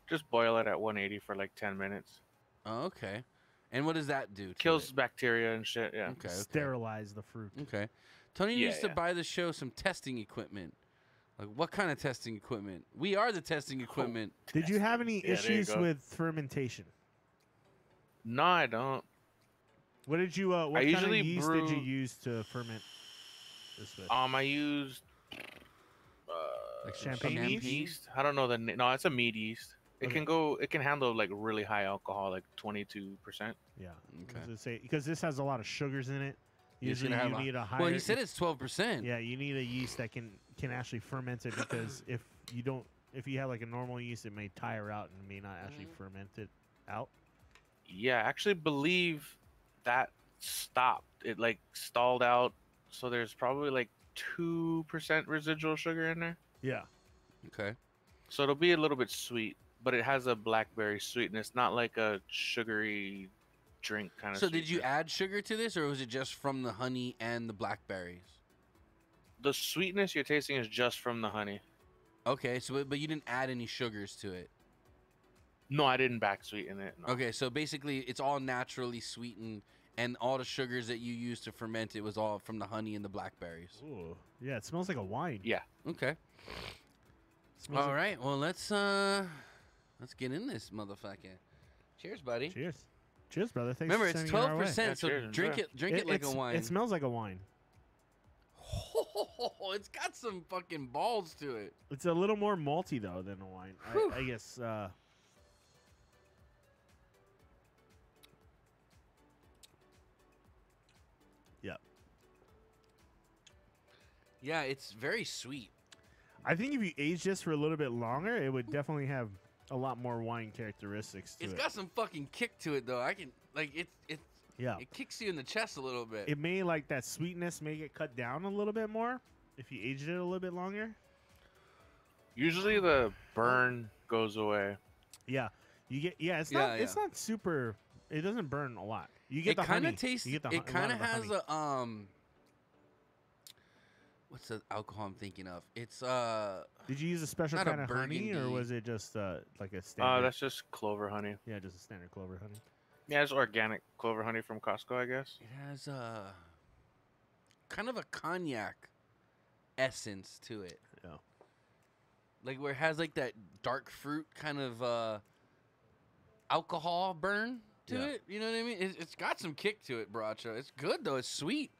Speaker 10: Just boil it at 180 for like 10 minutes.
Speaker 1: Oh, okay. And what does that do? to
Speaker 10: Kills
Speaker 1: it?
Speaker 10: bacteria and shit. Yeah.
Speaker 1: Okay. Okay.
Speaker 2: Sterilize the fruit.
Speaker 1: Okay. Tony
Speaker 10: Yeah,
Speaker 1: needs to buy the show some testing equipment. Like what kind of testing equipment? We are the testing equipment.
Speaker 2: Did you have any
Speaker 10: Yeah,
Speaker 2: issues with fermentation?
Speaker 10: No, I don't.
Speaker 2: What did you? Uh, what
Speaker 10: I
Speaker 2: kind
Speaker 10: usually
Speaker 2: of yeast did you use to ferment this with?
Speaker 10: Um, I used uh,
Speaker 1: Like
Speaker 2: champagne
Speaker 10: mead
Speaker 2: yeast?
Speaker 10: yeast. I don't know the na- no. It's a mead yeast. It
Speaker 2: Okay.
Speaker 10: can go. It can handle like really high alcohol, like 22 percent.
Speaker 2: yeah.
Speaker 1: Okay.
Speaker 2: Say because this has a lot of sugars in it. Usually you
Speaker 1: have a-
Speaker 2: need a higher.
Speaker 1: Well, he said it's twelve percent.
Speaker 2: Yeah, you need a yeast that can can actually ferment it because <coughs> if you don't, if you have like a normal yeast, it may tire out and may not actually
Speaker 1: Mm-hmm.
Speaker 2: ferment it out.
Speaker 10: Yeah, I actually believe that stopped. It like stalled out. So there's probably like two percent residual sugar in there.
Speaker 2: Yeah.
Speaker 1: Okay.
Speaker 10: So it'll be a little bit sweet, but it has a blackberry sweetness, not like a sugary drink kind of.
Speaker 1: So did you add sugar to this, or was it just from the honey and the blackberries?
Speaker 10: The sweetness you're tasting is just from the honey.
Speaker 1: Okay. So but- but you didn't add any sugars to it.
Speaker 10: No, I didn't back sweeten it. no.
Speaker 1: Okay. So basically, it's all naturally sweetened and all the sugars that you used to ferment it was all from the honey and the blackberries.
Speaker 2: Ooh. Yeah, it smells like a wine.
Speaker 10: Yeah.
Speaker 1: Okay.
Speaker 2: Smells
Speaker 1: All
Speaker 2: like-
Speaker 1: right. Well, let's uh, let's get in this motherfucker. Cheers, buddy.
Speaker 2: Cheers. Cheers, brother. Thanks
Speaker 1: Remember,
Speaker 2: for
Speaker 1: it's
Speaker 2: sending it our
Speaker 1: twelve
Speaker 2: way.
Speaker 1: percent, so
Speaker 10: cheers,
Speaker 1: drink it, drink it, like a wine.
Speaker 2: It smells like a wine.
Speaker 1: Oh, <laughs> it's got some fucking balls to it.
Speaker 2: It's a little more malty though than a wine. I, I guess. Uh, yeah,
Speaker 1: Yeah, it's very sweet.
Speaker 2: I think if you age this for a little bit longer, it would definitely have a lot more wine characteristics to
Speaker 1: It's
Speaker 2: it.
Speaker 1: got some fucking kick to it, though. I can like it. It
Speaker 2: yeah,
Speaker 1: it kicks you in the chest a little bit.
Speaker 2: it may like that sweetness may get cut down a little bit more if you aged it a little bit longer.
Speaker 10: Usually the burn goes away.
Speaker 2: Yeah, you get yeah. It's
Speaker 1: Yeah,
Speaker 2: not it's not super. It doesn't burn a lot. You get
Speaker 1: it
Speaker 2: the
Speaker 1: kind
Speaker 2: honey.
Speaker 1: of tastes.
Speaker 2: You get the,
Speaker 1: it
Speaker 2: hu- a lot
Speaker 1: kind of has
Speaker 2: honey.
Speaker 1: a um. What's the alcohol I'm thinking of? It's uh.
Speaker 2: Did you use a special
Speaker 1: not a
Speaker 2: kind of honey, or was it just uh, like a standard?
Speaker 10: Uh, that's just clover honey.
Speaker 2: yeah, just a standard clover honey.
Speaker 10: Yeah, it's organic clover honey from Costco, I guess.
Speaker 1: It has a kind of a cognac essence to it.
Speaker 2: Yeah.
Speaker 1: Like where it has like that dark fruit kind of uh alcohol burn to
Speaker 2: Yeah.
Speaker 1: it. You know what I mean? It's, it's got some kick to it, Boraccho. It's good though. It's sweet.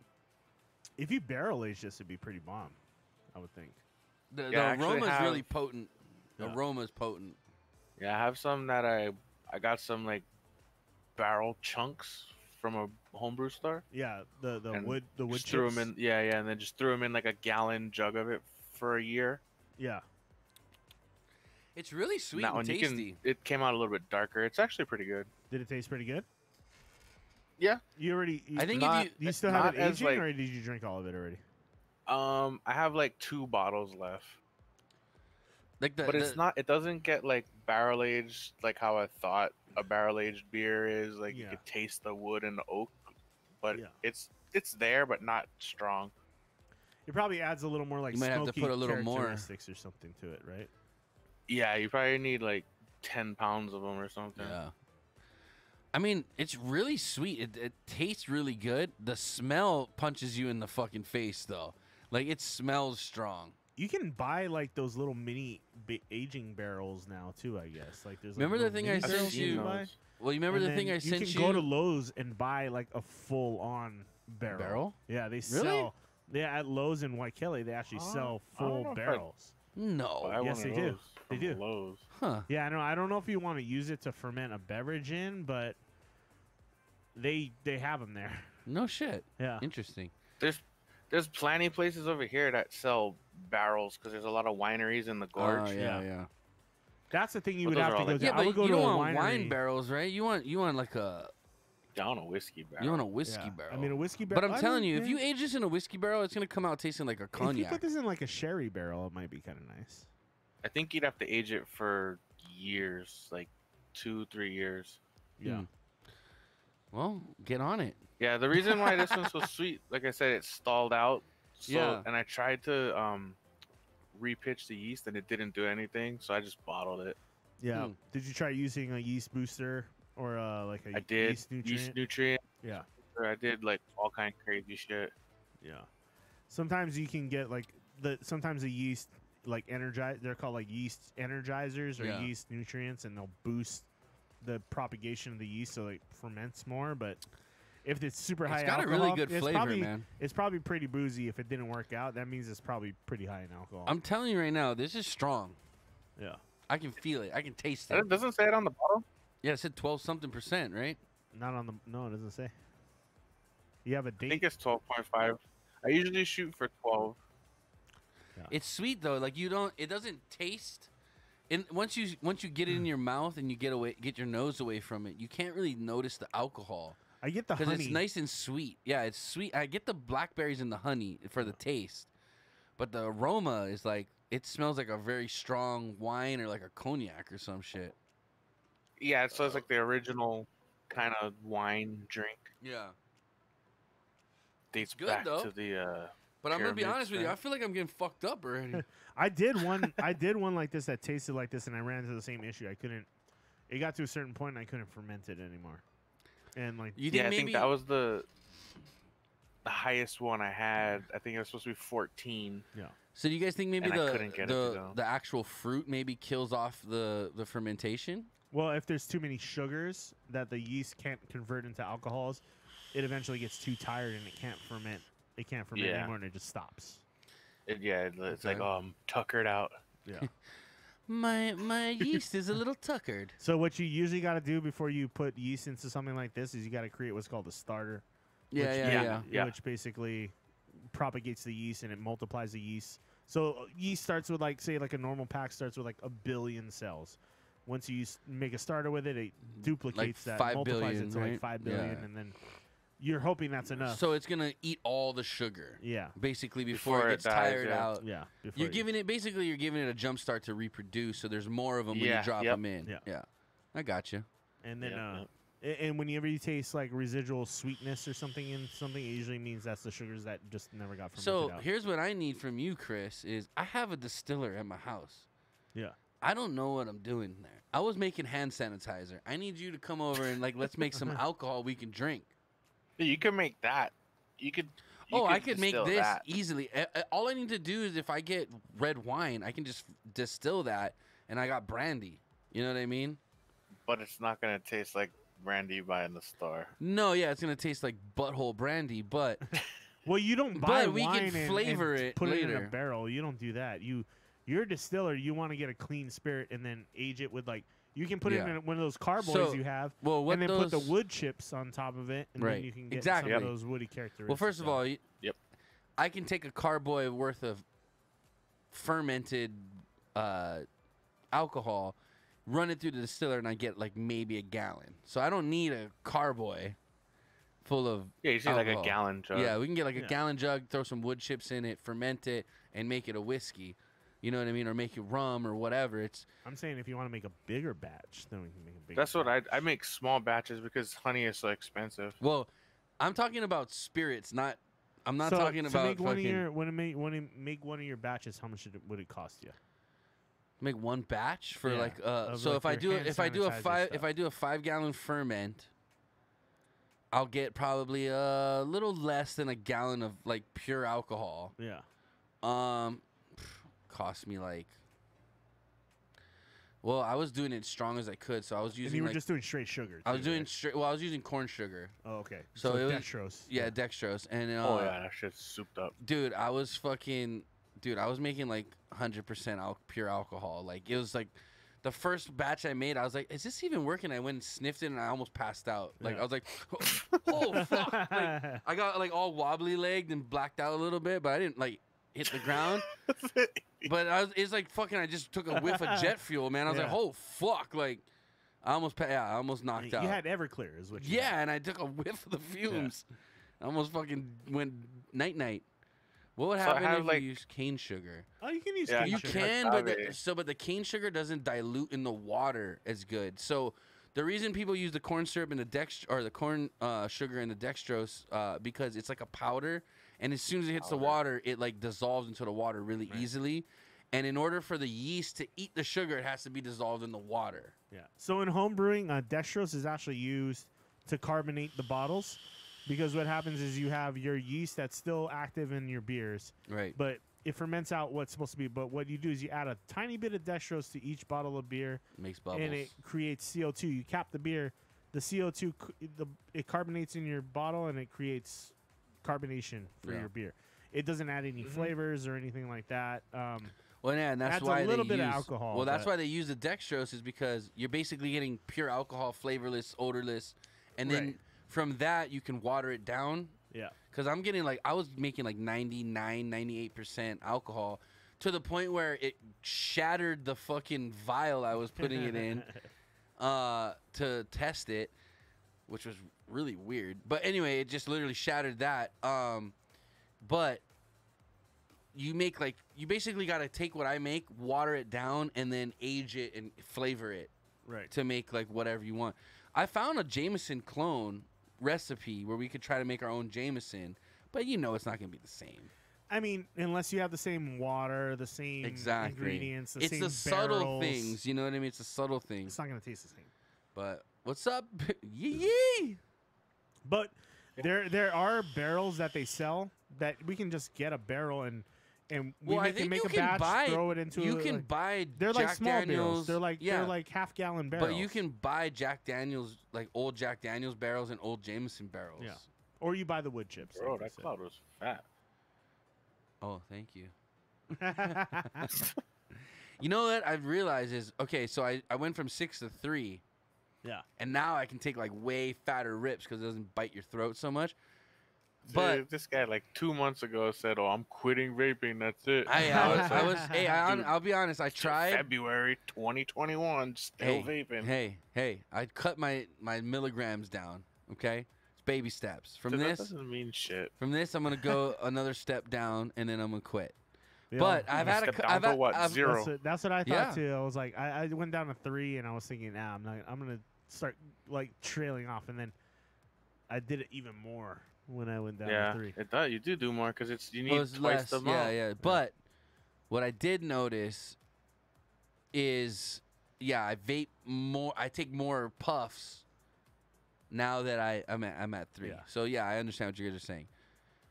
Speaker 2: If you barrel age this, it'd be pretty bomb. I would think.
Speaker 1: The,
Speaker 10: Yeah, I
Speaker 1: the
Speaker 10: actually
Speaker 1: aroma's really potent. The
Speaker 2: Yeah.
Speaker 1: aroma's potent.
Speaker 10: Yeah, I have some that I I got some like barrel chunks from a homebrew store.
Speaker 2: Yeah, the the wood the wood
Speaker 10: threw
Speaker 2: chips.
Speaker 10: them in. Yeah, yeah, and then just threw them in like a gallon jug of it for a year.
Speaker 2: Yeah,
Speaker 1: It's really sweet
Speaker 10: that
Speaker 1: and
Speaker 10: one
Speaker 1: tasty.
Speaker 10: can. It came out a little bit darker. It's actually pretty good.
Speaker 2: did it taste pretty good?
Speaker 10: Yeah.
Speaker 2: You already. You,
Speaker 1: I think
Speaker 10: Not-
Speaker 1: if
Speaker 2: you
Speaker 1: you
Speaker 2: still have it
Speaker 10: as,
Speaker 2: aging,
Speaker 10: like-
Speaker 2: or did you drink all of it already?
Speaker 10: Um, I have like two bottles left,
Speaker 1: like the,
Speaker 10: but it's
Speaker 1: the-
Speaker 10: not. It doesn't get like barrel aged like how I thought a barrel aged beer is. Like you
Speaker 2: Yeah.
Speaker 10: could taste the wood and the oak, but
Speaker 2: Yeah.
Speaker 10: it's it's there, but not strong.
Speaker 2: It probably adds a little more like
Speaker 1: You might have to
Speaker 2: smoky
Speaker 1: put a little more.
Speaker 2: characteristics or something to it, right?
Speaker 10: Yeah, you probably need like ten pounds of them or something.
Speaker 1: Yeah. I mean, it's really sweet. It, it tastes really good. The smell punches you in the fucking face, though. Like it smells strong.
Speaker 2: You can buy like those little mini ba- aging barrels now too. I guess like there's. Like,
Speaker 1: Remember the thing I sent
Speaker 2: you
Speaker 1: you?
Speaker 2: buy?
Speaker 1: Well, you remember
Speaker 2: And
Speaker 1: the thing I sent
Speaker 2: you
Speaker 1: you?
Speaker 2: can go to Lowe's and buy like a full on barrel.
Speaker 1: Barrel?
Speaker 2: Yeah, they
Speaker 1: Really?
Speaker 2: sell. Yeah, at Lowe's in White Kelly, they actually
Speaker 10: Oh,
Speaker 2: sell full
Speaker 10: know I-
Speaker 2: barrels.
Speaker 1: no.
Speaker 10: Buy
Speaker 2: yes, they do. They do.
Speaker 10: Lowe's.
Speaker 1: Huh.
Speaker 2: Yeah, I know. I don't know if you want to use it to ferment a beverage in, but they they have them there.
Speaker 1: No shit.
Speaker 2: Yeah.
Speaker 1: Interesting.
Speaker 10: There's there's plenty of places over here that sell barrels because there's a lot of wineries in the gorge.
Speaker 1: Oh, yeah, yeah.
Speaker 2: That's the thing you
Speaker 10: But
Speaker 2: would have to go
Speaker 10: like-
Speaker 2: to.
Speaker 1: Yeah,
Speaker 2: I
Speaker 1: but
Speaker 2: would go
Speaker 1: you
Speaker 2: to
Speaker 1: don't
Speaker 2: a
Speaker 1: want wine barrels, right? You want you want like a
Speaker 10: Down a whiskey barrel.
Speaker 1: you want a whiskey
Speaker 2: Yeah.
Speaker 1: barrel.
Speaker 2: I mean, a whiskey barrel. but.
Speaker 1: I'm
Speaker 2: I
Speaker 1: telling
Speaker 2: mean,
Speaker 1: you, if you age this in a whiskey barrel, it's gonna come out tasting like a cognac.
Speaker 2: if you put this in like a sherry barrel, it might be kind of nice.
Speaker 10: I think you'd have to age it for years, like two, three years.
Speaker 2: Yeah.
Speaker 1: Hmm. Well, get on it.
Speaker 10: Yeah, the reason why this one's so <laughs> sweet, like I said, it stalled out. So,
Speaker 1: Yeah.
Speaker 10: And I tried to um, repitch the yeast, and it didn't do anything. So I just bottled it.
Speaker 2: Yeah.
Speaker 1: Hmm.
Speaker 2: Did you try using a yeast booster or uh, like a
Speaker 10: I did
Speaker 2: yeast nutrient?
Speaker 10: yeast nutrient.
Speaker 2: yeah.
Speaker 10: I did like all kind of crazy shit.
Speaker 2: Yeah. Sometimes you can get like the sometimes the yeast like energize they're called like yeast energizers or
Speaker 1: Yeah.
Speaker 2: yeast nutrients and they'll boost the propagation of the yeast so it ferments more, but if it's super high
Speaker 1: It's got a
Speaker 2: alcohol,
Speaker 1: really good
Speaker 2: it's
Speaker 1: flavor,
Speaker 2: probably,
Speaker 1: man.
Speaker 2: It's probably pretty boozy if it didn't work out. That means it's probably pretty high in alcohol.
Speaker 1: I'm telling you right now, this is strong.
Speaker 2: yeah.
Speaker 1: I can feel it. I can taste it.
Speaker 10: It doesn't say it on the bottle.
Speaker 1: Yeah, it said 12 something percent, right?
Speaker 2: Not on the no, it doesn't say. You have a date.
Speaker 10: I think it's twelve point five. I usually shoot for twelve.
Speaker 1: It's sweet though. Like you don't. It doesn't taste. And once you once you get it in your mouth and you get away, get your nose away from it, you can't really notice the alcohol
Speaker 2: I get the
Speaker 1: because
Speaker 2: honey.
Speaker 1: it's nice and sweet. Yeah, it's sweet. I get the blackberries and the honey for the taste, but the aroma is like it smells like a very strong wine or like a cognac or some shit.
Speaker 10: Yeah, so it's like the original kind of wine drink.
Speaker 1: Yeah.
Speaker 10: Dates
Speaker 1: good,
Speaker 10: back
Speaker 1: though.
Speaker 10: to the. uh
Speaker 1: But I'm gonna be honest with you. I feel like I'm getting fucked up already. <laughs>
Speaker 2: I did one. I did one like this that tasted like this, and I ran into the same issue. I couldn't. It got to a certain point, and I couldn't ferment it anymore. and like
Speaker 1: You think
Speaker 10: yeah, I think that was the the highest one I had. I think it was supposed to be 14.
Speaker 2: yeah.
Speaker 1: So do you guys think maybe
Speaker 10: And
Speaker 1: the
Speaker 10: couldn't get it to
Speaker 1: the, the actual fruit maybe kills off the the fermentation?
Speaker 2: Well, if there's too many sugars that the yeast can't convert into alcohols, it eventually gets too tired and it can't ferment. It can't ferment
Speaker 10: Yeah.
Speaker 2: anymore and it just stops.
Speaker 10: It, yeah, it- it's like
Speaker 1: Okay.
Speaker 10: oh, I'm tuckered out.
Speaker 2: Yeah. <laughs>
Speaker 1: My my yeast is a little tuckered. <laughs>
Speaker 2: so what you usually got to do before you put yeast into something like this is you got to create what's called a starter.
Speaker 1: Yeah,
Speaker 2: which
Speaker 1: yeah,
Speaker 2: ba-
Speaker 1: yeah.
Speaker 10: yeah.
Speaker 2: Which basically propagates the yeast and it multiplies the yeast. So uh, yeast starts with like say like a normal pack starts with like a billion cells. Once you s- make a starter with it, it duplicates that, multiplies
Speaker 1: billion,
Speaker 2: it to
Speaker 1: right?
Speaker 2: like five billion,
Speaker 1: Yeah.
Speaker 2: and then you're hoping that's enough.
Speaker 1: So it's gonna eat all the sugar.
Speaker 2: yeah,
Speaker 1: Basically before,
Speaker 10: Before
Speaker 1: it
Speaker 10: it
Speaker 1: gets
Speaker 10: dies,
Speaker 1: tired
Speaker 10: yeah.
Speaker 1: out.
Speaker 2: yeah. before
Speaker 1: You're
Speaker 2: you-
Speaker 1: giving it basically you're giving it a jump start to reproduce, so there's more of them when you drop
Speaker 10: yep.
Speaker 1: them in.
Speaker 2: Yeah.
Speaker 1: yeah. I got you.
Speaker 2: and then
Speaker 10: Yep,
Speaker 2: uh,
Speaker 10: yep.
Speaker 2: and whenever you taste like residual sweetness or something in something, it usually means that's the sugars that just never got fermented
Speaker 1: So
Speaker 2: out.
Speaker 1: here's what I need from you, Chris: is I have a distiller at my house.
Speaker 2: Yeah.
Speaker 1: I don't know what I'm doing there. I was making hand sanitizer. I need you to come over and like let's make some <laughs> alcohol we can drink.
Speaker 10: Yeah, You can make that. You could. you
Speaker 1: oh, I could make this
Speaker 10: that.
Speaker 1: easily. A- a- All I need to do is if I get red wine, I can just distill that, and I got brandy. You know what I mean?
Speaker 10: but it's not gonna taste like brandy you buy in the store.
Speaker 1: No, yeah, it's gonna taste like butthole brandy, but <laughs>
Speaker 2: Well, you don't buy
Speaker 1: But
Speaker 2: buy
Speaker 1: we can
Speaker 2: wine and-
Speaker 1: flavor
Speaker 2: and
Speaker 1: it
Speaker 2: put it in a barrel. You don't do that. You, you're a distiller. You want to get a clean spirit and then age it with like you can put it in one of those carboys
Speaker 1: So,
Speaker 2: you have,
Speaker 1: well, what
Speaker 2: and then
Speaker 1: those,
Speaker 2: put the wood chips on top of it, and
Speaker 1: Right.
Speaker 2: then you can get
Speaker 1: Exactly.
Speaker 2: some of those woody characteristics.
Speaker 1: Well, first of
Speaker 2: out.
Speaker 1: all, y-
Speaker 10: Yep.
Speaker 1: I can take a carboy worth of fermented uh, alcohol, run it through the distiller, and I get like maybe a gallon. So I don't need a carboy full of
Speaker 10: Yeah, you see like a gallon jug.
Speaker 1: Yeah, we can get like a
Speaker 2: Yeah.
Speaker 1: gallon jug, throw some wood chips in it, ferment it, and make it a whiskey. You know what I mean? Or make it rum or whatever. It's
Speaker 2: I'm saying if you want to make a bigger batch, then we can make a bigger.
Speaker 10: That's what I. I make small batches because honey is so expensive.
Speaker 1: well, I'm talking about spirits, not. I'm not
Speaker 2: So,
Speaker 1: talking
Speaker 2: to
Speaker 1: about
Speaker 2: make one of your when to make when to make one of your batches. How much would it, would it cost you?
Speaker 1: make one batch for
Speaker 2: Yeah,
Speaker 1: like uh so
Speaker 2: like,
Speaker 1: if I do if I do a
Speaker 2: sanitizer
Speaker 1: five if. I do a five gallon ferment, I'll get probably a little less than a gallon of like pure alcohol.
Speaker 2: Yeah.
Speaker 1: Um, cost me like. Well, I was doing it as strong as I could, so I was
Speaker 2: And
Speaker 1: using
Speaker 2: you were
Speaker 1: like
Speaker 2: just doing straight sugar.
Speaker 1: I was doing
Speaker 2: right?
Speaker 1: straight. Well, I was using corn sugar.
Speaker 2: Oh, okay.
Speaker 1: So
Speaker 2: So,
Speaker 1: it was-
Speaker 2: dextrose.
Speaker 1: Yeah, dextrose, and uh,
Speaker 10: oh yeah, that shit's souped up.
Speaker 1: dude, I was fucking, dude, I was making like hundred percent al- pure alcohol. Like it was like the first batch I made. I was like, is this even working? I went and sniffed it, and I almost passed out. Like
Speaker 2: Yeah.
Speaker 1: I was like, <laughs> oh fuck! Like, I got like all wobbly legged and blacked out a little bit, but I didn't like hit the ground. <laughs> but I was, it's like fucking. I just took a whiff of jet fuel, man. I was like, oh fuck! Like I almost, yeah, I almost knocked
Speaker 2: you
Speaker 1: out.
Speaker 2: You had Everclear, is what you
Speaker 1: Yeah, and I took a whiff of the fumes. I almost fucking went night night. What would
Speaker 10: So
Speaker 1: happen
Speaker 10: have,
Speaker 1: if
Speaker 10: like-
Speaker 1: you use cane sugar?
Speaker 2: Oh, you can use
Speaker 10: Yeah,
Speaker 2: cane
Speaker 1: You
Speaker 2: sugar.
Speaker 1: can, but the, so but the cane sugar doesn't dilute in the water as good. So the reason people use the corn syrup and the dext or the corn uh, sugar and the dextrose uh, because it's like a powder, and as soon as it hits the
Speaker 10: Powder.
Speaker 1: water, it like dissolves into the water really easily. And in order for the yeast to eat the sugar, it has to be dissolved in the water.
Speaker 2: Yeah. So in home brewing, uh, dextrose is actually used to carbonate the bottles, because what happens is you have your yeast that's still active in your beers,
Speaker 1: Right.
Speaker 2: but it ferments out what's supposed to be. But what you do is you add a tiny bit of dextrose to each bottle of beer,
Speaker 1: makes bubbles.
Speaker 2: and it creates CO2. You cap the beer, the CO2 the it carbonates in your bottle, and it creates carbonation for
Speaker 1: Yeah.
Speaker 2: your beer. It doesn't add any flavors or anything like that. Um,
Speaker 1: Well, yeah, and that's
Speaker 2: Adds a
Speaker 1: why
Speaker 2: little
Speaker 1: they
Speaker 2: bit of
Speaker 1: use,
Speaker 2: alcohol,
Speaker 1: Well, that's why they use the dextrose is because you're basically getting pure alcohol, flavorless, odorless, and then
Speaker 2: Right.
Speaker 1: from that you can water it down.
Speaker 2: yeah.
Speaker 1: Because I'm getting like I was making like 99, 98 percent alcohol to the point where it shattered the fucking vial I was putting it in <laughs> uh, to test it, which was really weird. But anyway, it just literally shattered that. Um, but you make like you basically got to take what I make, water it down, and then age it and flavor it
Speaker 2: right.
Speaker 1: to make like whatever you want. I found a Jameson clone recipe where we could try to make our own Jameson, but you know it's not gonna be the same.
Speaker 2: I mean, unless you have the same water, the same
Speaker 1: Exactly.
Speaker 2: ingredients, the
Speaker 1: it's
Speaker 2: same
Speaker 1: the subtle
Speaker 2: barrels,
Speaker 1: things, you know what I mean? It's the subtle things.
Speaker 2: It's not gonna taste the same.
Speaker 1: But what's up, <laughs> yee yee?
Speaker 2: But there there are barrels that they sell that we can just get a barrel and and we
Speaker 1: Well,
Speaker 2: make, can
Speaker 1: think
Speaker 2: make
Speaker 1: you
Speaker 2: a
Speaker 1: can
Speaker 2: batch,
Speaker 1: buy-
Speaker 2: throw it into.
Speaker 1: you
Speaker 2: a,
Speaker 1: can
Speaker 2: like-
Speaker 1: buy
Speaker 2: They're like
Speaker 1: Jack
Speaker 2: small barrels. They're like
Speaker 1: yeah.
Speaker 2: they're like half gallon barrels.
Speaker 1: But you can buy Jack Daniels, like old Jack Daniels barrels and old Jameson barrels.
Speaker 2: Yeah. or you buy the wood chips.
Speaker 10: Bro,
Speaker 2: like
Speaker 10: that cloud was fat.
Speaker 1: Oh, thank you. <laughs> You know what I've realized is okay. So I, I went from six to three,
Speaker 2: yeah.
Speaker 1: and now I can take like way fatter rips because it doesn't bite your throat so much.
Speaker 10: But
Speaker 1: But
Speaker 10: this guy like two months ago said, "Oh, I'm quitting vaping. That's it."
Speaker 1: I, I was, I was, hey, I, <laughs>
Speaker 10: Dude,
Speaker 1: I'll be honest. I tried.
Speaker 10: February 2021, still
Speaker 1: Hey,
Speaker 10: vaping.
Speaker 1: hey, hey! I cut my my milligrams down. Okay, it's baby steps. From
Speaker 10: Dude, that
Speaker 1: this,
Speaker 10: doesn't mean shit.
Speaker 1: from this, I'm gonna go <laughs> another step down, and then I'm gonna quit.
Speaker 2: Yeah.
Speaker 1: But I've had a,
Speaker 10: Step
Speaker 1: cou-
Speaker 10: down
Speaker 1: I've
Speaker 10: to
Speaker 1: had,
Speaker 10: what?
Speaker 1: I've-
Speaker 10: Zero.
Speaker 2: That's what, that's what I thought
Speaker 1: Yeah.
Speaker 2: too. I was like, I, I went down to three, and I was thinking, nah, I'm not. I'm gonna start like trailing off, and then I did it even more when I went down
Speaker 10: Yeah,
Speaker 2: to three.
Speaker 10: it does. You do do more because it's you need
Speaker 1: Well, it's
Speaker 10: twice
Speaker 1: less,
Speaker 10: the
Speaker 1: yeah,
Speaker 10: amount.
Speaker 1: yeah. yeah. But what I did notice is, yeah, I vape more. I take more puffs now that I I'm at, I'm at three.
Speaker 2: Yeah.
Speaker 1: So yeah, I understand what you guys are saying.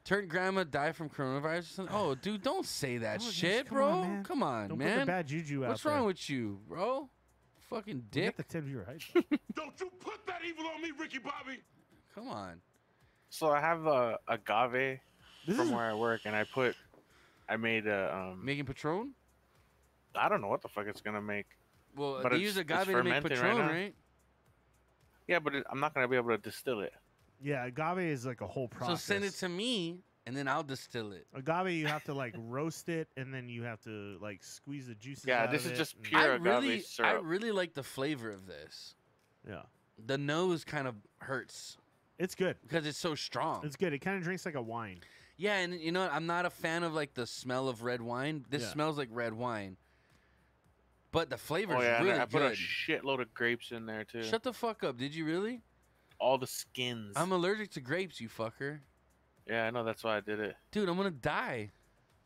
Speaker 1: Turn grandma die from coronavirus or something? Oh, dude, don't say that
Speaker 2: Oh, just
Speaker 1: shit,
Speaker 2: come
Speaker 1: bro.
Speaker 2: on, man.
Speaker 1: Come on,
Speaker 2: Don't put
Speaker 1: man.
Speaker 2: the bad juju out
Speaker 1: What's
Speaker 2: there.
Speaker 1: wrong with you, bro? Fucking
Speaker 2: We
Speaker 1: dick.
Speaker 2: got the 10 viewer height.
Speaker 3: Don't you put that evil on me, Ricky Bobby!
Speaker 1: Come on.
Speaker 10: So I have a agave
Speaker 2: This
Speaker 10: from
Speaker 2: is
Speaker 10: where I work, and I put, I made a um,
Speaker 1: Making Patron?
Speaker 10: I don't know what the fuck it's gonna make.
Speaker 1: Well,
Speaker 10: But
Speaker 1: they use
Speaker 10: it's
Speaker 1: agave to make
Speaker 10: fermenting right
Speaker 1: Patron, right?
Speaker 10: Yeah, but it, I'm not gonna be able to distill it.
Speaker 2: yeah, agave is like a whole process.
Speaker 1: So send it to me, and then I'll distill it.
Speaker 2: agave. You have to like roast it, and then you have to like squeeze the juices.
Speaker 10: Yeah,
Speaker 2: out
Speaker 10: this
Speaker 2: of
Speaker 10: is
Speaker 2: it,
Speaker 10: just
Speaker 2: and-
Speaker 10: pure
Speaker 1: I
Speaker 10: agave
Speaker 1: really, I really like the flavor of this.
Speaker 2: Yeah,
Speaker 1: The nose kind of hurts
Speaker 2: it's good.
Speaker 1: because it's so strong.
Speaker 2: It's good. It kind of drinks like a wine.
Speaker 1: yeah, and you know what? I'm not a fan of like the smell of red wine. This
Speaker 2: Yeah.
Speaker 1: smells like red wine, but the flavor
Speaker 10: oh
Speaker 1: is
Speaker 10: yeah, and
Speaker 1: really
Speaker 10: I put
Speaker 1: good.
Speaker 10: a shitload of grapes in there too.
Speaker 1: Shut the fuck up! Did you really?
Speaker 10: All the skins.
Speaker 1: I'm allergic to grapes, you fucker.
Speaker 10: Yeah, I know. That's why I did it.
Speaker 1: Dude, I'm gonna die.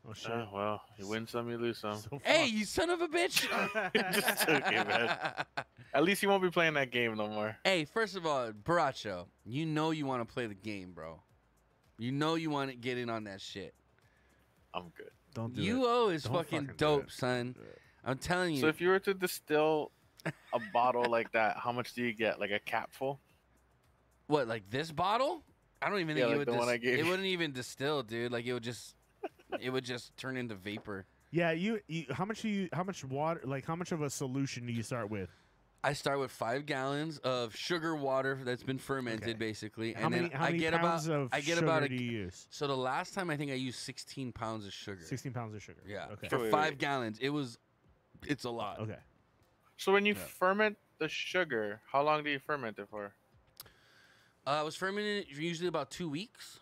Speaker 2: Oh shit!
Speaker 10: Uh, well, you win some, you lose some.
Speaker 2: So
Speaker 1: Hey, you son of a bitch! <laughs> <laughs>
Speaker 10: Just joking, man. <laughs> At least you won't be playing that game no more.
Speaker 1: Hey, first of all, Boraccho, you know you want to play the game, bro. You know you want to get in on that shit.
Speaker 10: I'm good.
Speaker 2: don't do
Speaker 1: UO is
Speaker 2: Don't
Speaker 1: fucking,
Speaker 2: fucking
Speaker 1: dope,
Speaker 2: it.
Speaker 1: son.
Speaker 2: Do.
Speaker 1: I'm telling you.
Speaker 10: So if you were to distill a bottle like that, how much do you get? Like a capful?
Speaker 1: what, like this bottle? I don't even
Speaker 10: Yeah,
Speaker 1: think it would.
Speaker 10: The
Speaker 1: dis- one
Speaker 10: I gave.
Speaker 1: It wouldn't even distill, dude. Like it would just, it would just turn into vapor.
Speaker 2: Yeah, you, you. How much do you? How much water? Like how much of a solution do you start with?
Speaker 1: I start with five gallons of sugar water that's been fermented,
Speaker 2: Okay.
Speaker 1: basically,
Speaker 2: How
Speaker 1: and
Speaker 2: many?
Speaker 1: then
Speaker 2: How
Speaker 1: I
Speaker 2: many
Speaker 1: get
Speaker 2: pounds
Speaker 1: about
Speaker 2: of
Speaker 1: I get
Speaker 2: sugar
Speaker 1: about a.
Speaker 2: do you use?
Speaker 1: So the last time I think I used 16 pounds of sugar.
Speaker 2: Sixteen pounds of sugar.
Speaker 1: Yeah,
Speaker 2: Okay.
Speaker 1: for
Speaker 10: Wait, wait,
Speaker 1: five
Speaker 10: wait.
Speaker 1: gallons, it was, it's a lot.
Speaker 2: Okay.
Speaker 10: So when you
Speaker 1: Yeah.
Speaker 10: ferment the sugar, how long do you ferment it for?
Speaker 1: Uh, I was fermenting it usually about two weeks.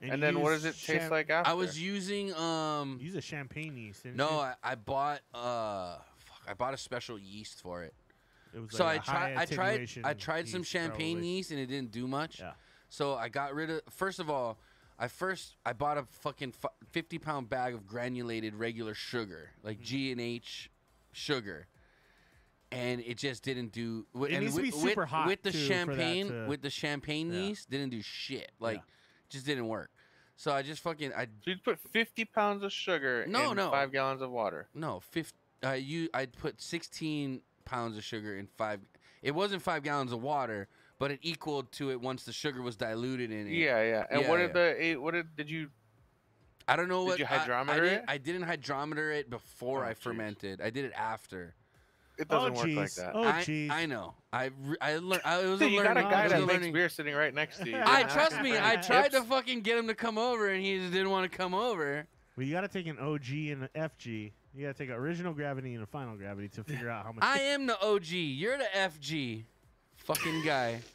Speaker 10: And,
Speaker 2: you
Speaker 10: then what does it taste
Speaker 2: cham-
Speaker 10: like after?
Speaker 1: I was using um
Speaker 2: Use a champagne yeast. didn't
Speaker 1: no,
Speaker 2: you?
Speaker 1: I, I bought uh fuck, I bought a special yeast for it.
Speaker 2: It was
Speaker 1: So I
Speaker 2: like a high
Speaker 1: tried I tried I tried some
Speaker 2: yeast,
Speaker 1: champagne
Speaker 2: probably.
Speaker 1: yeast and it didn't do much.
Speaker 2: Yeah.
Speaker 1: So I got rid of first of all, I first I bought a fucking 50 pound bag of granulated regular sugar, like C and H sugar. And it just didn't do.
Speaker 2: It
Speaker 1: and
Speaker 2: needs to
Speaker 1: with,
Speaker 2: be super
Speaker 1: with,
Speaker 2: hot,
Speaker 1: with the
Speaker 2: too,
Speaker 1: champagne.
Speaker 2: to-
Speaker 1: With the champagne
Speaker 2: Yeah.
Speaker 1: yeast, didn't do shit. Like,
Speaker 2: Yeah.
Speaker 1: just didn't work. So I just fucking I
Speaker 10: So you put 50 pounds of sugar
Speaker 1: No,
Speaker 10: in
Speaker 1: no.
Speaker 10: five gallons of water.
Speaker 1: No, fifth. Uh, you. I put 16 pounds of sugar in five. It wasn't five gallons of water, but it equaled to it once the sugar was diluted in it.
Speaker 10: Yeah, yeah. And
Speaker 1: Yeah,
Speaker 10: what
Speaker 1: yeah.
Speaker 10: did the eight? What did did you?
Speaker 1: I don't know
Speaker 10: Did
Speaker 1: what.
Speaker 10: you
Speaker 1: I- I,
Speaker 10: hydrometer
Speaker 1: didn't,
Speaker 10: it?
Speaker 1: I didn't hydrometer it before
Speaker 10: Oh,
Speaker 1: I
Speaker 10: jeez.
Speaker 1: fermented. I did it after.
Speaker 10: It
Speaker 2: Oh,
Speaker 10: doesn't work like that.
Speaker 2: Oh,
Speaker 1: I,
Speaker 2: jeez.
Speaker 1: I know. I re- I learned. I was
Speaker 10: Dude, <laughs>
Speaker 1: a
Speaker 10: you got a
Speaker 1: learning-
Speaker 10: guy
Speaker 1: it
Speaker 10: that makes
Speaker 1: learning-
Speaker 10: beer sitting right next to you. You
Speaker 1: I trust me. I
Speaker 10: any
Speaker 1: tried to fucking get him to come over, and he just didn't want to come over.
Speaker 2: Well, you got to take an OG and an FG. You got to take original gravity and a final gravity to figure out how much. <laughs>
Speaker 1: I am the OG. You're the FG. Fucking guy. <laughs>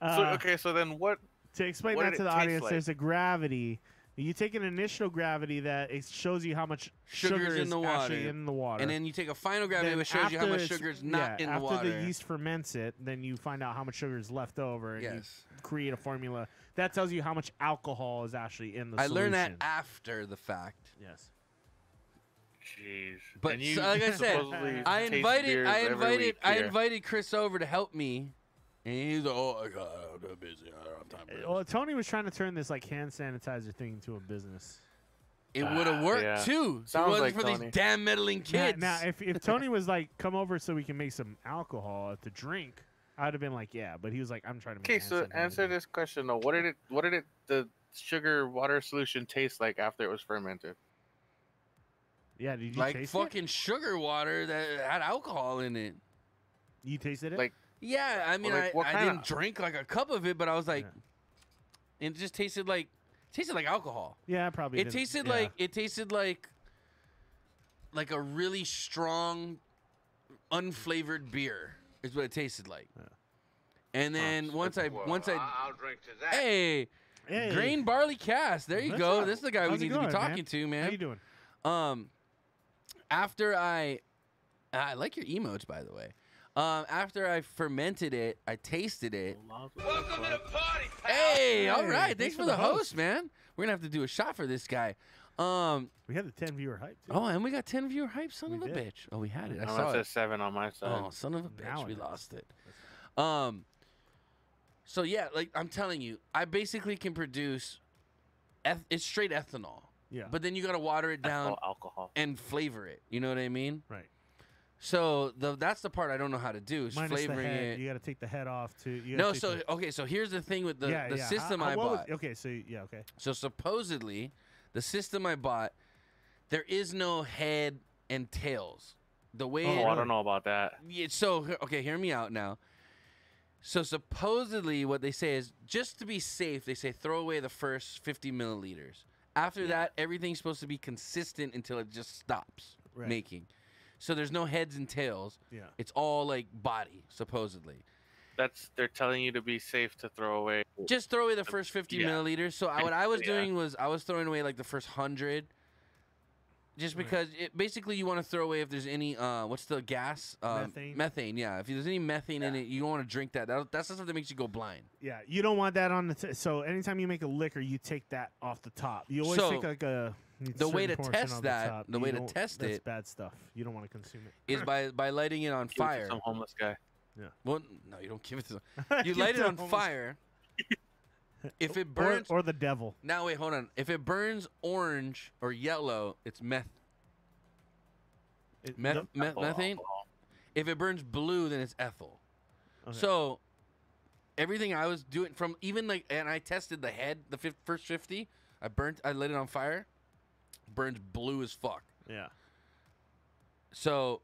Speaker 2: Uh,
Speaker 10: So okay, so then what?
Speaker 2: to explain
Speaker 10: what
Speaker 2: that to the audience,
Speaker 10: like?
Speaker 2: there's a gravity. You take an initial gravity that it shows you how much
Speaker 1: Sugar's
Speaker 2: sugar
Speaker 1: in
Speaker 2: is
Speaker 1: the
Speaker 2: actually in the water.
Speaker 1: And then you take a final gravity,
Speaker 2: Then
Speaker 1: which shows you how
Speaker 2: after
Speaker 1: much
Speaker 2: it's-
Speaker 1: sugar is not
Speaker 2: yeah,
Speaker 1: in the water.
Speaker 2: after
Speaker 1: water.
Speaker 2: the yeast ferments it, then you find out how much sugar is left over, and
Speaker 1: Yes.
Speaker 2: you create a formula that tells you how much alcohol is actually in the
Speaker 1: I learned that after the fact.
Speaker 2: Yes.
Speaker 10: Jeez.
Speaker 1: But
Speaker 10: you
Speaker 1: so, like I <laughs> said,
Speaker 10: supposedly
Speaker 1: I
Speaker 10: taste
Speaker 1: invited
Speaker 10: beers
Speaker 1: I
Speaker 10: every
Speaker 1: invited
Speaker 10: week
Speaker 1: I
Speaker 10: here.
Speaker 1: invited Chris over to help me And he's like, oh, I got, I'm busy. I don't have time for uh, this.
Speaker 2: Well, Tony was trying to turn this like hand sanitizer thing into a business.
Speaker 1: It would have ah, worked
Speaker 10: yeah.
Speaker 1: too. If it wasn't
Speaker 10: like
Speaker 1: for
Speaker 10: Tony.
Speaker 1: these damn meddling kids.
Speaker 2: now, if if <laughs> Tony was like, "Come over so we can make some alcohol to drink," I'd have been like, "Yeah," but he was like, "I'm trying to make."
Speaker 10: Okay, so
Speaker 2: sanitizer."
Speaker 10: answer this question though. What did it? What did it? The sugar water solution taste like after it was fermented?
Speaker 2: Yeah, did you
Speaker 1: like
Speaker 2: taste
Speaker 1: fucking sugar water that had alcohol in it.
Speaker 2: it? You tasted it?
Speaker 10: Like,
Speaker 1: Yeah, I mean,
Speaker 10: like,
Speaker 1: I,
Speaker 10: what
Speaker 1: I
Speaker 10: kinda-
Speaker 1: didn't drink like a cup of it, but I was like, it just tasted like tasted like alcohol.
Speaker 2: yeah, I probably.
Speaker 1: It
Speaker 2: didn't-
Speaker 1: tasted
Speaker 2: yeah.
Speaker 1: like it tasted like like a really strong, unflavored beer. Is what it tasted like. And then once I once I
Speaker 3: I'll drink to that.
Speaker 1: hey,
Speaker 2: Hey.
Speaker 1: grain barley cast. There you
Speaker 2: What's
Speaker 1: go.
Speaker 2: up?
Speaker 1: This is the guy
Speaker 2: How's
Speaker 1: we
Speaker 2: it
Speaker 1: need to be
Speaker 2: going, man?
Speaker 1: talking to, man.
Speaker 2: How you doing?
Speaker 1: Um, after I, I like your emotes, by the way. Um, after I fermented it, I tasted it.
Speaker 3: Welcome to the party, pal.
Speaker 1: Hey, all
Speaker 2: Hey,
Speaker 1: right. Thanks, for the host,
Speaker 2: man.
Speaker 1: man. We're gonna have to do a shot for this guy. Um,
Speaker 2: We had the 10 viewer hype. Too.
Speaker 1: oh, and we got ten viewer hype. Son
Speaker 2: We
Speaker 1: of a
Speaker 2: did.
Speaker 1: bitch. Oh, we had it. I
Speaker 10: No,
Speaker 1: saw
Speaker 10: it
Speaker 1: it.
Speaker 10: says seven on my side.
Speaker 1: Oh, son of a bitch.
Speaker 2: Now
Speaker 1: we lost it. Um. So yeah, like I'm telling you, I basically can produce. Eth- it's straight ethanol.
Speaker 2: Yeah.
Speaker 1: But then you gotta water it down
Speaker 10: Ethyl alcohol.
Speaker 1: and flavor it. You know what I mean?
Speaker 2: right.
Speaker 1: So the that's the part I don't know how to do is
Speaker 2: Minus the
Speaker 1: flavoring
Speaker 2: head,
Speaker 1: it.
Speaker 2: you got to take the head off too. You gotta
Speaker 1: No, so
Speaker 2: the-
Speaker 1: okay, so here's the thing with the
Speaker 2: yeah,
Speaker 1: the
Speaker 2: yeah.
Speaker 1: system
Speaker 2: How-
Speaker 1: I
Speaker 2: what was-
Speaker 1: bought.
Speaker 2: okay, so yeah, okay.
Speaker 1: So supposedly, the system I bought, there is no head and tails. The way
Speaker 10: Oh,
Speaker 1: it,
Speaker 10: I don't know about that.
Speaker 1: Yeah, so okay, hear me out now. So supposedly, what they say is just to be safe, they say throw away the first 50 milliliters. After that, everything's supposed to be consistent until it just stops
Speaker 2: Right.
Speaker 1: making. So there's no heads and tails.
Speaker 2: Yeah.
Speaker 1: It's all like body, supposedly.
Speaker 10: That's they're telling you to be safe to throw away.
Speaker 1: Just throw away the first 50
Speaker 10: yeah.
Speaker 1: milliliters. So I, what I was <laughs>
Speaker 10: Yeah.
Speaker 1: doing was I was throwing away like the first 100. Just
Speaker 2: Right.
Speaker 1: because it basically you want to throw away if there's any uh what's the gas uh,
Speaker 2: Methane?
Speaker 1: methane yeah if there's any methane in it you don't want to drink that. that that's the stuff that makes you go blind
Speaker 2: Yeah, you don't want that on the. T- so anytime you make a liquor, you take that off the top. You always
Speaker 1: So,
Speaker 2: take like a.
Speaker 1: the way to test
Speaker 2: on
Speaker 1: that-
Speaker 2: top.
Speaker 1: the way to test
Speaker 2: that's
Speaker 1: it-
Speaker 2: bad stuff. You don't want to consume it.
Speaker 1: is by by lighting it on
Speaker 10: Give it to
Speaker 1: fire.
Speaker 10: Some homeless guy. Yeah.
Speaker 1: Well, no, you don't give it to. <laughs> You light
Speaker 2: it
Speaker 1: it on
Speaker 2: homeless-
Speaker 1: fire. <laughs> if it burns,
Speaker 2: or the devil.
Speaker 1: now wait, hold on. If it burns orange or yellow, it's meth.
Speaker 2: It-
Speaker 1: Meth,
Speaker 2: the-
Speaker 1: meth methane.
Speaker 10: alcohol.
Speaker 1: If it burns blue, then it's ethyl.
Speaker 2: Okay.
Speaker 1: So everything I was doing from even like, and I tested the head, the fif- first fifty. I burnt, I lit it on fire. Burns blue as fuck.
Speaker 2: yeah.
Speaker 1: So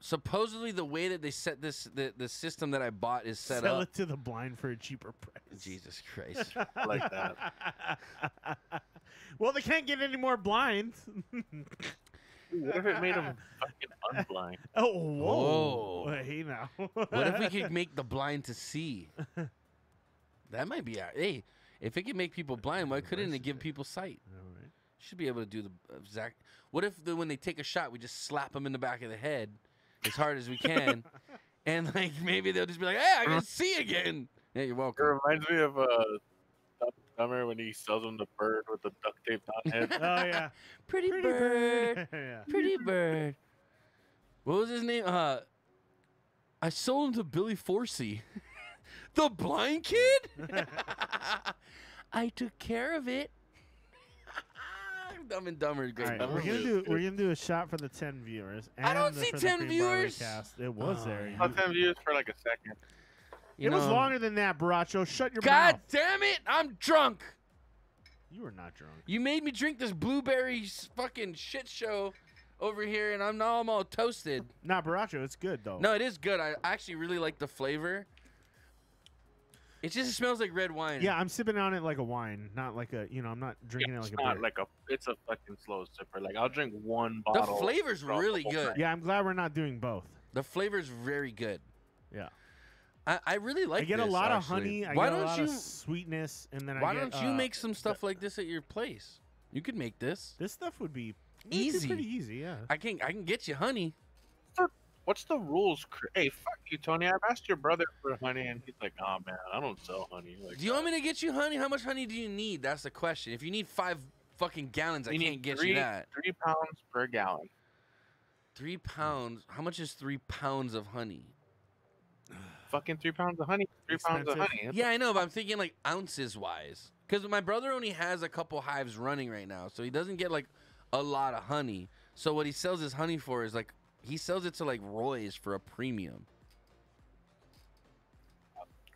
Speaker 1: supposedly the way that they set this, the the system that I bought is set
Speaker 2: Sell
Speaker 1: up.
Speaker 2: it to the blind for a cheaper price.
Speaker 1: Jesus Christ. <laughs>
Speaker 10: Like that.
Speaker 2: well, they can't get any more blind.
Speaker 10: What if it made them fucking unblind? <laughs>
Speaker 2: oh, whoa.
Speaker 1: Whoa.
Speaker 2: Hey, now.
Speaker 1: what if we could <laughs> make the blind to see? That might be. a- Hey, if it can make people blind, why couldn't it give people sight? Oh.
Speaker 2: All right.
Speaker 1: Should be able to do the exact. What if the, when they take a shot, we just slap them in the back of the head as hard as we can, <laughs> and like maybe they'll just be like, "Hey, I can see again." Yeah, you're
Speaker 10: It reminds me of uh, Dumb and Dumber when he sells him the bird with the duct tape on head. <laughs>
Speaker 2: Oh, yeah. <laughs>
Speaker 1: Pretty,
Speaker 2: Pretty
Speaker 1: bird,
Speaker 2: bird. yeah.
Speaker 1: pretty bird. What was his name? Uh, I sold him to Billy Forsey, the blind kid. I took care of it. Dumb and Dumber, is great.
Speaker 2: All right, we're gonna
Speaker 10: was
Speaker 2: do
Speaker 10: good.
Speaker 2: we're gonna do a shot for the ten viewers. And
Speaker 1: I don't
Speaker 2: the-
Speaker 1: see 10 viewers.
Speaker 2: Cast. It was
Speaker 1: Oh,
Speaker 2: there.
Speaker 10: I'll ten views for like a second.
Speaker 1: You
Speaker 2: it was longer than that, Boraccho. Shut your
Speaker 1: God
Speaker 2: mouth.
Speaker 1: damn it! I'm drunk.
Speaker 2: You were not drunk.
Speaker 1: You made me drink this blueberry fucking shit show over here, and I'm now I'm all toasted.
Speaker 2: Nah, Boraccho, it's good though.
Speaker 1: No, it is good. I actually really like the flavor. It just smells like red wine.
Speaker 2: Yeah, I'm sipping on it like a wine, not like a. You know, I'm not drinking
Speaker 10: it's
Speaker 2: it like a
Speaker 10: not
Speaker 2: beer.
Speaker 10: like a. It's a fucking slow sipper. Like I'll drink one bottle.
Speaker 1: the flavor's
Speaker 10: throughout the
Speaker 1: really good.
Speaker 10: night.
Speaker 2: yeah, I'm glad we're not doing both.
Speaker 1: The flavor's very good.
Speaker 2: Yeah,
Speaker 1: I, I really like.
Speaker 2: I get a
Speaker 1: this,
Speaker 2: lot of honey. I
Speaker 1: why
Speaker 2: get
Speaker 1: don't
Speaker 2: lot
Speaker 1: you?
Speaker 2: of sweetness, and then
Speaker 1: Why
Speaker 2: I get,
Speaker 1: don't you
Speaker 2: uh,
Speaker 1: make some stuff like this at your place? You could make this.
Speaker 2: this stuff? Would be it'd be
Speaker 1: Easy.
Speaker 2: pretty easy. Yeah.
Speaker 1: I can I can get you honey.
Speaker 10: What's the rules? Cr- Hey, fuck you, Tony. I've asked your brother for honey, and he's like, "Oh man, I don't sell honey." Like,
Speaker 1: Do you want me to get you honey? How much honey do you need? That's the question. If you need five fucking gallons, I can't get
Speaker 10: three,
Speaker 1: you that.
Speaker 10: Three pounds per gallon.
Speaker 1: Three pounds. How much is three pounds of honey?
Speaker 10: fucking three pounds of honey. Three pounds of
Speaker 2: Expensive.
Speaker 10: honey.
Speaker 1: Yeah, I know, but I'm thinking like ounces wise. Because my brother only has a couple hives running right now, so he doesn't get like a lot of honey. So what he sells his honey for is like he sells it to like Roy's for a premium.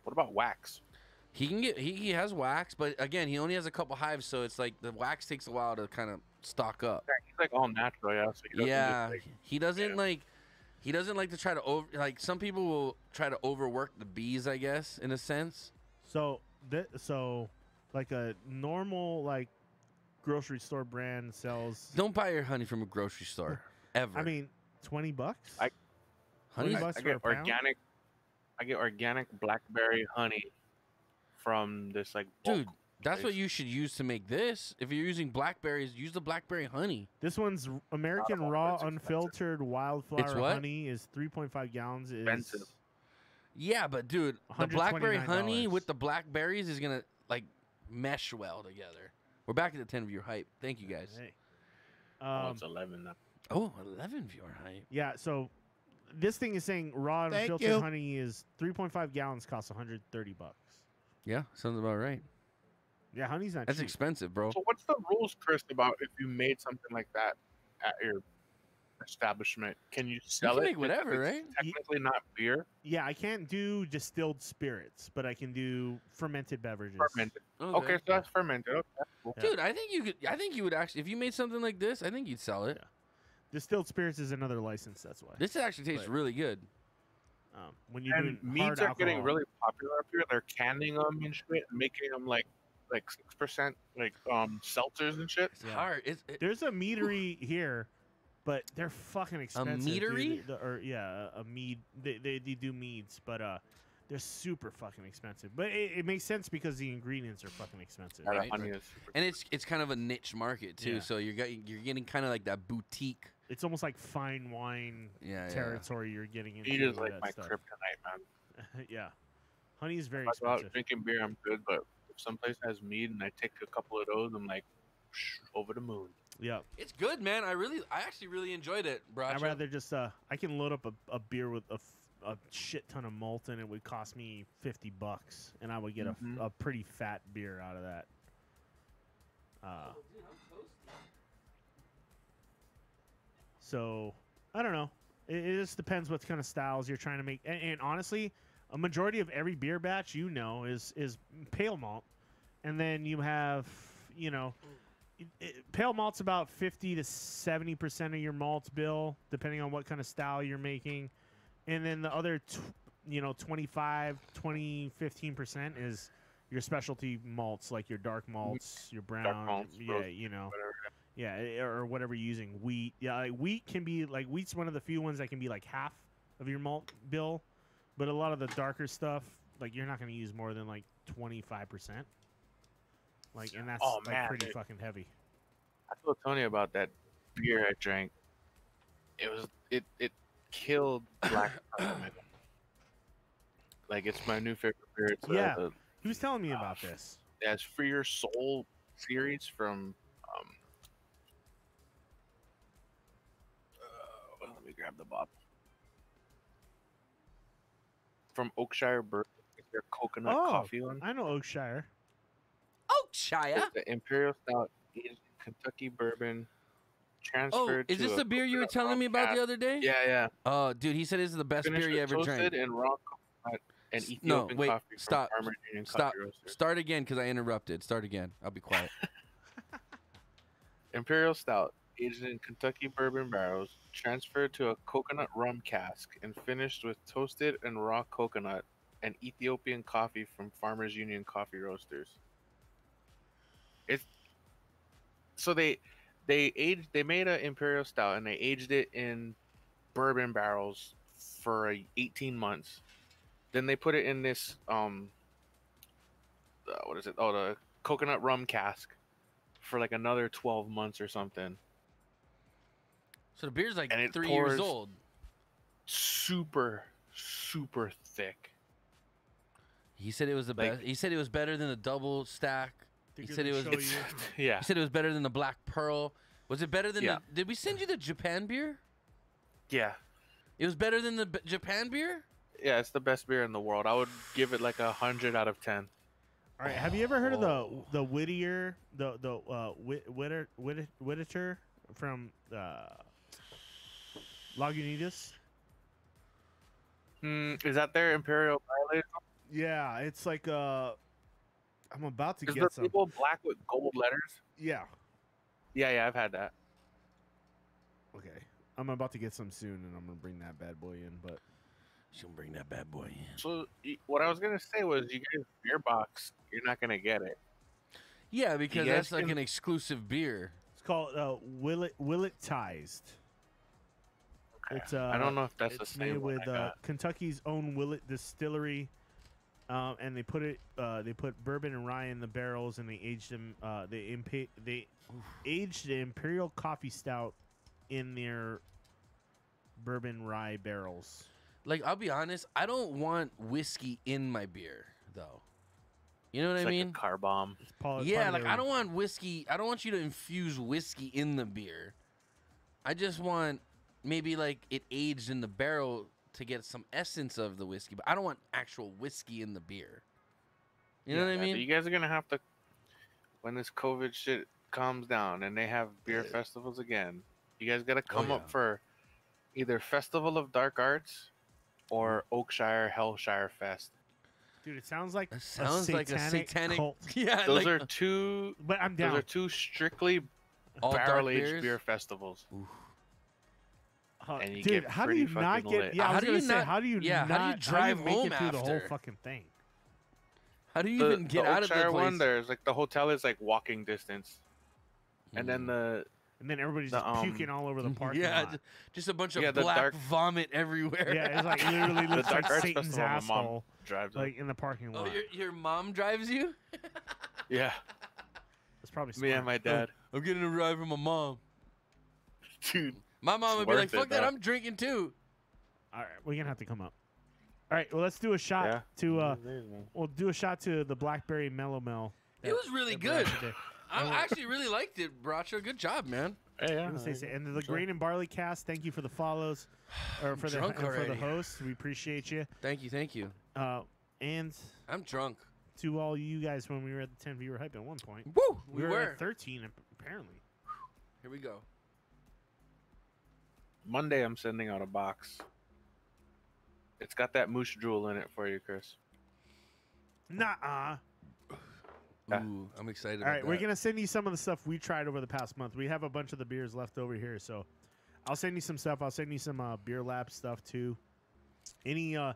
Speaker 10: What about wax?
Speaker 1: He can get he, he has wax, but again, he only has a couple hives, so it's like the wax takes a while to kind of stock up.
Speaker 10: Yeah, He's like all natural, yeah. So he doesn't
Speaker 1: Yeah,
Speaker 10: like,
Speaker 1: he doesn't like he doesn't like to try to over like some people will try to overwork the bees, I guess, in a sense.
Speaker 2: So th- so like a normal like grocery store brand sells.
Speaker 1: Don't buy your honey from a grocery store <laughs> ever.
Speaker 2: I mean, twenty bucks.
Speaker 10: I-
Speaker 2: Twenty
Speaker 1: honey.
Speaker 2: bucks
Speaker 10: I
Speaker 2: for a
Speaker 10: get
Speaker 2: pound?
Speaker 10: organic. I get organic blackberry honey from this like bulk
Speaker 1: Dude, that's what you should use to make this. If you're using blackberries, use the blackberry honey.
Speaker 2: This one's American
Speaker 10: all,
Speaker 2: raw unfiltered wildflower
Speaker 1: what?
Speaker 2: honey is 3.5 gallons. Is
Speaker 10: Expensive.
Speaker 1: Yeah, but dude, the blackberry honey with the blackberries is gonna like mesh well together. We're back at the 10 of your hype. Thank you guys.
Speaker 2: Hey.
Speaker 10: Oh,
Speaker 2: Um,
Speaker 10: it's eleven now.
Speaker 1: Oh, 11 viewer hype.
Speaker 2: yeah, so this thing is saying raw
Speaker 11: Thank
Speaker 2: unfiltered
Speaker 11: you.
Speaker 2: honey is 3.5 gallons costs 130 bucks.
Speaker 1: Yeah, sounds about right.
Speaker 2: Yeah, honey's not
Speaker 1: That's
Speaker 2: cheap.
Speaker 1: expensive, bro.
Speaker 10: So what's the rules, Chris, about if you made something like that at your establishment? Can you sell
Speaker 1: can
Speaker 10: it?
Speaker 1: make whatever,
Speaker 10: It's
Speaker 1: right?
Speaker 10: Technically not beer,
Speaker 2: yeah, I can't do distilled spirits, but I can do fermented beverages.
Speaker 10: fermented. Okay, so that's fermented. Okay, cool.
Speaker 2: Yeah.
Speaker 1: Dude, I think you could. I think you would actually, if you made something like this, I think you'd sell it.
Speaker 2: Distilled spirits is another license. That's why.
Speaker 1: This actually tastes
Speaker 2: But-
Speaker 1: really good.
Speaker 2: Um, when you
Speaker 10: And
Speaker 2: do
Speaker 10: meads are getting really popular up here. They're canning them and shit, and making them like like six percent like um seltzers and shit.
Speaker 1: It's hard. It's, it,
Speaker 2: There's a meadery here, but they're fucking expensive. dude.
Speaker 1: meadery?
Speaker 2: The- or yeah, a, a mead. They, they they do meads, but uh, they're super fucking expensive. But it, it makes sense because the ingredients are fucking expensive.
Speaker 10: Yeah,
Speaker 1: Right.
Speaker 10: honey is super
Speaker 1: and it's it's kind of a niche market too.
Speaker 2: Yeah.
Speaker 1: So you're you're getting kind of like that boutique.
Speaker 2: It's almost like fine wine
Speaker 1: Yeah, yeah.
Speaker 2: territory you're getting into.
Speaker 10: Mead is like my
Speaker 2: stuff.
Speaker 10: kryptonite, man. <laughs>
Speaker 2: yeah, honey is very
Speaker 10: If I go out
Speaker 2: expensive.
Speaker 10: drinking beer, I'm good, but if someplace has mead and I take a couple of those, I'm like psh, over the moon.
Speaker 2: Yeah,
Speaker 1: It's good, man. I really, I actually really enjoyed it, bro.
Speaker 2: I'd rather just uh, I can load up a, a beer with a a shit ton of malt and it would cost me fifty bucks, and I would get
Speaker 10: Mhm.
Speaker 2: a, a pretty fat beer out of that. Uh, so I don't know. It, it just depends what kind of styles you're trying to make. And, and honestly, a majority of every beer batch you know is is pale malt, and then you have you know. it- it- pale malt's about 50 to 70 percent of your malt bill depending on what kind of style you're making and then the other tw- you know 25 20 15 percent is your specialty malts like your dark malts your brown
Speaker 10: malts,
Speaker 2: yeah you know
Speaker 10: Whatever.
Speaker 2: Yeah eh, or whatever you're using wheat yeah like wheat can be like wheat's one of the few ones that can be like half of your malt bill but a lot of the darker stuff like you're not going to use more than like 25 percent like and that's
Speaker 10: Oh,
Speaker 2: like
Speaker 10: man,
Speaker 2: pretty
Speaker 10: dude.
Speaker 2: fucking heavy
Speaker 10: I told Tony about that beer I drank. It was it it killed black. <coughs> Like it's my new favorite beer. It's uh,
Speaker 2: Yeah.
Speaker 10: the
Speaker 2: he was telling me about
Speaker 10: Ah,
Speaker 2: this
Speaker 10: That's for your soul series from grab the bottle from Oakshire Bourbon. Their coconut
Speaker 2: Oh,
Speaker 10: coffee one.
Speaker 2: I know Oakshire.
Speaker 1: Oakshire.
Speaker 10: It's the Imperial Stout aged Kentucky bourbon Transferred
Speaker 1: Oh,
Speaker 10: is
Speaker 1: this
Speaker 10: a
Speaker 1: the beer you were telling me about
Speaker 10: cask.
Speaker 1: the other day?
Speaker 10: Yeah, yeah.
Speaker 1: Oh, dude, he said this is the best
Speaker 10: Finished
Speaker 1: beer you ever drank.
Speaker 10: toasted and raw coconut and
Speaker 1: S-
Speaker 10: Ethiopian
Speaker 1: no, wait,
Speaker 10: coffee from
Speaker 1: stop,
Speaker 10: Union
Speaker 1: Stop. Start again because I interrupted. Start again. I'll be quiet. <laughs>
Speaker 10: Imperial Stout, aged in Kentucky bourbon barrels, transferred to a coconut rum cask, and finished with toasted and raw coconut and Ethiopian coffee from Farmers Union Coffee Roasters. It's so they they aged they made an Imperial Stout and they aged it in bourbon barrels for 18 months. Then they put it in this um uh, what is it? Oh, the coconut rum cask for like another 12 months or something.
Speaker 1: So the beer's like
Speaker 10: And it
Speaker 1: three years old.
Speaker 10: Super, super thick.
Speaker 1: He said it was the
Speaker 10: Like-
Speaker 1: best. He said it was better than the double stack. He said it was. <laughs> <laughs>
Speaker 10: Yeah.
Speaker 1: He said it was better than the Black Pearl. Was it better than
Speaker 10: Yeah.
Speaker 1: the? Did we send you the Japan beer?
Speaker 10: Yeah.
Speaker 1: It was better than the B- Japan beer.
Speaker 10: Yeah, it's the best beer in the world. I would give it like a hundred out of ten.
Speaker 2: All right. Have you ever heard of the the Whittier the the uh Whit, Whitter Whit, Whittaker from uh, Lagunitas?
Speaker 10: Hmm, is that their Imperial Pilot?
Speaker 2: Yeah, it's like uh, I'm about to
Speaker 10: Is
Speaker 2: get
Speaker 10: the
Speaker 2: some.
Speaker 10: people black with gold letters?
Speaker 2: Yeah.
Speaker 10: Yeah, yeah, I've had that.
Speaker 2: Okay. I'm about to get some soon, and I'm gonna bring that bad boy in. But
Speaker 1: She'll bring that bad boy in.
Speaker 10: So what I was gonna say was, you guys beer box, you're not gonna get it.
Speaker 1: Yeah, because
Speaker 10: guys
Speaker 1: that's like
Speaker 10: can-
Speaker 1: an exclusive beer.
Speaker 2: it's called uh, Willett Willettized. It's uh,
Speaker 10: I don't know if that's the
Speaker 2: it's
Speaker 10: same
Speaker 2: made
Speaker 10: one
Speaker 2: with
Speaker 10: I
Speaker 2: uh. Kentucky's own Willett Distillery, um, and they put it uh, they put bourbon and rye in the barrels, and they aged them. Uh, they impa- they aged the imperial coffee stout in their bourbon rye barrels.
Speaker 1: Like I'll be honest, I don't want whiskey in my beer though. You know what
Speaker 10: It's
Speaker 1: I
Speaker 10: like
Speaker 1: mean?
Speaker 10: a car bomb.
Speaker 2: Paul-
Speaker 1: yeah,
Speaker 2: part
Speaker 1: like I don't want whiskey. I don't want you to infuse whiskey in the beer. I just want maybe like it aged in the barrel to get some essence of the whiskey, but I don't want actual whiskey in the beer. You know what I
Speaker 10: Yeah, but
Speaker 1: mean?
Speaker 10: You guys are gonna have to when this COVID shit calms down and they have beer festivals again. You guys gotta oh, come
Speaker 1: yeah.
Speaker 10: up for either Festival of Dark Arts or mm. Oakshire Hellshire Fest.
Speaker 2: Dude, it sounds like
Speaker 1: That sounds like a satanic-
Speaker 2: cult. <laughs>
Speaker 1: yeah,
Speaker 10: Those
Speaker 1: like
Speaker 10: are two.
Speaker 2: But I'm down.
Speaker 10: Those are two strictly barrel aged beer festivals. And you
Speaker 2: dude,
Speaker 10: get
Speaker 2: how do you not get?
Speaker 10: lit.
Speaker 2: Yeah, I
Speaker 1: How
Speaker 2: was
Speaker 1: do you
Speaker 2: say,
Speaker 1: not-
Speaker 2: how do you
Speaker 1: yeah,
Speaker 2: not?
Speaker 1: how do you drive
Speaker 2: make
Speaker 1: home
Speaker 2: it through the whole fucking thing?
Speaker 1: How do you
Speaker 10: the,
Speaker 1: even get
Speaker 10: the
Speaker 1: out of the place?
Speaker 10: one, there's like the hotel is like walking distance, and then the
Speaker 2: And then everybody's
Speaker 10: The,
Speaker 2: just
Speaker 10: um,
Speaker 2: puking all over the <laughs> parking
Speaker 1: yeah,
Speaker 2: lot.
Speaker 1: ju- just a bunch of
Speaker 10: Yeah, the
Speaker 1: black
Speaker 10: dark-
Speaker 1: vomit everywhere.
Speaker 2: Yeah, it's like literally <laughs> looks
Speaker 10: Dark
Speaker 2: like Satan's
Speaker 10: Festival, mom
Speaker 2: asshole,
Speaker 10: drives
Speaker 2: like in the parking
Speaker 1: Oh,
Speaker 2: lot.
Speaker 1: your, your mom drives you? <laughs>
Speaker 10: Yeah,
Speaker 2: That's probably
Speaker 10: me and my dad.
Speaker 1: I'm getting a ride from my mom.
Speaker 10: Dude,
Speaker 1: My mom would be like,
Speaker 10: worth it,
Speaker 1: "Fuck that,
Speaker 10: though.
Speaker 1: I'm drinking too."
Speaker 2: All right, we're gonna have to come up. All right, well, let's do a shot
Speaker 10: Yeah.
Speaker 2: to. uh We'll do a shot to the Blackberry Melomel.
Speaker 1: It was really good. <laughs> I actually really liked it, Boraccho. Good job, man.
Speaker 10: Hey, yeah,
Speaker 2: I'm say. And the
Speaker 10: sure.
Speaker 2: Grain and Barley Cast, thank you for the follows, <sighs> or for the
Speaker 1: drunk
Speaker 2: for the
Speaker 1: already.
Speaker 2: host. We appreciate you.
Speaker 1: Thank you, thank you.
Speaker 2: Uh, and
Speaker 1: I'm drunk.
Speaker 2: to all you guys, when we were at the 10 viewer hype at one point,
Speaker 1: Woo!
Speaker 2: we,
Speaker 1: We,
Speaker 2: were,
Speaker 1: were.
Speaker 2: at 13 apparently.
Speaker 1: Here we go.
Speaker 10: Monday, I'm sending out a box. It's got that moose drool in it for you, Chris.
Speaker 2: Nah.
Speaker 10: Yeah.
Speaker 1: Ooh, I'm excited.
Speaker 2: All right,
Speaker 1: about
Speaker 2: we're gonna send you some of the stuff we tried over the past month. We have a bunch of the beers left over here, so I'll send you some stuff. I'll send you some uh, beer lab stuff too. Any uh,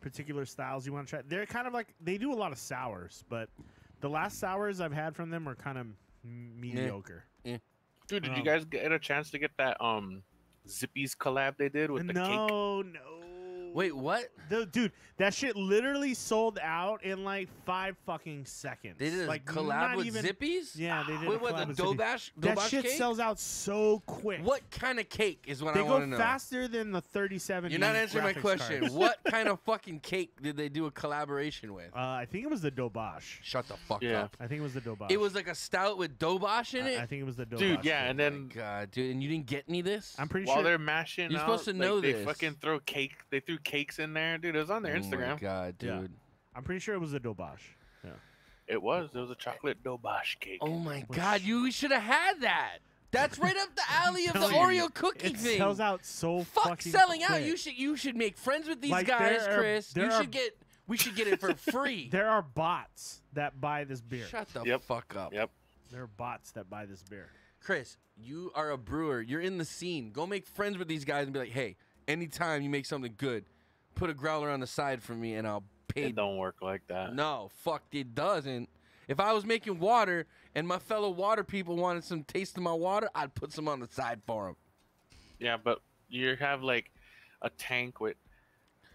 Speaker 2: particular styles you want to try? They're kind of like they do a lot of sours, but the last sours I've had from them are kind of mediocre.
Speaker 10: Dude, did
Speaker 2: Um,
Speaker 10: you guys get a chance to get that um Zippy's collab they did with the cake?
Speaker 2: no, no.
Speaker 1: Wait, what?
Speaker 2: The, dude, that shit literally sold out in like five fucking seconds.
Speaker 1: They did a
Speaker 2: like
Speaker 1: collab with
Speaker 2: even,
Speaker 1: Zippy's?
Speaker 2: Yeah, they did.
Speaker 1: Wait,
Speaker 2: a
Speaker 1: what?
Speaker 2: collab
Speaker 1: The
Speaker 2: with Zippy's.
Speaker 1: Dobash?
Speaker 2: That
Speaker 1: Dobash
Speaker 2: shit
Speaker 1: cake?
Speaker 2: sells out so quick.
Speaker 1: What kind of cake is what
Speaker 2: They
Speaker 1: I want to know?
Speaker 2: They go faster than the 37.
Speaker 1: You're not answering my question.
Speaker 2: cards.
Speaker 1: what <laughs> kind of fucking cake did they do a collaboration with?
Speaker 2: Uh, I think it was the Dobash.
Speaker 1: Shut the fuck
Speaker 10: Yeah.
Speaker 1: up.
Speaker 2: I think it was the Dobash.
Speaker 1: It was like a stout with Dobash in it.
Speaker 2: I think it was the Dobash.
Speaker 10: Dude, yeah,
Speaker 2: cake.
Speaker 10: and then
Speaker 1: God, dude, and you didn't get any of this?
Speaker 2: I'm pretty
Speaker 10: while
Speaker 2: sure.
Speaker 10: they're mashing,
Speaker 1: You're
Speaker 10: out,
Speaker 1: supposed to
Speaker 10: like,
Speaker 1: know
Speaker 10: they fucking throw cake. They threw cakes in there, dude. It was on their Instagram.
Speaker 1: Oh my
Speaker 10: Instagram.
Speaker 1: God,
Speaker 2: Yeah.
Speaker 1: dude.
Speaker 2: I'm pretty sure it was a Dobosh. Yeah.
Speaker 10: It was. It was a chocolate dobosh cake.
Speaker 1: Oh my
Speaker 2: Which-
Speaker 1: God, you should have had that. That's right up the <laughs> alley of the
Speaker 2: telling you,
Speaker 1: Oreo cookie
Speaker 2: It
Speaker 1: thing.
Speaker 2: sells out so
Speaker 1: Fuck
Speaker 2: fucking
Speaker 1: selling out. You should you should make friends with these
Speaker 2: Like,
Speaker 1: guys,
Speaker 2: are-
Speaker 1: Chris.
Speaker 2: there
Speaker 1: you
Speaker 2: are-
Speaker 1: should get we should get it for <laughs> free.
Speaker 2: There are bots that buy this beer.
Speaker 1: Shut the
Speaker 10: Yep.
Speaker 1: fuck up.
Speaker 10: Yep.
Speaker 2: There are bots that buy this beer.
Speaker 1: Chris, you are a brewer. You're in the scene. Go make friends with these guys and be like, hey, anytime you make something good, put a growler on the side for me and I'll pay.
Speaker 10: It don't work like that.
Speaker 1: No, fuck, it doesn't. If I was making water and my fellow water people wanted some taste of my water, I'd put some on the side for them.
Speaker 10: Yeah, but you have like a tank with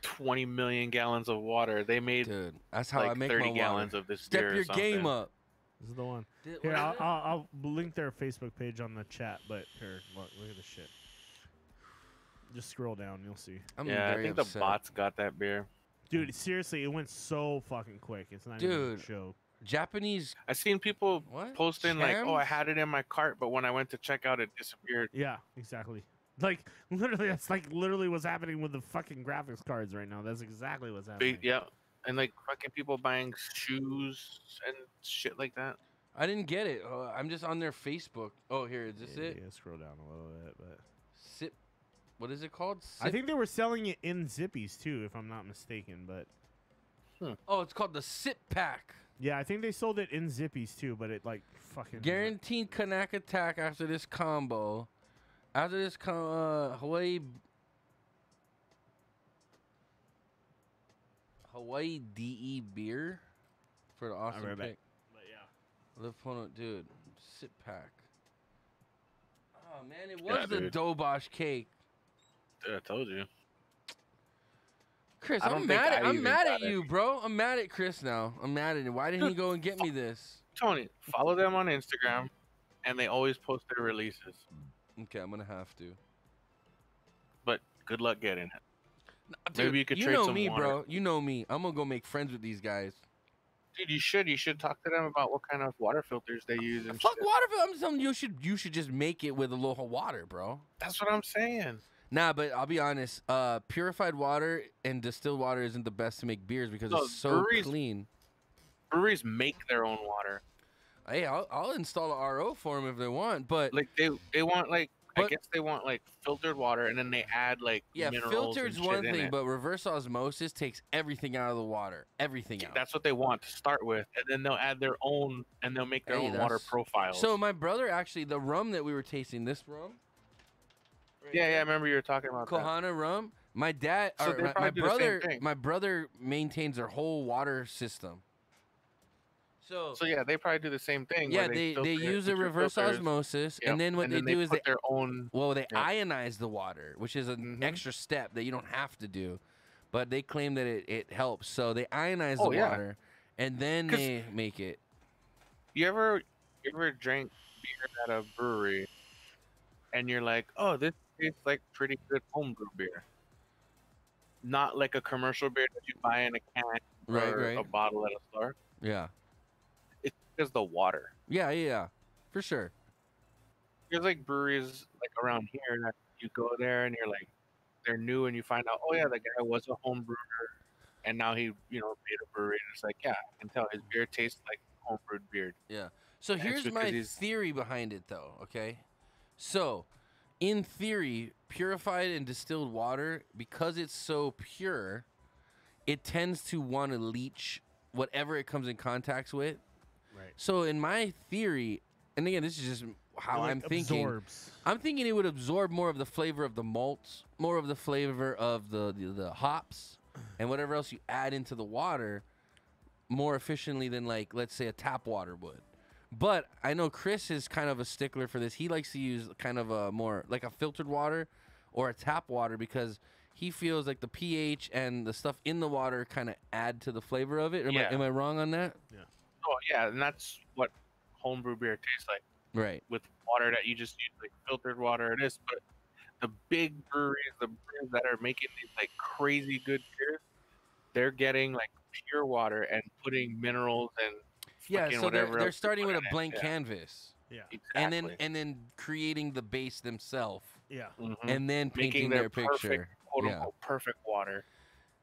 Speaker 10: 20 million gallons of water. They made
Speaker 1: Dude, that's how
Speaker 10: like
Speaker 1: I make
Speaker 10: 30
Speaker 1: my water.
Speaker 10: gallons of this
Speaker 1: Step
Speaker 10: beer or
Speaker 1: your game up.
Speaker 2: This is the one.
Speaker 1: Did-
Speaker 2: Here, I'll. I'll, I'll link their Facebook page on the chat, but here, look, look at this shit. Just scroll down, you'll see.
Speaker 1: I'm
Speaker 10: yeah, I think
Speaker 1: upset.
Speaker 10: the bots got that beer.
Speaker 2: Dude, seriously, it went so fucking quick. It's not even a joke.
Speaker 1: Japanese.
Speaker 10: I seen people
Speaker 1: What?
Speaker 10: posting like, "Oh, I had it in my cart, but when I went to check out, it disappeared."
Speaker 2: Yeah, exactly. Like <laughs> literally, that's like literally what's happening with the fucking graphics cards right now. That's exactly what's happening.
Speaker 10: Ba- yeah, and like fucking people buying shoes and shit like that.
Speaker 1: I didn't get it. Uh, I'm just on their Facebook. Oh, here is this
Speaker 2: yeah,
Speaker 1: it?
Speaker 2: Yeah, scroll down a little bit, but
Speaker 1: Sip. What is it called?
Speaker 2: I think they were selling it in Zippy's too, if I'm not mistaken. But
Speaker 1: Oh, it's called the Sip Pack.
Speaker 2: yeah, I think they sold it in Zippy's too. But it like fucking
Speaker 1: Guaranteed Kanak attack after this combo. After this com- uh, Hawaii. Hawaii DE beer for the awesome
Speaker 2: right
Speaker 1: pick.
Speaker 2: But yeah.
Speaker 1: Live opponent, dude. Sip pack. Oh man, it
Speaker 10: Yeah,
Speaker 1: was the
Speaker 10: dude.
Speaker 1: Dobosh cake.
Speaker 10: Dude, I told you.
Speaker 1: Chris,
Speaker 10: I don't
Speaker 1: I'm mad. At,
Speaker 10: I
Speaker 1: I'm mad
Speaker 10: got
Speaker 1: at
Speaker 10: it.
Speaker 1: you, bro. I'm mad at Chris now. I'm mad at him. Why didn't he go and get me this?
Speaker 10: Tony, follow them on Instagram, and they always post their releases.
Speaker 1: Okay, I'm gonna have to.
Speaker 10: But good luck getting it.
Speaker 1: Dude,
Speaker 10: Maybe you could
Speaker 1: you
Speaker 10: trade
Speaker 1: know
Speaker 10: some
Speaker 1: me,
Speaker 10: water.
Speaker 1: bro. You know me. I'm gonna go make friends with these guys.
Speaker 10: Dude, you should. You should talk to them about what kind of water filters they use and
Speaker 1: Fuck
Speaker 10: shit.
Speaker 1: water. fil- I'm telling you, you should you should just make it with a little water, bro.
Speaker 10: That's what I'm saying.
Speaker 1: Nah, but I'll be honest. Uh, purified water and distilled water isn't the best to make beers because
Speaker 10: No,
Speaker 1: it's so
Speaker 10: breweries-
Speaker 1: clean.
Speaker 10: Breweries make their own water.
Speaker 1: Hey, I'll, I'll install a RO for them if they want, but
Speaker 10: Like they they want like I guess they want like filtered water, and then they add like
Speaker 1: yeah, filtered's one thing, but reverse osmosis takes everything out of the water. Everything out.
Speaker 10: That's what they want to start with, and then they'll add their own, and they'll make their
Speaker 1: Hey,
Speaker 10: own water profile.
Speaker 1: So my brother actually, the rum that we were tasting, this rum,
Speaker 10: yeah, yeah, I remember you were talking about that.
Speaker 1: Kohana rum. My dad,
Speaker 10: So
Speaker 1: or my, my
Speaker 10: probably do the same
Speaker 1: brother, my brother maintains their whole water system. So,
Speaker 10: So yeah, they probably do the same thing.
Speaker 1: yeah,
Speaker 10: where
Speaker 1: they they use a reverse
Speaker 10: filters.
Speaker 1: osmosis,
Speaker 10: Yep,
Speaker 1: and then what they
Speaker 10: then
Speaker 1: do is they
Speaker 10: their own.
Speaker 1: well they
Speaker 10: Yep.
Speaker 1: ionize the water, which is an
Speaker 10: Mhm.
Speaker 1: extra step that you don't have to do, but they claim that it, it helps. So they ionize
Speaker 10: Oh,
Speaker 1: the
Speaker 10: yeah.
Speaker 1: water, and then they make it.
Speaker 10: You ever you ever drank beer at a brewery, and you're like, oh, this tastes like pretty good homebrew beer. Not like a commercial beer that you buy in a can
Speaker 1: Right,
Speaker 10: or
Speaker 1: right.
Speaker 10: a bottle at a store.
Speaker 1: Yeah,
Speaker 10: It's because the water.
Speaker 1: yeah, yeah, yeah, for sure.
Speaker 10: There's like breweries like around here that you go there and you're like, they're new and you find out, oh yeah, the guy was a home brewer, and now he you know made a brewery. And it's like, yeah, I can tell his beer tastes like homebrewed beer.
Speaker 1: Yeah. So
Speaker 10: And
Speaker 1: here's my theory behind it, though. Okay. So, in theory, purified and distilled water, because it's so pure, it tends to want to leach whatever it comes in contact with.
Speaker 2: Right.
Speaker 1: So, in my theory, and again, this is just how
Speaker 2: like,
Speaker 1: I'm thinking.
Speaker 2: absorbs.
Speaker 1: I'm thinking it would absorb more of the flavor of the malts, more of the flavor of the the, the hops, and whatever else you add into the water more efficiently than like let's say a tap water would. But I know Chris is kind of a stickler for this. He likes to use kind of a more like a filtered water or a tap water because he feels like the pH and the stuff in the water kind of add to the flavor of it. Am,
Speaker 10: Yeah.
Speaker 1: I, am I wrong on that? Yeah.
Speaker 10: Oh yeah, and that's what homebrew beer tastes like.
Speaker 1: Right.
Speaker 10: with water that you just use like filtered water it is but the big breweries the breweries that are making these like crazy good beers they're getting like pure water and putting minerals and
Speaker 1: Yeah, so they're, they're starting with a blank
Speaker 10: Yeah,
Speaker 1: canvas.
Speaker 2: Yeah.
Speaker 10: exactly.
Speaker 1: And then and then creating the base themselves.
Speaker 2: Yeah.
Speaker 10: Mhm.
Speaker 1: And then painting
Speaker 10: making
Speaker 1: their,
Speaker 10: their
Speaker 1: picture.
Speaker 10: perfect quote
Speaker 1: Yeah.
Speaker 10: unquote perfect water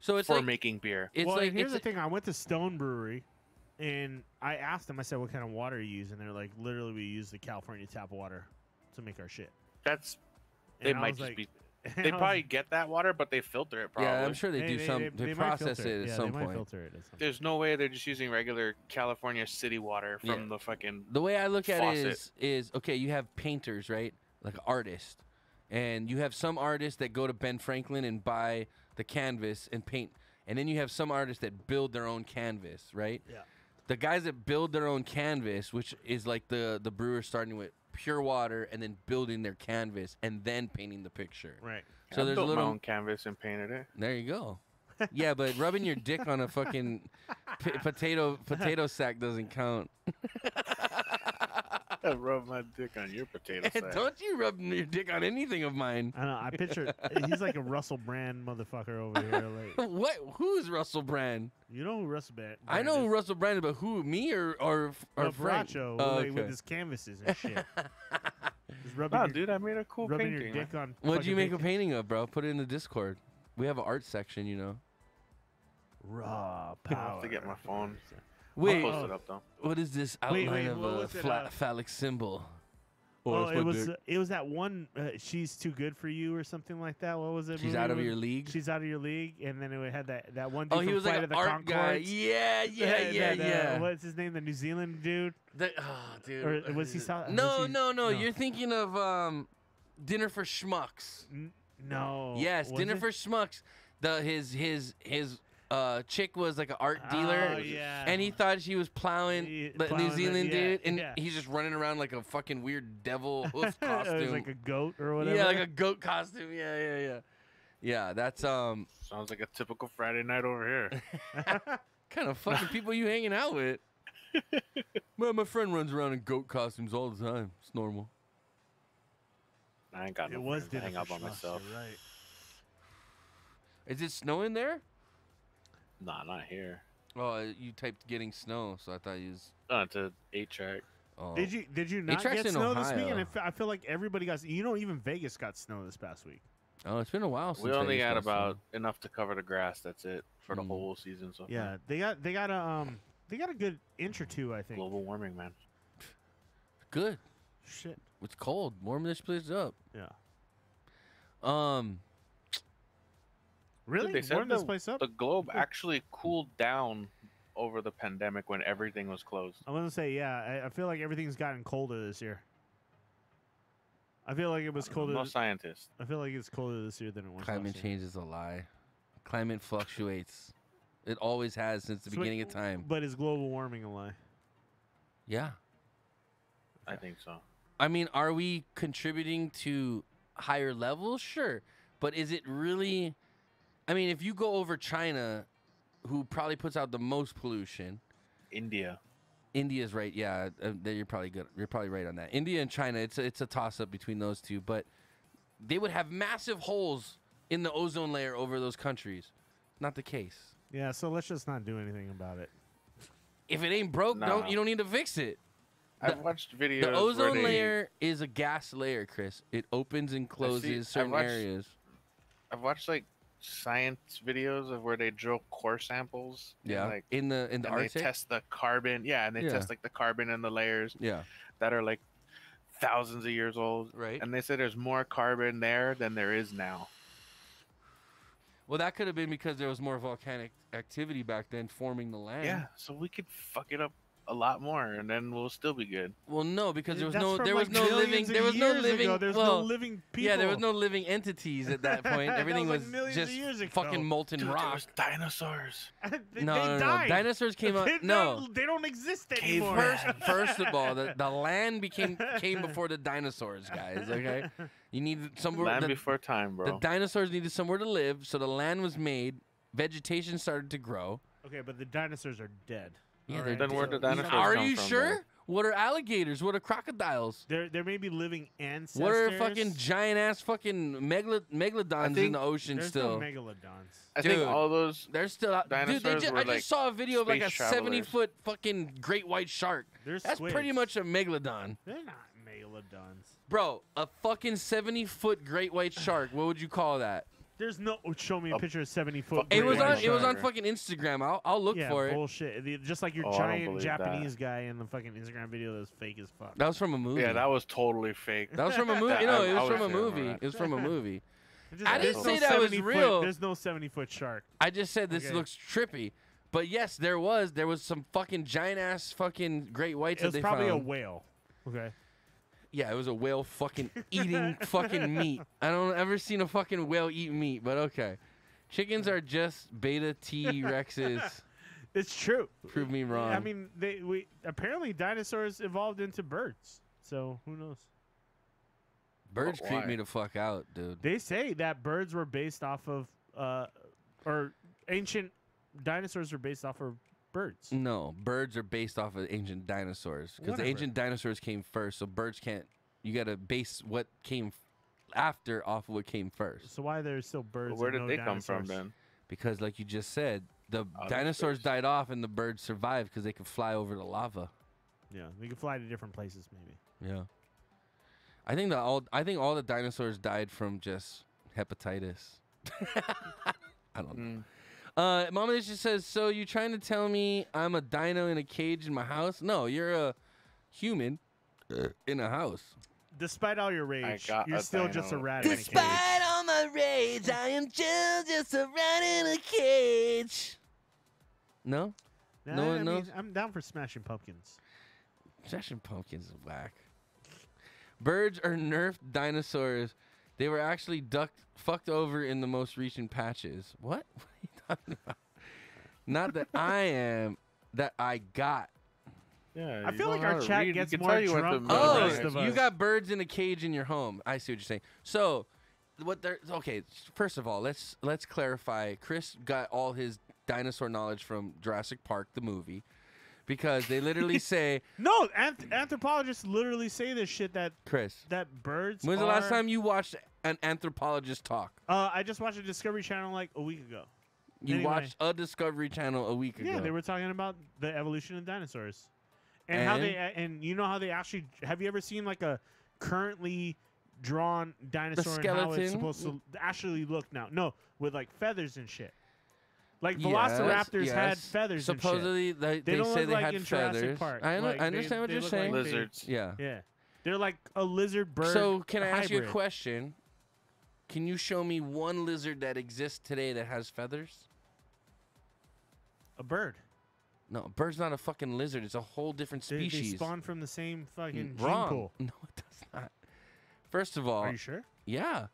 Speaker 1: So it's
Speaker 10: for
Speaker 1: like
Speaker 10: making beer
Speaker 1: it's
Speaker 2: well,
Speaker 1: like
Speaker 2: here's
Speaker 1: it's
Speaker 2: the thing. I went to Stone Brewery, and I asked them. I said, "What kind of water you use?" And they're like, "Literally, we use the California tap water to make our shit."
Speaker 10: that's
Speaker 2: And
Speaker 10: it
Speaker 2: I
Speaker 10: might just
Speaker 2: like-
Speaker 10: be
Speaker 2: and <laughs>
Speaker 10: they probably get that water but they filter it probably
Speaker 1: Yeah, I'm sure they, do some. They,
Speaker 2: might
Speaker 1: process
Speaker 2: filter
Speaker 1: it at
Speaker 2: Yeah,
Speaker 1: some
Speaker 2: they might
Speaker 1: point.
Speaker 2: filter it at some
Speaker 10: there's no way they're just using regular california city water from
Speaker 1: Yeah.
Speaker 10: the fucking
Speaker 1: The way I look at it is, is okay. You have painters, right? Like artists, and you have some artists that go to Ben Franklin and buy the canvas and paint, and then you have some artists that build their own canvas, right?
Speaker 2: Yeah.
Speaker 1: The guys that build their own canvas, which is like the the brewers starting with pure water and then building their canvas and then painting the picture.
Speaker 2: Right.
Speaker 1: So
Speaker 10: I
Speaker 1: there's a
Speaker 10: built my
Speaker 1: little
Speaker 10: own canvas and painted it
Speaker 1: There you go. Yeah, but rubbing your dick on a fucking p- potato potato sack doesn't count. <laughs> <laughs>
Speaker 10: Rub my dick on your potato eh, sack.
Speaker 1: Don't you rub your dick on anything of mine.
Speaker 2: I don't know. I picture <laughs> he's like a Russell Brand motherfucker over here. Like <laughs>
Speaker 1: what? Who's Russell Brand?
Speaker 2: you know who Russell Brand?
Speaker 1: I know who Russell Brand is, but who? Me or or or Frank?
Speaker 2: Boraccho
Speaker 1: Oh,
Speaker 2: like, with his canvases and shit. Just rubbing
Speaker 10: Nah,
Speaker 2: your,
Speaker 10: dude, I made a cool
Speaker 2: rubbing
Speaker 10: painting.
Speaker 2: your dick on.
Speaker 1: What'd you
Speaker 2: fucking
Speaker 1: make a painting of, bro? Put it in the Discord. We have an art section, you know.
Speaker 2: Raw power.
Speaker 10: I'll have to get my phone.
Speaker 1: Wait,
Speaker 10: I'll post it up though.
Speaker 1: what is this
Speaker 2: Wait,
Speaker 1: outline
Speaker 2: wait,
Speaker 1: of a
Speaker 2: was it,
Speaker 1: flat
Speaker 2: uh,
Speaker 1: phallic symbol?
Speaker 2: Oh, it was
Speaker 1: dick.
Speaker 2: uh, it was that one. Uh, she's too good for you or something like that. What was it?
Speaker 1: She's
Speaker 2: movie
Speaker 1: out of your league.
Speaker 2: She's out of your league, and then it had that that one. Dude
Speaker 1: Oh, he
Speaker 2: from
Speaker 1: was like
Speaker 2: Flight
Speaker 1: an
Speaker 2: of the
Speaker 1: art guy.
Speaker 2: Conchords.
Speaker 1: Yeah, <laughs> yeah,
Speaker 2: That-
Speaker 1: yeah,
Speaker 2: that, uh,
Speaker 1: yeah.
Speaker 2: what's his name? The New Zealand dude.
Speaker 1: The- oh, dude.
Speaker 2: Or was he
Speaker 1: it?
Speaker 2: South-
Speaker 1: No,
Speaker 2: was he-
Speaker 1: no, no,
Speaker 2: no.
Speaker 1: You're thinking of um, Dinner for Schmucks.
Speaker 2: N- no.
Speaker 1: yes,
Speaker 2: was
Speaker 1: Dinner
Speaker 2: it?
Speaker 1: for Schmucks. The his his his uh chick was like an art dealer.
Speaker 2: Oh, yeah.
Speaker 1: And he thought she was plowing
Speaker 2: He-
Speaker 1: the
Speaker 2: plowing
Speaker 1: New
Speaker 2: the-
Speaker 1: Zealand
Speaker 2: yeah,
Speaker 1: dude, and
Speaker 2: yeah.
Speaker 1: he's just running around like a fucking weird devil <laughs> hoof
Speaker 2: it
Speaker 1: costume.
Speaker 2: was like a goat or whatever.
Speaker 1: yeah, like a goat costume. Yeah, yeah, yeah. Yeah, that's um
Speaker 10: Sounds like a typical Friday night over here. <laughs>
Speaker 1: kind of fucking people you hanging out with. <laughs> well, my friend runs around in goat costumes all the time. It's normal.
Speaker 10: I ain't got
Speaker 2: It
Speaker 10: no
Speaker 2: was
Speaker 10: friends. I hang
Speaker 2: Dinner
Speaker 10: out by myself.
Speaker 2: right.
Speaker 1: Is it snowing there?
Speaker 10: Nah, not here.
Speaker 1: Oh, uh, you typed getting snow, so I thought you was.
Speaker 10: No, it's a eight track.
Speaker 1: Oh.
Speaker 2: Did you did you not get
Speaker 1: in
Speaker 2: snow this week? And
Speaker 1: Ohio.
Speaker 2: I fe- I feel like everybody got. You know, even Vegas got snow this past week.
Speaker 1: Oh, it's been a while since
Speaker 10: We only
Speaker 1: Vegas
Speaker 10: got
Speaker 1: got snow.
Speaker 10: about enough to cover the grass. That's it for the
Speaker 1: Mm.
Speaker 10: whole season so far.
Speaker 2: Yeah, they got they got a um they got a good inch or two. I think.
Speaker 10: Global warming, man. <sighs>
Speaker 1: good.
Speaker 2: Shit.
Speaker 1: It's cold. Warm this place up.
Speaker 2: Yeah.
Speaker 1: Um,
Speaker 2: Really?
Speaker 10: Dude, they said
Speaker 2: Warm this
Speaker 10: the,
Speaker 2: place up.
Speaker 10: the globe actually cooled down over the pandemic when everything was closed.
Speaker 2: I'm gonna say yeah. I, I feel like everything's gotten colder this year. I feel like it was colder.
Speaker 10: No scientist.
Speaker 2: I feel like it's colder this year than it was.
Speaker 1: climate
Speaker 2: last year.
Speaker 1: change is a lie. Climate fluctuates. It always has since the
Speaker 2: So wait,
Speaker 1: beginning of time.
Speaker 2: But is global warming a lie?
Speaker 1: Yeah.
Speaker 10: I think so.
Speaker 1: I mean, are we contributing to higher levels? Sure. But is it really I mean, if you go over China, who probably puts out the most pollution,
Speaker 10: India.
Speaker 1: India's right. Yeah, uh, you're probably good. You're probably right on that. India and China, it's a, it's a toss up between those two, but they would have massive holes in the ozone layer over those countries. Not the case.
Speaker 2: Yeah. So let's just not do anything about it.
Speaker 1: If it ain't broke, don't you don't need to fix it.
Speaker 10: I've watched videos.
Speaker 1: The
Speaker 10: where
Speaker 1: ozone
Speaker 10: they-
Speaker 1: layer is a gas layer, Chris. It opens and closes
Speaker 10: I
Speaker 1: certain
Speaker 10: watched-
Speaker 1: areas.
Speaker 10: I've watched like science videos of where they drill core samples.
Speaker 1: Yeah,
Speaker 10: Like
Speaker 1: in the in the
Speaker 10: and they test the carbon. Yeah, and they
Speaker 1: Yeah.
Speaker 10: test like the carbon in the layers
Speaker 1: yeah,
Speaker 10: that are like thousands of years old.
Speaker 1: Right.
Speaker 10: And they say there's more carbon there than there is now.
Speaker 1: well, that could have been because there was more volcanic activity back then forming the land.
Speaker 10: Yeah, so we could fuck it up a lot more, and then we'll still be good.
Speaker 1: Well, no, because there was
Speaker 2: That's
Speaker 1: no there was
Speaker 2: like,
Speaker 1: no living there was no living
Speaker 2: ago. There's
Speaker 1: well,
Speaker 2: no living people.
Speaker 1: Yeah, there was no living entities at that <laughs> point. Everything
Speaker 2: was,
Speaker 1: was,
Speaker 2: like, millions of
Speaker 1: just
Speaker 2: years ago.
Speaker 1: fucking molten
Speaker 10: Dude, there
Speaker 1: rock.
Speaker 10: was dinosaurs. <laughs>
Speaker 2: they,
Speaker 1: No,
Speaker 2: they
Speaker 1: no, no,
Speaker 2: died.
Speaker 1: Dinosaurs came out. <laughs> No,
Speaker 2: they don't exist anymore.
Speaker 1: first, first of all, the, the land became came before the dinosaurs, guys. Okay, you need somewhere.
Speaker 10: Land
Speaker 1: the,
Speaker 10: before time, bro.
Speaker 1: the dinosaurs needed somewhere to live, so the land was made. Vegetation started to grow.
Speaker 2: Okay, but the dinosaurs are dead.
Speaker 1: Yeah,
Speaker 2: All
Speaker 1: they're
Speaker 10: Then where'd dinosaurs
Speaker 1: Are
Speaker 10: come
Speaker 1: you
Speaker 10: from,
Speaker 1: sure?
Speaker 10: though?
Speaker 1: What are alligators? What are crocodiles?
Speaker 2: There, there may be living ancestors.
Speaker 1: What are fucking giant ass fucking megalo- megalodons in the ocean
Speaker 2: There's
Speaker 1: still?
Speaker 2: no megalodons.
Speaker 10: I
Speaker 1: Dude.
Speaker 10: think all those.
Speaker 1: They're still out. Dude, they just,
Speaker 10: were
Speaker 1: I just
Speaker 10: like
Speaker 1: saw a video of like a
Speaker 10: space
Speaker 1: 70
Speaker 10: travelers.
Speaker 1: foot fucking great white shark.
Speaker 2: There's
Speaker 1: That's pretty much a megalodon.
Speaker 2: They're not megalodons.
Speaker 1: Bro, a fucking 70 foot great white shark. What would you call that?
Speaker 2: There's no. oh, Show me a
Speaker 10: A
Speaker 2: picture of 70 foot.
Speaker 1: It was on it was on fucking Instagram. I'll, I'll look
Speaker 2: yeah,
Speaker 1: for it.
Speaker 2: bullshit. Just like your
Speaker 10: Oh,
Speaker 2: giant
Speaker 10: believe that.
Speaker 2: Japanese guy in the fucking Instagram video that was fake as fuck.
Speaker 1: That was from a movie.
Speaker 10: Yeah, that was totally fake.
Speaker 1: That was from a <laughs> movie. you
Speaker 10: know,
Speaker 1: it
Speaker 10: I
Speaker 1: was from a movie.
Speaker 10: that.
Speaker 1: It was from a movie. <laughs>
Speaker 2: Just-
Speaker 1: I didn't
Speaker 2: no
Speaker 1: say that was
Speaker 2: 70 foot-
Speaker 1: real.
Speaker 2: There's no 70 foot shark.
Speaker 1: I just said this
Speaker 2: Okay.
Speaker 1: looks trippy. But yes, there was. There was some fucking giant ass fucking great whites
Speaker 2: It
Speaker 1: that
Speaker 2: was
Speaker 1: they
Speaker 2: probably a whale. Okay.
Speaker 1: Yeah, it was a whale fucking eating <laughs> fucking meat. I don't ever seen a fucking whale eat meat, but okay. Chickens are just beta T Rexes. <laughs>
Speaker 2: It's true.
Speaker 1: Prove me wrong.
Speaker 2: I mean, they we apparently dinosaurs evolved into birds. So who knows?
Speaker 1: Birds
Speaker 10: But
Speaker 1: creep me the fuck out, dude.
Speaker 2: They say that birds were based off of, uh, or ancient dinosaurs are based off of birds.
Speaker 1: No, birds are based off of ancient dinosaurs because the
Speaker 2: Whatever.
Speaker 1: ancient dinosaurs came first, so birds can't. You got to base what came f- after off of what came first.
Speaker 2: So why there's still birds?
Speaker 10: Well, where
Speaker 2: and
Speaker 10: did
Speaker 2: no
Speaker 10: they come from
Speaker 2: dinosaurs?
Speaker 10: then?
Speaker 1: Because, like you just said, the
Speaker 10: that's
Speaker 1: dinosaurs died off and the birds survived because they could fly over the lava.
Speaker 2: Yeah, they could fly to different places, maybe.
Speaker 1: Yeah. I think that all I think all the dinosaurs died from just hepatitis. <laughs> I don't know. Mm. Uh, Mama just says, "So you trying to tell me I'm a dino in a cage in my house? No, you're a human in a house.
Speaker 2: Despite all your rage, you're
Speaker 10: a
Speaker 2: still just a
Speaker 10: dino.
Speaker 2: rat in a cage.
Speaker 9: Despite all my rage, I am just, just a rat in a cage.
Speaker 1: No,
Speaker 2: Nah,
Speaker 1: no
Speaker 2: I
Speaker 1: one
Speaker 2: mean,
Speaker 1: knows.
Speaker 2: I'm down for smashing pumpkins.
Speaker 1: Smashing pumpkins is whack. Birds are nerfed dinosaurs. They were actually ducked, fucked over in the most recent patches. What? <laughs> What are you talking about? Not that I am. That I got.
Speaker 10: Yeah,
Speaker 2: I feel like our chat
Speaker 10: read.
Speaker 2: Gets more
Speaker 10: you
Speaker 2: drunk the
Speaker 1: Oh,
Speaker 2: of
Speaker 1: you got birds in a cage in your home. I see what you're saying. So, what they're okay. First of all, let's let's clarify. Chris got all his dinosaur knowledge from Jurassic Park, the movie, because they literally <laughs> say,
Speaker 2: No, anth- anthropologists literally say this shit that
Speaker 1: Chris.
Speaker 2: that birds.
Speaker 1: When's the last time you watched an anthropologist talk?
Speaker 2: Uh, I just watched a Discovery Channel like a week ago.
Speaker 1: You
Speaker 2: Anyway.
Speaker 1: watched a Discovery Channel a week ago.
Speaker 2: Yeah, they were talking about the evolution of dinosaurs, and, how they and you know how they actually. Have you ever seen like a currently drawn dinosaur and how
Speaker 1: skeleton?
Speaker 2: it's supposed to actually look now? No, with like feathers and shit. Like
Speaker 1: Yes,
Speaker 2: Velociraptors had
Speaker 1: yes.
Speaker 2: feathers. and shit.
Speaker 1: Supposedly, they,
Speaker 2: They
Speaker 1: they,
Speaker 2: don't
Speaker 1: say
Speaker 2: look
Speaker 1: they
Speaker 2: like
Speaker 1: had
Speaker 2: in Jurassic
Speaker 1: feathers.
Speaker 2: Park.
Speaker 1: I, know,
Speaker 2: Like,
Speaker 1: I understand
Speaker 2: they-
Speaker 1: what
Speaker 2: they
Speaker 1: you're saying.
Speaker 2: like they-
Speaker 10: Lizards.
Speaker 1: Yeah.
Speaker 2: Yeah, they're like a lizard bird.
Speaker 1: So can I ask you a question? Can you show me one lizard that exists today that has feathers?
Speaker 2: A bird.
Speaker 1: No, a bird's not a fucking lizard. It's a whole different
Speaker 2: They, they
Speaker 1: species.
Speaker 2: spawn from the same fucking gene
Speaker 1: Wrong.
Speaker 2: pool. <laughs>
Speaker 1: No, it does not. First of all,
Speaker 2: Are you sure?
Speaker 1: yeah,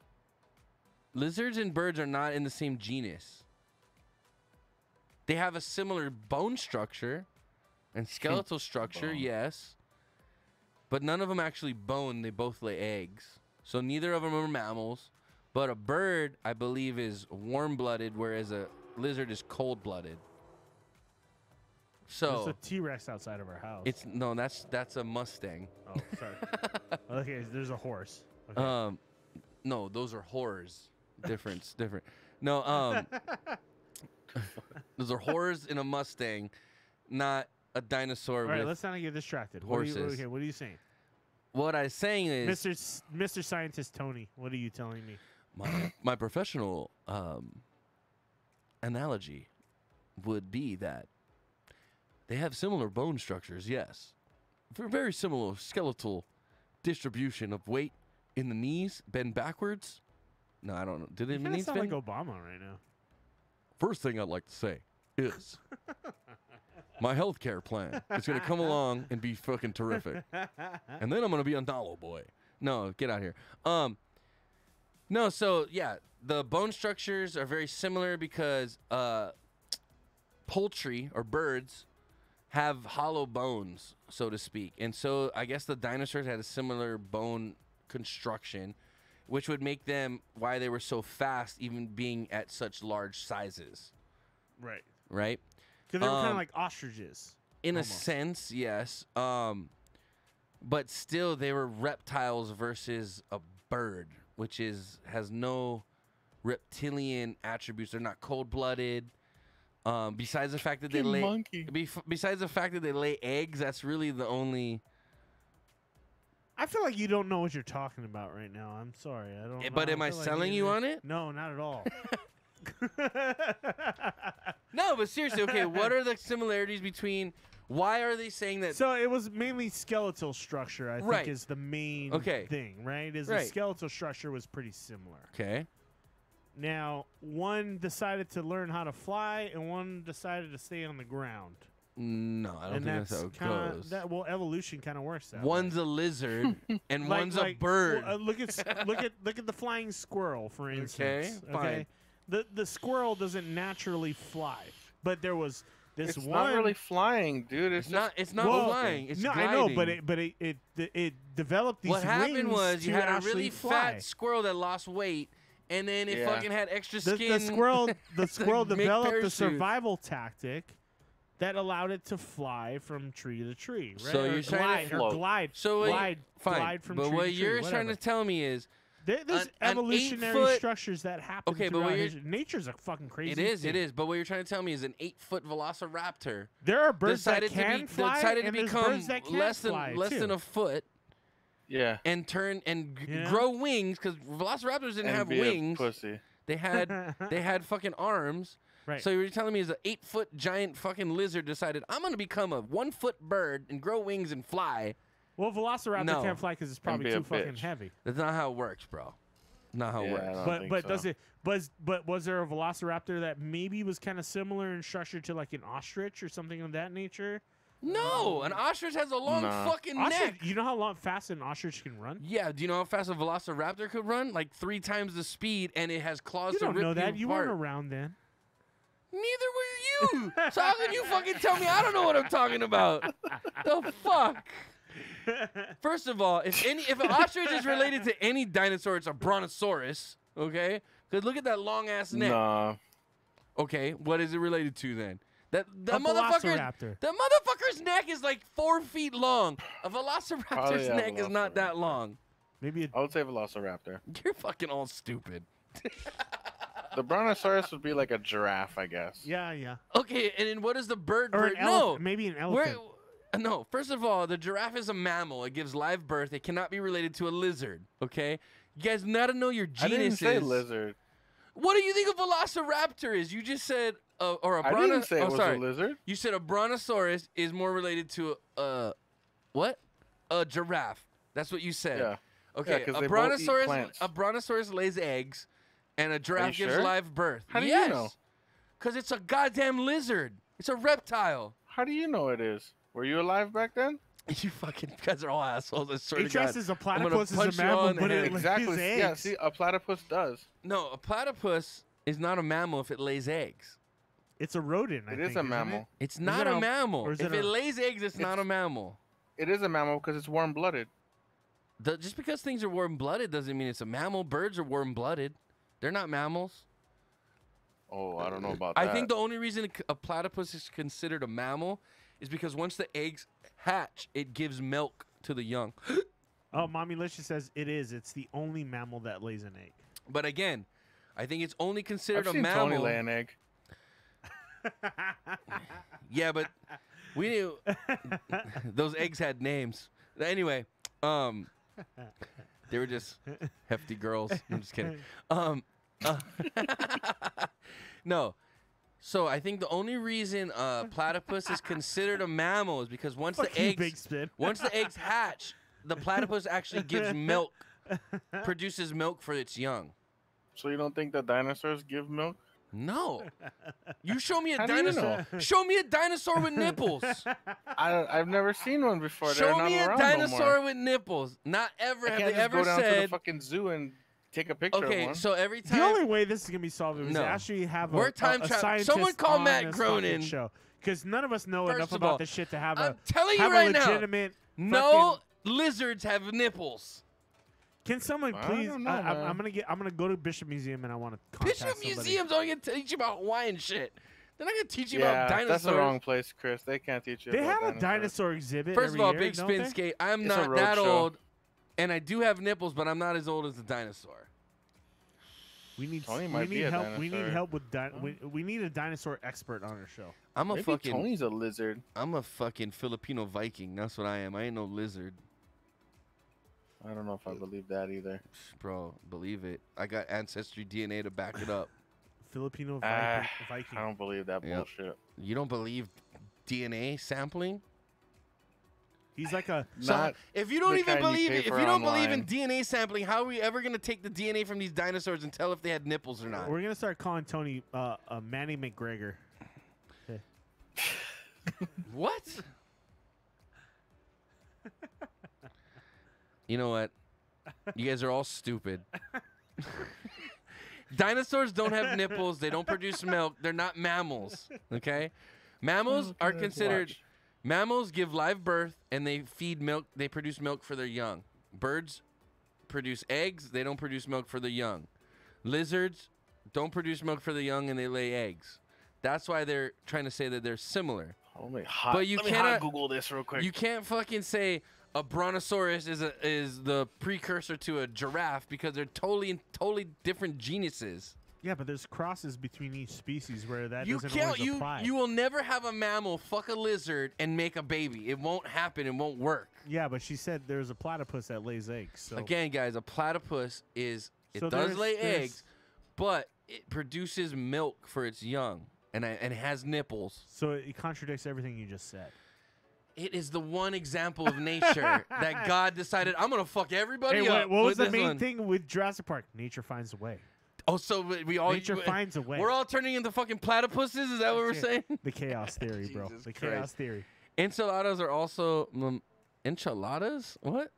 Speaker 1: lizards and birds are not in the same genus. They have a similar bone structure and skeletal structure,
Speaker 10: Bone.
Speaker 1: yes, but none of them actually bone. They both lay eggs, so neither of them are mammals. But a bird, I believe, is warm-blooded, whereas a lizard is cold-blooded. So
Speaker 2: There's a T Rex outside of our house.
Speaker 1: it's no, that's that's a Mustang.
Speaker 2: Oh, sorry. <laughs> okay, there's a horse. Okay.
Speaker 1: Um, no, those are horrors. Difference, different. No, um, <laughs> those are horrors in a Mustang, not a dinosaur
Speaker 2: All right, let's not get distracted. What are you,
Speaker 1: horses.
Speaker 2: okay, what are you saying,
Speaker 1: what I'm saying is,
Speaker 2: Mr. S- Mr. Scientist Tony? What are you telling me?
Speaker 1: my my professional um analogy would be that they have similar bone structures. Yes, very similar skeletal distribution of weight in the knees, bend backwards. No, I don't know. Did they mean
Speaker 2: sound
Speaker 1: bend?
Speaker 2: like Obama right now.
Speaker 1: First thing I'd like to say is <laughs> my health care plan is going to come along and be fucking terrific. And then I'm going to be on Dollar Boy. No, get out here. Um No, so yeah, the bone structures are very similar because uh poultry or birds have hollow bones, so to speak. And so I guess the dinosaurs had a similar bone construction, which would make them why they were so fast, even being at such large sizes,
Speaker 2: Right.
Speaker 1: right?
Speaker 2: Because they were kind
Speaker 1: Um,
Speaker 2: of like ostriches.
Speaker 1: In
Speaker 2: almost.
Speaker 1: a sense, yes. Um, but still, they were reptiles versus a bird, which is has no reptilian attributes. They're not cold blooded. Um, besides the fact that they lay,
Speaker 10: monkey.
Speaker 1: besides the fact that they lay eggs, that's really the only.
Speaker 2: I feel like you don't know what you're talking about right now. I'm sorry. I don't.
Speaker 1: Eh, but am I
Speaker 2: feel like
Speaker 1: selling you on it?
Speaker 2: No, not at all. <laughs>
Speaker 1: No, but seriously, okay. what are the similarities between? Why are they saying that?
Speaker 2: so it was mainly skeletal structure. I
Speaker 1: Right.
Speaker 2: think is the main
Speaker 1: Okay.
Speaker 2: thing. Right? Is
Speaker 1: Right.
Speaker 2: the skeletal structure was pretty similar.
Speaker 1: okay.
Speaker 2: Now one decided to learn how to fly, and one decided to stay on the ground.
Speaker 1: No, I don't
Speaker 2: and
Speaker 1: think that's, how it
Speaker 2: kinda,
Speaker 1: goes.
Speaker 2: That well, evolution kind of works that way.
Speaker 1: One's a lizard <laughs> and
Speaker 2: Like-
Speaker 1: one's
Speaker 2: like,
Speaker 1: a bird.
Speaker 2: well, uh, look at <laughs> look at look at the flying squirrel, for instance. Okay,
Speaker 1: fine.
Speaker 2: The the squirrel doesn't naturally fly, but there was this
Speaker 10: It's
Speaker 2: one.
Speaker 10: not really flying, dude. It's,
Speaker 1: It's not. It's not
Speaker 2: Well,
Speaker 1: flying. It's
Speaker 2: no,
Speaker 1: gliding.
Speaker 2: I know, but it but it it, it developed these
Speaker 1: what happened
Speaker 2: wings
Speaker 1: was you had a really
Speaker 2: fly.
Speaker 1: fat squirrel that lost weight, and then it
Speaker 10: Yeah.
Speaker 1: fucking had extra
Speaker 2: The,
Speaker 1: skin. <laughs>
Speaker 2: the squirrel <laughs> the squirrel developed the
Speaker 1: parachutes.
Speaker 2: survival tactic that allowed it to fly from tree to tree. Right?
Speaker 1: So
Speaker 2: Or
Speaker 1: you're trying to
Speaker 10: float.
Speaker 2: glide,
Speaker 1: So what you-
Speaker 2: glide,
Speaker 1: fine,
Speaker 2: glide from
Speaker 1: but
Speaker 2: tree
Speaker 1: what
Speaker 2: to tree,
Speaker 1: you're trying to tell me is
Speaker 2: There, there's
Speaker 1: an- an
Speaker 2: evolutionary
Speaker 1: eight-foot-
Speaker 2: structures that happen.
Speaker 1: Okay, but what you're-
Speaker 2: nature's a fucking crazy.
Speaker 1: it is, it
Speaker 2: thing.
Speaker 1: is. But what you're trying to tell me is an eight foot velociraptor
Speaker 2: There are birds that
Speaker 1: decided to
Speaker 2: can
Speaker 1: be
Speaker 2: fly,
Speaker 1: decided to
Speaker 2: and there's
Speaker 1: become
Speaker 2: birds that can't
Speaker 1: less than
Speaker 2: fly,
Speaker 1: less than
Speaker 2: too.
Speaker 1: a foot
Speaker 10: Yeah.
Speaker 1: and turn and g-
Speaker 2: Yeah.
Speaker 1: grow wings because velociraptors didn't
Speaker 10: and
Speaker 1: have
Speaker 10: be a
Speaker 1: wings.
Speaker 10: pussy.
Speaker 1: They had <laughs> they had fucking arms.
Speaker 2: Right.
Speaker 1: So you're telling me is an eight foot giant fucking lizard decided I'm gonna become a one foot bird and grow wings and fly?
Speaker 2: Well, Velociraptor
Speaker 1: No.
Speaker 2: can't fly because it's probably
Speaker 10: be
Speaker 2: too fucking
Speaker 10: bitch.
Speaker 2: heavy.
Speaker 1: That's not how it works, bro. Not how it
Speaker 10: Yeah, I
Speaker 1: works.
Speaker 2: But but
Speaker 10: so.
Speaker 2: does it? Was but was there a Velociraptor that maybe was kind of similar in structure to like an ostrich or something of that nature?
Speaker 1: No, an ostrich has a long
Speaker 10: Nah.
Speaker 1: fucking
Speaker 2: Ostrich,
Speaker 1: neck.
Speaker 2: you know how long fast an ostrich can run?
Speaker 1: Yeah, do you know how fast a velociraptor could run? Like three times the speed, and it has claws
Speaker 2: You
Speaker 1: to
Speaker 2: don't
Speaker 1: rip
Speaker 2: know that.
Speaker 1: you
Speaker 2: You
Speaker 1: apart.
Speaker 2: weren't around then.
Speaker 1: Neither were you. <laughs> so how can you fucking tell me I don't know what I'm talking about? the fuck? First of all, if any if an ostrich is related to any dinosaur, it's a brontosaurus. Okay, because look at that long ass neck.
Speaker 10: Nah.
Speaker 1: Okay, what is it related to then? That the motherfucker,
Speaker 2: velociraptor.
Speaker 1: the motherfucker's neck is like four feet long. A velociraptor's
Speaker 10: Probably a
Speaker 1: neck is not that long.
Speaker 2: Maybe it,
Speaker 10: I would say Velociraptor.
Speaker 1: You're fucking all stupid.
Speaker 10: The Brontosaurus would be like a giraffe, I guess.
Speaker 2: yeah, yeah.
Speaker 1: Okay, and then what is the bird?
Speaker 2: Or an
Speaker 1: bird?
Speaker 2: elephant.
Speaker 1: no,
Speaker 2: Maybe an elephant.
Speaker 1: uh, no, first of all, the giraffe is a mammal. It gives live birth. It cannot be related to a lizard. Okay, you guys gotta know your
Speaker 10: I didn't say lizard.
Speaker 1: What do you think a velociraptor is? You just said, uh, or a
Speaker 10: I
Speaker 1: bronto-
Speaker 10: didn't say it
Speaker 1: oh,
Speaker 10: was
Speaker 1: sorry.
Speaker 10: a lizard.
Speaker 1: You said a brontosaurus is more related to a, uh, what? A giraffe. That's what you said.
Speaker 10: Yeah.
Speaker 1: Okay,
Speaker 10: 'cause
Speaker 1: a
Speaker 10: they both eat
Speaker 1: brontosaurus, a brontosaurus lays eggs, and a giraffe gives
Speaker 10: sure?
Speaker 1: live birth.
Speaker 10: How do you know?
Speaker 1: Because it's a goddamn lizard. It's a reptile.
Speaker 10: How do you know it is? Were you alive back then? <laughs>
Speaker 1: You fucking guys are all assholes. I swear to God.
Speaker 2: Is a
Speaker 1: I'm gonna
Speaker 2: platypus is a mammal, but it
Speaker 1: head.
Speaker 2: lays
Speaker 10: Exactly. Yeah. See, a platypus does.
Speaker 1: No, a platypus is not a mammal if it lays eggs.
Speaker 2: It's a rodent. I
Speaker 10: It is
Speaker 2: think,
Speaker 10: a
Speaker 2: isn't
Speaker 10: mammal.
Speaker 2: It?
Speaker 1: It's not
Speaker 2: it
Speaker 1: a
Speaker 2: a-
Speaker 1: mammal.
Speaker 2: or is
Speaker 1: If
Speaker 2: it
Speaker 1: it lays eggs, it's, not a mammal.
Speaker 10: It is a mammal because it's warm-blooded.
Speaker 1: The, just because things are warm blooded doesn't mean it's a mammal. Birds are warm blooded. They're not mammals.
Speaker 10: Oh, I don't know about that.
Speaker 1: I think the only reason a- a platypus is considered a mammal is because once the eggs hatch, it gives milk to the young. <gasps>
Speaker 2: Oh, Mommy Licious says it is. It's the only mammal that lays an egg.
Speaker 1: But again, I think it's only considered
Speaker 10: I've
Speaker 1: a
Speaker 10: seen
Speaker 1: mammal.
Speaker 10: Tony lay an egg.
Speaker 1: Yeah, but we knew <laughs> those eggs had names. Anyway, um, they were just hefty girls. I'm just kidding. Um, uh, <laughs> no. So I think the only reason uh, platypus is considered a mammal is because once
Speaker 2: Fuck
Speaker 1: the eggs
Speaker 2: Big Spin.
Speaker 1: once the eggs hatch, the platypus actually gives milk, produces milk for its young.
Speaker 10: So you don't think that dinosaurs give milk?
Speaker 1: No. You show me a <laughs>
Speaker 10: How do you
Speaker 1: dinosaur.
Speaker 10: know? <laughs>
Speaker 1: Show me a dinosaur with nipples.
Speaker 10: I, I've never seen one before. They're
Speaker 1: Show
Speaker 10: not
Speaker 1: me a
Speaker 10: around no
Speaker 1: dinosaur
Speaker 10: more.
Speaker 1: with nipples. Not ever
Speaker 10: I
Speaker 1: have
Speaker 10: can't
Speaker 1: they
Speaker 10: just
Speaker 1: ever
Speaker 10: go down to the
Speaker 1: said.
Speaker 10: fucking zoo and take a picture of
Speaker 1: Okay,
Speaker 10: one.
Speaker 1: so every time.
Speaker 2: The only way this is gonna be solved is
Speaker 1: No.
Speaker 2: to actually have a,
Speaker 1: We're
Speaker 2: a-
Speaker 1: time
Speaker 2: a
Speaker 1: tra-
Speaker 2: scientist
Speaker 1: someone call
Speaker 2: on
Speaker 1: Matt
Speaker 2: this fucking
Speaker 1: Cronin.
Speaker 2: show because none of us know
Speaker 1: First
Speaker 2: enough
Speaker 1: of
Speaker 2: about
Speaker 1: all,
Speaker 2: this shit to have
Speaker 1: I'm
Speaker 2: a
Speaker 1: telling you
Speaker 2: have
Speaker 1: right
Speaker 2: a
Speaker 1: now,
Speaker 2: legitimate.
Speaker 1: no
Speaker 2: fucking-
Speaker 1: lizards have nipples.
Speaker 2: Can someone
Speaker 10: I
Speaker 2: please?
Speaker 10: don't know,
Speaker 2: I, am
Speaker 10: man.
Speaker 2: I'm gonna get. I'm gonna go to Bishop Museum and I want to contact
Speaker 1: Bishop
Speaker 2: somebody.
Speaker 1: Museum's only gonna teach you about Hawaiian shit. They're not gonna teach you
Speaker 10: yeah,
Speaker 1: about dinosaurs.
Speaker 10: that's the wrong place, Chris. They can't teach you.
Speaker 2: They
Speaker 10: about
Speaker 2: have a
Speaker 10: dinosaurs.
Speaker 2: dinosaur exhibit.
Speaker 1: First
Speaker 2: every
Speaker 1: of all,
Speaker 2: year,
Speaker 1: big
Speaker 2: don't
Speaker 1: spin
Speaker 2: they?
Speaker 1: skate. I'm
Speaker 10: It's a
Speaker 1: not
Speaker 10: road
Speaker 1: that
Speaker 10: show.
Speaker 1: old, and I do have nipples, but I'm not as old as the dinosaur.
Speaker 2: We need.
Speaker 10: Tony
Speaker 2: we
Speaker 10: might be
Speaker 2: need
Speaker 10: a
Speaker 2: help. We need
Speaker 10: dinosaur.
Speaker 2: help with. Di- we, we need a dinosaur expert on our show.
Speaker 1: I'm a
Speaker 10: Maybe
Speaker 1: fucking.
Speaker 10: Tony's a lizard.
Speaker 1: I'm a fucking Filipino Viking. That's what I am. I ain't no lizard,
Speaker 10: I don't know if I believe that either.
Speaker 1: bro. Believe it. I got ancestry DNA to back it up. <laughs>
Speaker 2: Filipino
Speaker 10: Ah,
Speaker 2: Viking. Viking.
Speaker 10: I don't believe that
Speaker 1: Yep.
Speaker 10: bullshit.
Speaker 1: You don't believe DNA sampling?
Speaker 2: He's like a.
Speaker 1: So
Speaker 10: Not
Speaker 1: if you don't even believe
Speaker 10: pay
Speaker 1: it, if you don't believe in. DNA sampling, how are we ever gonna take the DNA from these dinosaurs and tell if they had nipples or not?
Speaker 2: We're gonna start calling Tony uh, uh, Manny McGregor.
Speaker 1: What? You know what? You guys are all stupid. <laughs> Dinosaurs don't have nipples. They don't produce milk. They're not mammals. Okay? Mammals are considered mammals give live birth and they feed milk. They produce milk for their young. Birds produce eggs. They don't produce milk for their young. Lizards don't produce milk for the young and they lay eggs. That's why they're trying to say that they're similar.
Speaker 10: Me hot,
Speaker 1: But you
Speaker 10: let me
Speaker 1: cannot
Speaker 10: Google this real quick.
Speaker 1: You can't fucking say a brontosaurus is a is the precursor to a giraffe because they're totally totally different geniuses.
Speaker 2: Yeah, but there's crosses between each species where that
Speaker 1: You
Speaker 2: doesn't
Speaker 1: can't. You
Speaker 2: apply.
Speaker 1: you will never have a mammal fuck a lizard and make a baby. It won't happen. It won't work.
Speaker 2: yeah, but she said there's a platypus that lays eggs. So
Speaker 1: Again, guys, a platypus is it
Speaker 2: So
Speaker 1: does lay eggs, but it produces milk for its young and I- and it has nipples.
Speaker 2: so it contradicts everything you just said.
Speaker 1: It is the one example of nature that <laughs> God decided I'm gonna fuck everybody
Speaker 2: Hey,
Speaker 1: up.
Speaker 2: what, what was the main
Speaker 1: one."
Speaker 2: thing with Jurassic Park? Nature finds a way.
Speaker 1: Oh, so we all
Speaker 2: Nature
Speaker 1: we-
Speaker 2: finds a way.
Speaker 1: We're all turning into fucking platypuses. Is that what we're saying?
Speaker 2: The chaos <laughs> theory, bro. The
Speaker 1: Christ.
Speaker 2: chaos theory.
Speaker 1: Enchiladas are also um, enchiladas. What?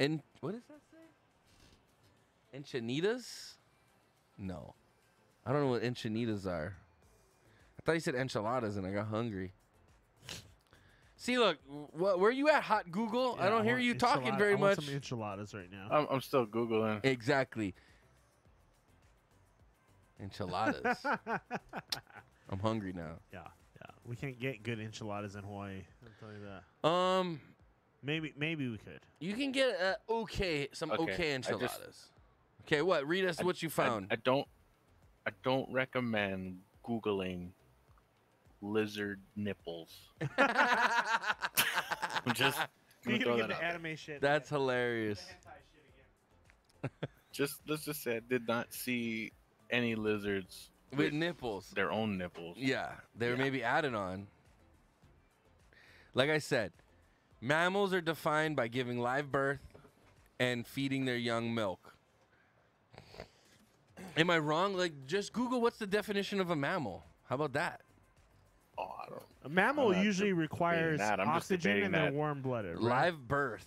Speaker 1: En what does that say? Enchinitas? No, I don't know what enchinitas are. I thought you said enchiladas, and I got hungry. See, look, wh- where you at, hot Google? I don't hear
Speaker 2: want
Speaker 1: you talking very
Speaker 2: I want
Speaker 1: much.
Speaker 2: Some enchiladas right now.
Speaker 10: I'm, I'm still googling.
Speaker 1: Exactly. Enchiladas. <laughs> I'm hungry now.
Speaker 2: Yeah, yeah. We can't get good enchiladas in Hawaii. I'll tell you that.
Speaker 1: Um,
Speaker 2: Maybe, maybe we could.
Speaker 1: you can get uh, okay some
Speaker 10: Okay,
Speaker 1: okay,
Speaker 10: I just-
Speaker 1: enchiladas. okay, what? Read us what you
Speaker 10: I-
Speaker 1: found.
Speaker 10: I, don't. I don't recommend googling lizard nipples. <laughs> <laughs> I'm just
Speaker 2: You're
Speaker 10: gonna <laughs> throw that
Speaker 2: the
Speaker 10: out there.
Speaker 2: shit.
Speaker 1: That's hilarious.
Speaker 10: Just let's just say I did not see any lizards
Speaker 1: With nipples.
Speaker 10: their own nipples.
Speaker 1: Yeah, they were
Speaker 10: Yeah.
Speaker 1: maybe added on. Like I said, mammals are defined by giving live birth and feeding their young milk. Am I wrong? Like, just Google what's the definition of a mammal. How about that?
Speaker 10: Oh, I don't.
Speaker 2: A mammal
Speaker 10: I'm
Speaker 2: usually requires
Speaker 10: that. I'm
Speaker 2: oxygen and they're warm blooded. Right?
Speaker 1: Live birth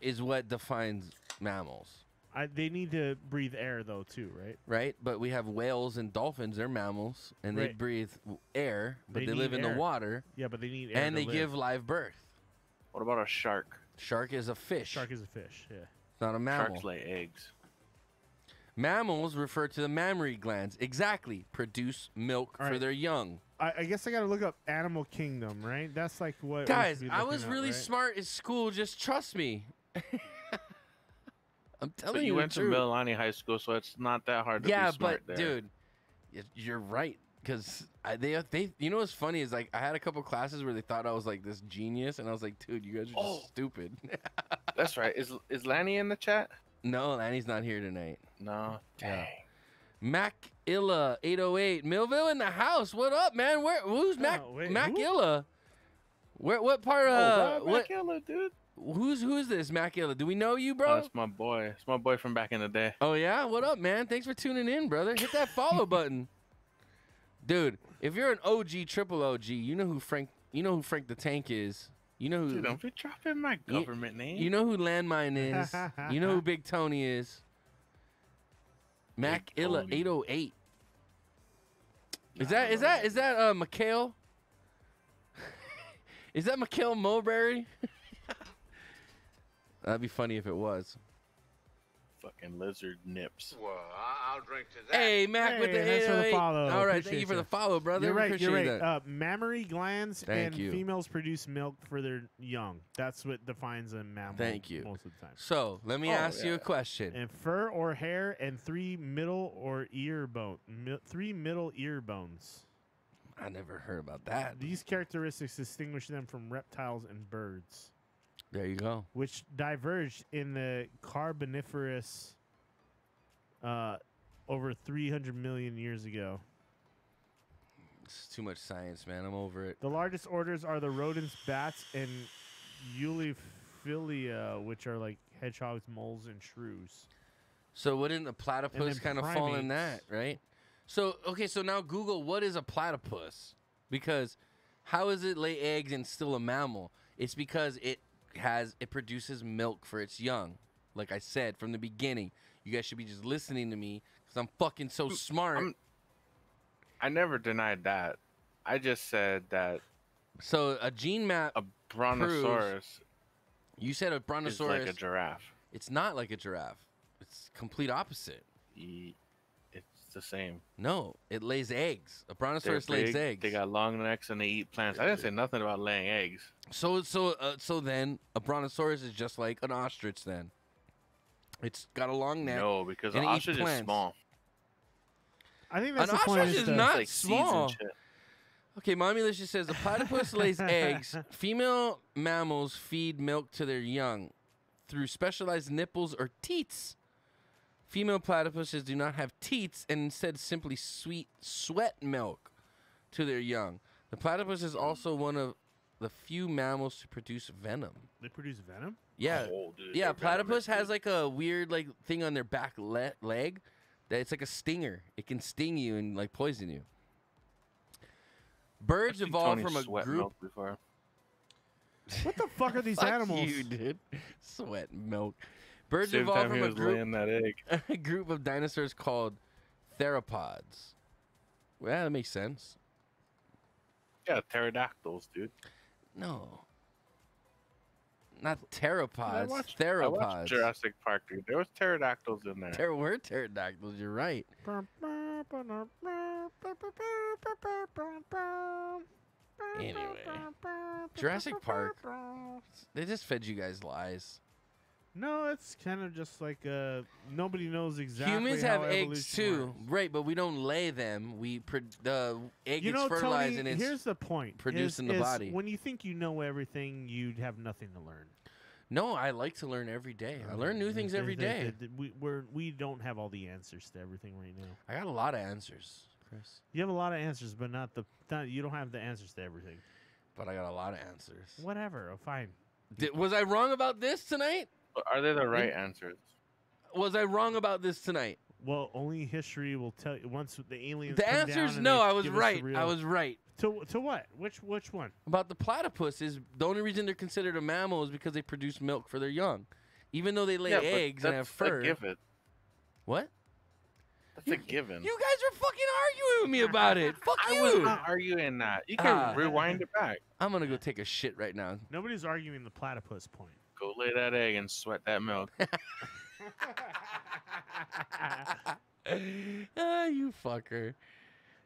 Speaker 1: is what defines mammals,
Speaker 2: I, they need to breathe air though too, right?
Speaker 1: right? But we have whales and dolphins. They're mammals, and they
Speaker 2: Right.
Speaker 1: breathe air, but
Speaker 2: They
Speaker 1: they, live in
Speaker 2: air.
Speaker 1: the water,
Speaker 2: Yeah, but they need air
Speaker 1: and
Speaker 2: to
Speaker 1: they
Speaker 2: live.
Speaker 1: give live birth.
Speaker 10: What about a shark?
Speaker 1: Shark is a fish.
Speaker 2: Shark is a fish. Yeah.
Speaker 1: It's not a mammal.
Speaker 10: Sharks lay eggs.
Speaker 1: Mammals refer to the mammary glands. Exactly. Produce milk
Speaker 2: All
Speaker 1: for their young.
Speaker 2: I, I guess I gotta look up Animal Kingdom, right? That's like what.
Speaker 1: Guys, I was
Speaker 2: up,
Speaker 1: really
Speaker 2: right?
Speaker 1: smart in school. Just trust me. <laughs> I'm
Speaker 10: So
Speaker 1: telling
Speaker 10: you
Speaker 1: you,
Speaker 10: went
Speaker 1: the
Speaker 10: to
Speaker 1: truth.
Speaker 10: Mililani High School, so it's not that hard to
Speaker 1: Yeah,
Speaker 10: be smart
Speaker 1: but
Speaker 10: there.
Speaker 1: dude, you're right. Cause they they you know what's funny is like I had a couple classes where they thought I was like this genius, and I was like, dude, you guys are just
Speaker 10: Oh.
Speaker 1: stupid. <laughs>
Speaker 10: That's right. Is is Lanny in the chat?
Speaker 1: no, Lanny's not here tonight.
Speaker 10: No.
Speaker 1: Yeah.
Speaker 10: Dang.
Speaker 1: Mac Illa 808 Millville in the house. What up, man? Where who's oh, Mac
Speaker 2: Oh, wait,
Speaker 1: Mac
Speaker 2: who?
Speaker 1: Illa? Where what part? of
Speaker 10: oh, uh,
Speaker 1: what
Speaker 10: Mac dude.
Speaker 1: who's who's this Mac Illa? Do we know you,
Speaker 10: Oh,
Speaker 1: bro?
Speaker 10: that's my boy. It's my boy from back in the day.
Speaker 1: Oh yeah, what up, man? Thanks for tuning in, brother. Hit that follow <laughs> button, dude. If you're an OG, triple OG, you know who Frank. You know who Frank the Tank is. You know who.
Speaker 10: Dude, don't be dropping my
Speaker 1: You-
Speaker 10: government name.
Speaker 1: You know who Landmine is. <laughs> you know who Big Tony is. Mac Illa 808. Is that is that is that uh Mikhail? is that Mikhail Mulberry? That'd be funny if it was.
Speaker 10: Fucking lizard nips.
Speaker 12: Well, I- I'll drink to that.
Speaker 1: Hey, Mac with the
Speaker 2: Hey, thanks for the
Speaker 1: 808.
Speaker 2: follow.
Speaker 1: All right, thank you for the follow, brother.
Speaker 2: You're right.
Speaker 1: Appreciate
Speaker 2: You're right. Uh, mammary glands
Speaker 1: Thank
Speaker 2: and
Speaker 1: you.
Speaker 2: females produce milk for their young. That's what defines a mammal.
Speaker 1: Thank you.
Speaker 2: Most of the time.
Speaker 1: So let me
Speaker 10: Oh,
Speaker 1: ask you a question.
Speaker 2: And fur or hair and three middle or ear bone, mi- three middle ear bones.
Speaker 1: I never heard about that.
Speaker 2: These characteristics distinguish them from reptiles and birds,
Speaker 1: There you go.
Speaker 2: which diverged in the Carboniferous uh, over 300 million years ago.
Speaker 1: It's too much science, man. I'm over it.
Speaker 2: The largest orders are the rodents, bats, and Eulipotyphla, which are like hedgehogs, moles, and shrews.
Speaker 1: So wouldn't a platypus kind of fall in that, right? So okay, so now Google what is a platypus? Because how is it lay eggs and still a mammal? It's because it has it produces milk for its young. Like I said from the beginning, you guys should be just listening to me because I'm fucking so smart.
Speaker 10: I'm- I never denied that. I just said that
Speaker 1: so a gene map.
Speaker 10: a brontosaurus
Speaker 1: you said a brontosaurus.
Speaker 10: like a giraffe.
Speaker 1: it's not like a giraffe. It's complete opposite.
Speaker 10: It's the same.
Speaker 1: No, it lays eggs. A
Speaker 10: They're
Speaker 1: brontosaurus lays eggs.
Speaker 10: They got long necks and they eat plants. I didn't say nothing about laying eggs.
Speaker 1: So so uh, so then a brontosaurus is just like an ostrich then. It's got a long neck.
Speaker 10: No, because
Speaker 1: and
Speaker 10: an ostrich is
Speaker 1: plants.
Speaker 10: small.
Speaker 2: I think
Speaker 1: An
Speaker 2: that's the point.
Speaker 1: ostrich
Speaker 2: is
Speaker 1: is
Speaker 2: to-
Speaker 1: not
Speaker 10: like
Speaker 1: small. Okay, Mommy Licious says the platypus lays <laughs> eggs. Female mammals feed milk to their young through specialized nipples or teats. Female platypuses do not have teats and instead simply sweet sweat milk to their young. The platypus is also one of the few mammals to produce venom.
Speaker 2: They produce venom.
Speaker 1: Yeah,
Speaker 10: Oh, dude,
Speaker 1: yeah. Platypus has
Speaker 10: dude.
Speaker 1: like a weird like thing on their back le- leg that it's like a stinger. It can sting you and like poison you. Birds
Speaker 10: I've
Speaker 1: evolved
Speaker 10: Tony
Speaker 1: from a
Speaker 10: sweat
Speaker 1: group.
Speaker 10: milk before.
Speaker 2: What the fuck are these <laughs>
Speaker 1: Fuck
Speaker 2: animals?
Speaker 1: you, dude. Sweat milk. Birds
Speaker 10: Same
Speaker 1: evolved from a group <laughs> a group of dinosaurs called theropods. Well, that makes sense.
Speaker 10: Yeah, pterodactyls, dude.
Speaker 1: No. Not
Speaker 10: I
Speaker 1: pteropods.
Speaker 10: watched, I
Speaker 1: theropods.
Speaker 10: watched Jurassic Park, dude. There was pterodactyls in there.
Speaker 1: There were pterodactyls. You're right. Anyway, Jurassic Park. They just fed you guys lies.
Speaker 2: No, it's kind of just like uh, nobody knows exactly.
Speaker 1: Humans have eggs too,
Speaker 2: works.
Speaker 1: right? But we don't lay them. We pro- the egg
Speaker 2: You know,
Speaker 1: fertilized
Speaker 2: Tony.
Speaker 1: and it's
Speaker 2: here's the point:
Speaker 1: produced
Speaker 2: is-
Speaker 1: the
Speaker 2: is
Speaker 1: body.
Speaker 2: When you think you know everything, you'd have nothing to learn.
Speaker 1: no. I like to learn every day. I learn new things
Speaker 2: Th-
Speaker 1: every day.
Speaker 2: We we're, we don't have all the answers to everything right now.
Speaker 1: I got a lot of answers, Chris,
Speaker 2: You have a lot of answers, but not the not, you don't have the answers to everything.
Speaker 1: but I got a lot of answers.
Speaker 2: Whatever, oh, fine.
Speaker 1: Did, was I wrong about this tonight?
Speaker 10: But are they the right answers?
Speaker 1: Was I wrong about this tonight?
Speaker 2: Well, only history will tell you once the aliens.
Speaker 1: The
Speaker 2: come down
Speaker 1: answer's no. I was
Speaker 2: give us the
Speaker 1: right. I was right.
Speaker 2: to to what? Which which one?
Speaker 1: About the platypus is the only reason they're considered a mammal is because they produce milk for their young, even though they lay
Speaker 10: yeah,
Speaker 1: eggs and have
Speaker 10: that's
Speaker 1: fur.
Speaker 10: A given.
Speaker 1: What?
Speaker 10: That's a given.
Speaker 1: You guys are fucking arguing with me about it. <laughs> Fuck
Speaker 10: I
Speaker 1: you.
Speaker 10: was not arguing that. You can
Speaker 1: Ah.
Speaker 10: rewind it back.
Speaker 1: I'm gonna go take a shit right now.
Speaker 2: Nobody's arguing the platypus point.
Speaker 10: Go lay that egg and sweat that milk. <laughs> <laughs>
Speaker 1: ah, you fucker.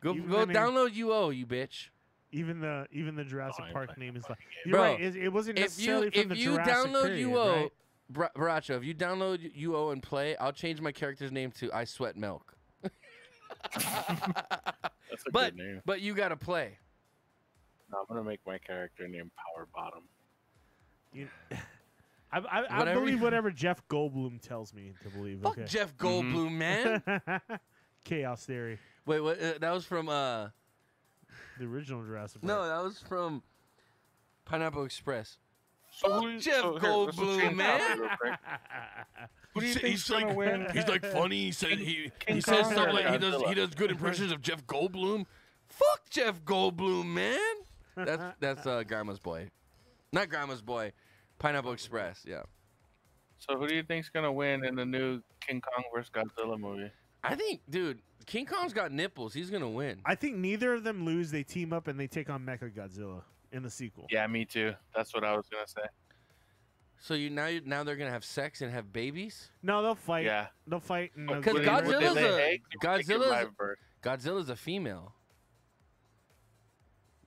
Speaker 1: Go
Speaker 2: You-
Speaker 1: go
Speaker 2: I mean-
Speaker 1: download UO, you bitch.
Speaker 2: Even the even the Jurassic
Speaker 10: Oh,
Speaker 2: Park
Speaker 10: playing
Speaker 2: name is like
Speaker 10: fucking
Speaker 2: you're
Speaker 1: Bro,
Speaker 2: right. It, it wasn't
Speaker 1: If you
Speaker 2: from
Speaker 1: if
Speaker 2: the
Speaker 1: you
Speaker 2: Jurassic
Speaker 1: download
Speaker 2: period,
Speaker 1: UO,
Speaker 2: right?
Speaker 1: Bra- Boraccho, if you download UO and play, I'll change my character's name to I Sweat Milk. <laughs>
Speaker 10: That's a
Speaker 1: but
Speaker 10: good name.
Speaker 1: but you gotta play.
Speaker 10: No, I'm gonna make my character named Power Bottom.
Speaker 2: You- I, I, I believe
Speaker 1: you-
Speaker 2: whatever Jeff Goldblum tells me to believe.
Speaker 1: Fuck
Speaker 2: okay.
Speaker 1: Jeff
Speaker 10: Mm-hmm.
Speaker 1: Goldblum, man. <laughs>
Speaker 2: Chaos Theory,
Speaker 1: Wait, what? Uh, that was from uh.
Speaker 2: the original Jurassic Park.
Speaker 1: No, that was from Pineapple Express.
Speaker 10: So
Speaker 1: Fuck
Speaker 10: who-
Speaker 1: Jeff
Speaker 10: so here, let's
Speaker 1: Goldblum,
Speaker 10: change
Speaker 1: man.
Speaker 10: topic real quick. <laughs> Who do you
Speaker 1: He's-
Speaker 10: think's
Speaker 1: he's
Speaker 10: gonna
Speaker 1: like
Speaker 10: win? <laughs>
Speaker 1: he's like funny. He said he
Speaker 10: King
Speaker 1: he says
Speaker 10: Kong
Speaker 1: stuff like he does he
Speaker 10: Godzilla?
Speaker 1: does good impressions of Jeff Goldblum. Fuck Jeff Goldblum, man. That's that's uh, Grandma's boy, not Grandma's boy. Pineapple Express, yeah.
Speaker 10: So who do you think's gonna win in the new King Kong vs Godzilla movie?
Speaker 1: I think, dude, King Kong's got nipples. He's gonna win.
Speaker 2: I think neither of them lose. They team up and they take on Mecha Godzilla in the sequel.
Speaker 10: Yeah, me too. That's what I was gonna say.
Speaker 1: So you now you, now they're gonna have sex and have babies.
Speaker 2: No, they'll fight.
Speaker 10: Yeah.
Speaker 2: They'll fight. in
Speaker 10: Oh,
Speaker 2: the-
Speaker 1: Because
Speaker 10: Would they-
Speaker 1: Godzilla's a
Speaker 10: eggs or would they give
Speaker 1: Godzilla's? Godzilla's a female.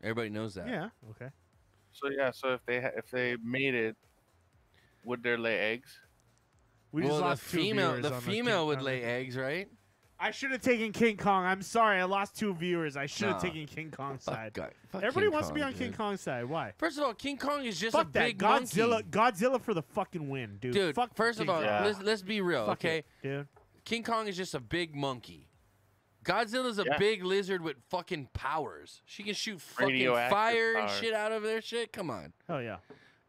Speaker 1: Everybody knows that.
Speaker 2: Yeah. Okay.
Speaker 10: So yeah, so if they ha- if they mated, would they lay eggs?
Speaker 2: We
Speaker 1: well,
Speaker 2: just
Speaker 1: the
Speaker 2: lost two
Speaker 1: female
Speaker 2: viewers
Speaker 1: the female
Speaker 2: King-
Speaker 1: would lay eggs, right?
Speaker 2: I should have taken King Kong. I'm sorry, I lost two viewers. I should have
Speaker 1: Nah.
Speaker 2: taken King Kong's
Speaker 1: Fuck
Speaker 2: side.
Speaker 1: God- fuck
Speaker 2: Everybody
Speaker 1: King
Speaker 2: wants to be
Speaker 1: Kong,
Speaker 2: on King
Speaker 1: dude.
Speaker 2: Kong's side. Why?
Speaker 1: First of all, King Kong is just
Speaker 2: Fuck
Speaker 1: a
Speaker 2: that.
Speaker 1: big
Speaker 2: Godzilla.
Speaker 1: monkey.
Speaker 2: Godzilla for the fucking win, dude.
Speaker 1: Dude,
Speaker 2: Fuck
Speaker 1: first of all,
Speaker 10: Yeah.
Speaker 1: let's let's be real,
Speaker 2: Fuck
Speaker 1: okay?
Speaker 2: it, dude.
Speaker 1: King Kong is just a big monkey. Godzilla's a
Speaker 10: Yeah.
Speaker 1: big lizard with fucking powers. She can shoot fucking
Speaker 10: Radioactive
Speaker 1: fire and shit out of their shit. Come on.
Speaker 2: Hell yeah.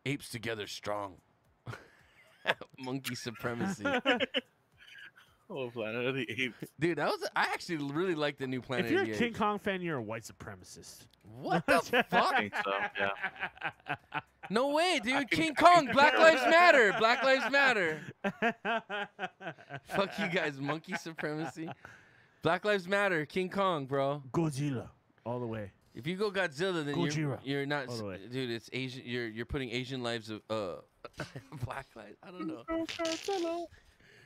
Speaker 1: Apes together strong. <laughs> Monkey supremacy. <laughs>
Speaker 10: Oh, Planet of the Apes.
Speaker 1: Dude, that was I actually really like the new Planet
Speaker 2: If you're a King
Speaker 1: Apes.
Speaker 2: Kong fan, you're a white supremacist.
Speaker 1: What the <laughs>
Speaker 10: I
Speaker 1: fuck?
Speaker 10: think so. Yeah.
Speaker 1: No way, dude.
Speaker 10: can-
Speaker 1: King Kong, Black. Lives Matter. Black Lives Matter. Fuck you guys, monkey supremacy. Black Lives Matter, King Kong, bro.
Speaker 2: Godzilla, all the way.
Speaker 1: If you go Godzilla, then you're, you're not,
Speaker 2: the
Speaker 1: dude. It's Asian. You're you're putting Asian lives of uh, <laughs> black lives. I don't know.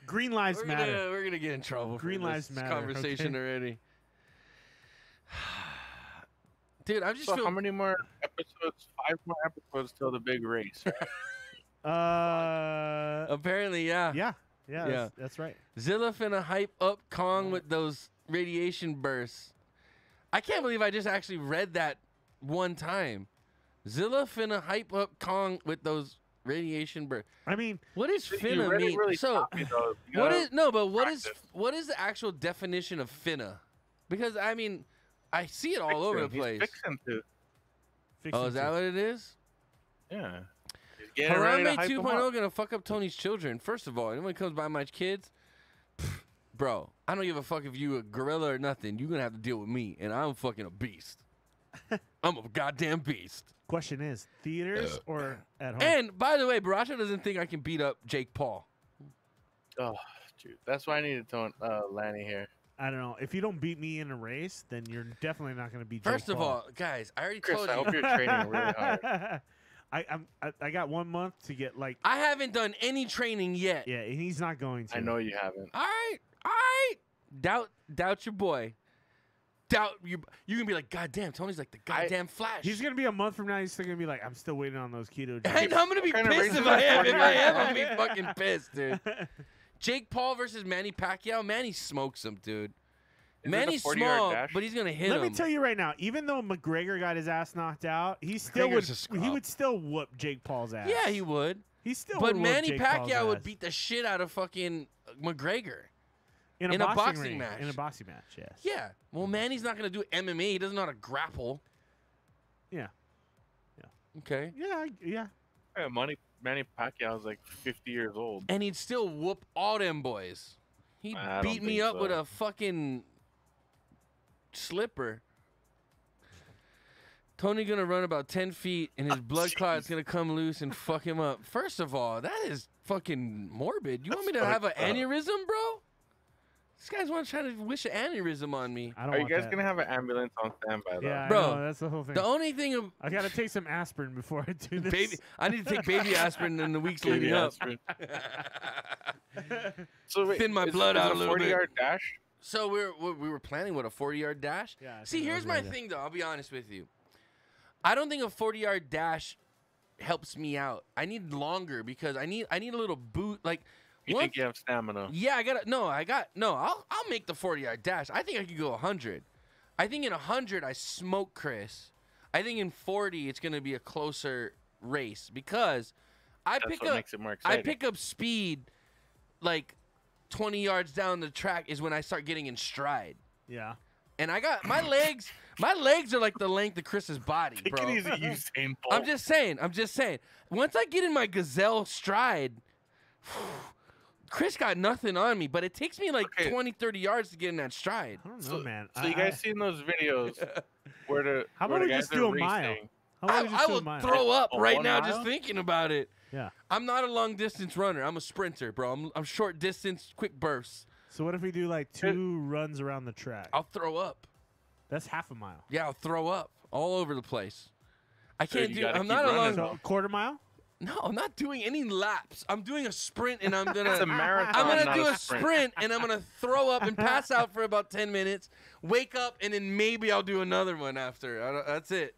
Speaker 2: Green lives
Speaker 1: we're
Speaker 2: matter.
Speaker 1: Gonna, we're gonna get in trouble. for
Speaker 2: Green
Speaker 1: this
Speaker 2: lives matter,
Speaker 1: Conversation
Speaker 2: okay?
Speaker 1: already. <sighs> Dude, I'm just
Speaker 10: So
Speaker 1: feel.
Speaker 10: how many more episodes? Five more episodes till the big race. Right? <laughs> <laughs>
Speaker 2: Uh,
Speaker 1: Apparently, yeah.
Speaker 2: yeah, yeah,
Speaker 1: Yeah.
Speaker 2: That's, that's right.
Speaker 1: Zilla finna hype up Kong with those radiation bursts. I can't believe I just actually read that one time. Zilla finna hype up Kong with those radiation bursts.
Speaker 2: I mean,
Speaker 1: What is
Speaker 10: You
Speaker 1: finna
Speaker 10: really,
Speaker 1: mean?
Speaker 10: really
Speaker 1: so,
Speaker 10: taught me, though. You
Speaker 1: what
Speaker 10: gotta
Speaker 1: is no? But what is
Speaker 10: practice.
Speaker 1: what is the actual definition of finna? Because I mean, I see it all over the
Speaker 10: fixing. He's
Speaker 1: place.
Speaker 10: fixing to.
Speaker 2: fixing
Speaker 1: Oh, is that
Speaker 2: to-
Speaker 1: what it is?
Speaker 10: Yeah. He's getting ready
Speaker 1: Harambe 2.0 gonna fuck up Tony's children. First of all, anyone comes by my kids, pff, bro, I don't give a fuck if you a gorilla or nothing. You're gonna have to deal with me, and I'm fucking a beast. <laughs> I'm a goddamn beast.
Speaker 2: Question is, theaters or at home?
Speaker 1: And by the way, Boraccho doesn't think I can beat up Jake Paul.
Speaker 10: Oh, dude. That's why I needed Tony, uh, Lanny here.
Speaker 2: I don't know. If you don't beat me in a race, then you're definitely not going to beat.
Speaker 1: First
Speaker 2: Jake
Speaker 1: of
Speaker 2: Paul.
Speaker 1: all, guys, I already
Speaker 10: Chris,
Speaker 1: told
Speaker 10: I hope you're training really <laughs> hard.
Speaker 2: I, I'm, I I got one month to get like.
Speaker 1: I haven't done any training yet.
Speaker 2: Yeah, and he's not going to.
Speaker 10: I know you haven't.
Speaker 1: All right, all right. Doubt, doubt your boy. Doubt you. You can be like, God damn, Tony's like the goddamn Flash.
Speaker 2: He's gonna be a month from now. He's still gonna be like, I'm still waiting on those keto.
Speaker 1: And. I'm gonna be pissed if I am. If I am, I'm gonna be fucking pissed, dude. <laughs> Jake Paul versus Manny Pacquiao. Manny smokes him, dude.
Speaker 10: Is it the
Speaker 1: Manny's
Speaker 10: 40-yard
Speaker 1: small,
Speaker 10: dash?
Speaker 1: but he's gonna hit him.
Speaker 2: Let
Speaker 1: him.
Speaker 2: me tell you right now, even though McGregor got his ass knocked out, he still would.
Speaker 1: McGregor's a scrub.
Speaker 2: He would still whoop Jake Paul's ass.
Speaker 1: yeah, he would.
Speaker 2: He still.
Speaker 1: But
Speaker 2: would whoop
Speaker 1: Manny
Speaker 2: Jake Paul's
Speaker 1: Pacquiao would
Speaker 2: ass.
Speaker 1: beat the shit out of fucking McGregor.
Speaker 2: in a,
Speaker 1: in a
Speaker 2: boxing,
Speaker 1: boxing
Speaker 2: ring,
Speaker 1: match.
Speaker 2: In a boxing match, yes.
Speaker 1: Yeah. Well, Manny's not gonna do MMA. He doesn't know how to grapple.
Speaker 2: Yeah. Yeah.
Speaker 1: Okay.
Speaker 2: Yeah. I- Yeah.
Speaker 10: Yeah, Manny, Manny Pacquiao's like 50 years old.
Speaker 1: And he'd still whoop all them boys. He
Speaker 10: I don't
Speaker 1: beat me
Speaker 10: think
Speaker 1: up with a fucking slipper. Tony gonna run about ten feet, and his <laughs> blood clot's gonna come loose and fuck him up. First of all, that is fucking morbid. You want me to have an
Speaker 10: up.
Speaker 1: aneurysm, bro? This guy's want trying to wish an aneurysm on me.
Speaker 2: I don't
Speaker 10: Are you guys
Speaker 2: that.
Speaker 10: gonna have an ambulance on standby though?
Speaker 2: Yeah, I
Speaker 1: Bro,
Speaker 2: know, that's the whole thing.
Speaker 1: The only thing, of,
Speaker 2: I gotta take some aspirin before I do this.
Speaker 1: baby, I need to take baby aspirin in the <laughs> weeks leading up. <laughs>
Speaker 10: So wait,
Speaker 1: Thin my blood
Speaker 10: is
Speaker 1: out a
Speaker 10: a
Speaker 1: little
Speaker 10: 40
Speaker 1: bit.
Speaker 10: yard dash.
Speaker 1: So we were we- we were planning what a forty yard dash.
Speaker 2: Yeah, I
Speaker 1: See, here's my
Speaker 2: idea.
Speaker 1: thing though. I'll be honest with you. I don't think a forty yard dash helps me out. I need longer because I need I need a little boot. Like
Speaker 10: You
Speaker 1: once-
Speaker 10: think you have stamina?
Speaker 1: yeah, I got to no, I got no. I'll I'll make the forty yard dash. I think I could go hundred. I think in hundred I smoke Chris. I think in forty it's gonna be a closer race because I
Speaker 10: That's
Speaker 1: pick
Speaker 10: what
Speaker 1: up
Speaker 10: makes it more
Speaker 1: I pick up speed like 20 yards down the track is when I start getting in stride.
Speaker 2: Yeah.
Speaker 1: And I got my legs, my legs are like the length of Chris's body,
Speaker 10: Take
Speaker 1: bro.
Speaker 10: it easy, Usain Bolt.
Speaker 1: I'm just saying, I'm just saying. Once I get in my gazelle stride, <sighs> Chris got nothing on me, but it takes me like
Speaker 10: Okay.
Speaker 1: 20, 30 yards to get in that stride.
Speaker 2: I don't know,
Speaker 10: So,
Speaker 2: man.
Speaker 10: so
Speaker 2: I-
Speaker 10: you guys
Speaker 2: I-
Speaker 10: seen those videos <laughs> where the
Speaker 2: How
Speaker 10: where
Speaker 2: about
Speaker 10: the
Speaker 2: we
Speaker 10: guys
Speaker 2: just do a mile?
Speaker 10: racing?
Speaker 2: How
Speaker 1: I,
Speaker 2: we just
Speaker 1: I
Speaker 2: do a
Speaker 1: will
Speaker 2: mile?
Speaker 1: throw up right now
Speaker 10: mile?
Speaker 1: just thinking about it.
Speaker 2: Yeah.
Speaker 1: I'm not a long distance runner. I'm a sprinter, bro. I'm, I'm short distance, quick bursts.
Speaker 2: So what if we do like two runs around the track?
Speaker 1: I'll throw up.
Speaker 2: That's half a mile.
Speaker 1: Yeah, I'll throw up all over the place. I
Speaker 10: Dude,
Speaker 1: can't
Speaker 10: you
Speaker 1: do.
Speaker 10: gotta
Speaker 1: I'm
Speaker 10: keep
Speaker 1: not a long.
Speaker 10: running,
Speaker 2: So a quarter mile?
Speaker 1: No, I'm not doing any laps. I'm doing a sprint, and I'm <laughs> gonna.
Speaker 10: It's a marathon,
Speaker 1: I'm gonna
Speaker 10: not
Speaker 1: do
Speaker 10: a
Speaker 1: a
Speaker 10: sprint.
Speaker 1: sprint, and I'm gonna throw up and pass out <laughs> for about ten minutes. Wake up, and then maybe I'll do another one after. I don't, that's it.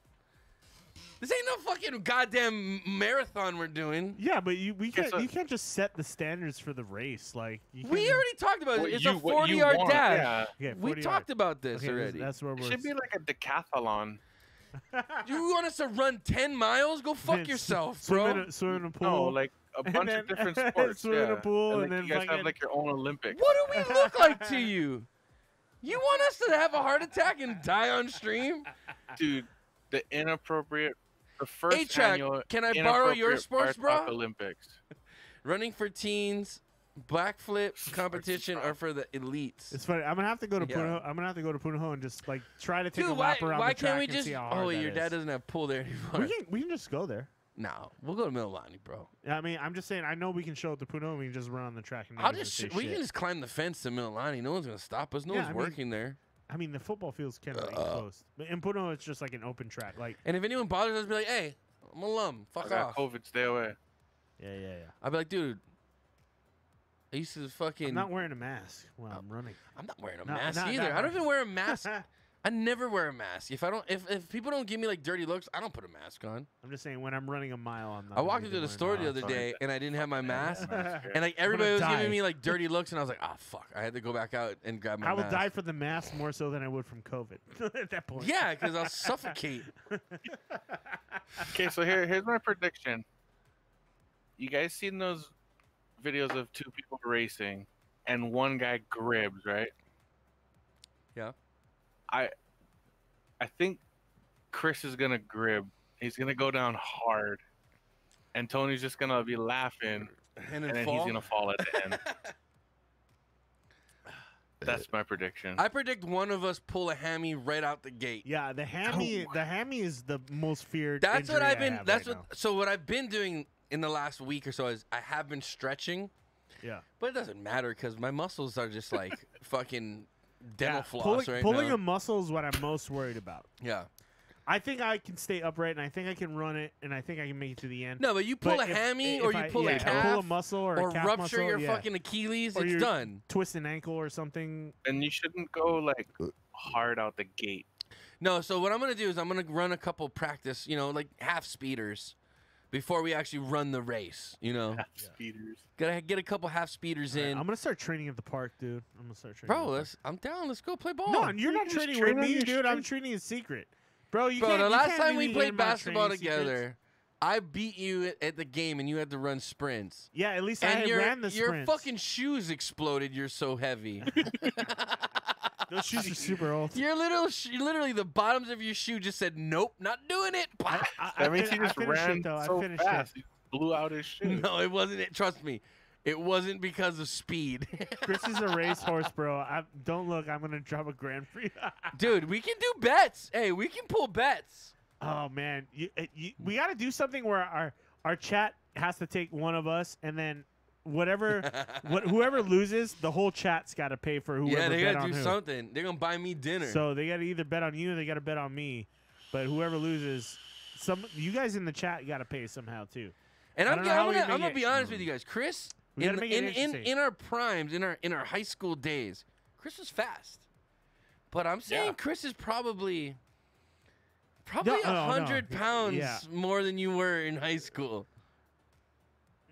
Speaker 1: This ain't no fucking goddamn marathon we're doing.
Speaker 2: Yeah, but you we can't
Speaker 10: so-
Speaker 2: you can't just set the standards for the race. Like you
Speaker 1: We already talked about it. It's
Speaker 10: you-
Speaker 1: a
Speaker 10: forty
Speaker 1: yard
Speaker 10: want,
Speaker 1: dash.
Speaker 10: yeah.
Speaker 2: just, okay,
Speaker 1: We
Speaker 2: 40
Speaker 1: talked
Speaker 2: yards.
Speaker 1: about this
Speaker 2: Okay,
Speaker 1: already.
Speaker 2: That's where we're.
Speaker 10: should be like a decathlon. <laughs>
Speaker 1: you want us to run 10 miles? Go fuck
Speaker 2: Then s-
Speaker 1: yourself,
Speaker 2: swim
Speaker 1: bro.
Speaker 2: in a, swim in a pool.
Speaker 10: No, like a <laughs> bunch
Speaker 2: then
Speaker 10: of different <laughs> sports.
Speaker 2: swim in a pool
Speaker 10: and,
Speaker 2: and
Speaker 10: like,
Speaker 2: then
Speaker 10: you guys
Speaker 2: fucking-
Speaker 10: have like your own Olympics.
Speaker 1: What do we look like to you? You want us to have a heart attack and die on stream?
Speaker 10: Dude, the inappropriate, the first
Speaker 1: A-Track,
Speaker 10: annual
Speaker 1: can I borrow your sports bra?
Speaker 10: Olympics. <laughs>
Speaker 1: Running for teens, backflip <laughs> competition are for the elites.
Speaker 2: It's funny. I'm gonna have to go to
Speaker 1: Yeah.
Speaker 2: Punahou. I'm gonna have to go to Punahou and just like try to take
Speaker 1: Dude,
Speaker 2: a
Speaker 1: why,
Speaker 2: lap around
Speaker 1: why
Speaker 2: the track
Speaker 1: can't we
Speaker 2: and
Speaker 1: just?
Speaker 2: see how
Speaker 1: Oh,
Speaker 2: hard
Speaker 1: wait,
Speaker 2: that
Speaker 1: your dad
Speaker 2: is.
Speaker 1: doesn't have pool there anymore.
Speaker 2: We can we can just go there.
Speaker 1: no, we'll go to Mililani, bro.
Speaker 2: Yeah, I mean, I'm just saying. I know we can show up to Punahou. and We can just run on the track and.
Speaker 1: I'll just
Speaker 2: say
Speaker 1: we
Speaker 2: shit.
Speaker 1: can just climb the fence to Mililani. No one's gonna stop us. No
Speaker 2: Yeah,
Speaker 1: one's
Speaker 2: I mean-
Speaker 1: working there.
Speaker 2: I mean, the football field's kind of
Speaker 1: Uh.
Speaker 2: enclosed, but in Punahou, it's just like an open track. Like
Speaker 1: And if anyone bothers us, be like, hey, I'm alum.
Speaker 10: I
Speaker 1: Fuck
Speaker 10: got
Speaker 1: off.
Speaker 10: COVID, stay away.
Speaker 2: yeah, yeah, yeah.
Speaker 1: I'd be like, dude, I used to fucking.
Speaker 2: I'm not wearing a mask while I'm running.
Speaker 1: I'm not wearing a
Speaker 2: No,
Speaker 1: mask
Speaker 2: not-
Speaker 1: either.
Speaker 2: not
Speaker 1: I don't even wear a mask. <laughs> I never wear a mask. If I don't, if, if people don't give me like dirty looks, I don't put a mask on.
Speaker 2: I'm just saying when I'm running a mile, I'm not.
Speaker 1: I walked into the store the other day and I didn't have my mask,
Speaker 10: Mask <laughs>
Speaker 1: and like everybody was
Speaker 2: die.
Speaker 1: giving me like dirty looks, and I was like, oh fuck, I had to go back out and grab my mask.
Speaker 2: I will
Speaker 1: mask.
Speaker 2: die for the mask more so than I would from COVID <laughs> at that point.
Speaker 1: Yeah, because I'll suffocate. <laughs>
Speaker 10: Okay, so here here's my prediction. You guys seen those videos of two people racing and one guy gribs, right?
Speaker 1: Yeah.
Speaker 10: I I think Chris is gonna grib. He's gonna go down hard. And Tony's just gonna be laughing
Speaker 1: And
Speaker 10: and
Speaker 1: then
Speaker 10: then
Speaker 1: fall.
Speaker 10: he's gonna fall at the end. <laughs> That's my prediction.
Speaker 1: I predict one of us pull a hammy right out the gate.
Speaker 2: Yeah, the hammy, oh. the hammy is the most feared.
Speaker 1: That's what I've been. That's
Speaker 2: right
Speaker 1: what. So what I've been doing in the last week or so is I have been stretching.
Speaker 2: Yeah.
Speaker 1: but it doesn't matter because my muscles are just like <laughs> fucking dental
Speaker 2: yeah.
Speaker 1: floss
Speaker 2: pulling,
Speaker 1: right
Speaker 2: pulling
Speaker 1: now.
Speaker 2: a muscle is what I'm most worried about.
Speaker 1: yeah.
Speaker 2: I think I can stay upright, and I think I can run it, and I think I can make it to the end.
Speaker 1: No, but you pull
Speaker 2: But
Speaker 1: a
Speaker 2: if-
Speaker 1: hammy
Speaker 2: if
Speaker 1: or you
Speaker 2: I-
Speaker 1: pull
Speaker 2: yeah,
Speaker 1: a
Speaker 2: if
Speaker 1: calf
Speaker 2: pull a muscle or,
Speaker 1: or
Speaker 2: a calf
Speaker 1: rupture
Speaker 2: muscle,
Speaker 1: your
Speaker 2: yeah.
Speaker 1: fucking Achilles,
Speaker 2: Or
Speaker 1: it's
Speaker 2: you
Speaker 1: done.
Speaker 2: twist an ankle or something.
Speaker 10: and you shouldn't go like hard out the gate.
Speaker 1: No, so what I'm gonna do is I'm gonna run a couple practice, you know, like half speeders, before we actually run the race. You know, half
Speaker 10: Speeders.
Speaker 1: gotta get a couple half speeders
Speaker 2: Alright,
Speaker 1: in.
Speaker 2: I'm gonna start training at the park, dude. I'm gonna start training.
Speaker 1: Bro, let's, I'm down. Let's go play ball.
Speaker 2: park. No, you're not training
Speaker 10: train
Speaker 2: with me,
Speaker 10: your
Speaker 2: dude. I'm training in secret, bro. You
Speaker 1: Bro,
Speaker 2: can't,
Speaker 1: the
Speaker 2: you
Speaker 1: last
Speaker 2: can't
Speaker 1: time we played basketball
Speaker 2: training secrets.
Speaker 1: together, I beat you at, at the game, and you had to run sprints.
Speaker 2: Yeah, at least
Speaker 1: And
Speaker 2: I
Speaker 1: your
Speaker 2: ran the sprints.
Speaker 1: your fucking shoes exploded. You're so heavy. <laughs> <laughs>
Speaker 2: Those shoes are super old. <laughs>
Speaker 1: your little, sh- literally, the bottoms of your shoe just said, "Nope, not doing it."
Speaker 2: I, I, <laughs>
Speaker 10: That means
Speaker 2: fin-
Speaker 10: he just
Speaker 2: I finished
Speaker 10: ran
Speaker 2: it though.
Speaker 10: so
Speaker 2: I finished
Speaker 10: fast. He blew out his <laughs> shoe.
Speaker 1: no, it wasn't. It. Trust me, it wasn't because of speed.
Speaker 2: Chris is a racehorse, bro. I, don't look. I'm gonna drop a grand prix.
Speaker 1: Dude, we can do bets. Hey, we can pull bets.
Speaker 2: oh man, you, uh, you, we got to do something where our our chat has to take one of us, and then whatever, <laughs> what whoever loses, the whole chat's got to pay for whoever
Speaker 1: yeah, they
Speaker 2: bet
Speaker 1: gotta
Speaker 2: on
Speaker 1: do
Speaker 2: who.
Speaker 1: something. They're gonna buy me dinner.
Speaker 2: So they got to either bet on you, or they got to bet on me. But whoever loses, some you guys in the chat got to pay somehow too.
Speaker 1: and
Speaker 2: I
Speaker 1: I'm, I'm gonna, I'm gonna be honest with you guys. Chris,
Speaker 2: We
Speaker 1: in,
Speaker 2: gotta make it
Speaker 1: in, in, in our primes, in our in our high school days, Chris was fast. But I'm saying
Speaker 10: Yeah.
Speaker 1: Chris is probably probably a
Speaker 2: no, no.
Speaker 1: hundred pounds
Speaker 2: Yeah.
Speaker 1: more than you were in high school.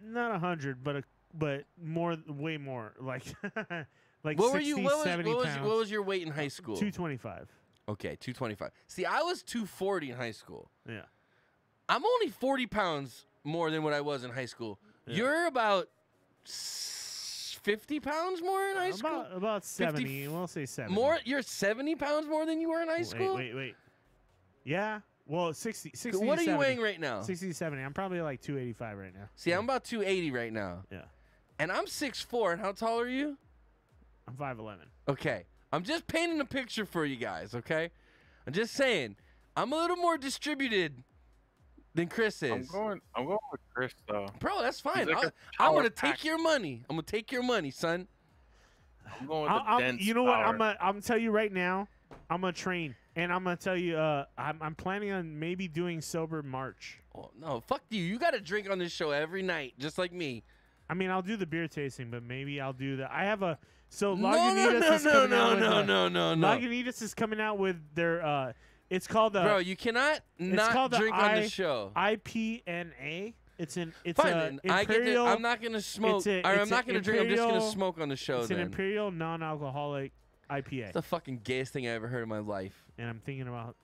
Speaker 2: Not a hundred, but a, but more, way more. Like <laughs> like
Speaker 1: what
Speaker 2: 60,
Speaker 1: were you? What was,
Speaker 2: 70
Speaker 1: what was,
Speaker 2: pounds.
Speaker 1: what was your weight in high school?
Speaker 2: Two twenty five.
Speaker 1: Okay, 225. See, I was 240 in high school.
Speaker 2: Yeah.
Speaker 1: I'm only 40 pounds more than what I was in high school.
Speaker 2: Yeah.
Speaker 1: You're about 50 pounds more in high school.
Speaker 2: About about
Speaker 1: 50
Speaker 2: seventy. We'll say seventy.
Speaker 1: More? You're 70 pounds more than you were in high
Speaker 2: Wait,
Speaker 1: school.
Speaker 2: Wait, wait, Yeah. Well, 60, 60
Speaker 1: What are
Speaker 2: to
Speaker 1: you weighing right now?
Speaker 2: 60 70. I'm probably like 285 right now.
Speaker 1: See, I'm about 280 right now.
Speaker 2: Yeah.
Speaker 1: And I'm 6'4". And how tall are you?
Speaker 2: I'm 5'11.
Speaker 1: Okay. I'm just painting a picture for you guys, okay? I'm just saying, I'm a little more distributed than Chris is.
Speaker 10: I'm going. I'm going with Chris though.
Speaker 1: Bro, that's fine.
Speaker 10: like
Speaker 1: I'll-
Speaker 10: a
Speaker 1: I'm gonna take your money. I'm gonna take your money, son.
Speaker 10: I'm going with
Speaker 2: I'll-
Speaker 10: the
Speaker 2: I'll-
Speaker 10: dense
Speaker 2: you know what? I'm gonna I'm gonna tell you right now. I'm gonna train, and I'm gonna tell you. Uh, I'm I'm planning on maybe doing sober March.
Speaker 1: Oh, no, fuck you. You got to drink on this show every night, just like me.
Speaker 2: I mean, I'll do the beer tasting, but maybe I'll do the. I have a so
Speaker 1: No, no,
Speaker 2: Lagunitas
Speaker 1: no,
Speaker 2: is
Speaker 1: no,
Speaker 2: coming
Speaker 1: no,
Speaker 2: out with
Speaker 1: no,
Speaker 2: a-
Speaker 1: no, no, no.
Speaker 2: Lagunitas is coming out with their. Uh, it's called the.
Speaker 1: Bro, you cannot not drink
Speaker 2: the
Speaker 1: on
Speaker 2: I,
Speaker 1: the show.
Speaker 2: IPNA. It's an. It's
Speaker 1: Fine,
Speaker 2: a
Speaker 1: then. I get to,
Speaker 2: imperial.
Speaker 1: I'm not gonna smoke.
Speaker 2: it's a-
Speaker 1: or I'm not gonna drink. I'm just gonna smoke on the show.
Speaker 2: It's an imperial non-alcoholic IPA,
Speaker 1: It's the fucking gayest thing I ever heard in my life.
Speaker 2: and I'm thinking about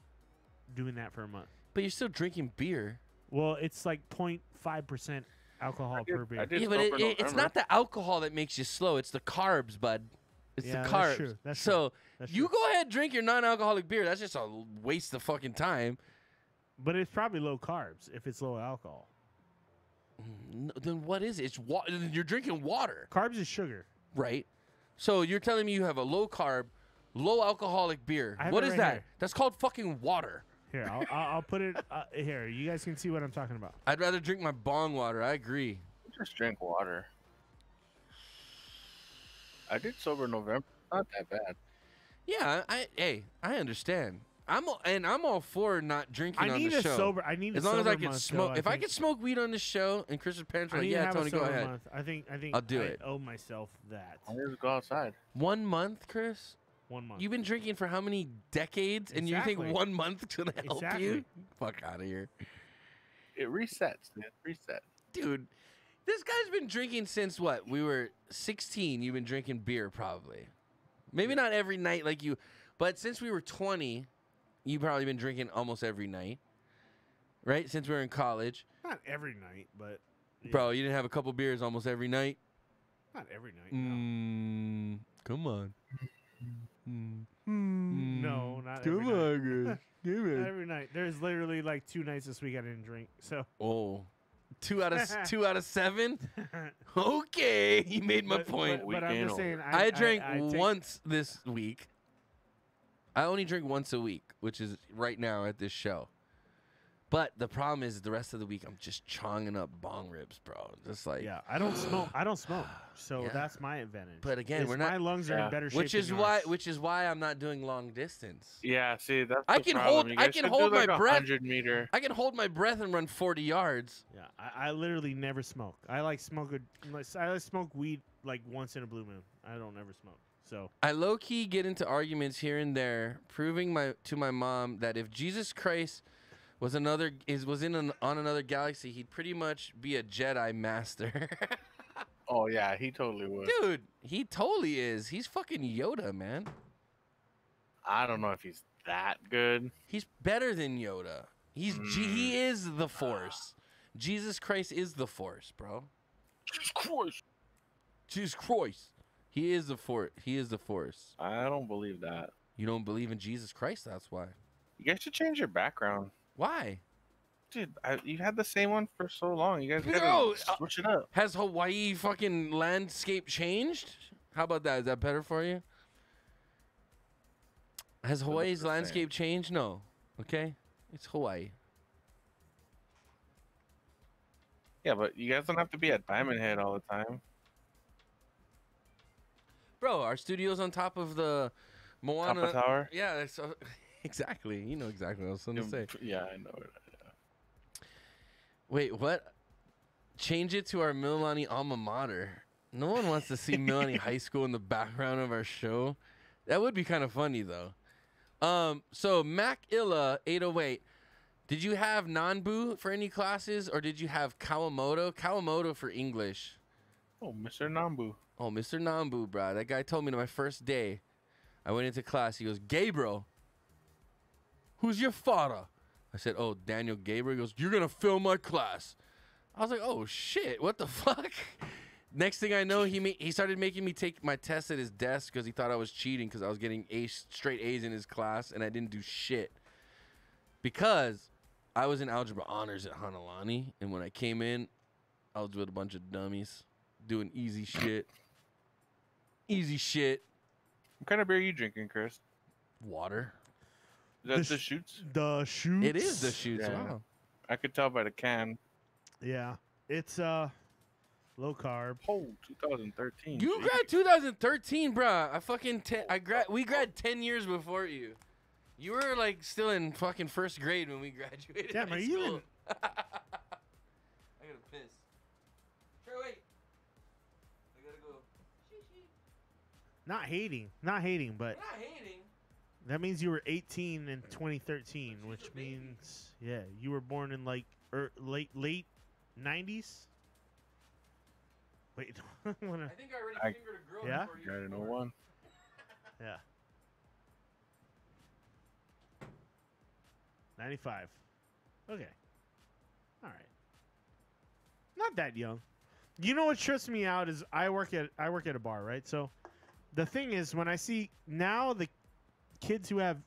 Speaker 2: doing that for a month.
Speaker 1: But you're still drinking beer.
Speaker 2: Well, it's like 0.5 percent alcohol
Speaker 10: did-
Speaker 2: per beer.
Speaker 1: Yeah, but it, it- it's not the alcohol that makes you slow. It's the carbs, bud. It's
Speaker 2: Yeah,
Speaker 1: the
Speaker 2: that's
Speaker 1: carbs.
Speaker 2: true, that's
Speaker 1: so
Speaker 2: That's
Speaker 1: you
Speaker 2: true.
Speaker 1: go ahead drink your non-alcoholic beer. That's just a waste of fucking time.
Speaker 2: but it's probably low carbs if it's low alcohol.
Speaker 1: N- Then what is it? It's wa- You're drinking water,
Speaker 2: Carbs is sugar.
Speaker 1: right? So you're telling me you have a low carb, low alcoholic beer.
Speaker 2: I have
Speaker 1: What
Speaker 2: it
Speaker 1: is
Speaker 2: right
Speaker 1: that?
Speaker 2: here.
Speaker 1: That's called fucking water.
Speaker 2: Here, I'll, I'll, I'll put it uh, here. You guys can see what I'm talking about.
Speaker 1: I'd rather drink my bong water. I agree.
Speaker 10: Just drink water. I did sober November. Not that bad.
Speaker 1: Yeah, I hey, I understand. I'm all, and I'm all for not drinking
Speaker 2: I
Speaker 1: on
Speaker 2: need
Speaker 1: the
Speaker 2: a
Speaker 1: show.
Speaker 2: sober. I need a
Speaker 1: as long as I can smoke.
Speaker 2: though, I
Speaker 1: if I
Speaker 2: think.
Speaker 1: could smoke weed on the show, and Chris's parents were
Speaker 2: I
Speaker 1: like,
Speaker 2: need to
Speaker 1: "Yeah, Tony,
Speaker 2: a
Speaker 1: go ahead."
Speaker 2: month. I think. I think.
Speaker 1: I'll do
Speaker 2: I
Speaker 1: it.
Speaker 2: Owe myself that.
Speaker 10: I need to go outside.
Speaker 1: One month, Chris.
Speaker 2: One month.
Speaker 1: You've been drinking for how many decades, and you
Speaker 2: Exactly.
Speaker 1: think one month <laughs> gonna help
Speaker 2: Exactly.
Speaker 1: you? Fuck out of here,
Speaker 10: It resets, man. Reset.
Speaker 1: dude. This guy's been drinking since what? We were 16. You've been drinking beer, probably. Maybe not every night like you, but since we were 20, you've probably been drinking almost every night, right? Since we were in college,
Speaker 2: Not every night, but yeah,
Speaker 1: bro. You didn't have a couple beers almost every night.
Speaker 2: Not every night. no.
Speaker 1: Mm, come on. Mm,
Speaker 2: No, not
Speaker 1: Come
Speaker 2: every
Speaker 1: on,
Speaker 2: night.
Speaker 1: Chris. Come <laughs>
Speaker 2: Not
Speaker 1: on.
Speaker 2: every night. There's literally like two nights this week I didn't drink. So
Speaker 1: Oh, two out of <laughs> two out of seven. <laughs> Okay, you made my
Speaker 2: But-
Speaker 1: point.
Speaker 2: But, but I'm just saying.
Speaker 1: I,
Speaker 2: I,
Speaker 1: drank
Speaker 2: I, I take-
Speaker 1: once this week. I only drink once a week, which is right now at this show. But the problem is the rest of the week I'm just chonging up bong ribs, bro. Just like
Speaker 2: Yeah, I don't smoke. I don't smoke, <sighs> so
Speaker 1: Yeah.
Speaker 2: that's my advantage.
Speaker 1: But again, we're not-
Speaker 2: My lungs are
Speaker 10: Yeah.
Speaker 2: in better shape.
Speaker 1: which
Speaker 2: than
Speaker 1: is why
Speaker 2: yours.
Speaker 1: which is why I'm not doing long distance.
Speaker 10: Yeah, see, that's
Speaker 1: I
Speaker 10: the
Speaker 1: can
Speaker 10: problem.
Speaker 1: hold-
Speaker 10: You
Speaker 1: I can hold
Speaker 10: like
Speaker 1: my breath.
Speaker 10: 100 meter.
Speaker 1: I can hold my breath and run 40 yards.
Speaker 2: Yeah, I, I literally never smoke. I like smoke. A, unless- I smoke weed like once in a blue moon. I don't ever smoke. So
Speaker 1: I low key get into arguments here and there, proving my to my mom that if Jesus Christ was another is was in an, on another galaxy, he'd pretty much be a Jedi master. <laughs>
Speaker 10: Oh yeah, he totally would.
Speaker 1: Dude, he totally is. He's fucking Yoda, man.
Speaker 10: I don't know if he's that good.
Speaker 1: He's better than Yoda. He's G- he mm. is the ah. Force. Jesus Christ is the Force, bro.
Speaker 10: Jesus Christ.
Speaker 1: Jesus Christ. He is the Force. He is the Force.
Speaker 10: I don't believe that.
Speaker 1: You don't believe in Jesus Christ? That's why.
Speaker 10: You guys should change your background.
Speaker 1: Why?
Speaker 10: Dude, I, you had the same one for so long. You guys gotta switch it up.
Speaker 1: Has Hawaii fucking landscape changed? How about that? Is that better for you? Has Hawaii's landscape changed? No. Okay? It's Hawaii.
Speaker 10: Yeah, but you guys don't have to be at Diamond Head all the time.
Speaker 1: Bro, our studio's on top of the Moana
Speaker 10: Top of Tower.
Speaker 1: Yeah, that's uh, <laughs> exactly. You know exactly what I was going to say.
Speaker 10: Yeah, I know it.
Speaker 1: Wait, what? Change it to our Mililani alma mater. No one wants to see Mililani <laughs> High School in the background of our show. That would be kind of funny though. Um, so Mac Illa 808. Did you have Nambu for any classes or did you have Kawamoto? Kawamoto for English.
Speaker 10: Oh, Mr. Nambu.
Speaker 1: Oh, Mr. Nambu, bro. That guy told me to my first day. I went into class. He goes, Gabriel, who's your father? I said, Oh, Daniel Gabriel. He goes, You're gonna fill my class. I was like, Oh shit, what the <laughs> fuck? Next thing I know, he ma- he started making me take my test at his desk because he thought I was cheating because I was getting A straight A's in his class and I didn't do shit. Because I was in algebra honors at Hanalani, and when I came in, I was with a bunch of dummies doing easy shit. Easy shit.
Speaker 10: What kind of beer are you drinking, Chris?
Speaker 1: Water.
Speaker 10: Is that
Speaker 2: The
Speaker 10: the, shoots?
Speaker 2: the shoots.
Speaker 1: It is the shoots.
Speaker 10: Yeah.
Speaker 1: Wow.
Speaker 10: I could tell by the can.
Speaker 2: Yeah, it's uh low carb.
Speaker 10: Oh, 2013.
Speaker 1: You
Speaker 10: Jeez.
Speaker 1: grad 2013, bruh. I fucking ten, I grad we grad 10 years before you. You were like still in fucking first grade when we <laughs> graduated.
Speaker 2: Damn,
Speaker 1: high
Speaker 2: are you in- <laughs>
Speaker 1: I gotta piss. Sure, wait. I gotta go.
Speaker 2: Not hating, not hating, but
Speaker 1: Not hating.
Speaker 2: That means you were 18 in 2013, which means yeah, you were born in like er, late late 90s. Wait, <laughs> wanna-
Speaker 1: I think I already
Speaker 10: I-
Speaker 1: fingered a girl
Speaker 2: Yeah?
Speaker 1: before you.
Speaker 10: Got
Speaker 1: were
Speaker 10: it, one. <laughs>
Speaker 2: yeah, 95. Okay, all right. Not that young. You know what trips me out is I work at I work at a bar, right? So the thing is when I see now the kids who have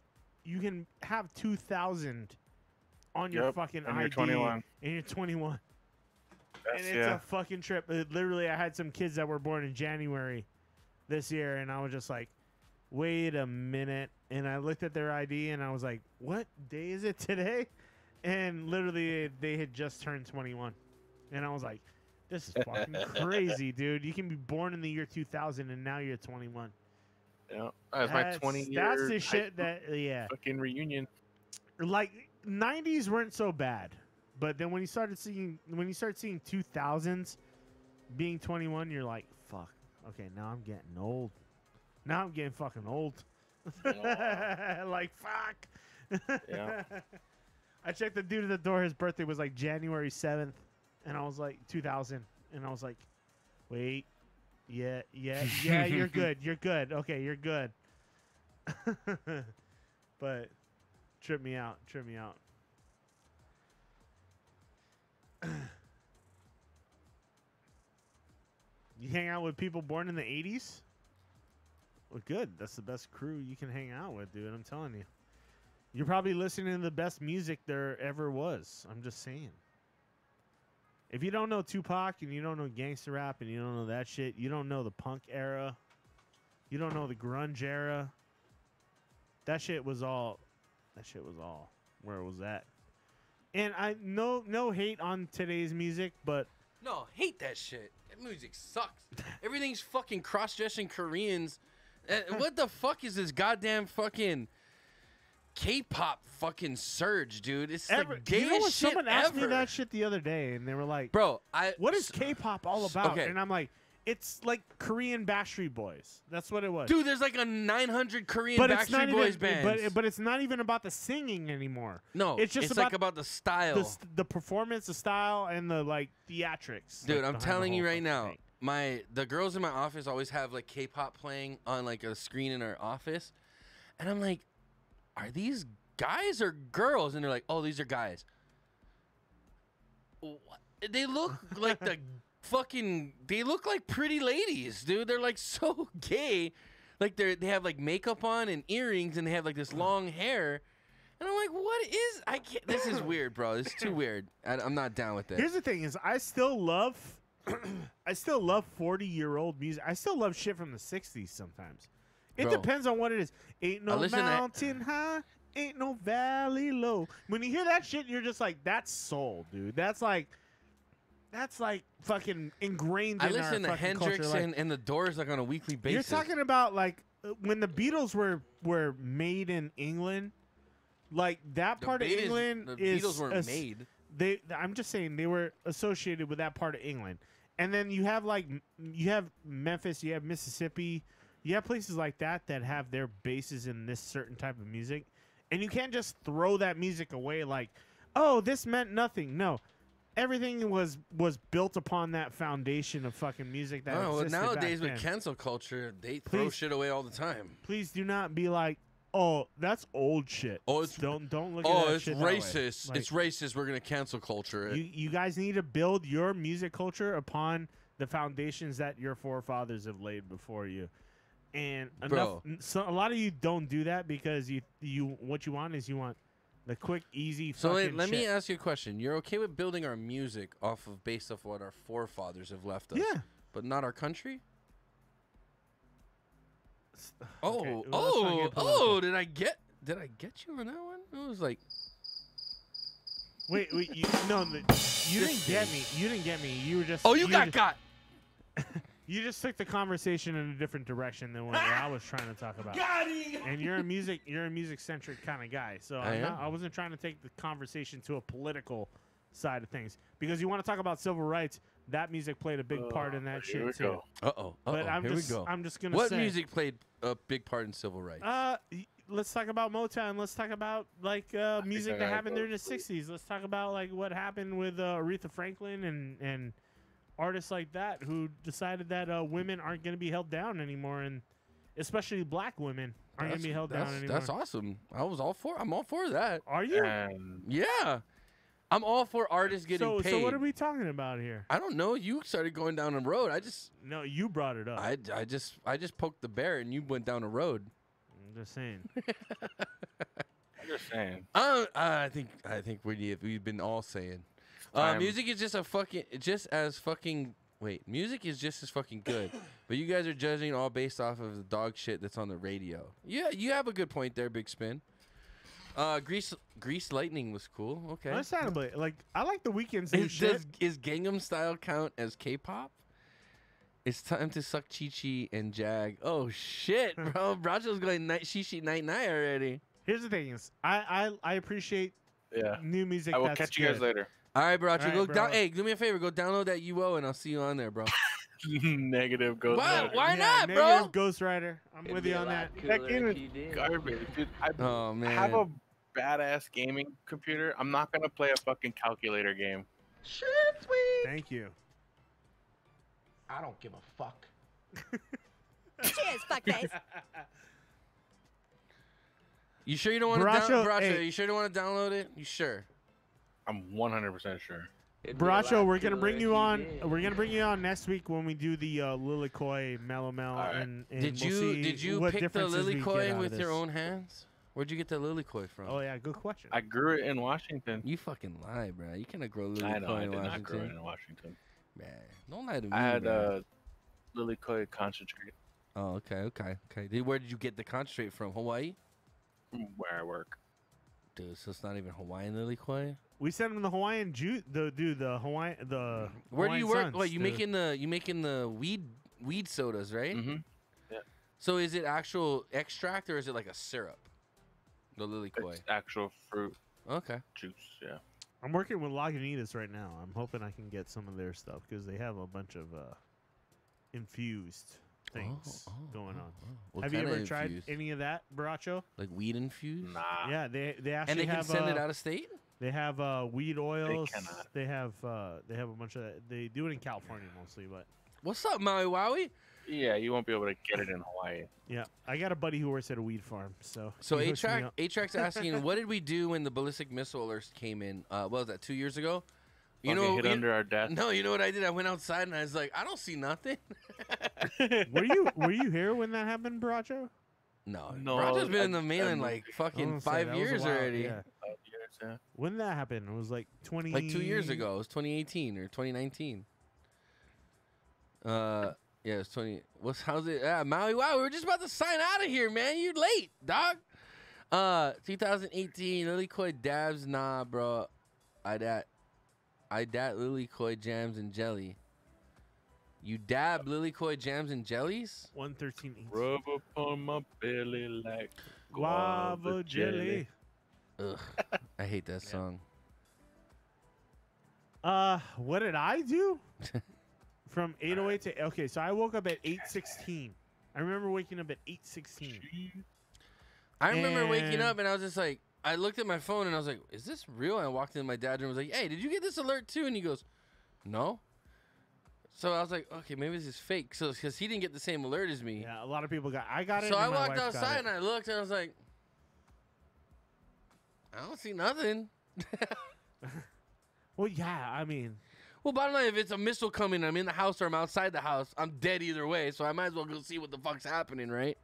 Speaker 2: you can have 2000 on your
Speaker 10: Yep,
Speaker 2: fucking
Speaker 10: and you're
Speaker 2: ID
Speaker 10: 21.
Speaker 2: and you're 21.
Speaker 10: That's,
Speaker 2: and it's
Speaker 10: yeah.
Speaker 2: a fucking trip. Uh, literally, I had some kids that were born in January this year, and I was just like, wait a minute. And I looked at their ID, and I was like, what day is it <laughs> today? And literally, they had just turned 21. And I was like, this is fucking <laughs> crazy, dude. You can be born in the year 2000, and now you're 21.
Speaker 10: Yeah, that's my 20 year.
Speaker 2: That's the shit that yeah.
Speaker 10: fucking reunion.
Speaker 2: Like '90s weren't so bad, but then when you started seeing when you start seeing 2000s, being 21, you're like, fuck. Okay, now I'm getting old. Now I'm getting fucking old. <laughs> like fuck.
Speaker 10: Yeah. <laughs>
Speaker 2: I checked the dude at the door. His birthday was like January 7th, and I was like 2000, and I was like, wait, yeah, yeah, yeah, you're <laughs> good, you're good. Okay, you're good. <laughs> but trip me out, trip me out. you hang out with people born in the 80s? Well, good. That's the best crew you can hang out with, dude. I'm telling you. You're probably listening to the best music there ever was. I'm just saying. If you don't know Tupac and you don't know gangster rap and you don't know that shit, you don't know the punk era, you don't know the grunge era. That shit was all. That shit was all where it was at. And I no no hate on today's music, but
Speaker 1: No, hate that shit. That music sucks. <laughs> Everything's fucking cross-dressing Koreans. Uh, what the fuck is this goddamn fucking K-pop fucking surge, dude? It's
Speaker 2: ever,
Speaker 1: the gayest
Speaker 2: you know what?
Speaker 1: shit
Speaker 2: Someone asked
Speaker 1: ever.
Speaker 2: me that shit the other day, and they were like,
Speaker 1: Bro, I
Speaker 2: "What is K-pop all about?"
Speaker 1: okay.
Speaker 2: And I'm like, "It's like Korean Backstreet Boys. That's what it was."
Speaker 1: Dude, there's like a 900 Korean
Speaker 2: but it's
Speaker 1: Backstreet Boys
Speaker 2: even,
Speaker 1: bands.
Speaker 2: But but it's not even about the singing anymore.
Speaker 1: no,
Speaker 2: it's just
Speaker 1: like about the style.
Speaker 2: the, the performance, the style, and the like theatrics.
Speaker 1: Dude,
Speaker 2: like,
Speaker 1: I'm telling you right now,
Speaker 2: thing.
Speaker 1: my the girls in my office always have like K-pop playing on like a screen in our office, and I'm like, are these guys or girls? And they're like, oh, these are guys. What? They look <laughs> like the fucking. They look like pretty ladies, dude. They're like <laughs> so gay, like they they have like makeup on and earrings, and they have like this long hair. And I'm like, what is? I can't. This is <laughs> weird, bro. This is too weird. I, I'm not down with it.
Speaker 2: Here's the thing: is I still love, <clears throat> I still love 40 year old music. I still love shit from the 60s sometimes. It
Speaker 1: Bro.
Speaker 2: depends on what it is. Ain't no mountain high, ain't no valley low. When you hear that shit, you're just like, that's soul, dude. That's like, that's like fucking ingrained
Speaker 1: I
Speaker 2: in
Speaker 1: listen
Speaker 2: our
Speaker 1: to Hendrix
Speaker 2: culture. Like,
Speaker 1: and, and the Doors like on a weekly basis.
Speaker 2: You're talking about like uh, when the Beatles were were made in England, like that
Speaker 1: The
Speaker 2: part of England
Speaker 1: the
Speaker 2: is
Speaker 1: Beatles weren't made.
Speaker 2: They, I'm just saying they were associated with that part of England, and then you have like you have Memphis, you have Mississippi, you have places like that that have their bases in this certain type of music, and you can't just throw that music away like, oh, this meant nothing. No. Everything was was built upon that foundation of fucking music that
Speaker 1: Oh,
Speaker 2: back
Speaker 1: nowadays with cancel culture, they throw shit away all the time.
Speaker 2: please do not be like, oh, that's old shit.
Speaker 1: Oh, it's
Speaker 2: don't don't look at
Speaker 1: Oh,
Speaker 2: that
Speaker 1: it's
Speaker 2: shit that way.
Speaker 1: racist.
Speaker 2: Like,
Speaker 1: it's racist. We're gonna cancel culture. it.
Speaker 2: you you guys need to build your music culture upon the foundations that your forefathers have laid before you. And enough,
Speaker 1: Bro.
Speaker 2: so a lot of you don't do that because you you what you want is you want the quick, easy.
Speaker 1: so let,
Speaker 2: fucking
Speaker 1: let me ask you a question. You're okay with building our music off of based off what our forefathers have left us?
Speaker 2: Yeah.
Speaker 1: But not our country? Oh,
Speaker 2: well,
Speaker 1: oh, oh! Did I get? Did I get you on that one? It was like,
Speaker 2: Wait, wait, you, no, you didn't get me. You didn't get me. You were just.
Speaker 1: oh, you got
Speaker 2: just-
Speaker 1: got.
Speaker 2: You just took the conversation in a different direction than what I <laughs> was trying to talk about. And you're a music, you're a music centric kind of guy. So
Speaker 1: I
Speaker 2: I'm not. I wasn't trying to take the conversation to a political side of things because you want to talk about civil rights. That music played a big part in that
Speaker 10: here we
Speaker 2: shit too.
Speaker 10: go.
Speaker 1: Uh oh.
Speaker 2: But I'm
Speaker 1: Here
Speaker 2: just,
Speaker 1: we go.
Speaker 2: I'm just gonna
Speaker 1: what
Speaker 2: say,
Speaker 1: music played a big part in civil rights?
Speaker 2: Uh, let's talk about Motown. Let's talk about like uh, music that
Speaker 10: gotta
Speaker 2: happened
Speaker 10: go
Speaker 2: during the '60s. Let's talk about like what happened with uh, Aretha Franklin and and artists like that who decided that uh, women aren't going to be held down anymore, and especially black women aren't going to be held down
Speaker 1: that's,
Speaker 2: anymore.
Speaker 1: that's awesome. I was all for. I'm all for that.
Speaker 2: Are you?
Speaker 10: And
Speaker 1: Yeah, I'm all for artists getting
Speaker 2: so,
Speaker 1: paid.
Speaker 2: so what are we talking about here?
Speaker 1: I don't know. You started going down the road. I just,
Speaker 2: No, you brought it up.
Speaker 1: I, I just, I just poked the bear, and you went down the road.
Speaker 2: I'm just saying. <laughs>
Speaker 10: I'm just saying.
Speaker 1: Uh, I think, I think we we've been all saying, uh,
Speaker 10: time.
Speaker 1: music is just a fucking, just as fucking. Wait, music is just as fucking good, <coughs> but you guys are judging all based off of the dog shit that's on the radio. Yeah, you have a good point there, Big Spin. Uh, Grease, Grease Lightning was cool. Okay.
Speaker 2: Understandably, like I like the weekends. new
Speaker 1: Is,
Speaker 2: shit.
Speaker 1: does, is Gangnam Style count as K-pop? It's time to suck Chi Chi and Jag. Oh shit, <laughs> bro. Boraccho's going night Shishi night night already.
Speaker 2: Here's the thing: is I I, I appreciate
Speaker 10: Yeah.
Speaker 2: new music.
Speaker 10: I will
Speaker 2: that's
Speaker 10: catch you guys
Speaker 2: good.
Speaker 10: later.
Speaker 1: All right, Boraccho.
Speaker 2: All
Speaker 1: go
Speaker 2: right,
Speaker 1: down.
Speaker 2: bro.
Speaker 1: Hey, do me a favor. Go download that UO and I'll see you on there, bro. <laughs> <laughs>
Speaker 10: Negative goes.
Speaker 1: Why-
Speaker 10: Rider.
Speaker 1: why
Speaker 2: Yeah,
Speaker 1: not,
Speaker 2: negative
Speaker 1: bro?
Speaker 2: Ghost Rider. I'm
Speaker 8: It'd
Speaker 2: with you on that.
Speaker 8: cooler
Speaker 10: That game is garbage, dude. I
Speaker 1: Oh man.
Speaker 10: have a badass gaming computer. I'm not gonna play a fucking calculator game.
Speaker 2: Thank you.
Speaker 13: I don't give a fuck. <laughs>
Speaker 5: Cheers, fuckface.
Speaker 1: You sure you don't want to
Speaker 2: Boraccho,
Speaker 1: download?
Speaker 2: Hey.
Speaker 1: you sure you don't want to download it? You sure?
Speaker 10: I'm 100% sure.
Speaker 8: It'd be a lot
Speaker 2: Boraccho, we're gonna bring you on.
Speaker 8: did.
Speaker 2: We're gonna bring you on next week when we do the uh, Lilikoi Melomel.
Speaker 10: Alright.
Speaker 2: And, and
Speaker 1: Did
Speaker 2: we'll
Speaker 1: you did you pick the
Speaker 2: differences we get
Speaker 1: Lilikoi with your own hands? Where'd you get the Lilikoi from?
Speaker 2: Oh yeah, good question.
Speaker 10: I grew it in Washington.
Speaker 1: You fucking lie, bro. You cannot grow Lilikoi
Speaker 10: I know I
Speaker 1: in
Speaker 10: did not
Speaker 1: Washington.
Speaker 10: grow it in Washington.
Speaker 1: Man, don't lie to me,
Speaker 10: I had
Speaker 1: a
Speaker 10: uh, Lilikoi concentrate
Speaker 1: Oh, okay, okay, okay. Where did you get the concentrate from? Hawaii?
Speaker 10: where I work.
Speaker 1: Dude, so it's not even Hawaiian Lilikoi?
Speaker 2: We sent him the Hawaiian juice. The dude, the Hawaiian, the.
Speaker 1: Where do you work?
Speaker 2: Suns,
Speaker 1: What you
Speaker 2: the-
Speaker 1: making the you making the weed weed sodas, right?
Speaker 10: Mm-hmm. Yeah.
Speaker 1: So is it actual extract or is it like a syrup? The Lilikoi.
Speaker 10: It's actual fruit
Speaker 1: Okay.
Speaker 10: juice. Yeah.
Speaker 2: I'm working with Lagunitas right now. I'm hoping I can get some of their stuff because they have a bunch of uh, infused things
Speaker 1: oh,
Speaker 2: going
Speaker 1: oh,
Speaker 2: on.
Speaker 1: oh. What
Speaker 2: have you
Speaker 1: kinda
Speaker 2: ever tried
Speaker 1: infused?
Speaker 2: any of that, Boraccho?
Speaker 1: Like weed infused?
Speaker 10: Nah.
Speaker 2: Yeah, they they actually
Speaker 1: And they can
Speaker 2: have
Speaker 1: send it
Speaker 2: uh,
Speaker 1: out of state?
Speaker 2: They have uh, weed oils.
Speaker 10: They, cannot.
Speaker 2: They have uh, they have a bunch of that. They do it in California mostly, but
Speaker 1: What's up, Maui Wowie?
Speaker 10: Yeah, you won't be able to get it in Hawaii.
Speaker 2: yeah, I got a buddy who works at a weed farm. So
Speaker 1: So
Speaker 2: he
Speaker 1: A
Speaker 2: hooks
Speaker 1: track. A track's asking, <laughs> what did we do when the ballistic missile alerts came in? Uh, what was that two years ago? You know,
Speaker 10: hit
Speaker 1: you-
Speaker 10: under our desk. <laughs>
Speaker 1: No, you know what I did? I went outside and I was like, I don't see nothing. <laughs>
Speaker 2: were you <laughs> were you here when that happened, Boraccho?
Speaker 1: No,
Speaker 10: No,
Speaker 1: Roger's been
Speaker 10: I-
Speaker 1: in the
Speaker 10: I
Speaker 1: mainland like fucking
Speaker 2: was say,
Speaker 1: five
Speaker 2: that was a
Speaker 1: years
Speaker 2: while,
Speaker 1: already.
Speaker 2: yeah.
Speaker 10: Five years, yeah.
Speaker 2: When that happened? It was like twenty.
Speaker 1: Like two years ago. It was 2018 or 2019. Uh, yeah, it's 20. What's how's it? Ah, Maui. Wow, we were just about to sign out of here, man. You late, dog. Uh, 2018. Lilikoi dabs. Nah, bro. I dat. I dat Lilikoi jams and jelly. You dab Lilikoi jams and jellies?
Speaker 2: One thirteen.
Speaker 10: Rub upon my belly like
Speaker 2: Guava jelly.
Speaker 1: Ugh, I hate that song.
Speaker 2: Uh, what did I do? <laughs> From 808 to okay, so I woke up at 816. I remember waking up at 816.
Speaker 1: I remember waking up and I was just like, I looked at my phone and I was like, "Is this real?" And I walked in my dad's room and was like, "Hey, did you get this alert too?" And he goes, "No." So I was like, "Okay, maybe this is fake." So because he didn't get the same alert as me,
Speaker 2: Yeah, a lot of people got. I got it.
Speaker 1: so I walked outside and I looked and I was like, "I don't see nothing." <laughs>
Speaker 2: Well, yeah, I mean,
Speaker 1: Well, bottom line, if it's a missile coming, I'm in the house or I'm outside the house, I'm dead either way. So I might as well go see what the fuck's happening, right?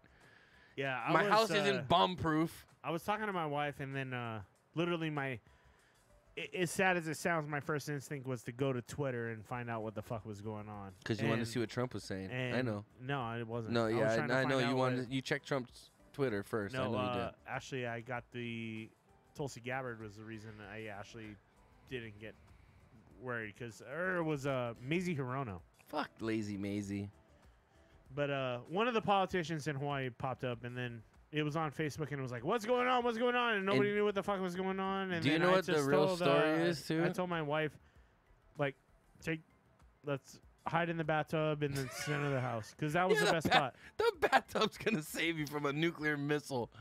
Speaker 2: yeah. I
Speaker 1: my
Speaker 2: was,
Speaker 1: house
Speaker 2: uh,
Speaker 1: isn't bomb proof.
Speaker 2: I was talking to my wife, and then uh, literally my. I- As sad as it sounds, my first instinct was to go to Twitter and find out what the fuck was going on.
Speaker 1: Because you wanted to see what Trump was saying. I know.
Speaker 2: No, it wasn't.
Speaker 1: No,
Speaker 2: I
Speaker 1: yeah,
Speaker 2: trying
Speaker 1: I, I know you
Speaker 2: what-
Speaker 1: wanted. You checked Trump's Twitter first. I
Speaker 2: No,
Speaker 1: you
Speaker 2: uh,
Speaker 1: did.
Speaker 2: actually, I got the Tulsi Gabbard was the reason I actually didn't get worried because er was uh, Mazie Hirono.
Speaker 1: Fuck lazy Maisie.
Speaker 2: But uh, one of the politicians in Hawaii popped up, and then it was on Facebook, and it was like, "What's going on? What's going on?" And nobody
Speaker 1: And
Speaker 2: knew what the fuck was going on. And
Speaker 1: do you
Speaker 2: then
Speaker 1: know
Speaker 2: I
Speaker 1: what the
Speaker 2: just
Speaker 1: real
Speaker 2: told,
Speaker 1: story
Speaker 2: uh,
Speaker 1: is, too?
Speaker 2: I told my wife, like, take, let's hide in the bathtub in the center of the house because that was
Speaker 1: Yeah,
Speaker 2: the best
Speaker 1: bat-
Speaker 2: spot.
Speaker 1: The bathtub's gonna save you from a nuclear missile.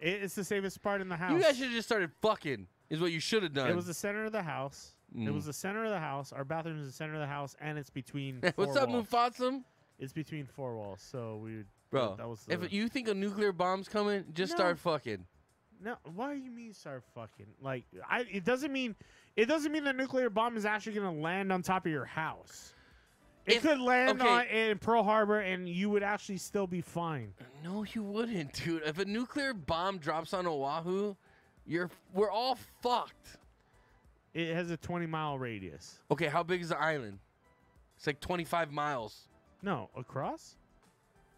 Speaker 2: It, it's the safest part in the house.
Speaker 1: You guys should have just started fucking. Is what you should have done.
Speaker 2: It was the center of the house. It
Speaker 1: Mm.
Speaker 2: was the center of the house. Our bathroom is the center of the house, and it's between. <laughs>
Speaker 1: What's
Speaker 2: four
Speaker 1: up,
Speaker 2: walls.
Speaker 1: Mufatsum?
Speaker 2: It's between four walls, so we. would-
Speaker 1: Bro,
Speaker 2: that was the,
Speaker 1: if you think a nuclear bomb's coming, just
Speaker 2: No.
Speaker 1: start fucking.
Speaker 2: no. Why do you mean start fucking? Like, I. It doesn't mean. It doesn't mean the nuclear bomb is actually going to land on top of your house. It
Speaker 1: If-
Speaker 2: could land
Speaker 1: okay.
Speaker 2: on in Pearl Harbor, and you would actually still be fine.
Speaker 1: No, you wouldn't, dude. If a nuclear bomb drops on Oahu, you're we're all fucked.
Speaker 2: It has a 20 mile radius.
Speaker 1: Okay, how big is the island? It's like 25 miles.
Speaker 2: No, across.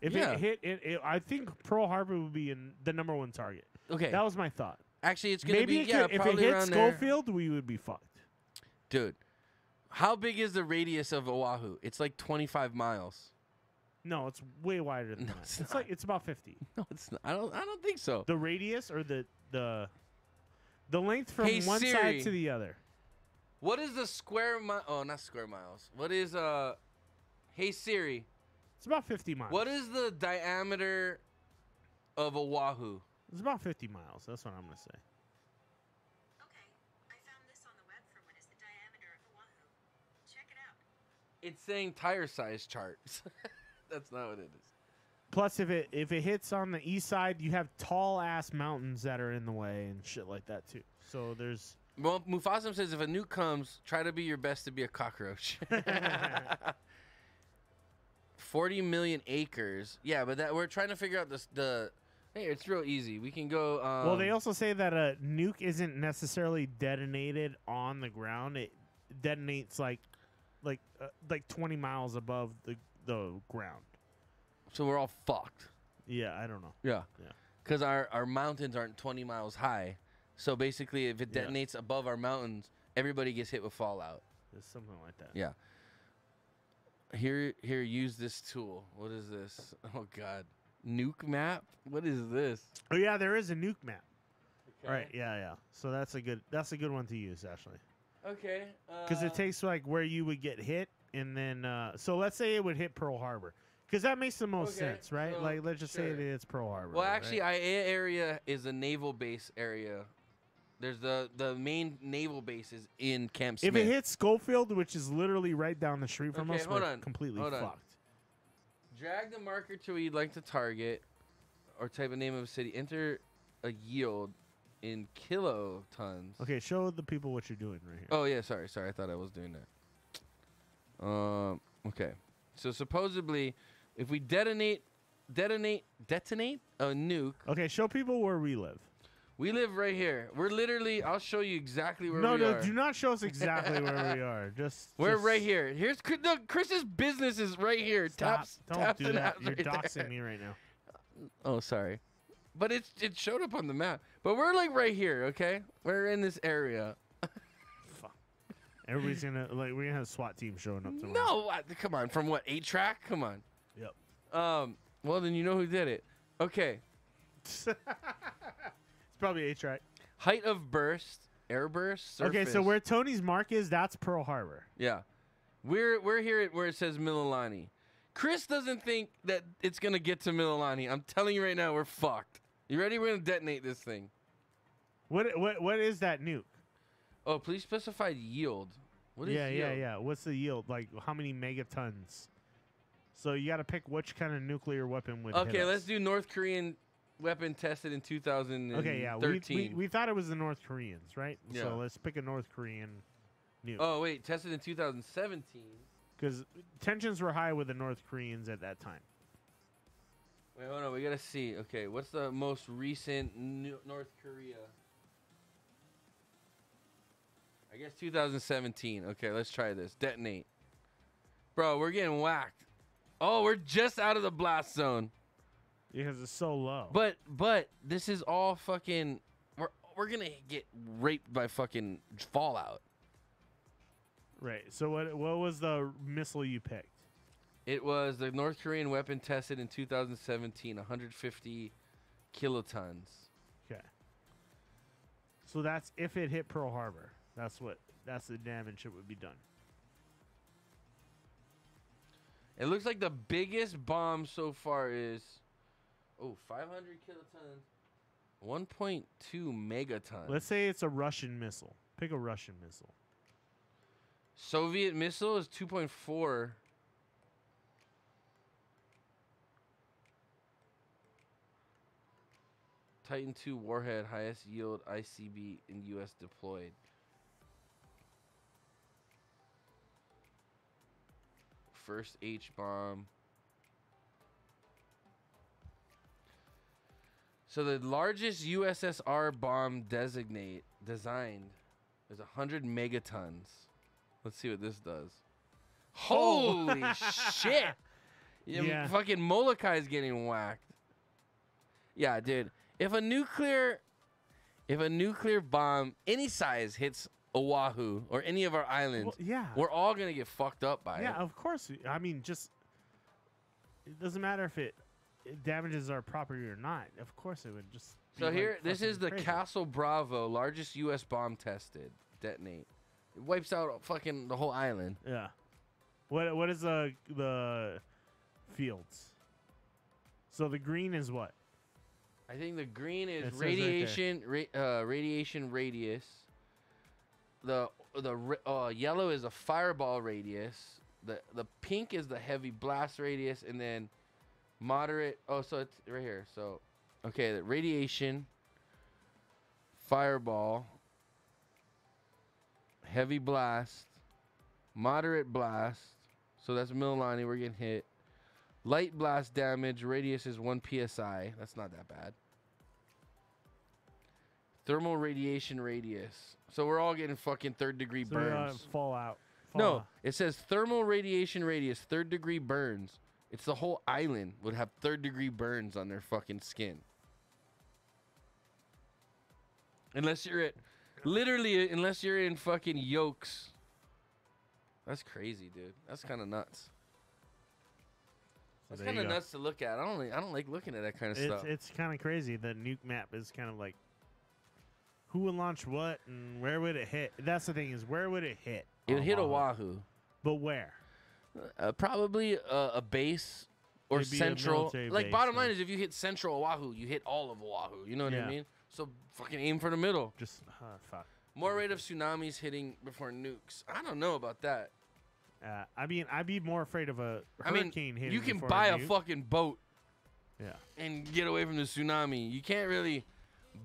Speaker 2: If
Speaker 1: Yeah.
Speaker 2: it hit, it, it, I think Pearl Harbor would be in the number one target.
Speaker 1: Okay.
Speaker 2: That was my thought.
Speaker 1: Actually, it's gonna
Speaker 2: Maybe
Speaker 1: be
Speaker 2: it
Speaker 1: yeah,
Speaker 2: could, if it hit
Speaker 1: around there.
Speaker 2: Schofield, we would be fucked.
Speaker 1: Dude, how big is the radius of Oahu? It's like 25 miles.
Speaker 2: No, it's way wider than that.
Speaker 1: it's
Speaker 2: It's, like it's about 50. <laughs>
Speaker 1: No, it's not. I don't. I don't think so.
Speaker 2: The radius or the the the length from
Speaker 1: Hey,
Speaker 2: one
Speaker 1: Siri.
Speaker 2: side to the other.
Speaker 1: What is the square mile? Oh, not square miles. What is uh? Hey Siri,
Speaker 2: It's about 50 miles.
Speaker 1: what is the diameter of Oahu?
Speaker 2: It's about 50 miles. That's what I'm gonna say.
Speaker 1: It's saying tire size charts. <laughs> That's not what it is.
Speaker 2: Plus, if it if it hits on the east side, you have tall ass mountains that are in the way and shit like that too. So there's
Speaker 1: Well, Mufasa says if a nuke comes, try to be your best to be a cockroach. <laughs> <laughs> 40 million acres. Yeah, but that we're trying to figure out this the Hey, it's real easy. We can go um,
Speaker 2: well, they also say that a nuke isn't necessarily detonated on the ground. It detonates like like uh, like 20 miles above the the ground.
Speaker 1: so we're all fucked.
Speaker 2: Yeah, I don't know.
Speaker 1: Yeah.
Speaker 2: Yeah.
Speaker 1: Cuz our our mountains aren't 20 miles high. So basically if it
Speaker 2: Yeah.
Speaker 1: detonates above our mountains, everybody gets hit with fallout.
Speaker 2: It's something like that.
Speaker 1: Yeah. Here, here, use this tool. What is this? <laughs> Oh God, nuke map. What is this?
Speaker 2: Oh yeah, there is a nuke map.
Speaker 1: Okay.
Speaker 2: Right. Yeah, yeah. So that's a good that's a good one to use actually.
Speaker 1: Okay.
Speaker 2: because
Speaker 1: uh,
Speaker 2: it takes like where you would get hit, and then uh, so let's say it would hit Pearl Harbor, because that makes the most
Speaker 1: Okay,
Speaker 2: sense, right?
Speaker 1: so,
Speaker 2: like let's just say
Speaker 1: sure.
Speaker 2: it is Pearl Harbor.
Speaker 1: Well,
Speaker 2: right?
Speaker 1: actually, IA area is a naval base area. There's the the main naval bases in Camp Smith.
Speaker 2: if it hits Schofield, which is literally right down the street from
Speaker 1: Okay,
Speaker 2: us,
Speaker 1: hold
Speaker 2: we're
Speaker 1: on,
Speaker 2: completely
Speaker 1: hold on.
Speaker 2: fucked.
Speaker 1: Drag the marker to where you'd like to target, or type a name of a city. Enter a yield in kilotons.
Speaker 2: Okay, show the people what you're doing right here.
Speaker 1: Oh yeah, sorry, sorry. I thought I was doing that. Um. Okay. So supposedly, if we detonate, detonate, detonate a nuke.
Speaker 2: Okay, show people where we live.
Speaker 1: We live right here. We're literally. I'll show you exactly where
Speaker 2: no,
Speaker 1: we
Speaker 2: no,
Speaker 1: are.
Speaker 2: do not show us exactly where we <laughs> are. Just
Speaker 1: We're
Speaker 2: just
Speaker 1: right here. Here's Chris- look, Chris's business is right here.
Speaker 2: Stop!
Speaker 1: Taps,
Speaker 2: Don't
Speaker 1: taps
Speaker 2: do
Speaker 1: and
Speaker 2: that. You're
Speaker 1: right
Speaker 2: doxing
Speaker 1: there.
Speaker 2: me right now.
Speaker 1: Oh, sorry. But it's it showed up on the map. But we're like right here, okay? We're in this area. Fuck.
Speaker 2: Everybody's gonna like we're gonna have a SWAT team showing up tomorrow.
Speaker 1: No, come on. From what? Eight track? Come on.
Speaker 2: Yep.
Speaker 1: Um. Well, then you know who did it. Okay. <laughs>
Speaker 2: probably a track.
Speaker 1: Height of burst, air burst.
Speaker 2: Okay, so where Tony's mark is, that's Pearl Harbor.
Speaker 1: Yeah, we're we're here at where it says Mililani. Chris doesn't think that it's gonna get to Mililani. I'm telling you right now, we're fucked. You ready? We're gonna detonate this thing.
Speaker 2: What what what is that nuke?
Speaker 1: Oh, please specify yield. What is
Speaker 2: yeah, yeah,
Speaker 1: yield?
Speaker 2: yeah. What's the yield? Like how many megatons? So you got to pick which kind of nuclear weapon would.
Speaker 1: Okay, let's do North Korean weapon tested in 2013.
Speaker 2: Okay, yeah. We, we, we thought it was the North Koreans, right?
Speaker 1: Yeah.
Speaker 2: So let's pick a North Korean nuke.
Speaker 1: Oh wait, tested in 2017.
Speaker 2: Because tensions were high with the North Koreans at that time.
Speaker 1: Wait, hold on. We gotta see. Okay, what's the most recent North Korea? I guess 2017. Okay, let's try this. Detonate. Bro, we're getting whacked. Oh, we're just out of the blast zone.
Speaker 2: Because it's so low.
Speaker 1: But but this is all fucking. We're we're gonna get raped by fucking fallout.
Speaker 2: Right. So what what was the missile you picked?
Speaker 1: It was the North Korean weapon tested in 2017, 150 kilotons.
Speaker 2: Okay. So that's if it hit Pearl Harbor. That's what that's the damage that would be done.
Speaker 1: It looks like the biggest bomb so far is oh 500 kilotons, 1.2 megatons.
Speaker 2: Let's say it's a Russian missile. Pick a Russian missile.
Speaker 1: Soviet missile is 2.4. Titan II warhead, highest yield ICB in U.S. deployed. First H bomb. So the largest USSR bomb designate designed is 100 megatons. Let's see what this does. Holy <laughs> shit! Yeah,
Speaker 2: Yeah.
Speaker 1: Fucking Molokai is getting whacked. Yeah, dude. If a nuclear, if a nuclear bomb any size hits Oahu or any of our islands,
Speaker 2: Well, yeah.
Speaker 1: we're all gonna get fucked up by
Speaker 2: Yeah,
Speaker 1: it.
Speaker 2: Yeah, of course. I mean, just it doesn't matter if it, it damages our property or not. Of course, it would just. be,
Speaker 1: So
Speaker 2: like,
Speaker 1: here, this is the
Speaker 2: crazy.
Speaker 1: Castle Bravo, largest U.S. bomb tested. Detonate. It wipes out fucking the whole island.
Speaker 2: Yeah. What what is the the fields? So the green is what?
Speaker 1: I think the green is
Speaker 2: says right
Speaker 1: radiation, ra- uh, radiation radius. The the uh, yellow is a fireball radius. The the pink is the heavy blast radius, and then moderate. Oh, so it's right here. So, okay, the radiation, fireball, heavy blast, moderate blast. So that's Mililani. We're getting hit. Light blast damage. Radius is one psi. That's not that bad. Thermal radiation radius. So we're all getting fucking third degree
Speaker 2: So
Speaker 1: burns.
Speaker 2: fallout.
Speaker 1: No,
Speaker 2: fallout.
Speaker 1: it says thermal radiation radius, third degree burns. It's the whole island would have third degree burns on their fucking skin. Unless you're at, literally, unless you're in fucking yolks. That's crazy, dude. That's kind of nuts. That's
Speaker 2: there
Speaker 1: kind of nuts to look at. I don't, like, I don't like looking at that kind of
Speaker 2: It's
Speaker 1: stuff.
Speaker 2: it's kind of crazy. The nuke map is kind of like who would launch what and where would it hit. That's the thing is where would it hit?
Speaker 1: It would hit
Speaker 2: Oahu?
Speaker 1: Oahu.
Speaker 2: But where?
Speaker 1: Uh, probably a, a base or
Speaker 2: Maybe a
Speaker 1: central. Like
Speaker 2: base,
Speaker 1: bottom line is, if you hit central Oahu, you hit all of Oahu. You know what
Speaker 2: Yeah.
Speaker 1: I mean? So fucking aim for the middle.
Speaker 2: Just uh, fuck.
Speaker 1: More rate of tsunamis hitting before nukes. I don't know about that.
Speaker 2: Uh, I mean, I'd be more afraid of a
Speaker 1: I mean,
Speaker 2: hurricane hitting.
Speaker 1: you can buy a
Speaker 2: nuke.
Speaker 1: fucking boat
Speaker 2: Yeah.
Speaker 1: and get away from the tsunami. You can't really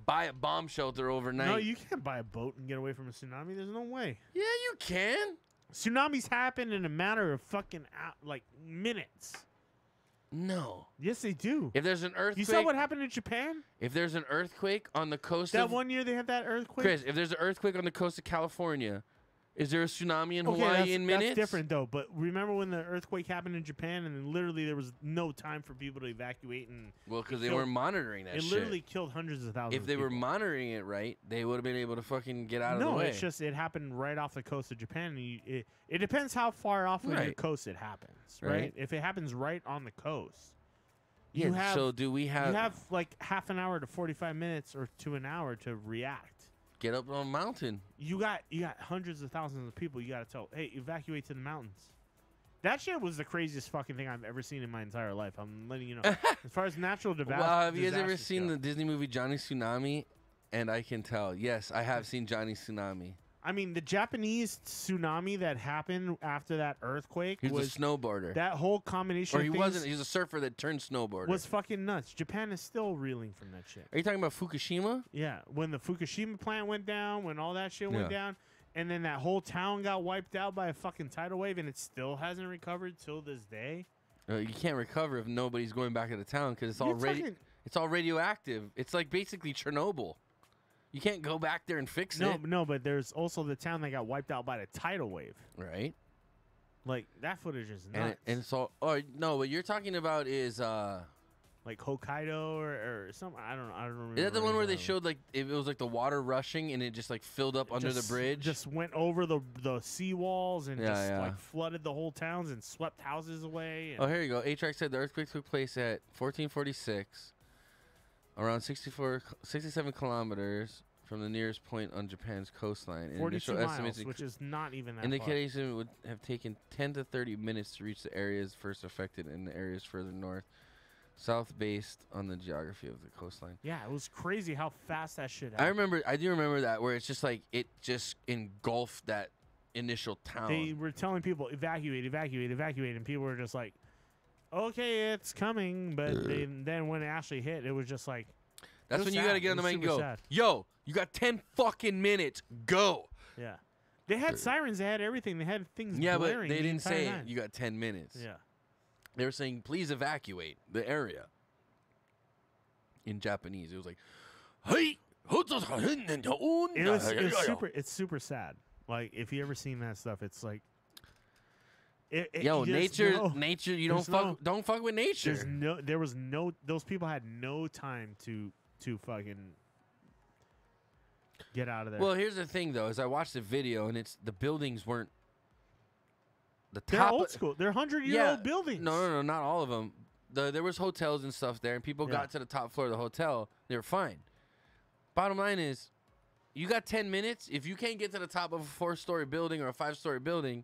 Speaker 1: buy a bomb shelter overnight.
Speaker 2: No, you can't buy a boat and get away from a tsunami. There's no way.
Speaker 1: Yeah, you can.
Speaker 2: Tsunamis happen in a matter of fucking out, like minutes.
Speaker 1: No.
Speaker 2: Yes, they do.
Speaker 1: If there's an earthquake,
Speaker 2: You saw what happened in Japan?
Speaker 1: if there's an earthquake on the coast
Speaker 2: That
Speaker 1: of
Speaker 2: one year they had that earthquake.
Speaker 1: Chris, if there's an earthquake on the coast of California, is there a tsunami in
Speaker 2: okay,
Speaker 1: Hawaii
Speaker 2: that's,
Speaker 1: in minutes?
Speaker 2: that's different though. But remember when the earthquake happened in Japan and then literally there was no time for people to evacuate and
Speaker 1: Well, because they
Speaker 2: killed-
Speaker 1: weren't monitoring that
Speaker 2: It
Speaker 1: shit.
Speaker 2: literally killed hundreds of thousands.
Speaker 1: if
Speaker 2: of
Speaker 1: they were monitoring it right, they would have been able to fucking get out of
Speaker 2: no,
Speaker 1: the way.
Speaker 2: No, it's just it happened right off the coast of Japan. And you, it, it depends how far off of your coast it happens, right?
Speaker 1: Right.
Speaker 2: If it happens right on the coast,
Speaker 1: yeah.
Speaker 2: have
Speaker 1: so do we have,
Speaker 2: you have like half an hour to forty five minutes or to an hour to react.
Speaker 1: Get up on a mountain?
Speaker 2: You got you got hundreds of thousands of people. You got to tell, hey, evacuate to the mountains. That shit was the craziest fucking thing I've ever seen in my entire life. I'm letting you know. <laughs> as far as natural diva-
Speaker 1: Well, have you guys ever seen
Speaker 2: go.
Speaker 1: the Disney movie Johnny Tsunami? And I can tell. Yes, I have seen Johnny Tsunami.
Speaker 2: I mean, the Japanese tsunami that happened after that earthquake
Speaker 1: He was, a snowboarder.
Speaker 2: that whole combination.
Speaker 1: or he
Speaker 2: of
Speaker 1: wasn't. He was a surfer that turned snowboarder.
Speaker 2: was fucking nuts. Japan is still reeling from that shit.
Speaker 1: Are you talking about Fukushima?
Speaker 2: Yeah, when the Fukushima plant went down, when all that shit went down, and then that whole town got wiped out by a fucking tidal wave, and it still hasn't recovered till this day.
Speaker 1: Uh, you can't recover if nobody's going back into town because it's
Speaker 2: You're
Speaker 1: all It's all radioactive. It's like basically Chernobyl. You can't go back there and fix it.
Speaker 2: No,
Speaker 1: it.
Speaker 2: no, but there's also the town that got wiped out by the tidal wave.
Speaker 1: Right.
Speaker 2: Like that footage is
Speaker 1: And,
Speaker 2: nuts.
Speaker 1: and it's all. Oh no, what you're talking about is. uh
Speaker 2: like Hokkaido or, or some. I don't know. I don't remember.
Speaker 1: Is that the one where they showed like it was like the water rushing and it just like filled up under the bridge?
Speaker 2: Just went over the the seawalls and
Speaker 1: Yeah,
Speaker 2: just
Speaker 1: yeah.
Speaker 2: like flooded the whole towns and swept houses away. And
Speaker 1: Oh, here you go. A-Track said the earthquake took place at 1446, around 64, 67 kilometers from the nearest point on Japan's coastline. And
Speaker 2: 42
Speaker 1: initial
Speaker 2: miles, which is not even that far.
Speaker 1: indication would have taken 10 to 30 minutes to reach the areas first affected and the areas further north, south based on the geography of the coastline.
Speaker 2: Yeah, it was crazy how fast that shit.
Speaker 1: I remember, I do remember that where it's just like it just engulfed that initial town.
Speaker 2: They were telling people evacuate, evacuate, evacuate, and people were just like, "Okay, it's coming." But they, then when it actually hit, it was just like,
Speaker 1: That's
Speaker 2: was
Speaker 1: when you got to get on the
Speaker 2: was
Speaker 1: mic and go,
Speaker 2: sad.
Speaker 1: "Yo, you got 10 fucking minutes. Go."
Speaker 2: yeah. They had sirens. They had everything. They had things.
Speaker 1: Yeah, but they
Speaker 2: the
Speaker 1: didn't say
Speaker 2: night.
Speaker 1: you got 10 minutes.
Speaker 2: Yeah.
Speaker 1: They were saying, please evacuate the area. In Japanese. It was like, hey,
Speaker 2: It was, it's <laughs> super. It's super sad. Like if you ever seen that stuff, it's like. It, it-
Speaker 1: Yo,
Speaker 2: just
Speaker 1: nature,
Speaker 2: know-
Speaker 1: nature, you don't fuck,
Speaker 2: no-
Speaker 1: don't fuck with nature.
Speaker 2: There's no. There was no. Those people had no time to to fucking get out of there.
Speaker 1: Well, here's the thing though, is I watched the video and it's the buildings weren't the
Speaker 2: they're
Speaker 1: top
Speaker 2: old school. They're hundred year
Speaker 1: yeah,
Speaker 2: old buildings.
Speaker 1: No, no, no, not all of them. the, there was hotels and stuff there, and people
Speaker 2: Yeah.
Speaker 1: got to the top floor of the hotel. They were fine. Bottom line is, you got 10 minutes. If you can't get to the top of a four-story building or a five-story building,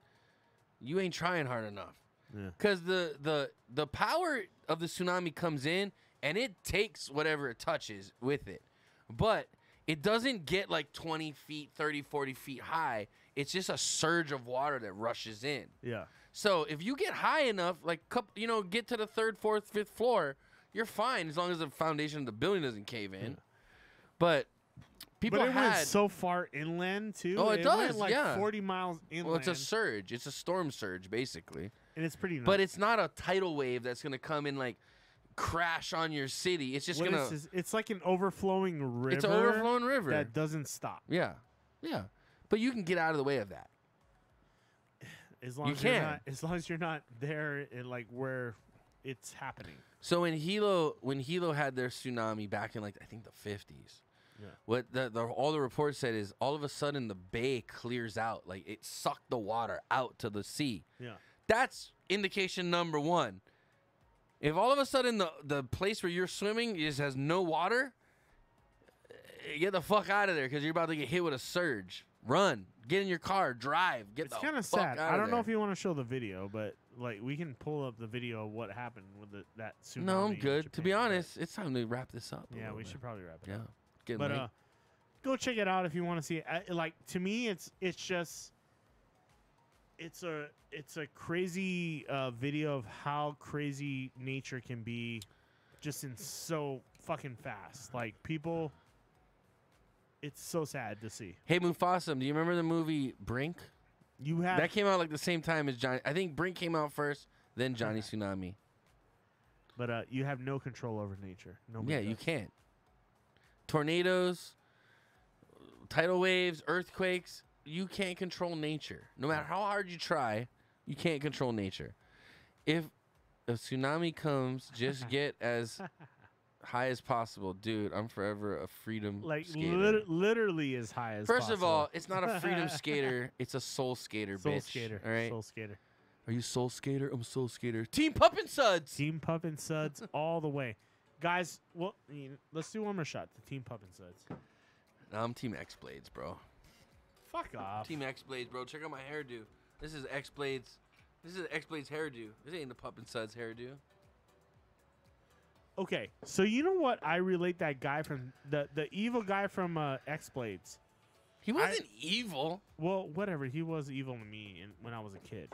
Speaker 1: you ain't trying hard enough.
Speaker 2: Yeah.
Speaker 1: Because the the the power of the tsunami comes in and it takes whatever it touches with it, but it doesn't get like 20 feet, 30, 40 feet high. It's just a surge of water that rushes in.
Speaker 2: Yeah.
Speaker 1: So if you get high enough, like coup- you know, get to the third, fourth, fifth floor, you're fine as long as the foundation of the building doesn't cave in. But people
Speaker 2: but it
Speaker 1: had
Speaker 2: went so far inland too.
Speaker 1: Oh, it
Speaker 2: went
Speaker 1: does,
Speaker 2: like
Speaker 1: yeah.
Speaker 2: 40 miles inland.
Speaker 1: well, it's a surge. It's a storm surge, basically.
Speaker 2: and it's pretty.
Speaker 1: But it's not a tidal wave that's gonna come and like crash on your city. It's just
Speaker 2: What
Speaker 1: gonna.
Speaker 2: is? It's like an overflowing river.
Speaker 1: It's an overflowing river.
Speaker 2: that doesn't stop.
Speaker 1: yeah, yeah. But you can get out of the way of that.
Speaker 2: As long
Speaker 1: You
Speaker 2: as you're not, as long as you're not there, in like where it's happening.
Speaker 1: So when Hilo when Hilo had their tsunami back in like I think the fifties,
Speaker 2: Yeah.
Speaker 1: what the, the all the reports said is all of a sudden the bay clears out, like it sucked the water out to the sea.
Speaker 2: Yeah.
Speaker 1: That's indication number one. If all of a sudden the the place where you're swimming just has no water, eh, get the fuck out of there because you're about to get hit with a surge. Run, get in your car, drive, get
Speaker 2: It's
Speaker 1: the
Speaker 2: kind of
Speaker 1: fuck
Speaker 2: sad.
Speaker 1: out
Speaker 2: I don't know if you want to show the video, but like we can pull up the video of what happened with the, that tsunami.
Speaker 1: No, I'm good. To be honest, it's time to wrap this up.
Speaker 2: Yeah, we
Speaker 1: bit.
Speaker 2: should probably wrap it
Speaker 1: Yeah,
Speaker 2: up.
Speaker 1: Getting
Speaker 2: But
Speaker 1: late.
Speaker 2: uh, go check it out if you want to see it. I, like to me, it's it's just it's a it's a crazy uh, video of how crazy nature can be, just in so fucking fast. Like people, it's so sad to see.
Speaker 1: Hey Mufasa, do you remember the movie Brink?
Speaker 2: You have
Speaker 1: That came out like the same time as Johnny. I think Brink came out first, then Johnny Tsunami.
Speaker 2: but uh, you have no control over nature. Nobody
Speaker 1: yeah, you can't. Tornadoes, tidal waves, earthquakes, you can't control nature. No matter how hard you try, you can't control nature. If a tsunami comes, just <laughs> get as high as possible. Dude, I'm forever a freedom
Speaker 2: like
Speaker 1: skater.
Speaker 2: lit- literally as high as.
Speaker 1: First of all, it's not a freedom skater, <laughs> it's a soul skater,
Speaker 2: Soul
Speaker 1: bitch.
Speaker 2: skater.
Speaker 1: All right.
Speaker 2: Soul skater.
Speaker 1: Are you soul skater? I'm soul skater. Team Pup and Suds.
Speaker 2: Team Pup and Suds all the way, guys. Well, you know, let's do one more shot. The Team Pup Suds.
Speaker 1: I'm Team X Blades, bro.
Speaker 2: Fuck off.
Speaker 1: Team X Blades, bro. Check out my hairdo. This is X Blades. This is X Blades hairdo. This ain't the Pup and Suds hairdo.
Speaker 2: Okay, so you know what? I relate that guy from the the evil guy from uh, X Blades.
Speaker 1: He wasn't evil.
Speaker 2: Well, whatever. He was evil to me in, when I was a kid.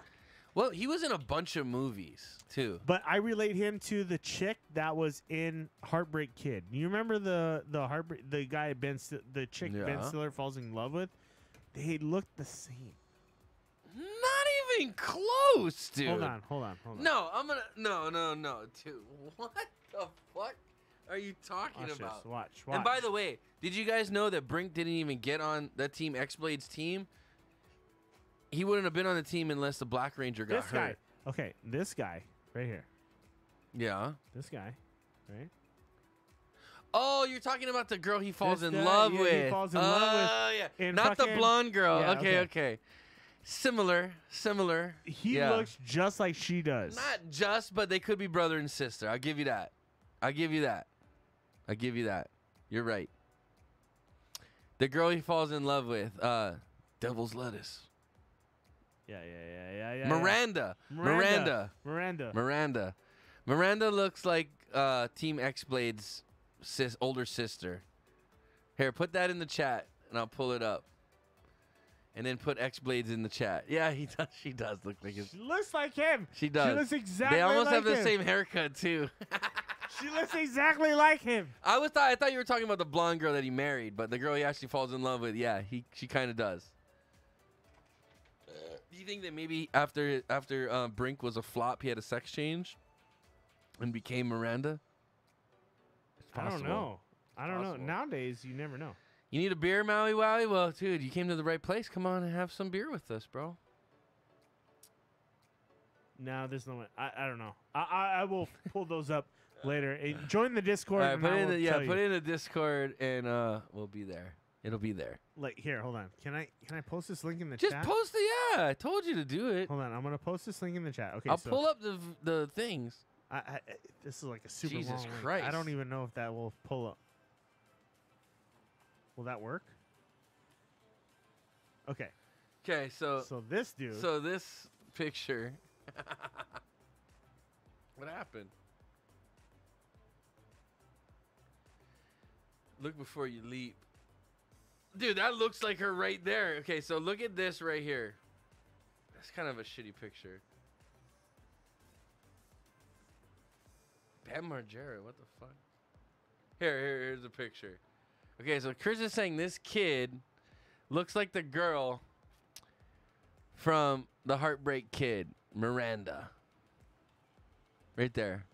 Speaker 1: Well, he was in a bunch of movies too.
Speaker 2: But I relate him to the chick that was in Heartbreak Kid. You remember the the heartbreak the guy Ben the chick Ben Stiller falls in love with? They looked the same.
Speaker 1: Not even close, dude.
Speaker 2: Hold on, hold on, hold on.
Speaker 1: No, I'm gonna. No, no, no, dude. <laughs> What the fuck are you talking
Speaker 2: Watch this,
Speaker 1: about?
Speaker 2: watch,
Speaker 1: And by the way, did you guys know that Brink didn't even get on that team X Blades team? He wouldn't have been on the team unless the Black Ranger got
Speaker 2: This
Speaker 1: hurt.
Speaker 2: guy. Okay, this guy right here.
Speaker 1: Yeah.
Speaker 2: This guy, right?
Speaker 1: Oh, you're talking about the girl he falls
Speaker 2: This
Speaker 1: in
Speaker 2: guy,
Speaker 1: love
Speaker 2: yeah, he
Speaker 1: with.
Speaker 2: falls in love with
Speaker 1: Oh, yeah. Not the blonde girl.
Speaker 2: Yeah,
Speaker 1: okay,
Speaker 2: okay.
Speaker 1: okay. Similar, similar.
Speaker 2: He
Speaker 1: yeah.
Speaker 2: looks just like she does.
Speaker 1: Not just, but they could be brother and sister. I'll give you that. I'll give you that. I'll give you that. You're right. The girl he falls in love with, uh, Devil's Lettuce.
Speaker 2: Yeah, yeah, yeah, yeah, yeah.
Speaker 1: Miranda.
Speaker 2: Miranda.
Speaker 1: Miranda.
Speaker 2: Miranda.
Speaker 1: Miranda. Looks like uh, Team X Blade's sis- older sister. Here, put that in the chat, and I'll pull it up. And then put X Blades in the chat. <laughs> Yeah, he does. She does look like his.
Speaker 2: She looks like him.
Speaker 1: She does.
Speaker 2: She looks exactly like him.
Speaker 1: They almost
Speaker 2: like
Speaker 1: have the
Speaker 2: him.
Speaker 1: same haircut too. <laughs>
Speaker 2: She looks exactly like him.
Speaker 1: I was thought I thought you were talking about the blonde girl that he married, but the girl he actually falls in love with, yeah, he she kind of does. You think that maybe after after uh, Brink was a flop, he had a sex change and became Miranda? It's
Speaker 2: I don't know. I don't
Speaker 1: Possible.
Speaker 2: know. Nowadays, you never know.
Speaker 1: You need a beer, Maui Wowie? Well, dude, you came to the right place. Come on and have some beer with us, bro.
Speaker 2: No, there's no way. I, I don't know. I, I, I will <laughs> pull those up later. Eh, Join the Discord.
Speaker 1: right,
Speaker 2: and
Speaker 1: put
Speaker 2: I
Speaker 1: it in
Speaker 2: will
Speaker 1: the, yeah,
Speaker 2: tell
Speaker 1: put it in the Discord, and uh, we'll be there. It'll be there.
Speaker 2: Like here, hold on. Can I can I post this link in the chat?
Speaker 1: Just
Speaker 2: chat?
Speaker 1: post it. Yeah, I told you to do it.
Speaker 2: Hold on. I'm gonna post this link in the chat. Okay.
Speaker 1: I'll
Speaker 2: so
Speaker 1: pull up the the things.
Speaker 2: I, I, this is like a super
Speaker 1: Jesus
Speaker 2: long link. I don't even know if that will pull up. Will that work? Okay.
Speaker 1: Okay, so
Speaker 2: So this dude.
Speaker 1: so this picture. <laughs> what happened? Look before you leap. Dude, that looks like her right there. Okay, so look at this right here. That's kind of a shitty picture. Bam Margera, what the fuck? Here, here, here's a picture. Okay, so Chris is saying this kid looks like the girl from the Heartbreak Kid, Miranda. Right there.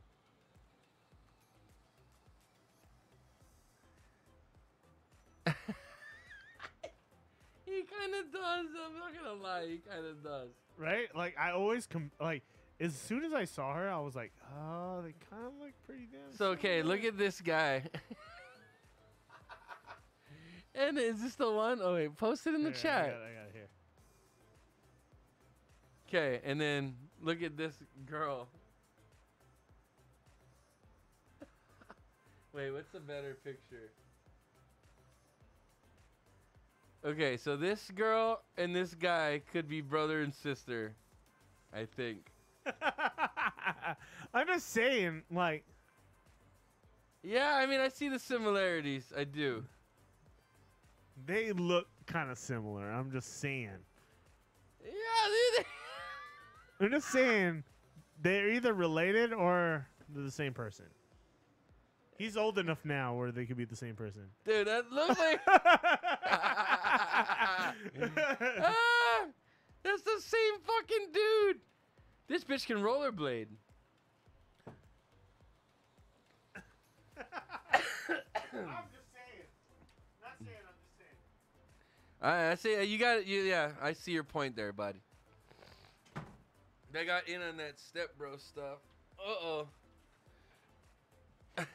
Speaker 1: <laughs> kind of does. I'm not gonna lie. He kind of does.
Speaker 2: right? Like I always com- like as soon as I saw her, I was like, oh, they kind of look pretty damn.
Speaker 1: So okay, look at this guy. <laughs> and is this the one? Oh wait, post it in the
Speaker 2: Here, I
Speaker 1: chat.
Speaker 2: got I got it here.
Speaker 1: Okay, and then look at this girl. <laughs> Wait, what's a better picture? Okay, so this girl and this guy could be brother and sister. I think. <laughs>
Speaker 2: I'm just saying, like,
Speaker 1: Yeah, I mean, I see the similarities. I do.
Speaker 2: they look kind of similar. I'm just saying.
Speaker 1: Yeah, dude. <laughs>
Speaker 2: I'm just saying they're either related or they're the same person. He's old enough now where they could be the same person.
Speaker 1: Dude, that looks like. <laughs> Ah, <laughs> that's the same fucking dude. This bitch can rollerblade.
Speaker 2: I'm just saying. Not saying. I'm just saying.
Speaker 1: All right, I see. You got it. You, yeah, I see your point there, buddy. They got in on that step bro stuff. Uh oh. <laughs>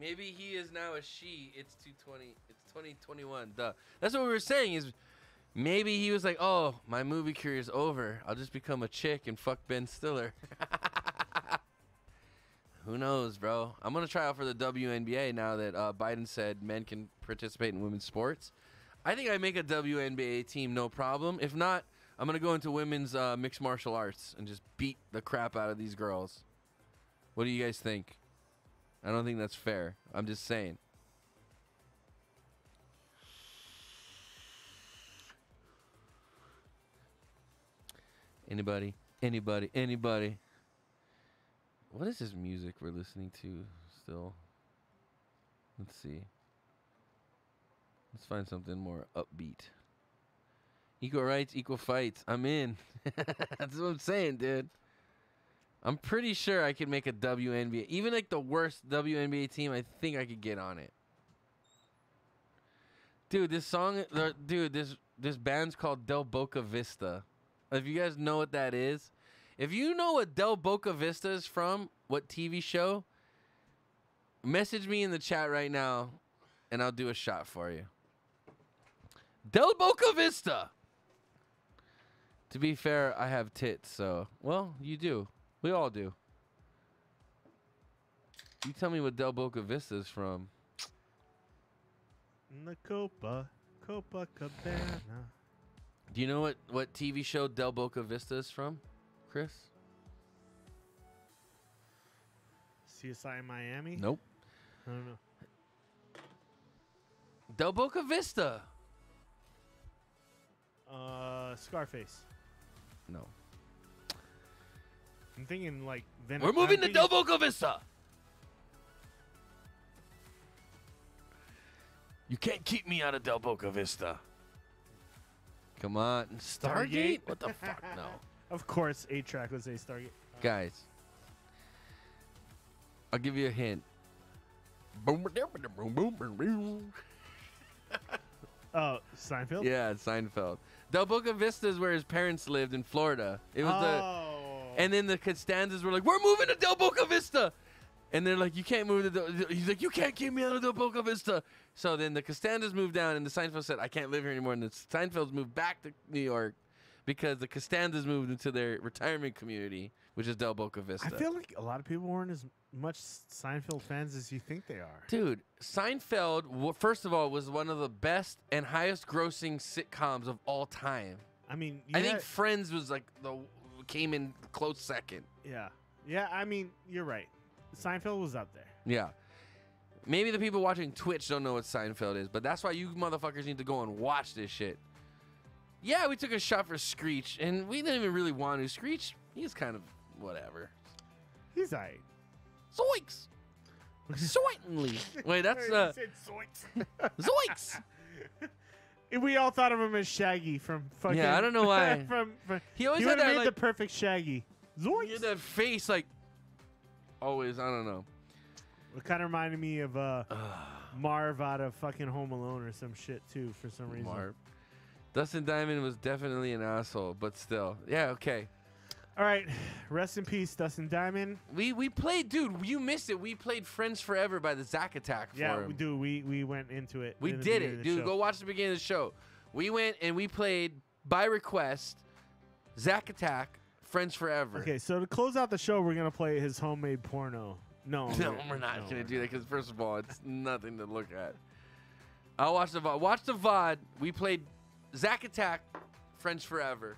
Speaker 1: Maybe he is now a she. It's 220. It's 2021. Duh. That's what we were saying. Is maybe he was like, oh, my movie career is over. I'll just become a chick and fuck Ben Stiller. <laughs> Who knows, bro? I'm gonna try out for the WNBA now that uh, Biden said men can participate in women's sports. I think I make a WNBA team no problem. If not, I'm gonna go into women's uh, mixed martial arts and just beat the crap out of these girls. What do you guys think? I don't think that's fair. I'm just saying. Anybody? Anybody? Anybody? What is this music we're listening to still? Let's see. Let's find something more upbeat. Equal rights, equal fights. I'm in. <laughs> That's what I'm saying, dude. I'm pretty sure I could make a WNBA. Even like the worst WNBA team, I think I could get on it. Dude, this song, dude, this this band's called Del Boca Vista. If you guys know what that is, if you know what Del Boca Vista is from, what TV show, message me in the chat right now, and I'll do a shot for you. Del Boca Vista. To be fair, I have tits, so well, you do. We all do. You tell me what Del Boca Vista is from.
Speaker 2: The Copa, Copacabana.
Speaker 1: Do you know what what TV show Del Boca Vista is from, Chris?
Speaker 2: CSI Miami.
Speaker 1: Nope.
Speaker 2: I don't know.
Speaker 1: Del Boca Vista.
Speaker 2: Uh, Scarface.
Speaker 1: No.
Speaker 2: I'm thinking like.
Speaker 1: We're moving
Speaker 2: I'm
Speaker 1: to Del Boca Vista. You can't keep me out of Del Boca Vista. Come on, Stargate? What the fuck? No, <laughs>
Speaker 2: Of course, eight track was a Stargate.
Speaker 1: Uh, guys. I'll give you a hint. Boom, boom, boom, boom, boom, boom. <laughs>
Speaker 2: Oh, Seinfeld.
Speaker 1: Yeah, Seinfeld. Del Boca Vista is where his parents lived in Florida. It was
Speaker 2: Oh.
Speaker 1: the, and then the Costanzas were like, "We're moving to Del Boca Vista," and they're like, "You can't move to." Del-. He's like, "You can't keep me out of Del Boca Vista." So then the Costanzas moved down, and the Seinfeld said, "I can't live here anymore." And the Seinfelds moved back to New York because the Costanzas moved into their retirement community, which is Del Boca Vista.
Speaker 2: I feel like a lot of people weren't as much Seinfeld fans as you think they are.
Speaker 1: Dude, Seinfeld, first of all, was one of the best and highest grossing sitcoms of all time.
Speaker 2: I mean,
Speaker 1: I think Friends was like the came in close second.
Speaker 2: yeah, yeah. I mean, you're right. Seinfeld was up there.
Speaker 1: Yeah. Maybe the people watching Twitch don't know what Seinfeld is, but that's why you motherfuckers need to go and watch this shit. Yeah, we took a shot for Screech, and we didn't even really want to. Screech, he's kind of whatever.
Speaker 2: He's alright.
Speaker 1: Zoinks! Certainly. <laughs> Wait, that's uh, Zoinks!
Speaker 2: And <laughs> we all thought of him as Shaggy from fucking.
Speaker 1: Yeah, I don't know why. <laughs>
Speaker 2: from, from
Speaker 1: He always
Speaker 2: he
Speaker 1: had that,
Speaker 2: made the perfect Shaggy. Zoinks!
Speaker 1: He had that face like always. I don't know.
Speaker 2: It kind of reminded me of uh, <sighs> Marv out of fucking Home Alone or some shit too, for some reason.
Speaker 1: Marv. Dustin Diamond was definitely an asshole, but still, yeah, okay.
Speaker 2: All right, rest in peace, Dustin Diamond.
Speaker 1: We we played, dude. You missed it. We played "Friends Forever" by the Zack Attack for
Speaker 2: Yeah,
Speaker 1: him.
Speaker 2: we do. We we went into it.
Speaker 1: We
Speaker 2: in
Speaker 1: did it, dude.
Speaker 2: show.
Speaker 1: Go watch the beginning of the show. We went and we played by request, Zack Attack, Friends Forever.
Speaker 2: Okay, so to close out the show, we're gonna play his homemade porno. No, <laughs>
Speaker 1: No, we're not
Speaker 2: no,
Speaker 1: gonna
Speaker 2: we're
Speaker 1: do that because first of all, it's nothing to look at. I'll watch the VOD. Watch the VOD. We played Zack Attack, Friends Forever.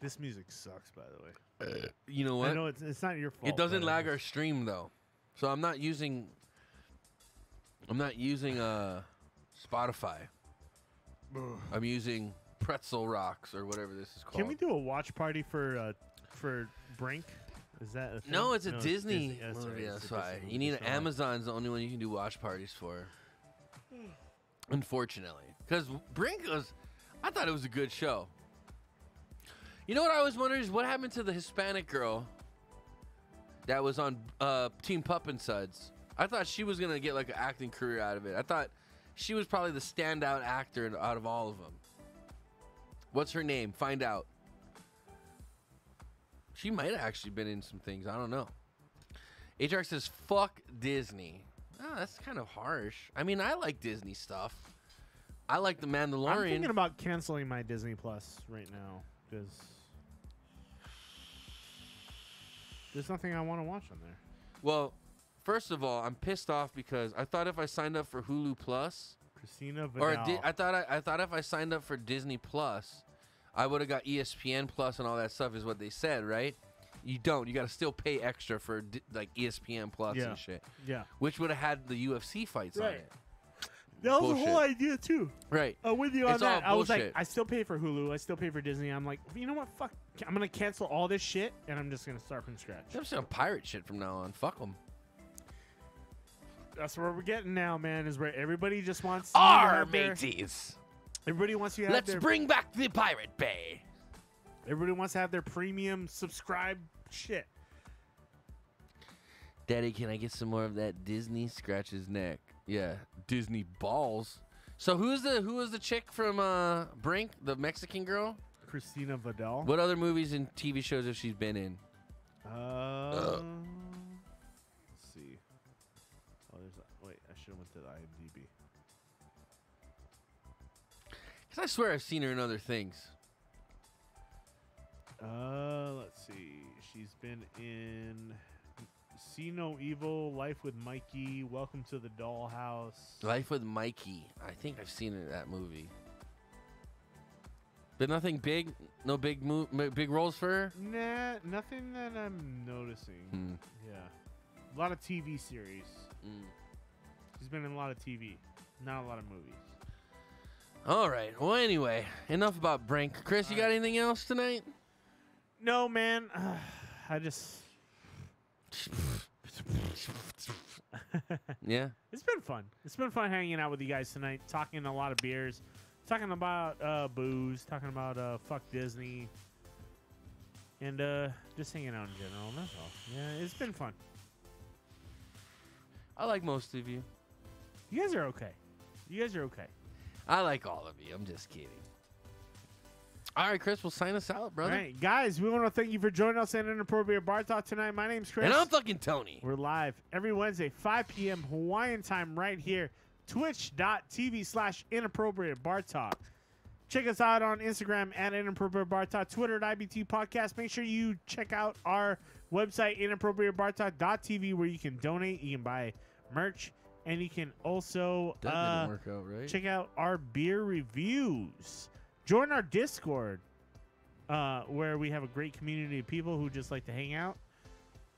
Speaker 2: This music sucks, by the way.
Speaker 1: You know what?
Speaker 2: I know it's, it's not your fault.
Speaker 1: It doesn't lag our stream though, so I'm not using. I'm not using uh, Spotify. I'm using Pretzel Rocks or whatever this is called.
Speaker 2: Can we do a watch party for uh, for Brink? Is that a thing?
Speaker 1: No, it's a Disney
Speaker 2: right,
Speaker 1: movie.
Speaker 2: it's a
Speaker 1: That's why
Speaker 2: Disney
Speaker 1: you
Speaker 2: movie,
Speaker 1: need
Speaker 2: sorry.
Speaker 1: Amazon's the only one you can do watch parties for. Unfortunately, because Brink was, I thought it was a good show. You know what I always wondering is what happened to the Hispanic girl that was on uh, Team Pup and Suds. I thought she was gonna get like an acting career out of it. I thought she was probably the standout actor out of all of them. What's her name? Find out. She might have actually been in some things. I don't know. HR says, fuck Disney. Oh, that's kind of harsh. I mean, I like Disney stuff. I like The Mandalorian.
Speaker 2: I'm thinking about canceling my Disney Plus right now because there's nothing I want to watch on there.
Speaker 1: well, first of all, I'm pissed off because I thought if I signed up for Hulu Plus,
Speaker 2: Christina
Speaker 1: or
Speaker 2: Vidal.
Speaker 1: di- I thought I, I thought if I signed up for Disney Plus, I would have got ESPN Plus and all that stuff. Is what they said, right? You don't. You got to still pay extra for di- like ESPN Plus
Speaker 2: Yeah.
Speaker 1: and shit.
Speaker 2: Yeah.
Speaker 1: Which would have had the UFC fights on
Speaker 2: Right.
Speaker 1: it.
Speaker 2: That was the whole
Speaker 1: Bullshit.
Speaker 2: idea too.
Speaker 1: Right.
Speaker 2: I'm with you on
Speaker 1: It's all
Speaker 2: that. I was like,
Speaker 1: bullshit.
Speaker 2: I still pay for Hulu. I still pay for Disney. I'm like, you know what? Fuck. I'm gonna cancel all this shit, and I'm just gonna start from scratch.
Speaker 1: I'm just gonna pirate shit from now on. Fuck them.
Speaker 2: That's where we're getting now, man. Is where everybody just wants. to
Speaker 1: Our
Speaker 2: have their-
Speaker 1: mateys.
Speaker 2: Everybody wants you to
Speaker 1: Let's
Speaker 2: their,
Speaker 1: bring back the Pirate Bay.
Speaker 2: Everybody wants to have their premium subscribe shit.
Speaker 1: Daddy, can I get some more of that Disney scratch his neck? Yeah, Disney balls. So who's the who is the chick from uh Brink, the Mexican girl?
Speaker 2: Christina Vidal.
Speaker 1: What other movies and TV shows have she been in?
Speaker 2: Uh, let's I
Speaker 1: swear I've seen her in other things.
Speaker 2: Uh, let's see. She's been in See No Evil, Life with Mikey, Welcome to the Dollhouse.
Speaker 1: Life with Mikey. I think I've seen it, in that movie. But nothing big, no big mo- big roles for her.
Speaker 2: Nah, nothing that I'm noticing.
Speaker 1: Hmm.
Speaker 2: Yeah, a lot of TV series.
Speaker 1: Mm.
Speaker 2: She's been in a lot of TV, not a lot of movies.
Speaker 1: All right. Well, anyway, enough about Brink. Chris, you got anything else tonight?
Speaker 2: No, man. <sighs> I just. <laughs>
Speaker 1: Yeah.
Speaker 2: It's been fun. It's been fun hanging out with you guys tonight, talking a lot of beers, talking about uh, booze, talking about uh, fuck Disney, and uh, just hanging out in general. That's all. Yeah, it's been fun.
Speaker 1: I like most of you.
Speaker 2: You guys are okay. You guys are okay.
Speaker 1: I like all of you. I'm just kidding. All right, Chris, we'll sign us out,
Speaker 2: All
Speaker 1: brother.
Speaker 2: right, guys, we want to thank you for joining us at Inappropriate Bar Talk tonight. My name's Chris.
Speaker 1: And I'm fucking Tony.
Speaker 2: We're live every Wednesday, 5 p.m. Hawaiian time, right here, twitch.tv slash inappropriate bar talk. Check us out on Instagram at inappropriate bar talk, Twitter at IBT podcast. Make sure you check out our website, inappropriatebartalk.tv, where you can donate, you can buy merch, and you can also uh,
Speaker 1: work out, right?
Speaker 2: check out our beer reviews. Join our Discord, uh, where we have a great community of people who just like to hang out.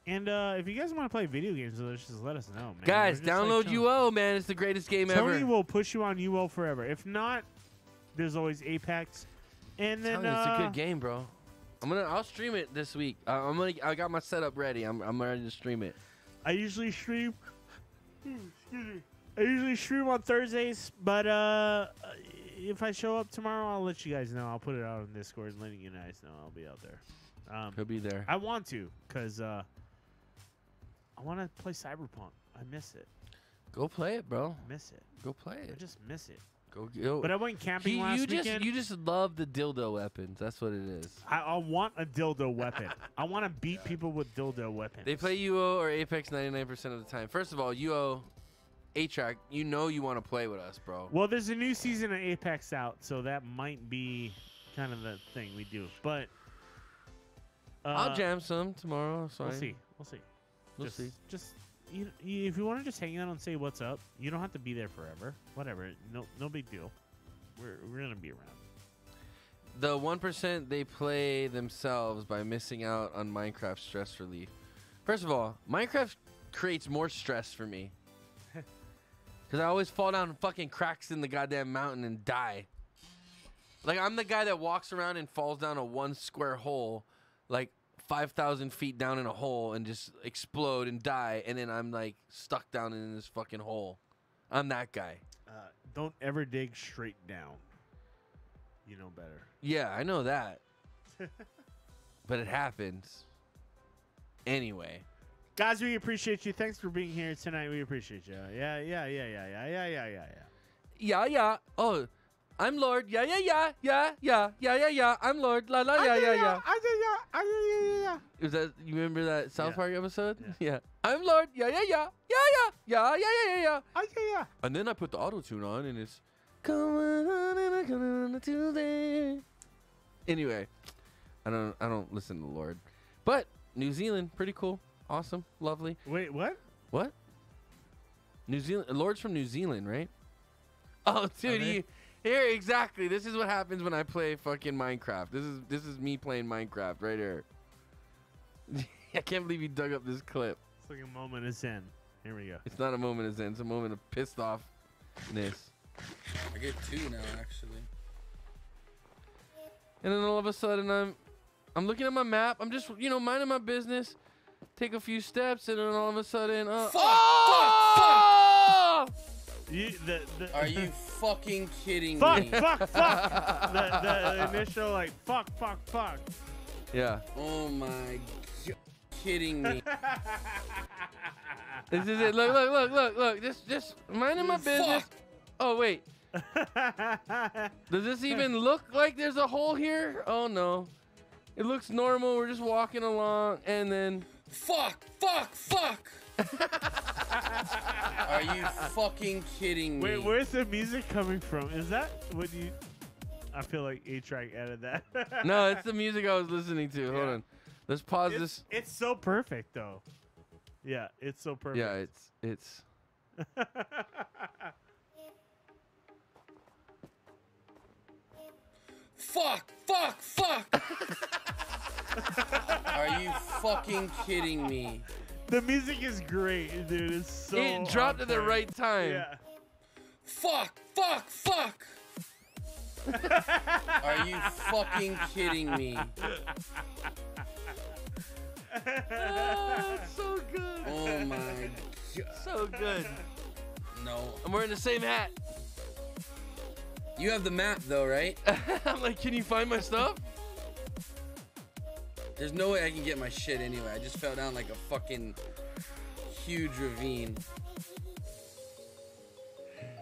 Speaker 2: And uh, if you guys want to play video games with us, just let us know, man.
Speaker 1: Guys,
Speaker 2: We're like,
Speaker 1: download. UO, man. It's the greatest game
Speaker 2: Tony
Speaker 1: ever.
Speaker 2: will push you on UO forever. If not, there's always Apex. And then
Speaker 1: Tell you, it's a
Speaker 2: uh,
Speaker 1: good game, bro. I'm gonna. I'll stream it this week. Uh, I'm gonna. I got my setup ready. I'm. I'm ready to stream it.
Speaker 2: I usually stream. I usually stream on Thursdays, but uh, if I show up tomorrow, I'll let you guys know. I'll put it out on Discord, letting you guys know I'll be out there. Um,
Speaker 1: He'll be there.
Speaker 2: I want to, cause uh, I want to play Cyberpunk. I miss it.
Speaker 1: Go play it, bro.
Speaker 2: Miss it.
Speaker 1: Go play
Speaker 2: I
Speaker 1: it.
Speaker 2: just miss it.
Speaker 1: Go. go.
Speaker 2: But I went camping
Speaker 1: He-
Speaker 2: last
Speaker 1: you just.
Speaker 2: weekend.
Speaker 1: You just love the dildo weapons. That's what it is.
Speaker 2: I, I want a dildo weapon. <laughs> I want to beat people with dildo weapons.
Speaker 1: They play UO or Apex 99% of the time. First of all, UO, A track. You know you want to play with us, bro.
Speaker 2: Well, there's a new season of Apex out, so that might be kind of the thing we do. But uh,
Speaker 1: I'll jam some tomorrow. It's
Speaker 2: We'll see. We'll see.
Speaker 1: We'll
Speaker 2: just,
Speaker 1: see.
Speaker 2: Just you, you, if you want to just hang out and say what's up, you don't have to be there forever. Whatever. No, no big deal. We're we're gonna be around.
Speaker 1: The one percent they play themselves by missing out on Minecraft stress relief. First of all, Minecraft creates more stress for me. Cause I always fall down fucking cracks in the goddamn mountain and die. Like I'm the guy that walks around and falls down a one square hole, like five thousand feet down in a hole and just explode and die, and then I'm like stuck down in this fucking hole. I'm that guy.
Speaker 2: Uh, don't ever dig straight down. You know better.
Speaker 1: Yeah, I know that. <laughs> but it happens. Anyway.
Speaker 2: Guys, we appreciate you. Thanks for being here tonight. We appreciate you. Yeah, yeah, yeah, yeah, yeah, yeah, yeah, yeah, yeah.
Speaker 1: Yeah, yeah. Oh, I'm Lorde. Yeah, yeah, yeah, yeah, yeah, yeah, yeah, yeah. I'm Lorde. La la, yeah, yeah, yeah.
Speaker 2: yeah.
Speaker 1: Is that you remember that South
Speaker 2: Yeah.
Speaker 1: Park episode? Yeah. I'm Lorde. Yeah, yeah, yeah, yeah, yeah, yeah, yeah, yeah, yeah, yeah.
Speaker 2: yeah, yeah.
Speaker 1: And then I put the auto tune on, and it's coming on and coming on a Tuesday. Anyway, I don't, I don't listen to Lorde, but New Zealand, pretty cool, awesome, lovely.
Speaker 2: Wait, what?
Speaker 1: What? New Zealand. Lorde's from New Zealand, right? Oh, <laughs> dude, you, here exactly. This is what happens when I play fucking Minecraft. This is this is me playing Minecraft right here. <laughs> I can't believe you dug up this clip.
Speaker 2: It's like a moment of zen. Here we go.
Speaker 1: It's not a moment of zen. It's a moment of pissed offness.
Speaker 14: I get two now, actually.
Speaker 1: And then all of a sudden, I'm I'm looking at my map. I'm just you know minding my business. Take a few steps, and then all of a sudden, uh,
Speaker 14: Fuck,
Speaker 1: oh!
Speaker 2: You, the, the,
Speaker 14: Are you <laughs> fucking kidding
Speaker 2: fuck,
Speaker 14: me?
Speaker 2: fuck, fuck. <laughs> the, the initial like fuck, fuck, fuck.
Speaker 1: Yeah.
Speaker 14: Oh my god. Kidding me. <laughs>
Speaker 1: This is it. Look, look, look, look, look. Just, just minding my business. Oh wait. Does this even look like there's a hole here? Oh no. It looks normal. We're just walking along, and then
Speaker 14: fuck, fuck, fuck. <laughs> Are you fucking kidding me?
Speaker 2: Wait, where's the music coming from? Is that what you? I feel like A Track added that. <laughs>
Speaker 1: no, it's the music I was listening to. Hold
Speaker 2: Yeah.
Speaker 1: on. Let's pause
Speaker 2: It's,
Speaker 1: this.
Speaker 2: it's so perfect though. Yeah, it's so perfect.
Speaker 1: Yeah, it's it's. <laughs>
Speaker 14: Fuck, fuck, fuck. Are you fucking kidding me?
Speaker 2: the music is great, dude. It's so.
Speaker 1: it dropped
Speaker 2: on
Speaker 1: at the right time.
Speaker 2: Yeah.
Speaker 14: Fuck, fuck, fuck. Are you fucking kidding me?
Speaker 1: Oh, it's so good.
Speaker 14: Oh my god.
Speaker 1: So good.
Speaker 14: No.
Speaker 1: I'm wearing the same hat.
Speaker 14: You have the map though, right? <laughs>
Speaker 1: I'm like, can you find my stuff?
Speaker 14: There's no way I can get my shit anyway. I just fell down like a fucking huge ravine.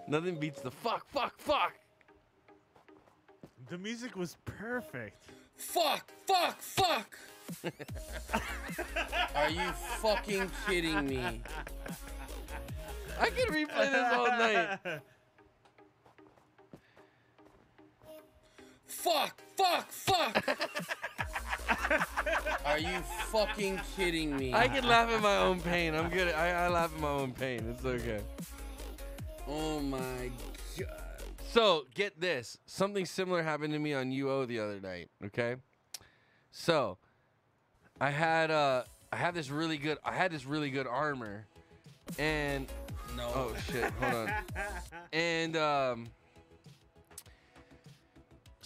Speaker 1: Nothing beats the fuck, fuck, fuck.
Speaker 2: The music was perfect.
Speaker 14: Fuck, fuck, fuck. Are you fucking kidding me?
Speaker 1: I can replay this all night.
Speaker 14: Fuck, fuck, fuck. Are you fucking kidding me?
Speaker 1: I can laugh at my own pain. I'm good. I, I laugh at my own pain. It's okay.
Speaker 14: Oh my god.
Speaker 1: So get this. Something similar happened to me on UO the other night. Okay. So I had uh I had this really good I had this really good armor, and
Speaker 14: no.
Speaker 1: Oh shit. Hold on. <laughs> and um.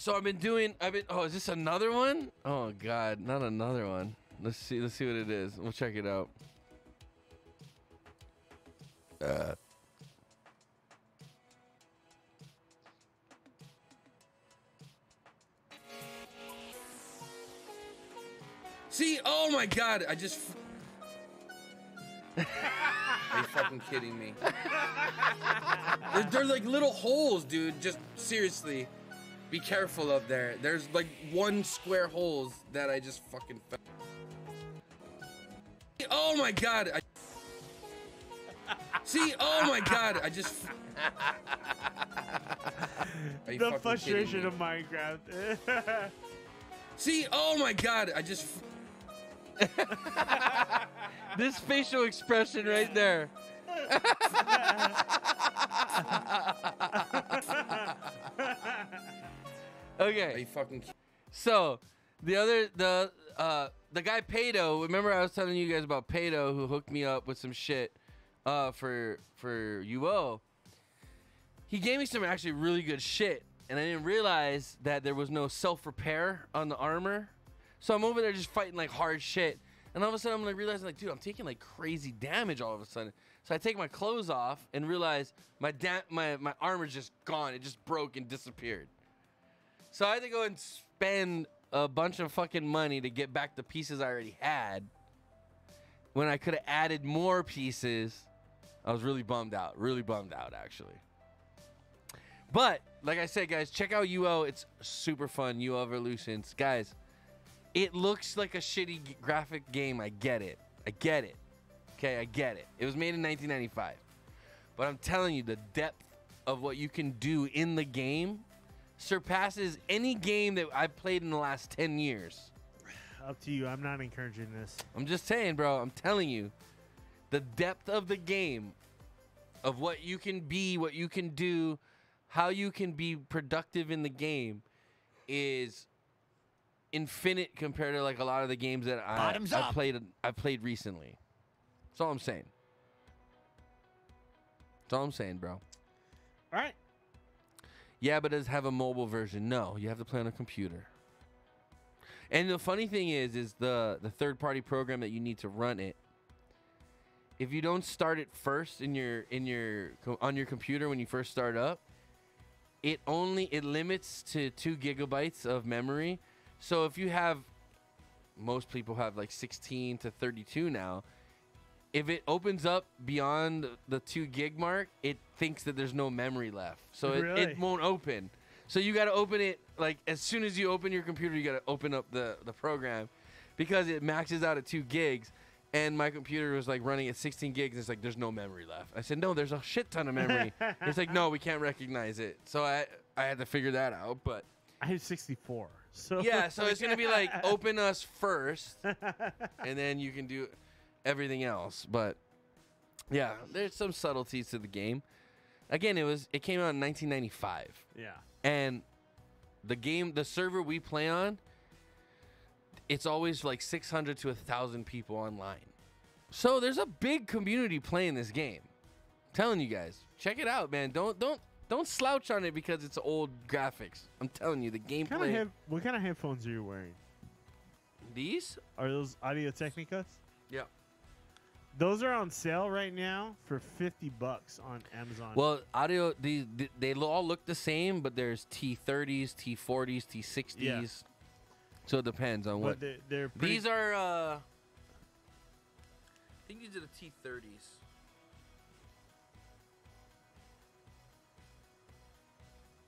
Speaker 1: So I've been doing. I've been. Oh, is this another one? Oh God, not another one. Let's see. Let's see what it is. We'll check it out. Uh.
Speaker 14: See, oh my god, I just. <laughs> Are you fucking kidding me? <laughs> They're, they're like little holes, dude. Just seriously, be careful up there. There's like one square holes that I just fucking. Fe- oh my god. I- See, oh my god, I just. Are you
Speaker 2: the frustration
Speaker 14: me?
Speaker 2: of Minecraft. <laughs>
Speaker 14: See, oh my god, I just. <laughs>
Speaker 1: This facial expression right there. <laughs> okay.
Speaker 14: Are you fucking?
Speaker 1: So the other the uh the guy Pato, remember I was telling you guys about Pato who hooked me up with some shit uh for for UO. He gave me some actually really good shit and I didn't realize that there was no self-repair on the armor. So I'm over there just fighting like hard shit. And all of a sudden I'm like realizing like dude, I'm taking like crazy damage all of a sudden. So I take my clothes off and realize my da- my my armor's just gone. It just broke and disappeared. So I had to go and spend a bunch of fucking money to get back the pieces I already had. When I could have added more pieces, I was really bummed out. Really bummed out, actually. But like I said, guys, check out UO. It's super fun. UO Evolutions, guys. It looks like a shitty graphic game. I get it. I get it. Okay, I get it. It was made in 1995. But I'm telling you, the depth of what you can do in the game surpasses any game that I've played in the last 10 years.
Speaker 2: Up to you. I'm not encouraging this.
Speaker 1: I'm just saying, bro. I'm telling you, the depth of the game, of what you can be, what you can do, how you can be productive in the game, is infinite compared to like a lot of the games that I
Speaker 15: Bottoms
Speaker 1: I
Speaker 15: up.
Speaker 1: played. I played recently. That's all I'm saying. That's all I'm saying, bro.
Speaker 2: All right.
Speaker 1: Yeah, but does have a mobile version? No, you have to play on a computer. And the funny thing is, is the the third party program that you need to run it. If you don't start it first in your in your on your computer when you first start up, it only it limits to two gigabytes of memory. So if you have, most people have like 16 to 32 now. If it opens up beyond the two gig mark, it thinks that there's no memory left, so it,
Speaker 2: Really?
Speaker 1: it won't open. So you got to open it like as soon as you open your computer, you got to open up the the program because it maxes out at two gigs. And my computer was like running at 16 gigs. It's like there's no memory left. I said no, there's a shit ton of memory. <laughs> it's like no, we can't recognize it. So I I had to figure that out. But
Speaker 2: I have 64. So
Speaker 1: yeah, so it's gonna be like <laughs> open us first, <laughs> and then you can do everything else. But yeah, there's some subtleties to the game. Again, it was it came out in 1995.
Speaker 2: Yeah.
Speaker 1: And the game, the server we play on, it's always like 600 to 1,000 people online. So there's a big community playing this game. telling you guys, check it out, man. Don't don't don't slouch on it because it's old graphics. I'm telling you, the
Speaker 2: Kind of what kind of headphones are you wearing?
Speaker 1: These?
Speaker 2: Are those Audio Technicas?
Speaker 1: Yeah.
Speaker 2: Those are on sale right now for 50 bucks on Amazon.
Speaker 1: Well, audio these they all look the same, but there's T30s, T40s, T60s.
Speaker 2: Yeah.
Speaker 1: So it depends on what.
Speaker 2: they- they're pretty-
Speaker 1: these are. uh I think these are the T30s.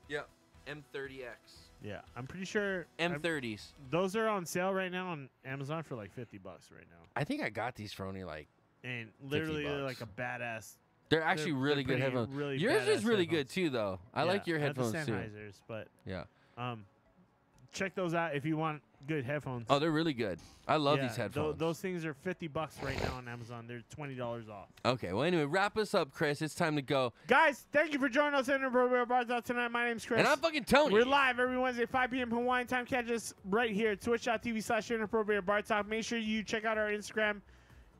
Speaker 1: Yep, M30X.
Speaker 2: Yeah, I'm pretty sure I'm-
Speaker 1: M30s.
Speaker 2: Those are on sale right now on Amazon for like 50 bucks right now.
Speaker 1: I think I got these for only like.
Speaker 2: And literally they're like a badass.
Speaker 1: They're actually
Speaker 2: they're
Speaker 1: really good
Speaker 2: pretty-
Speaker 1: headphones.
Speaker 2: really
Speaker 1: Yours is really good too, though. I
Speaker 2: Yeah,
Speaker 1: like your
Speaker 2: have the
Speaker 1: headphones too.
Speaker 2: Sennheisers, but
Speaker 1: Yeah.
Speaker 2: um, check those out if you want good headphones.
Speaker 1: Oh, they're really good. I love
Speaker 2: Yeah,
Speaker 1: these headphones.
Speaker 2: those things are 50 bucks right now on Amazon. They're $20 off.
Speaker 1: Okay. Well, anyway, wrap us up, Chris. It's time to go.
Speaker 2: Guys, thank you for joining us in Inappropriate Bar Talk tonight. My name's Chris.
Speaker 1: And I'm fucking Tony.
Speaker 2: We're live every Wednesday, 5 p.m. Hawaiian time. Catch us right here, twitch.tv slash inappropriate bar talk. Make sure you check out our Instagram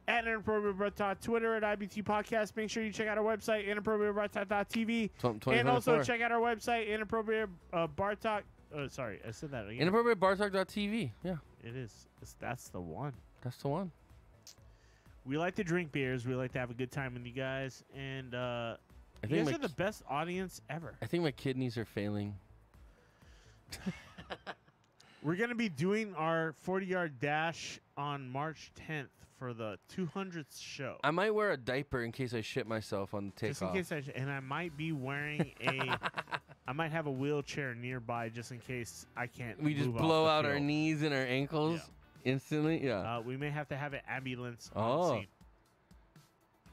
Speaker 2: at inappropriate talk, Twitter at IBT podcast. Make sure you check out our website, inappropriatebartalk.tv.
Speaker 1: Tw-
Speaker 2: And also check out our website, inappropriate uh, bar talk. Uh, sorry, I said that again.
Speaker 1: InappropriateBarTalk.tv. Yeah,
Speaker 2: It is. It's, that's the one.
Speaker 1: that's the one.
Speaker 2: We like to drink beers. We like to have a good time with you guys. And uh,
Speaker 1: I
Speaker 2: you
Speaker 1: think
Speaker 2: guys are the best audience ever.
Speaker 1: I think my kidneys are failing. <laughs>
Speaker 2: We're going to be doing our 40 yard dash on March 10th for the 200th show.
Speaker 1: I might wear a diaper in case I shit myself on the
Speaker 2: Just in case I sh- and I might be wearing a <laughs> I might have a wheelchair nearby just in case I can't
Speaker 1: we just blow out our knees and our ankles instantly. Yeah.
Speaker 2: Uh, we may have to have an ambulance on
Speaker 1: Oh.
Speaker 2: scene.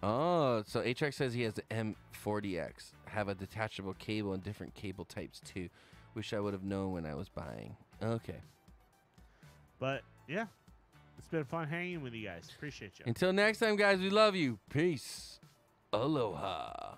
Speaker 1: Oh, so HX says he has the M40X. Have a detachable cable and different cable types too. Wish I would have known when I was buying. Okay.
Speaker 2: But yeah, it's been fun hanging with you guys. Appreciate you.
Speaker 1: Until next time, guys, we love you. Peace. Aloha.